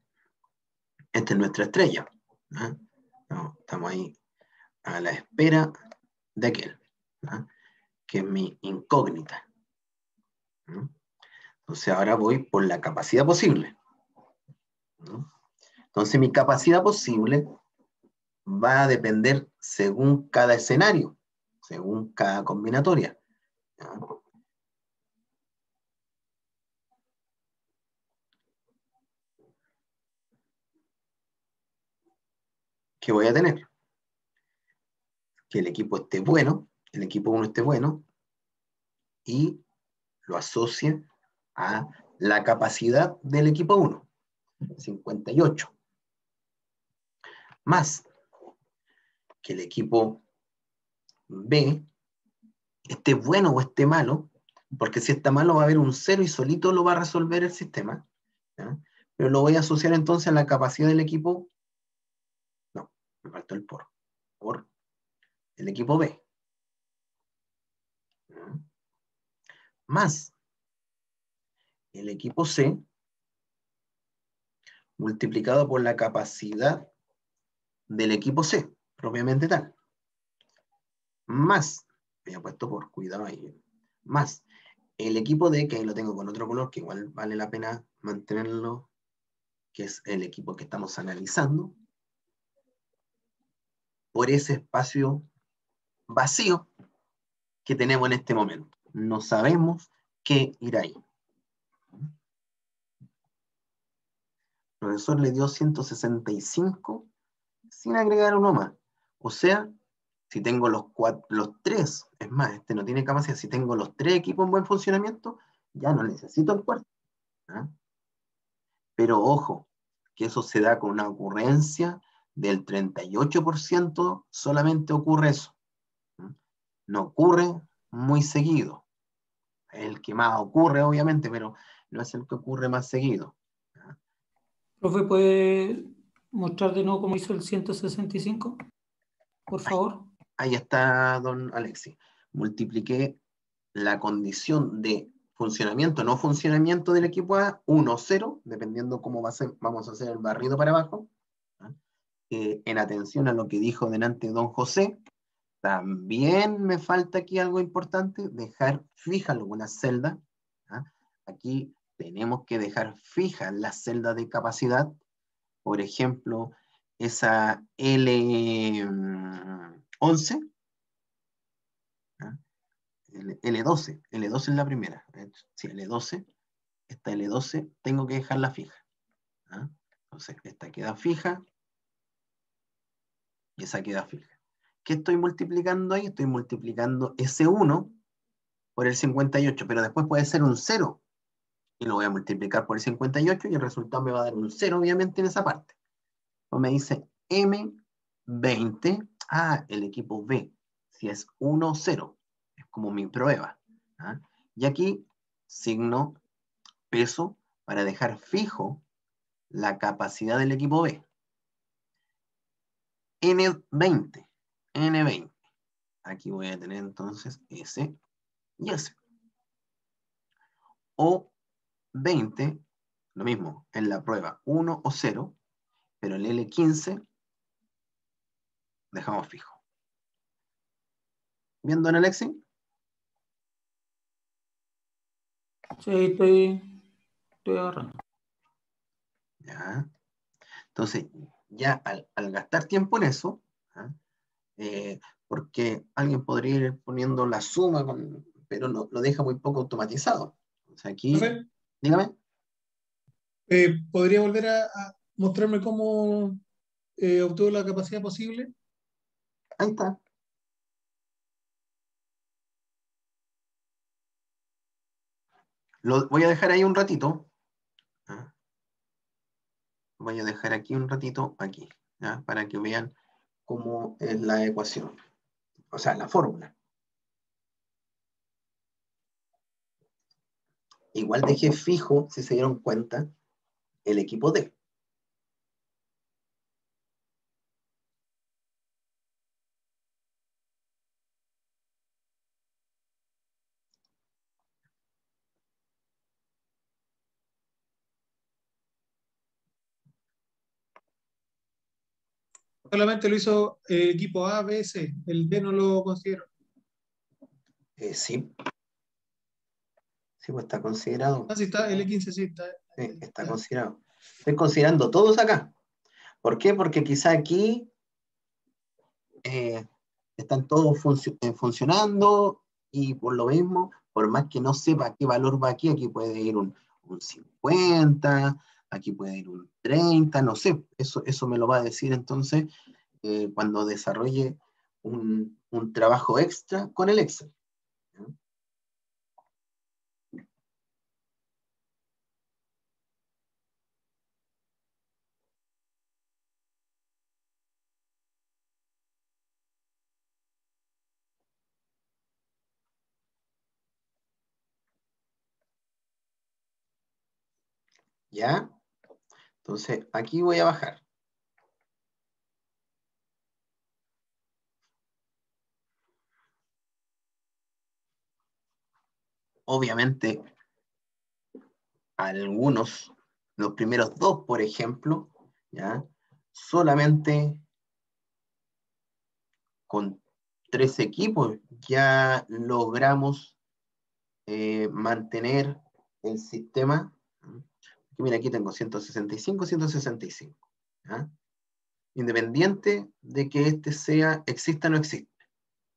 esta es nuestra estrella. ¿ah? Estamos ahí a la espera de aquel, ¿ah? que es mi incógnita. Entonces ahora voy por la capacidad posible. Entonces mi capacidad posible va a depender según cada escenario, según cada combinatoria. Que voy a tener. Que el equipo esté bueno, el equipo 1 esté bueno, y lo asocie a la capacidad del equipo 1, 58. Más que el equipo B esté bueno o esté malo, porque si está malo va a haber un cero y solito lo va a resolver el sistema. Pero lo voy a asociar entonces a la capacidad del equipo. Me faltó el por. Por el equipo B. ¿ya? Más el equipo C multiplicado por la capacidad del equipo C, propiamente tal. Más, me he puesto por cuidado ahí, más el equipo D, que ahí lo tengo con otro color, que igual vale la pena mantenerlo, que es el equipo que estamos analizando, por ese espacio vacío que tenemos en este momento. No sabemos qué ir ahí. El profesor le dio 165 sin agregar uno más. O sea, si tengo los, cuatro, los tres, es más, este no tiene capacidad, si tengo los tres equipos en buen funcionamiento, ya no necesito el cuarto. ¿ah? Pero ojo, que eso se da con una ocurrencia del 38%, solamente ocurre eso. No ocurre muy seguido. El que más ocurre, obviamente, pero no es el que ocurre más seguido. Profe, ¿puede mostrar de nuevo cómo hizo el 165? Por favor. Ahí está, don Alexi. Multipliqué la condición de funcionamiento, no funcionamiento del equipo A, 1, 0, dependiendo cómo va a ser, vamos a hacer el barrido para abajo. Eh, en atención a lo que dijo delante don José, también me falta aquí algo importante, dejar fija alguna celda. ¿ah? Aquí tenemos que dejar fija la celda de capacidad. Por ejemplo, esa L11, ¿ah? L12, L12 es la primera. Sí, L12, esta L12 tengo que dejarla fija. ¿ah? Entonces, esta queda fija y esa queda fija. ¿Qué estoy multiplicando ahí? Estoy multiplicando ese 1 por el 58, pero después puede ser un 0 y lo voy a multiplicar por el 58 y el resultado me va a dar un 0 obviamente en esa parte. Entonces me dice M20, ah, el equipo B, si es 1, 0, es como mi prueba. ¿ah? Y aquí signo peso para dejar fijo la capacidad del equipo B. N20, N20. Aquí voy a tener entonces S y S. O 20, lo mismo, en la prueba 1 o 0, pero el L15 dejamos fijo. ¿Viendo en Alexi? Sí, estoy, estoy agarrando. Ya. Entonces, ya al, al gastar tiempo en eso, ¿ah? eh, porque alguien podría ir poniendo la suma, con, pero no, lo deja muy poco automatizado. O sea, aquí, dígame. eh, ¿podría volver a, a mostrarme cómo eh, obtuvo la capacidad posible? Ahí está. Lo voy a dejar ahí un ratito. Voy a dejar aquí un ratito, aquí, para que vean cómo es la ecuación. O sea, la fórmula. Igual dejé fijo, si se dieron cuenta, el equipo D. Solamente lo hizo eh, equipo A, B, C. El D no lo considero. Eh, sí. Sí, pues está considerado. Ah, sí está, L15 sí está. Sí, está considerado. Estoy considerando todos acá. ¿Por qué? Porque quizá aquí eh, están todos funcio- funcionando y por lo mismo, por más que no sepa qué valor va aquí, aquí puede ir un, un 50, aquí puede ir un 30, no sé, eso, eso me lo va a decir entonces eh, cuando desarrolle un, un, trabajo extra con el Excel. ¿Ya? Entonces, aquí voy a bajar. Obviamente, algunos, los primeros dos, por ejemplo, ¿ya? solamente con tres equipos ya logramos eh, mantener el sistema. Mira, aquí tengo 165, 165. ¿ya? Independiente de que este sea, exista o no existe.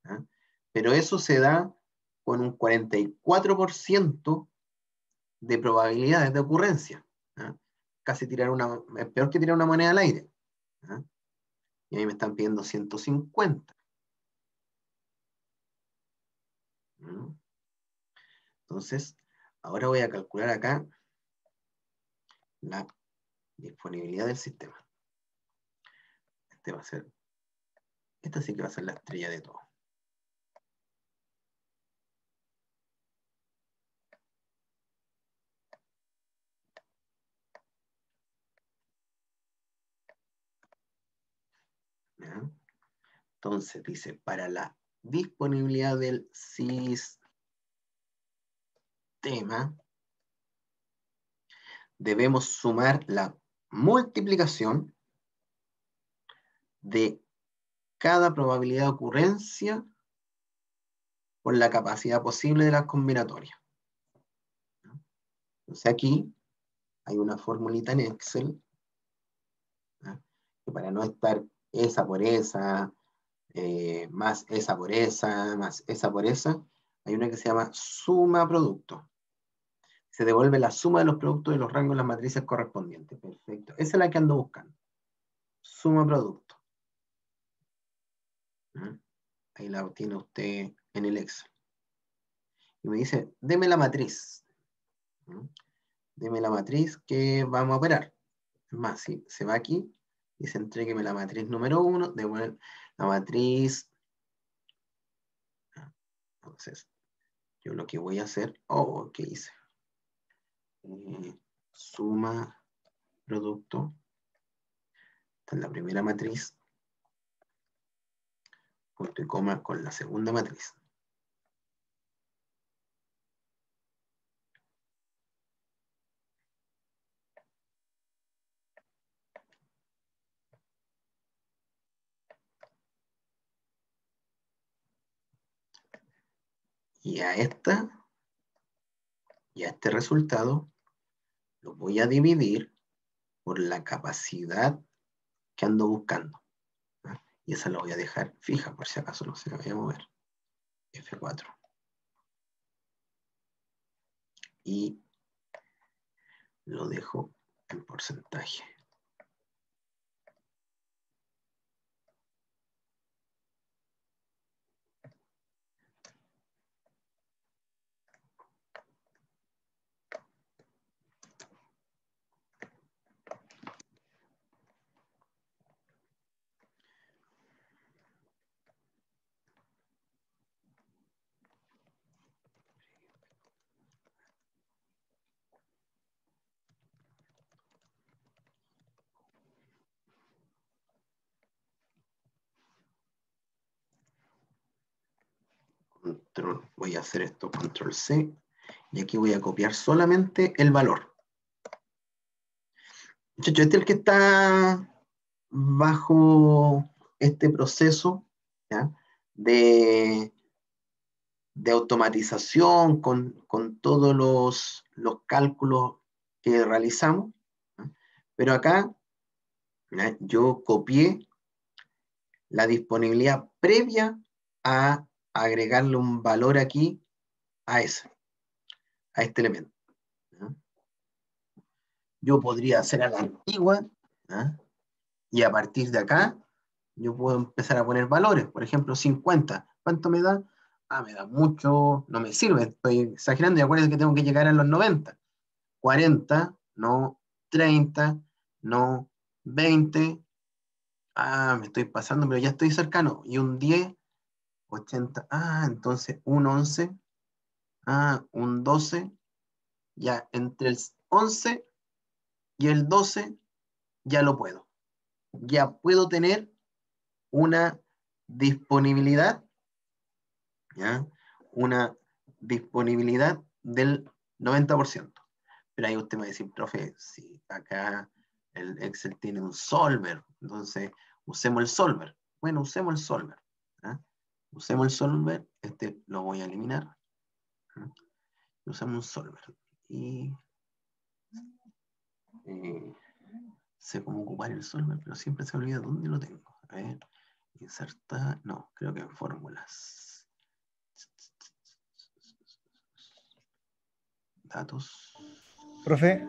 ¿ya? Pero eso se da con un 44% de probabilidades de ocurrencia. ¿ya? Casi tirar una, es peor que tirar una moneda al aire. ¿ya? Y ahí me están pidiendo 150. ¿Mm? Entonces, ahora voy a calcular acá la disponibilidad del sistema. Este va a ser, esta sí que va a ser la estrella de todo. Entonces dice, para la disponibilidad del sistema, debemos sumar la multiplicación de cada probabilidad de ocurrencia por la capacidad posible de las combinatorias. Entonces aquí hay una formulita en Excel, que para no estar esa por esa, eh, más esa por esa, más esa por esa, hay una que se llama suma producto. Se devuelve la suma de los productos de los rangos de las matrices correspondientes. Perfecto. Esa es la que ando buscando. Suma producto. ¿Mm? Ahí la tiene usted en el Excel. Y me dice, deme la matriz. ¿Mm? Deme la matriz que vamos a operar. Es más, si se va aquí, dice, entrégueme la matriz número uno, devuelve la matriz. Entonces, yo lo que voy a hacer, oh, ¿qué hice? Eh, suma producto. Esta es la primera matriz. Punto y coma con la segunda matriz. Y a esta, y a este resultado, lo voy a dividir por la capacidad que ando buscando. Y esa la voy a dejar fija por si acaso no se me vaya a mover. F4. Y lo dejo en porcentaje. Voy a hacer esto, control C, y aquí voy a copiar solamente el valor. Muchachos, este es el que está bajo este proceso. De, automatización con, todos los, los, cálculos que realizamos. Pero acá yo copié la disponibilidad previa a agregarle un valor aquí a ese, a este elemento. Yo podría hacer a la antigua, y a partir de acá, yo puedo empezar a poner valores, por ejemplo, 50. ¿Cuánto me da? Ah, me da mucho, no me sirve, estoy exagerando, y acuérdense que tengo que llegar a los 90. 40, no 30, no 20. Ah, me estoy pasando, pero ya estoy cercano. Y un 10, 80, ah, entonces un 11, ah, un 12, ya entre el 11 y el 12 ya lo puedo. Ya puedo tener una disponibilidad, ¿ya? Una disponibilidad del 90%. Pero ahí usted me va a decir, profe, si acá el Excel tiene un solver, entonces usemos el solver. Bueno, usemos el solver. Usemos el solver, este lo voy a eliminar. Usamos un solver. Y eh, sé cómo ocupar el solver, pero siempre se olvida dónde lo tengo. A ver, insertar, no, creo que en fórmulas. Datos. Profe,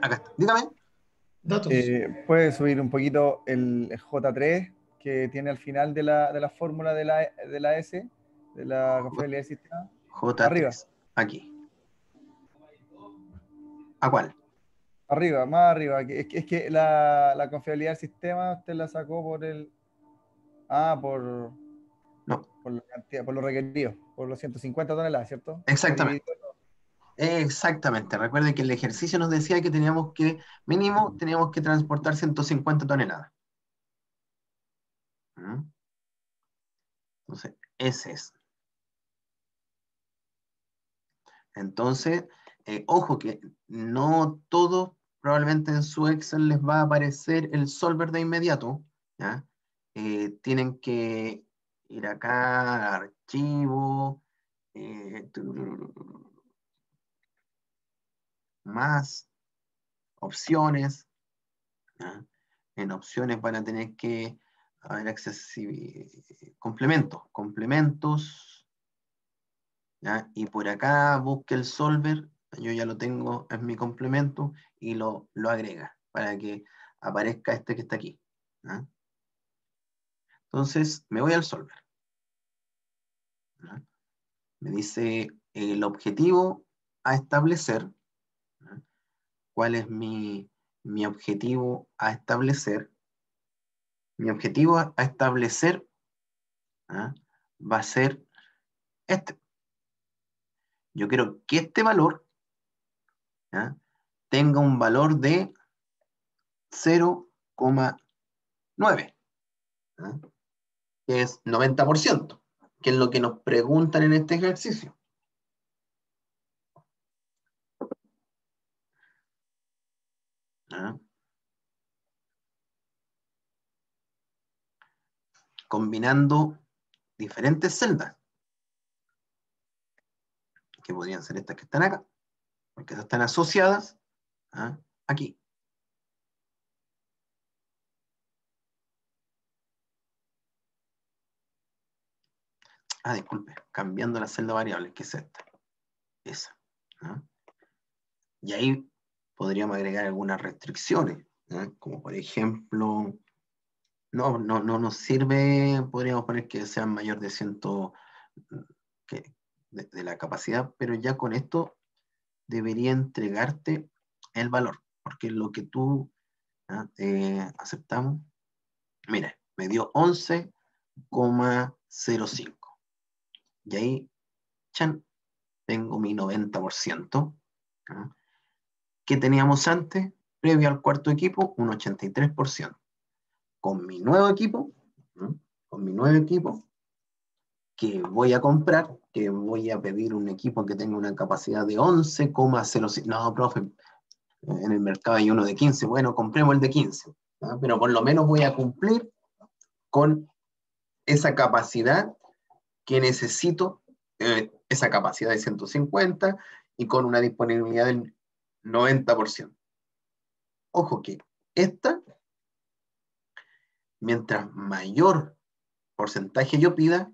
Acá está. Dígame. Datos. eh, ¿puede subir un poquito el J3 que tiene al final de la, de la fórmula de la, de la S, de la confiabilidad del sistema? J3. Arriba. Aquí. ¿A cuál? Arriba, más arriba. Es que, es que la, la confiabilidad del sistema usted la sacó por el. Ah, por. No. Por, la cantidad, por lo requerido, por los 150 toneladas, ¿cierto? Exactamente. Exactamente. Recuerden que el ejercicio nos decía que teníamos que, mínimo, teníamos que transportar 150 toneladas. ¿Mm? Entonces, ese es. Entonces, eh, ojo que no todo probablemente en su Excel les va a aparecer el solver de inmediato. Eh, tienen que ir acá, archivo, eh, más opciones. En opciones van a tener que haber accesibilidad, complementos, complementos. Y por acá busque el solver, yo ya lo tengo en mi complemento y lo, lo agrega para que aparezca este que está aquí. Entonces me voy al solver. Me dice el objetivo a establecer. ¿Cuál es mi, mi objetivo a establecer? Mi objetivo a establecer ¿ah? va a ser este. Yo quiero que este valor ¿ya? tenga un valor de 0,9, ¿ah? que es 90%, que es lo que nos preguntan en este ejercicio. ¿ah? Combinando diferentes celdas, que podrían ser estas que están acá, porque están asociadas ¿ah? aquí. Ah, disculpe, cambiando la celda variable, que es esta. Esa. Y ahí podríamos agregar algunas restricciones, como por ejemplo, no, no, no nos sirve, podríamos poner que sean mayor de 100 que, de, la capacidad, pero ya con esto debería entregarte el valor, porque lo que tú ¿ah? eh, aceptamos, mira, me dio 11,05. Y ahí, chan, tengo mi 90%. ¿ah? ¿Qué teníamos antes? Previo al cuarto equipo, un 83%. Con mi nuevo equipo, con mi nuevo equipo, que voy a comprar, que voy a pedir un equipo que tenga una capacidad de 11,05. No, profe, en el mercado hay uno de 15. Bueno, compremos el de 15. ¿no? Pero por lo menos voy a cumplir con esa capacidad que necesito, eh, esa capacidad de 150 y con una disponibilidad del 90%. Ojo que esta, mientras mayor porcentaje yo pida,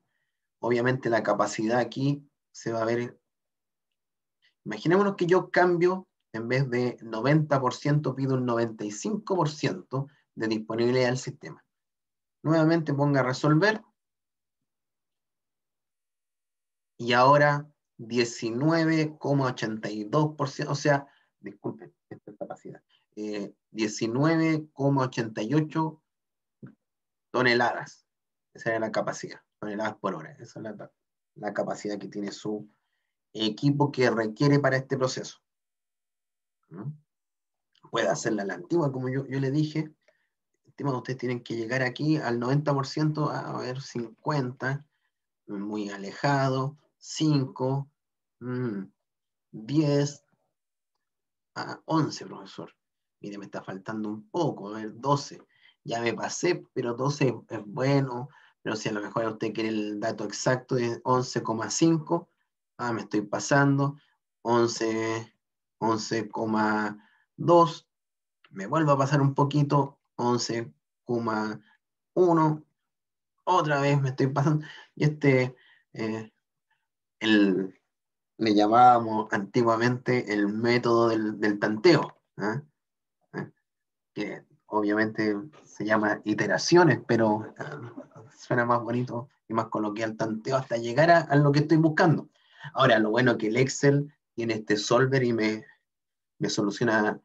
obviamente la capacidad aquí se va a ver. Imaginémonos que yo cambio, en vez de 90%, pido un 95% de disponibilidad del sistema. Nuevamente ponga resolver. Y ahora 19,82%, o sea, disculpen, esta es capacidad. Eh, 19,88 toneladas. Esa era la capacidad, toneladas por hora. Esa es la, capacidad que tiene su equipo que requiere para este proceso. puede hacerla la antigua, como yo, yo le dije. Estimado, ustedes tienen que llegar aquí al 90%, a ver, 50, muy alejado, 5, mm, 10, a 11, profesor. Mire, me está faltando un poco, a ver, 12. Ya me pasé, pero 12 es bueno, pero si a lo mejor usted quiere el dato exacto de 11,5, ah, me estoy pasando, 11, 11,2, me vuelvo a pasar un poquito, 11,1, otra vez me estoy pasando, y este, eh, el, le llamábamos antiguamente el método del, tanteo, ¿ah? ¿Ah? que obviamente se llama iteraciones, pero ah, suena más bonito y más coloquial tanteo hasta llegar a, lo que estoy buscando. Ahora, lo bueno que el Excel tiene este solver y me, me soluciona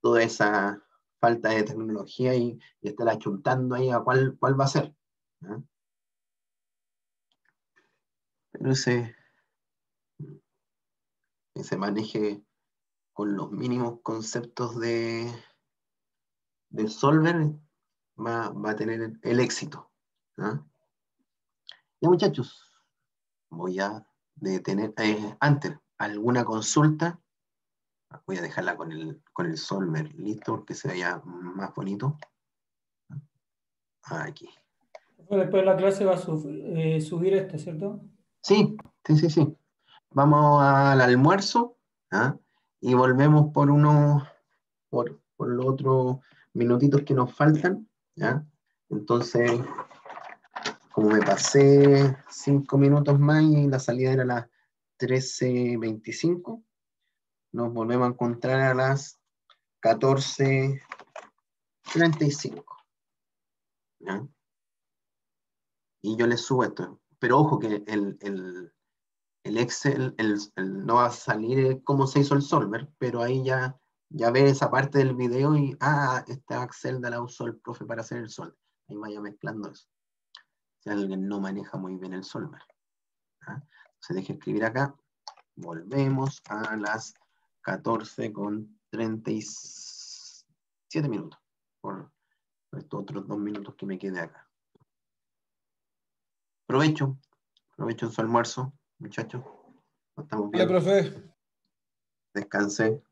toda esa falta de tecnología y, y estar achuntando ahí a cuál, cuál va a ser. Pero ese, que se maneje con los mínimos conceptos de, de solver, va, a tener el éxito. ¿ah? Ya muchachos, voy a detener, eh, antes, alguna consulta, voy a dejarla con el, con el solver listo porque se vea más bonito. Aquí. Después de la clase va a eh, subir este, ¿cierto? Sí, sí, sí, sí. Vamos al almuerzo ¿ah? y volvemos por unos, por, los otros minutitos que nos faltan. ¿ya? Entonces, como me pasé cinco minutos más y la salida era a las 13.25, nos volvemos a encontrar a las 14.35. Y yo les subo esto. Pero ojo que el, el Excel el, no va a salir cómo se hizo el solver, pero ahí ya, ya ve esa parte del video y, ah, esta Excel la usó el profe para hacer el solver. Ahí vaya mezclando eso. Si alguien no maneja muy bien el solver. ¿ah? Se deja escribir acá. Volvemos a las 14 con 37 minutos. Por estos otros dos minutos que me quede acá. Provecho. Provecho en su almuerzo muchachos. Estamos bien. Hola, profe. Descanse.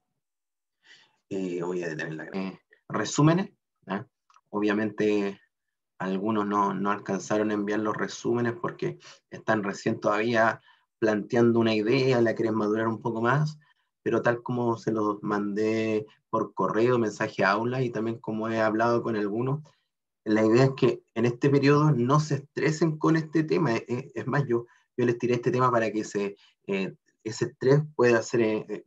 Eh, voy a detener la eh, resúmenes. Obviamente, algunos no, no, alcanzaron a enviar los resúmenes porque están recién todavía planteando una idea, la quieren madurar un poco más, pero tal como se los mandé por correo, mensaje aula y también como he hablado con algunos, la idea es que en este periodo no se estresen con este tema. Es más, yo yo les tiré este tema para que ese, eh, ese estrés pueda ser eh,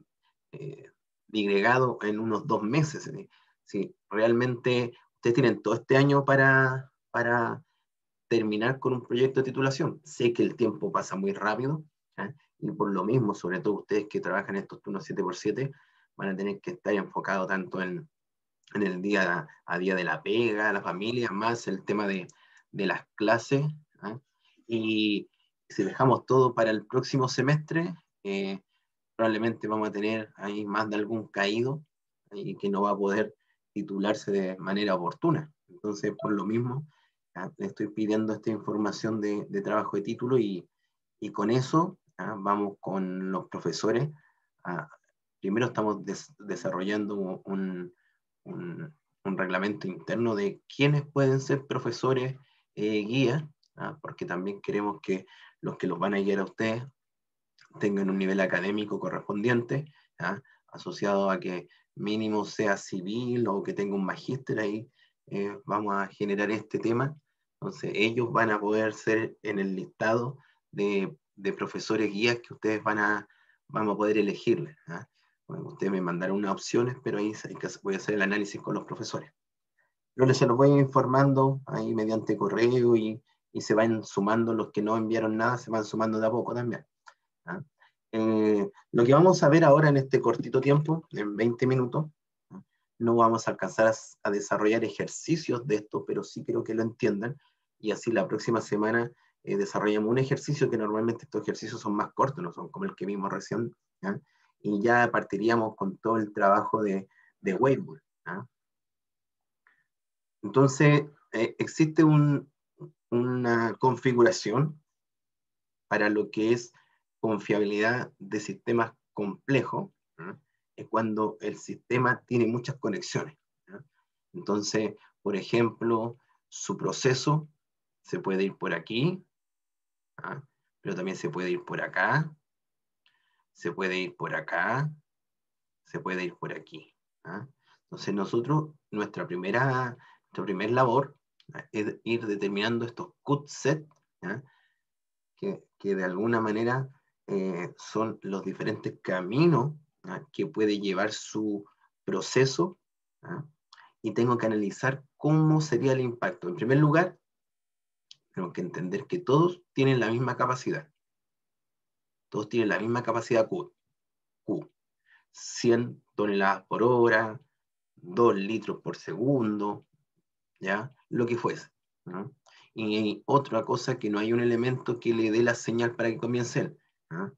eh, digregado en unos dos meses. Si realmente ustedes tienen todo este año para, para terminar con un proyecto de titulación, sé que el tiempo pasa muy rápido y por lo mismo, sobre todo ustedes que trabajan estos turnos 7x7, van a tener que estar enfocados tanto en, en el día a día de la pega, la familia, más el tema de, de las clases. Y, si dejamos todo para el próximo semestre, eh, probablemente vamos a tener ahí más de algún caído y que no va a poder titularse de manera oportuna. Entonces, por lo mismo, le estoy pidiendo esta información de, trabajo de título y, con eso vamos con los profesores. primero estamos desarrollando un, reglamento interno de quiénes pueden ser profesores eh, guías, porque también queremos que los que los van a guiar a ustedes tengan un nivel académico correspondiente, asociado a que mínimo sea civil o que tenga un magíster ahí, eh, vamos a generar este tema. Entonces, ellos van a poder ser en el listado de, de profesores guías que ustedes van a, vamos a poder elegirles. ustedes me mandarán unas opciones, pero ahí voy a hacer el análisis con los profesores. Yo les se los voy informando ahí mediante correo y, y se van sumando los que no enviaron nada, se van sumando de a poco también. ¿Ah? Eh, lo que vamos a ver ahora en este cortito tiempo, en 20 minutos, no vamos a alcanzar a, desarrollar ejercicios de esto, pero sí quiero que lo entiendan y así la próxima semana eh, desarrollamos un ejercicio que normalmente estos ejercicios son más cortos, no son como el que vimos recién, y ya partiríamos con todo el trabajo de, de Weibull. Entonces, eh, existe un- una configuración para lo que es confiabilidad de sistemas complejos, es cuando el sistema tiene muchas conexiones. Entonces, por ejemplo, su proceso se puede ir por aquí, ¿ah? pero también se puede ir por acá, se puede ir por acá, se puede ir por aquí. ¿ah? Entonces nosotros, nuestra primera, nuestra primer labor ¿ah? es ir determinando estos cut set, que, que de alguna manera eh, son los diferentes caminos ¿ah? que puede llevar su proceso ¿ah? y tengo que analizar cómo sería el impacto. En primer lugar, tengo que entender que todos tienen la misma capacidad. Todos tienen la misma capacidad Q. Q. 100 toneladas por hora, 2 litros por segundo, ¿ya? Lo que fuese. ¿no? Y otra cosa, que no hay un elemento que le dé la señal para que comience él. ¿Ah?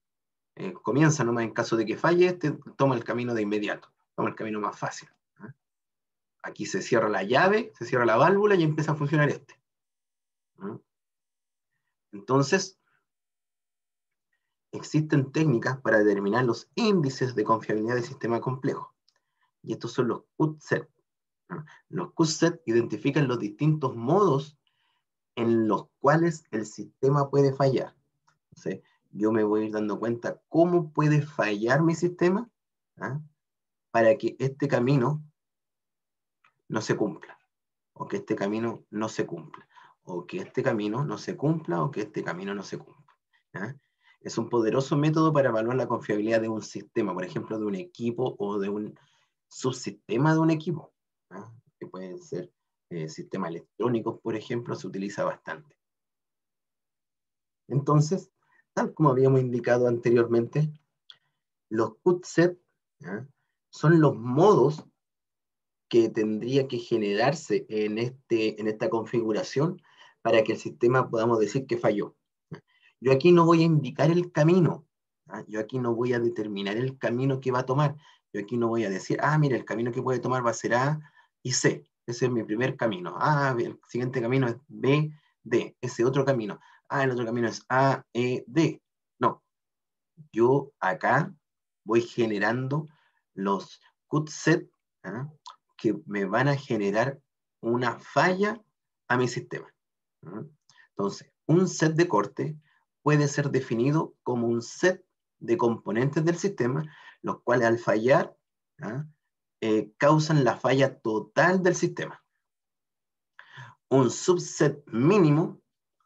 Eh, comienza nomás en caso de que falle, este toma el camino de inmediato, toma el camino más fácil. ¿ah? Aquí se cierra la llave, se cierra la válvula y empieza a funcionar este. ¿ah? Entonces, existen técnicas para determinar los índices de confiabilidad del sistema complejo. Y estos son los QSET. ¿no? Los QSET identifican los distintos modos en los cuales el sistema puede fallar. Yo me voy a ir dando cuenta cómo puede fallar mi sistema ¿ah? para que este camino no se cumpla, o que este camino no se cumpla, o que este camino no se cumpla, o que este camino no se cumpla. ¿ah? Es un poderoso método para evaluar la confiabilidad de un sistema, por ejemplo, de un equipo o de un subsistema de un equipo, ¿ah? que pueden ser eh, sistemas electrónicos, por ejemplo, se utiliza bastante. Entonces, como habíamos indicado anteriormente, los QTSET ¿ah? son los modos que tendría que generarse en, este, en esta configuración para que el sistema podamos decir que falló. Yo aquí no voy a indicar el camino, yo aquí no voy a determinar el camino que va a tomar, yo aquí no voy a decir, ah, mira, el camino que puede tomar va a ser A y C, ese es mi primer camino, ah, el siguiente camino es B, D, ese otro camino, ah, el otro camino es A, E, D. No, yo acá voy generando los cut set ¿ah? que me van a generar una falla a mi sistema. ¿ah? Entonces, un set de corte puede ser definido como un set de componentes del sistema, los cuales al fallar ¿ah? eh, causan la falla total del sistema. Un subset mínimo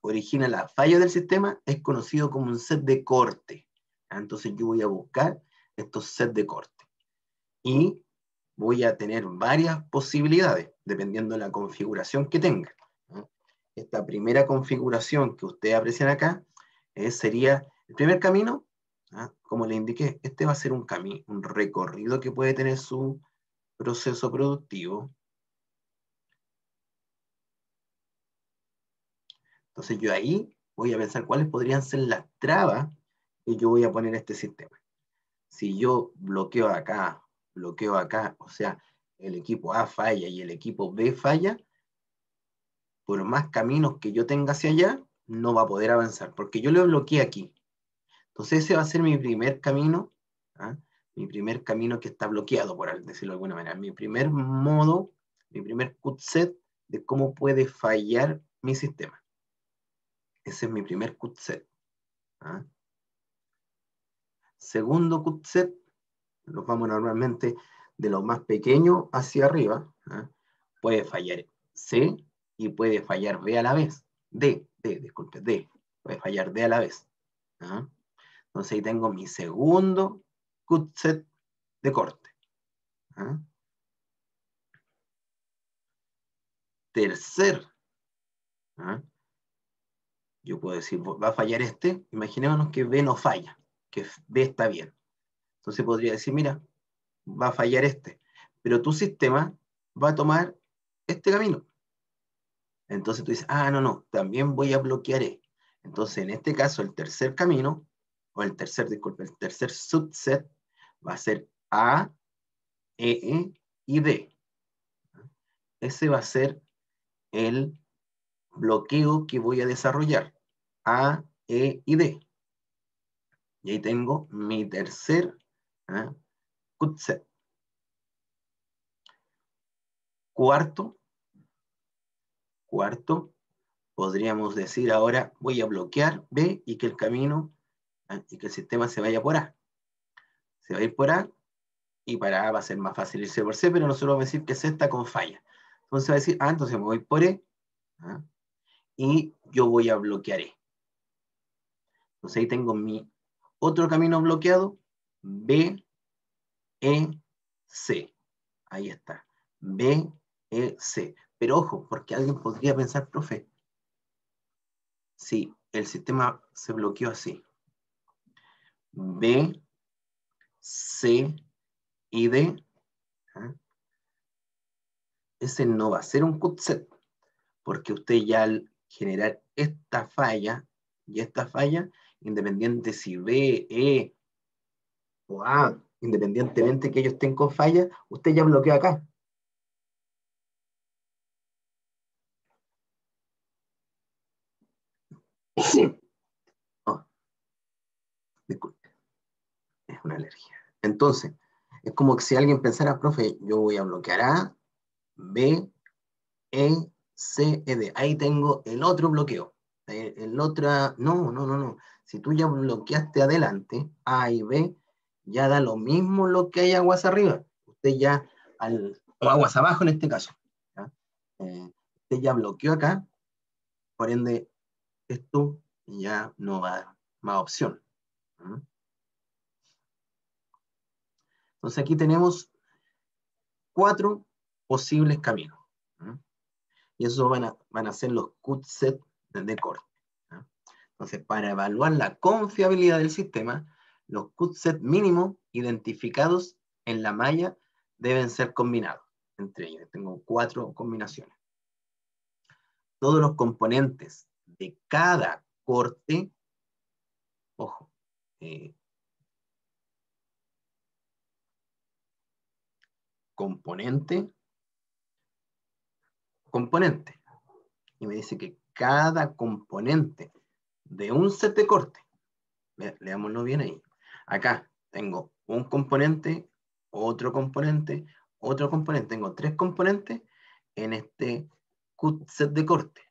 origina la falla del sistema, es conocido como un set de corte. ¿ah? Entonces yo voy a buscar estos sets de corte. Y voy a tener varias posibilidades, dependiendo de la configuración que tenga. ¿no? Esta primera configuración que ustedes aprecian acá eh, sería el primer camino, ¿ah? como le indiqué, este va a ser un camino, un recorrido que puede tener su proceso productivo. Entonces yo ahí voy a pensar cuáles podrían ser las trabas que yo voy a poner a este sistema. Si yo bloqueo acá, bloqueo acá, o sea, el equipo A falla y el equipo B falla, por más caminos que yo tenga hacia allá, no va a poder avanzar, porque yo lo bloqueé aquí. Entonces ese va a ser mi primer camino, ¿ah? mi primer camino que está bloqueado, por decirlo de alguna manera, mi primer modo, mi primer cut set de cómo puede fallar mi sistema. Ese es mi primer cut set. ¿ah? Segundo cut set, nos vamos normalmente de lo más pequeño hacia arriba, ¿ah? puede fallar C y puede fallar B a la vez. D, D, disculpe, D, puede fallar D a la vez. ¿ah? Entonces ahí tengo mi segundo cut set de corte. ¿ah? Tercer, ¿ah? Yo puedo decir, va a fallar este, imaginémonos que B no falla, que B está bien. Entonces podría decir, mira, va a fallar este, pero tu sistema va a tomar este camino. Entonces tú dices, ah, no, no, también voy a bloquear E. Entonces en este caso el tercer camino, o el tercer, disculpe, el tercer subset va a ser A, E, E y D. ese va a ser el bloqueo que voy a desarrollar. A, E y D. Y ahí tengo mi tercer set. Cuarto, cuarto, podríamos decir ahora voy a bloquear B y que el camino ¿ah? y que el sistema se vaya por A. Se va a ir por A y para A va a ser más fácil irse por C, pero nosotros vamos a decir que C está con falla. Entonces va a decir, ah, entonces me voy por E ¿ah? y yo voy a bloquear E. Entonces ahí tengo mi otro camino bloqueado, B, E, C. Ahí está. B, E, C. Pero ojo, porque alguien podría pensar, profe, si el sistema se bloqueó así. B, C y D. ¿ah? Ese no va a ser un cut set, porque usted ya al generar esta falla y esta falla, independiente si B, E o A, independientemente que ellos estén con falla, usted ya bloquea acá. Oh, disculpe, es una alergia. Entonces, es como que si alguien pensara, profe, yo voy a bloquear A, B, E, C, E, D. Ahí tengo el otro bloqueo. El, el otra, no, no, no, no. Si tú ya bloqueaste adelante, A y B, ya da lo mismo lo que hay aguas arriba. Usted ya, al, o aguas abajo en este caso. Eh, usted ya bloqueó acá, por ende, esto ya no va a dar más opción. Entonces aquí tenemos cuatro posibles caminos. Y esos van a, van a ser los cut set de corte. Entonces, para evaluar la confiabilidad del sistema, los set mínimos identificados en la malla deben ser combinados entre ellos. Tengo cuatro combinaciones. Todos los componentes de cada corte, ojo, eh, componente, componente. Y me dice que cada componente de un set de corte, leámoslo bien ahí, Acá tengo un componente, otro componente, otro componente. Tengo tres componentes en este set de corte.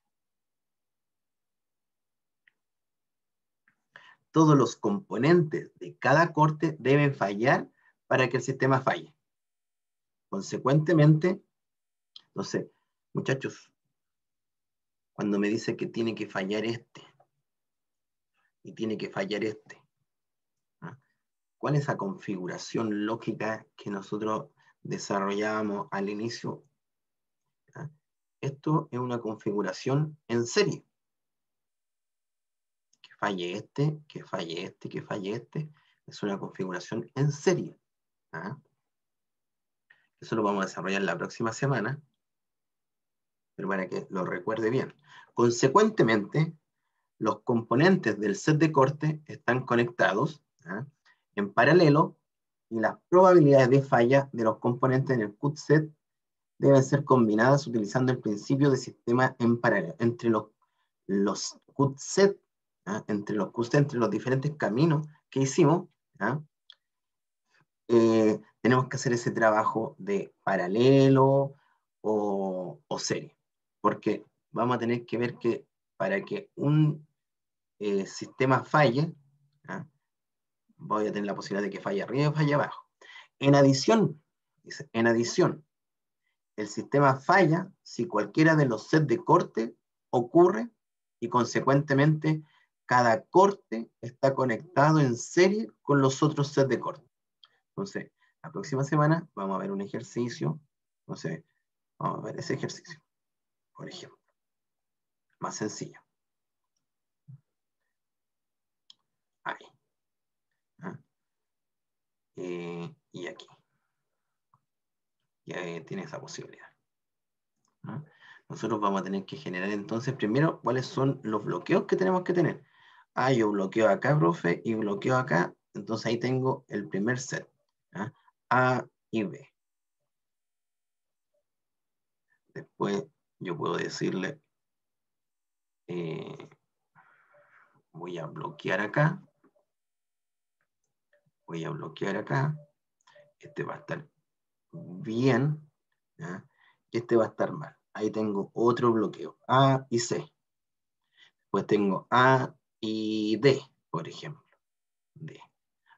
Todos los componentes de cada corte deben fallar para que el sistema falle. Consecuentemente, no sé, muchachos, cuando me dice que tiene que fallar este y tiene que fallar este, ¿Cuál es la configuración lógica que nosotros desarrollábamos al inicio? ¿Ah? Esto es una configuración en serie. Que falle este, que falle este, que falle este. Es una configuración en serie. ¿Ah? Eso lo vamos a desarrollar la próxima semana. Pero para que lo recuerde bien. Consecuentemente, los componentes del set de corte están conectados. ¿ah? en paralelo y las probabilidades de falla de los componentes en el CUT set deben ser combinadas utilizando el principio de sistema en paralelo. Entre los, los CUT set, ¿ah? entre los CUT entre los diferentes caminos que hicimos, ¿ah? eh, tenemos que hacer ese trabajo de paralelo o, o, serie, porque vamos a tener que ver que para que un eh, sistema falle, voy a tener la posibilidad de que falle arriba y falle abajo. En adición, en adición, el sistema falla si cualquiera de los sets de corte ocurre y consecuentemente cada corte está conectado en serie con los otros sets de corte. Entonces, la próxima semana vamos a ver un ejercicio. Entonces, vamos a ver ese ejercicio, por ejemplo. Más sencillo. Ahí. Eh, y aquí. Ya tiene esa posibilidad. Nosotros vamos a tener que generar entonces primero cuáles son los bloqueos que tenemos que tener. Ah, yo bloqueo acá, profe, y bloqueo acá. Entonces ahí tengo el primer set. A y B. Después yo puedo decirle, eh, voy a bloquear acá, voy a bloquear acá, este va a estar bien, ¿ya? este va a estar mal. Ahí tengo otro bloqueo, A y C. Después tengo A y D, por ejemplo. D.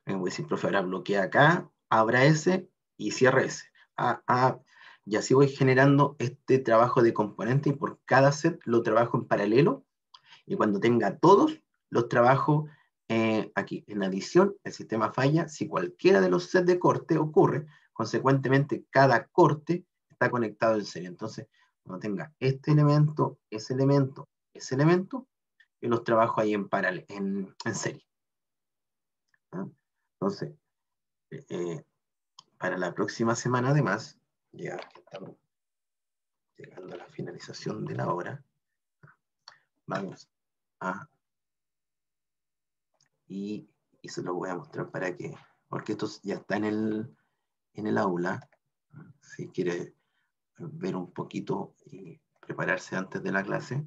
Voy a decir, profe, ahora bloquea acá, abra ese y cierra ese. A, A, y así voy generando este trabajo de componente y por cada set lo trabajo en paralelo. Y cuando tenga todos, los trabajo aquí. En adición, el sistema falla si cualquiera de los sets de corte ocurre. Consecuentemente, cada corte está conectado en serie. Entonces, cuando tenga este elemento, ese elemento, ese elemento, yo los trabajo ahí en, paralelo, en, serie. ¿Ah? Entonces, eh, eh, para la próxima semana, además, ya estamos llegando a la finalización de la hora, vamos a... Y, se lo voy a mostrar para que, porque esto ya está en el, en el aula, si quiere ver un poquito y prepararse antes de la clase.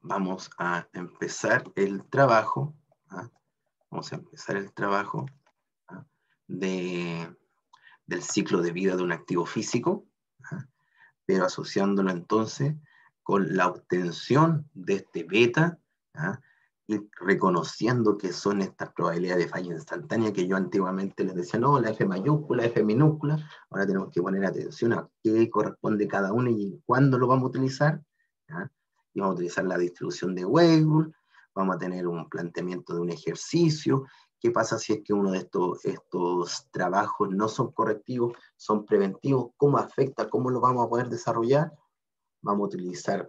Vamos a empezar el trabajo. Vamos a empezar el trabajo de, del ciclo de vida de un activo físico, pero asociándolo entonces con la obtención de este beta y reconociendo que son estas probabilidades de falla instantánea que yo antiguamente les decía, no, la F mayúscula, F minúscula, ahora tenemos que poner atención a qué corresponde cada una y cuándo lo vamos a utilizar. Y vamos a utilizar la distribución de Weibull, vamos a tener un planteamiento de un ejercicio, qué pasa si es que uno de estos, estos trabajos no son correctivos, son preventivos, cómo afecta, cómo lo vamos a poder desarrollar. Vamos a utilizar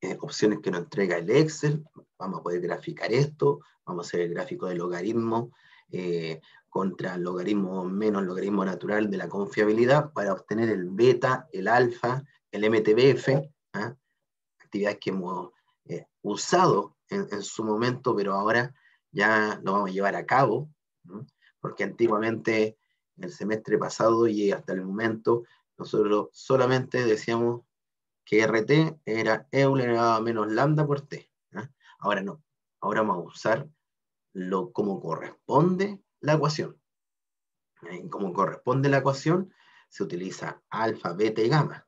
eh, opciones que nos entrega el Excel, vamos a poder graficar esto, vamos a hacer el gráfico del logaritmo eh, contra logaritmo menos logaritmo natural de la confiabilidad para obtener el beta, el alfa, el MTBF, ¿ah? actividades que hemos eh, usado en, su momento, pero ahora ya lo vamos a llevar a cabo, porque antiguamente, el semestre pasado y hasta el momento, nosotros solamente decíamos que RT era Euler elevado a menos lambda por T. Ahora no, ahora vamos a usar lo como corresponde la ecuación. Como corresponde la ecuación, se utiliza alfa, beta y gamma.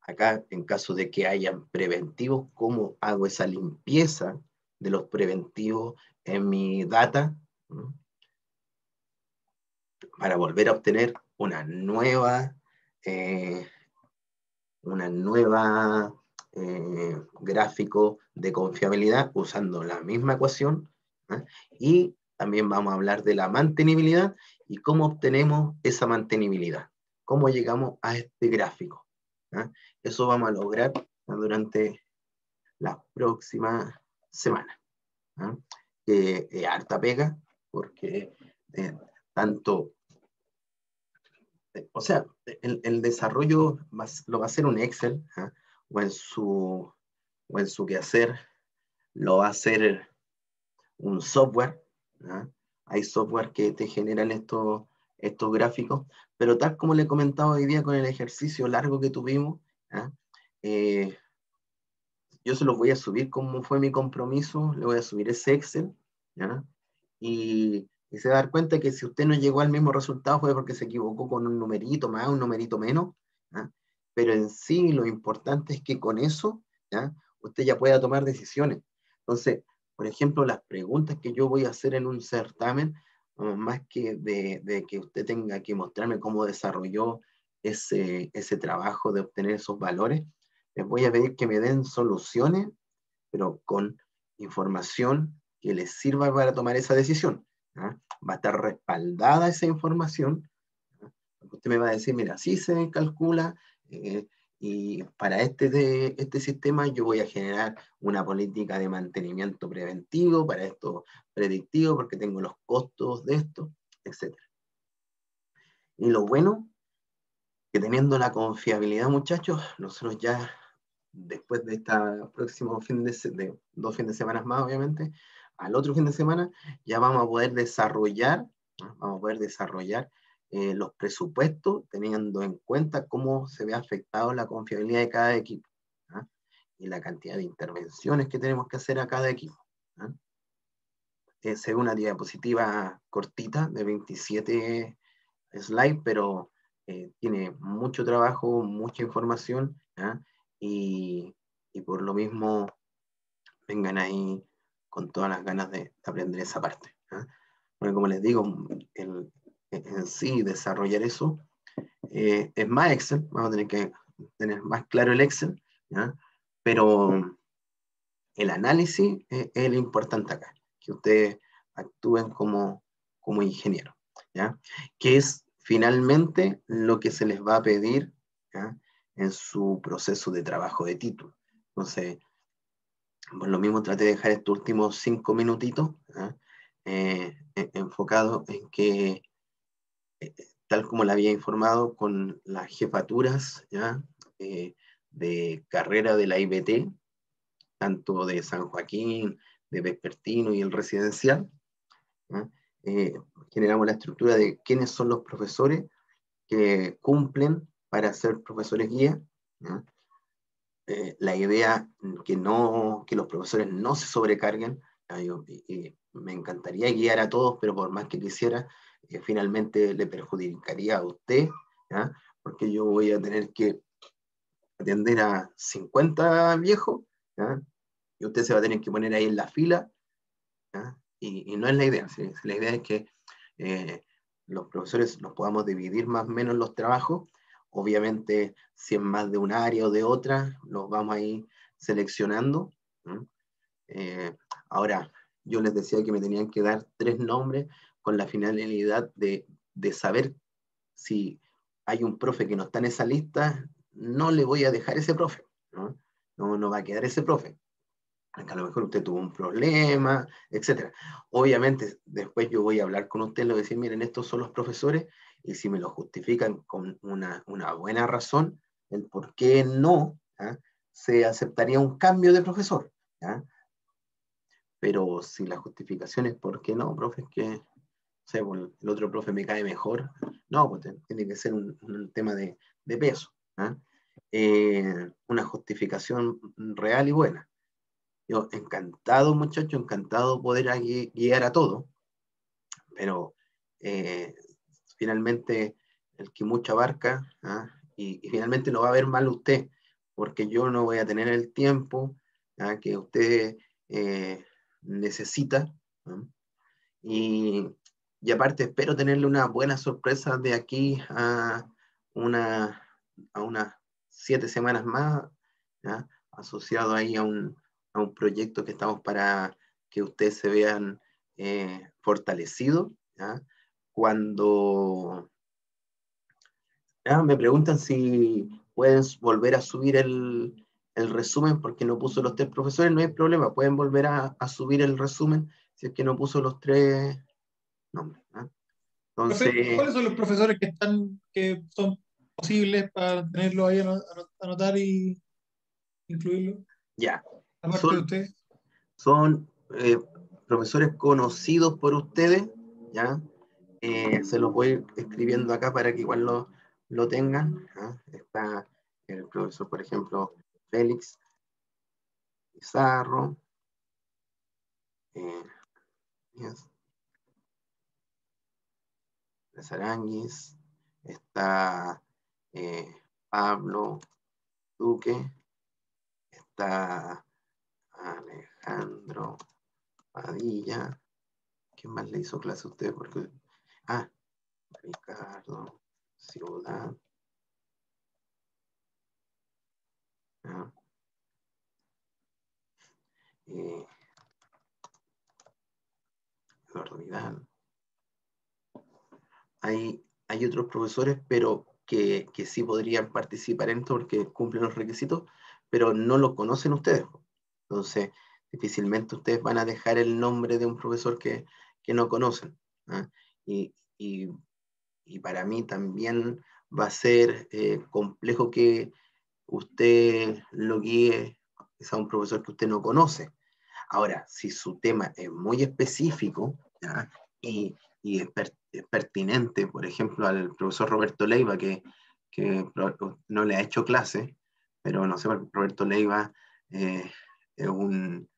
Acá, en caso de que hayan preventivos, ¿cómo hago esa limpieza de los preventivos en mi data? Para volver a obtener una nueva eh, una nueva eh, gráfico de confiabilidad usando la misma ecuación ¿ah? y también vamos a hablar de la mantenibilidad y cómo obtenemos esa mantenibilidad, cómo llegamos a este gráfico. ¿ah? Eso vamos a lograr durante la próxima semana. ¿ah? harta pega, porque eh, tanto o sea, el, desarrollo lo va a hacer un Excel ¿ah? o, en su, o en su quehacer lo va a hacer un software. ¿ah? Hay software que te generan estos, estos gráficos, pero tal como le he comentado hoy día con el ejercicio largo que tuvimos, ¿ah? eh, yo se los voy a subir como fue mi compromiso, le voy a subir ese Excel, y y se va a dar cuenta que si usted no llegó al mismo resultado fue porque se equivocó con un numerito más, un numerito menos, pero en sí lo importante es que con eso ¿ya? usted ya pueda tomar decisiones. Entonces, por ejemplo, las preguntas que yo voy a hacer en un certamen, más que de, de, que usted tenga que mostrarme cómo desarrolló ese, ese trabajo de obtener esos valores, les voy a pedir que me den soluciones, pero con información que les sirva para tomar esa decisión. ¿Ah? va a estar respaldada esa información. ¿ah? Usted me va a decir, mira, si se calcula eh, y para este, de, este sistema yo voy a generar una política de mantenimiento preventivo, para esto predictivo, porque tengo los costos de esto, etc. Y lo bueno, que teniendo la confiabilidad, muchachos, nosotros ya, después de este próximo fin de, de dos fines de semana más, obviamente, al otro fin de semana, ya vamos a poder desarrollar, vamos a poder desarrollar eh, los presupuestos teniendo en cuenta cómo se ve afectado la confiabilidad de cada equipo y la cantidad de intervenciones que tenemos que hacer a cada equipo. Es una diapositiva cortita de 27 slides, pero eh, tiene mucho trabajo, mucha información, y, y, por lo mismo vengan ahí con todas las ganas de, aprender esa parte. Bueno, como les digo, el, en sí desarrollar eso eh, es más Excel, vamos a tener que tener más claro el Excel, pero el análisis es, es, lo importante acá, que ustedes actúen como, como ingeniero, ¿ya? que es finalmente lo que se les va a pedir en su proceso de trabajo de título. Entonces, por lo mismo traté de dejar estos últimos cinco minutitos eh, enfocados en que, eh, tal como le había informado con las jefaturas ¿ya? Eh, de carrera de la IBT, tanto de San Joaquín, de Vespertino y el residencial, eh, generamos la estructura de quiénes son los profesores que cumplen para ser profesores guía. Eh, la idea que, no, que los profesores no se sobrecarguen. me encantaría guiar a todos, pero por más que quisiera, eh, finalmente le perjudicaría a usted, porque yo voy a tener que atender a 50 viejos, y usted se va a tener que poner ahí en la fila, y, no es la idea. La idea es que eh, los profesores nos podamos dividir más o menos los trabajos. Obviamente, si es más de un área o de otra, los vamos a ir seleccionando. Eh, ahora, yo les decía que me tenían que dar tres nombres con la finalidad de, de saber si hay un profe que no está en esa lista, no le voy a dejar ese profe, ¿no? No, va a quedar ese profe a lo mejor usted tuvo un problema, etc. Obviamente, después yo voy a hablar con usted, le voy a decir, miren, estos son los profesores, y si me lo justifican con una, una buena razón, el por qué no, ¿ah? se aceptaría un cambio de profesor. ¿ah? Pero si la justificación es por qué no, profe, es que pues, el otro profe me cae mejor, no, pues tiene que ser un, un tema de, de peso. Eh, una justificación real y buena. Yo encantado, muchacho, encantado poder guiar a todo, pero eh, finalmente el que mucha abarca, ¿ah? y, finalmente no va a ver mal usted, porque yo no voy a tener el tiempo ¿ah? que usted eh, necesita. Y, y, aparte espero tenerle una buena sorpresa de aquí a, una, a unas siete semanas más, asociado ahí a un, a un proyecto que estamos para que ustedes se vean eh, fortalecidos. Cuando me preguntan si pueden volver a subir el, el, resumen porque no puso los tres profesores, no hay problema, pueden volver a, a subir el resumen si es que no puso los tres nombres. Entonces, ¿Cuáles son los profesores que están que son posibles para tenerlo ahí, anotar y incluirlo? Ya, son, son eh, profesores conocidos por ustedes, ¿ya? Eh, se los voy escribiendo acá para que igual lo, lo tengan. Está el profesor, por ejemplo, Félix Pizarro. Eh, yes. Está eh, Pablo Duque, está Alejandro Padilla. ¿Quién más le hizo clase a usted? Porque, ah, Ricardo Ciudad. Ah. Eh, Eduardo Vidal. Hay, hay otros profesores, pero que, que sí podrían participar en esto porque cumplen los requisitos, pero no lo conocen ustedes. Entonces, difícilmente ustedes van a dejar el nombre de un profesor que, no conocen. ¿ah? Y, para mí también va a ser eh, complejo que usted lo guíe a un profesor que usted no conoce. Ahora, si su tema es muy específico ¿ya? y, y es, per- es pertinente, por ejemplo, al profesor Roberto Leiva, que, que no le ha hecho clase, pero no sé, Roberto Leiva eh, es, un,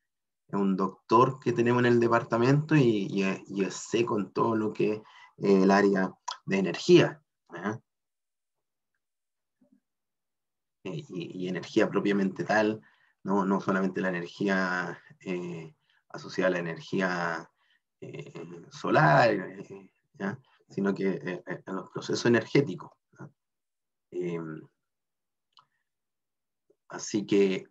es un doctor que tenemos en el departamento y, y, es- y es seco en todo lo que el área de energía. Eh, y, energía propiamente tal, no, no solamente la energía eh, asociada a la energía eh, solar, sino que en los procesos energéticos. Eh, así que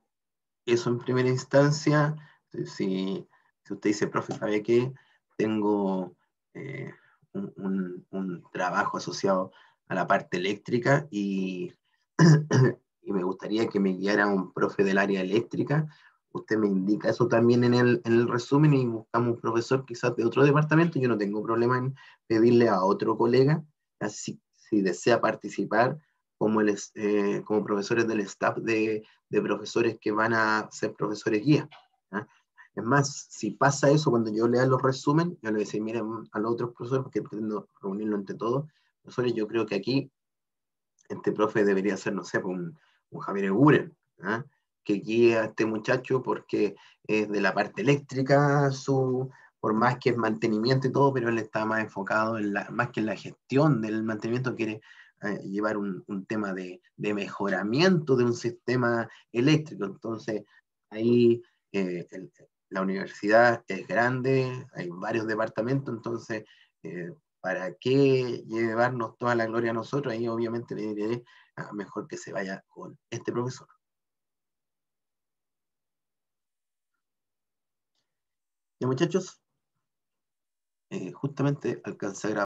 eso en primera instancia, si, si usted dice, profe, ¿sabe qué? Tengo un, un- trabajo asociado a la parte eléctrica y, y me gustaría que me guiara un profe del área eléctrica. Usted me indica eso también en el, en el resumen y buscamos un profesor quizás de otro departamento. Yo no tengo problema en pedirle a otro colega, así, si desea participar como, el, eh, como profesores del staff de, de profesores que van a ser profesores guía. ¿ah? Es más, si pasa eso, cuando yo lea los resumen, yo le voy a decir, miren a los otros profesores, porque pretendo reunirlo entre todos, profesores, yo creo que aquí este profe debería ser, no sé, pues, un, un Javier Eguren, ¿ah? que guíe a este muchacho porque es de la parte eléctrica, su, por más que es mantenimiento y todo, pero él está más enfocado en la, más que en la gestión del mantenimiento, quiere eh, llevar un, un tema de, de mejoramiento de un sistema eléctrico. Entonces, ahí eh, el- la universidad es grande, hay varios departamentos, entonces, eh, ¿para qué llevarnos toda la gloria a nosotros? Ahí obviamente le diré, ah, mejor que se vaya con este profesor. Ya muchachos, eh, justamente alcancé a grabar.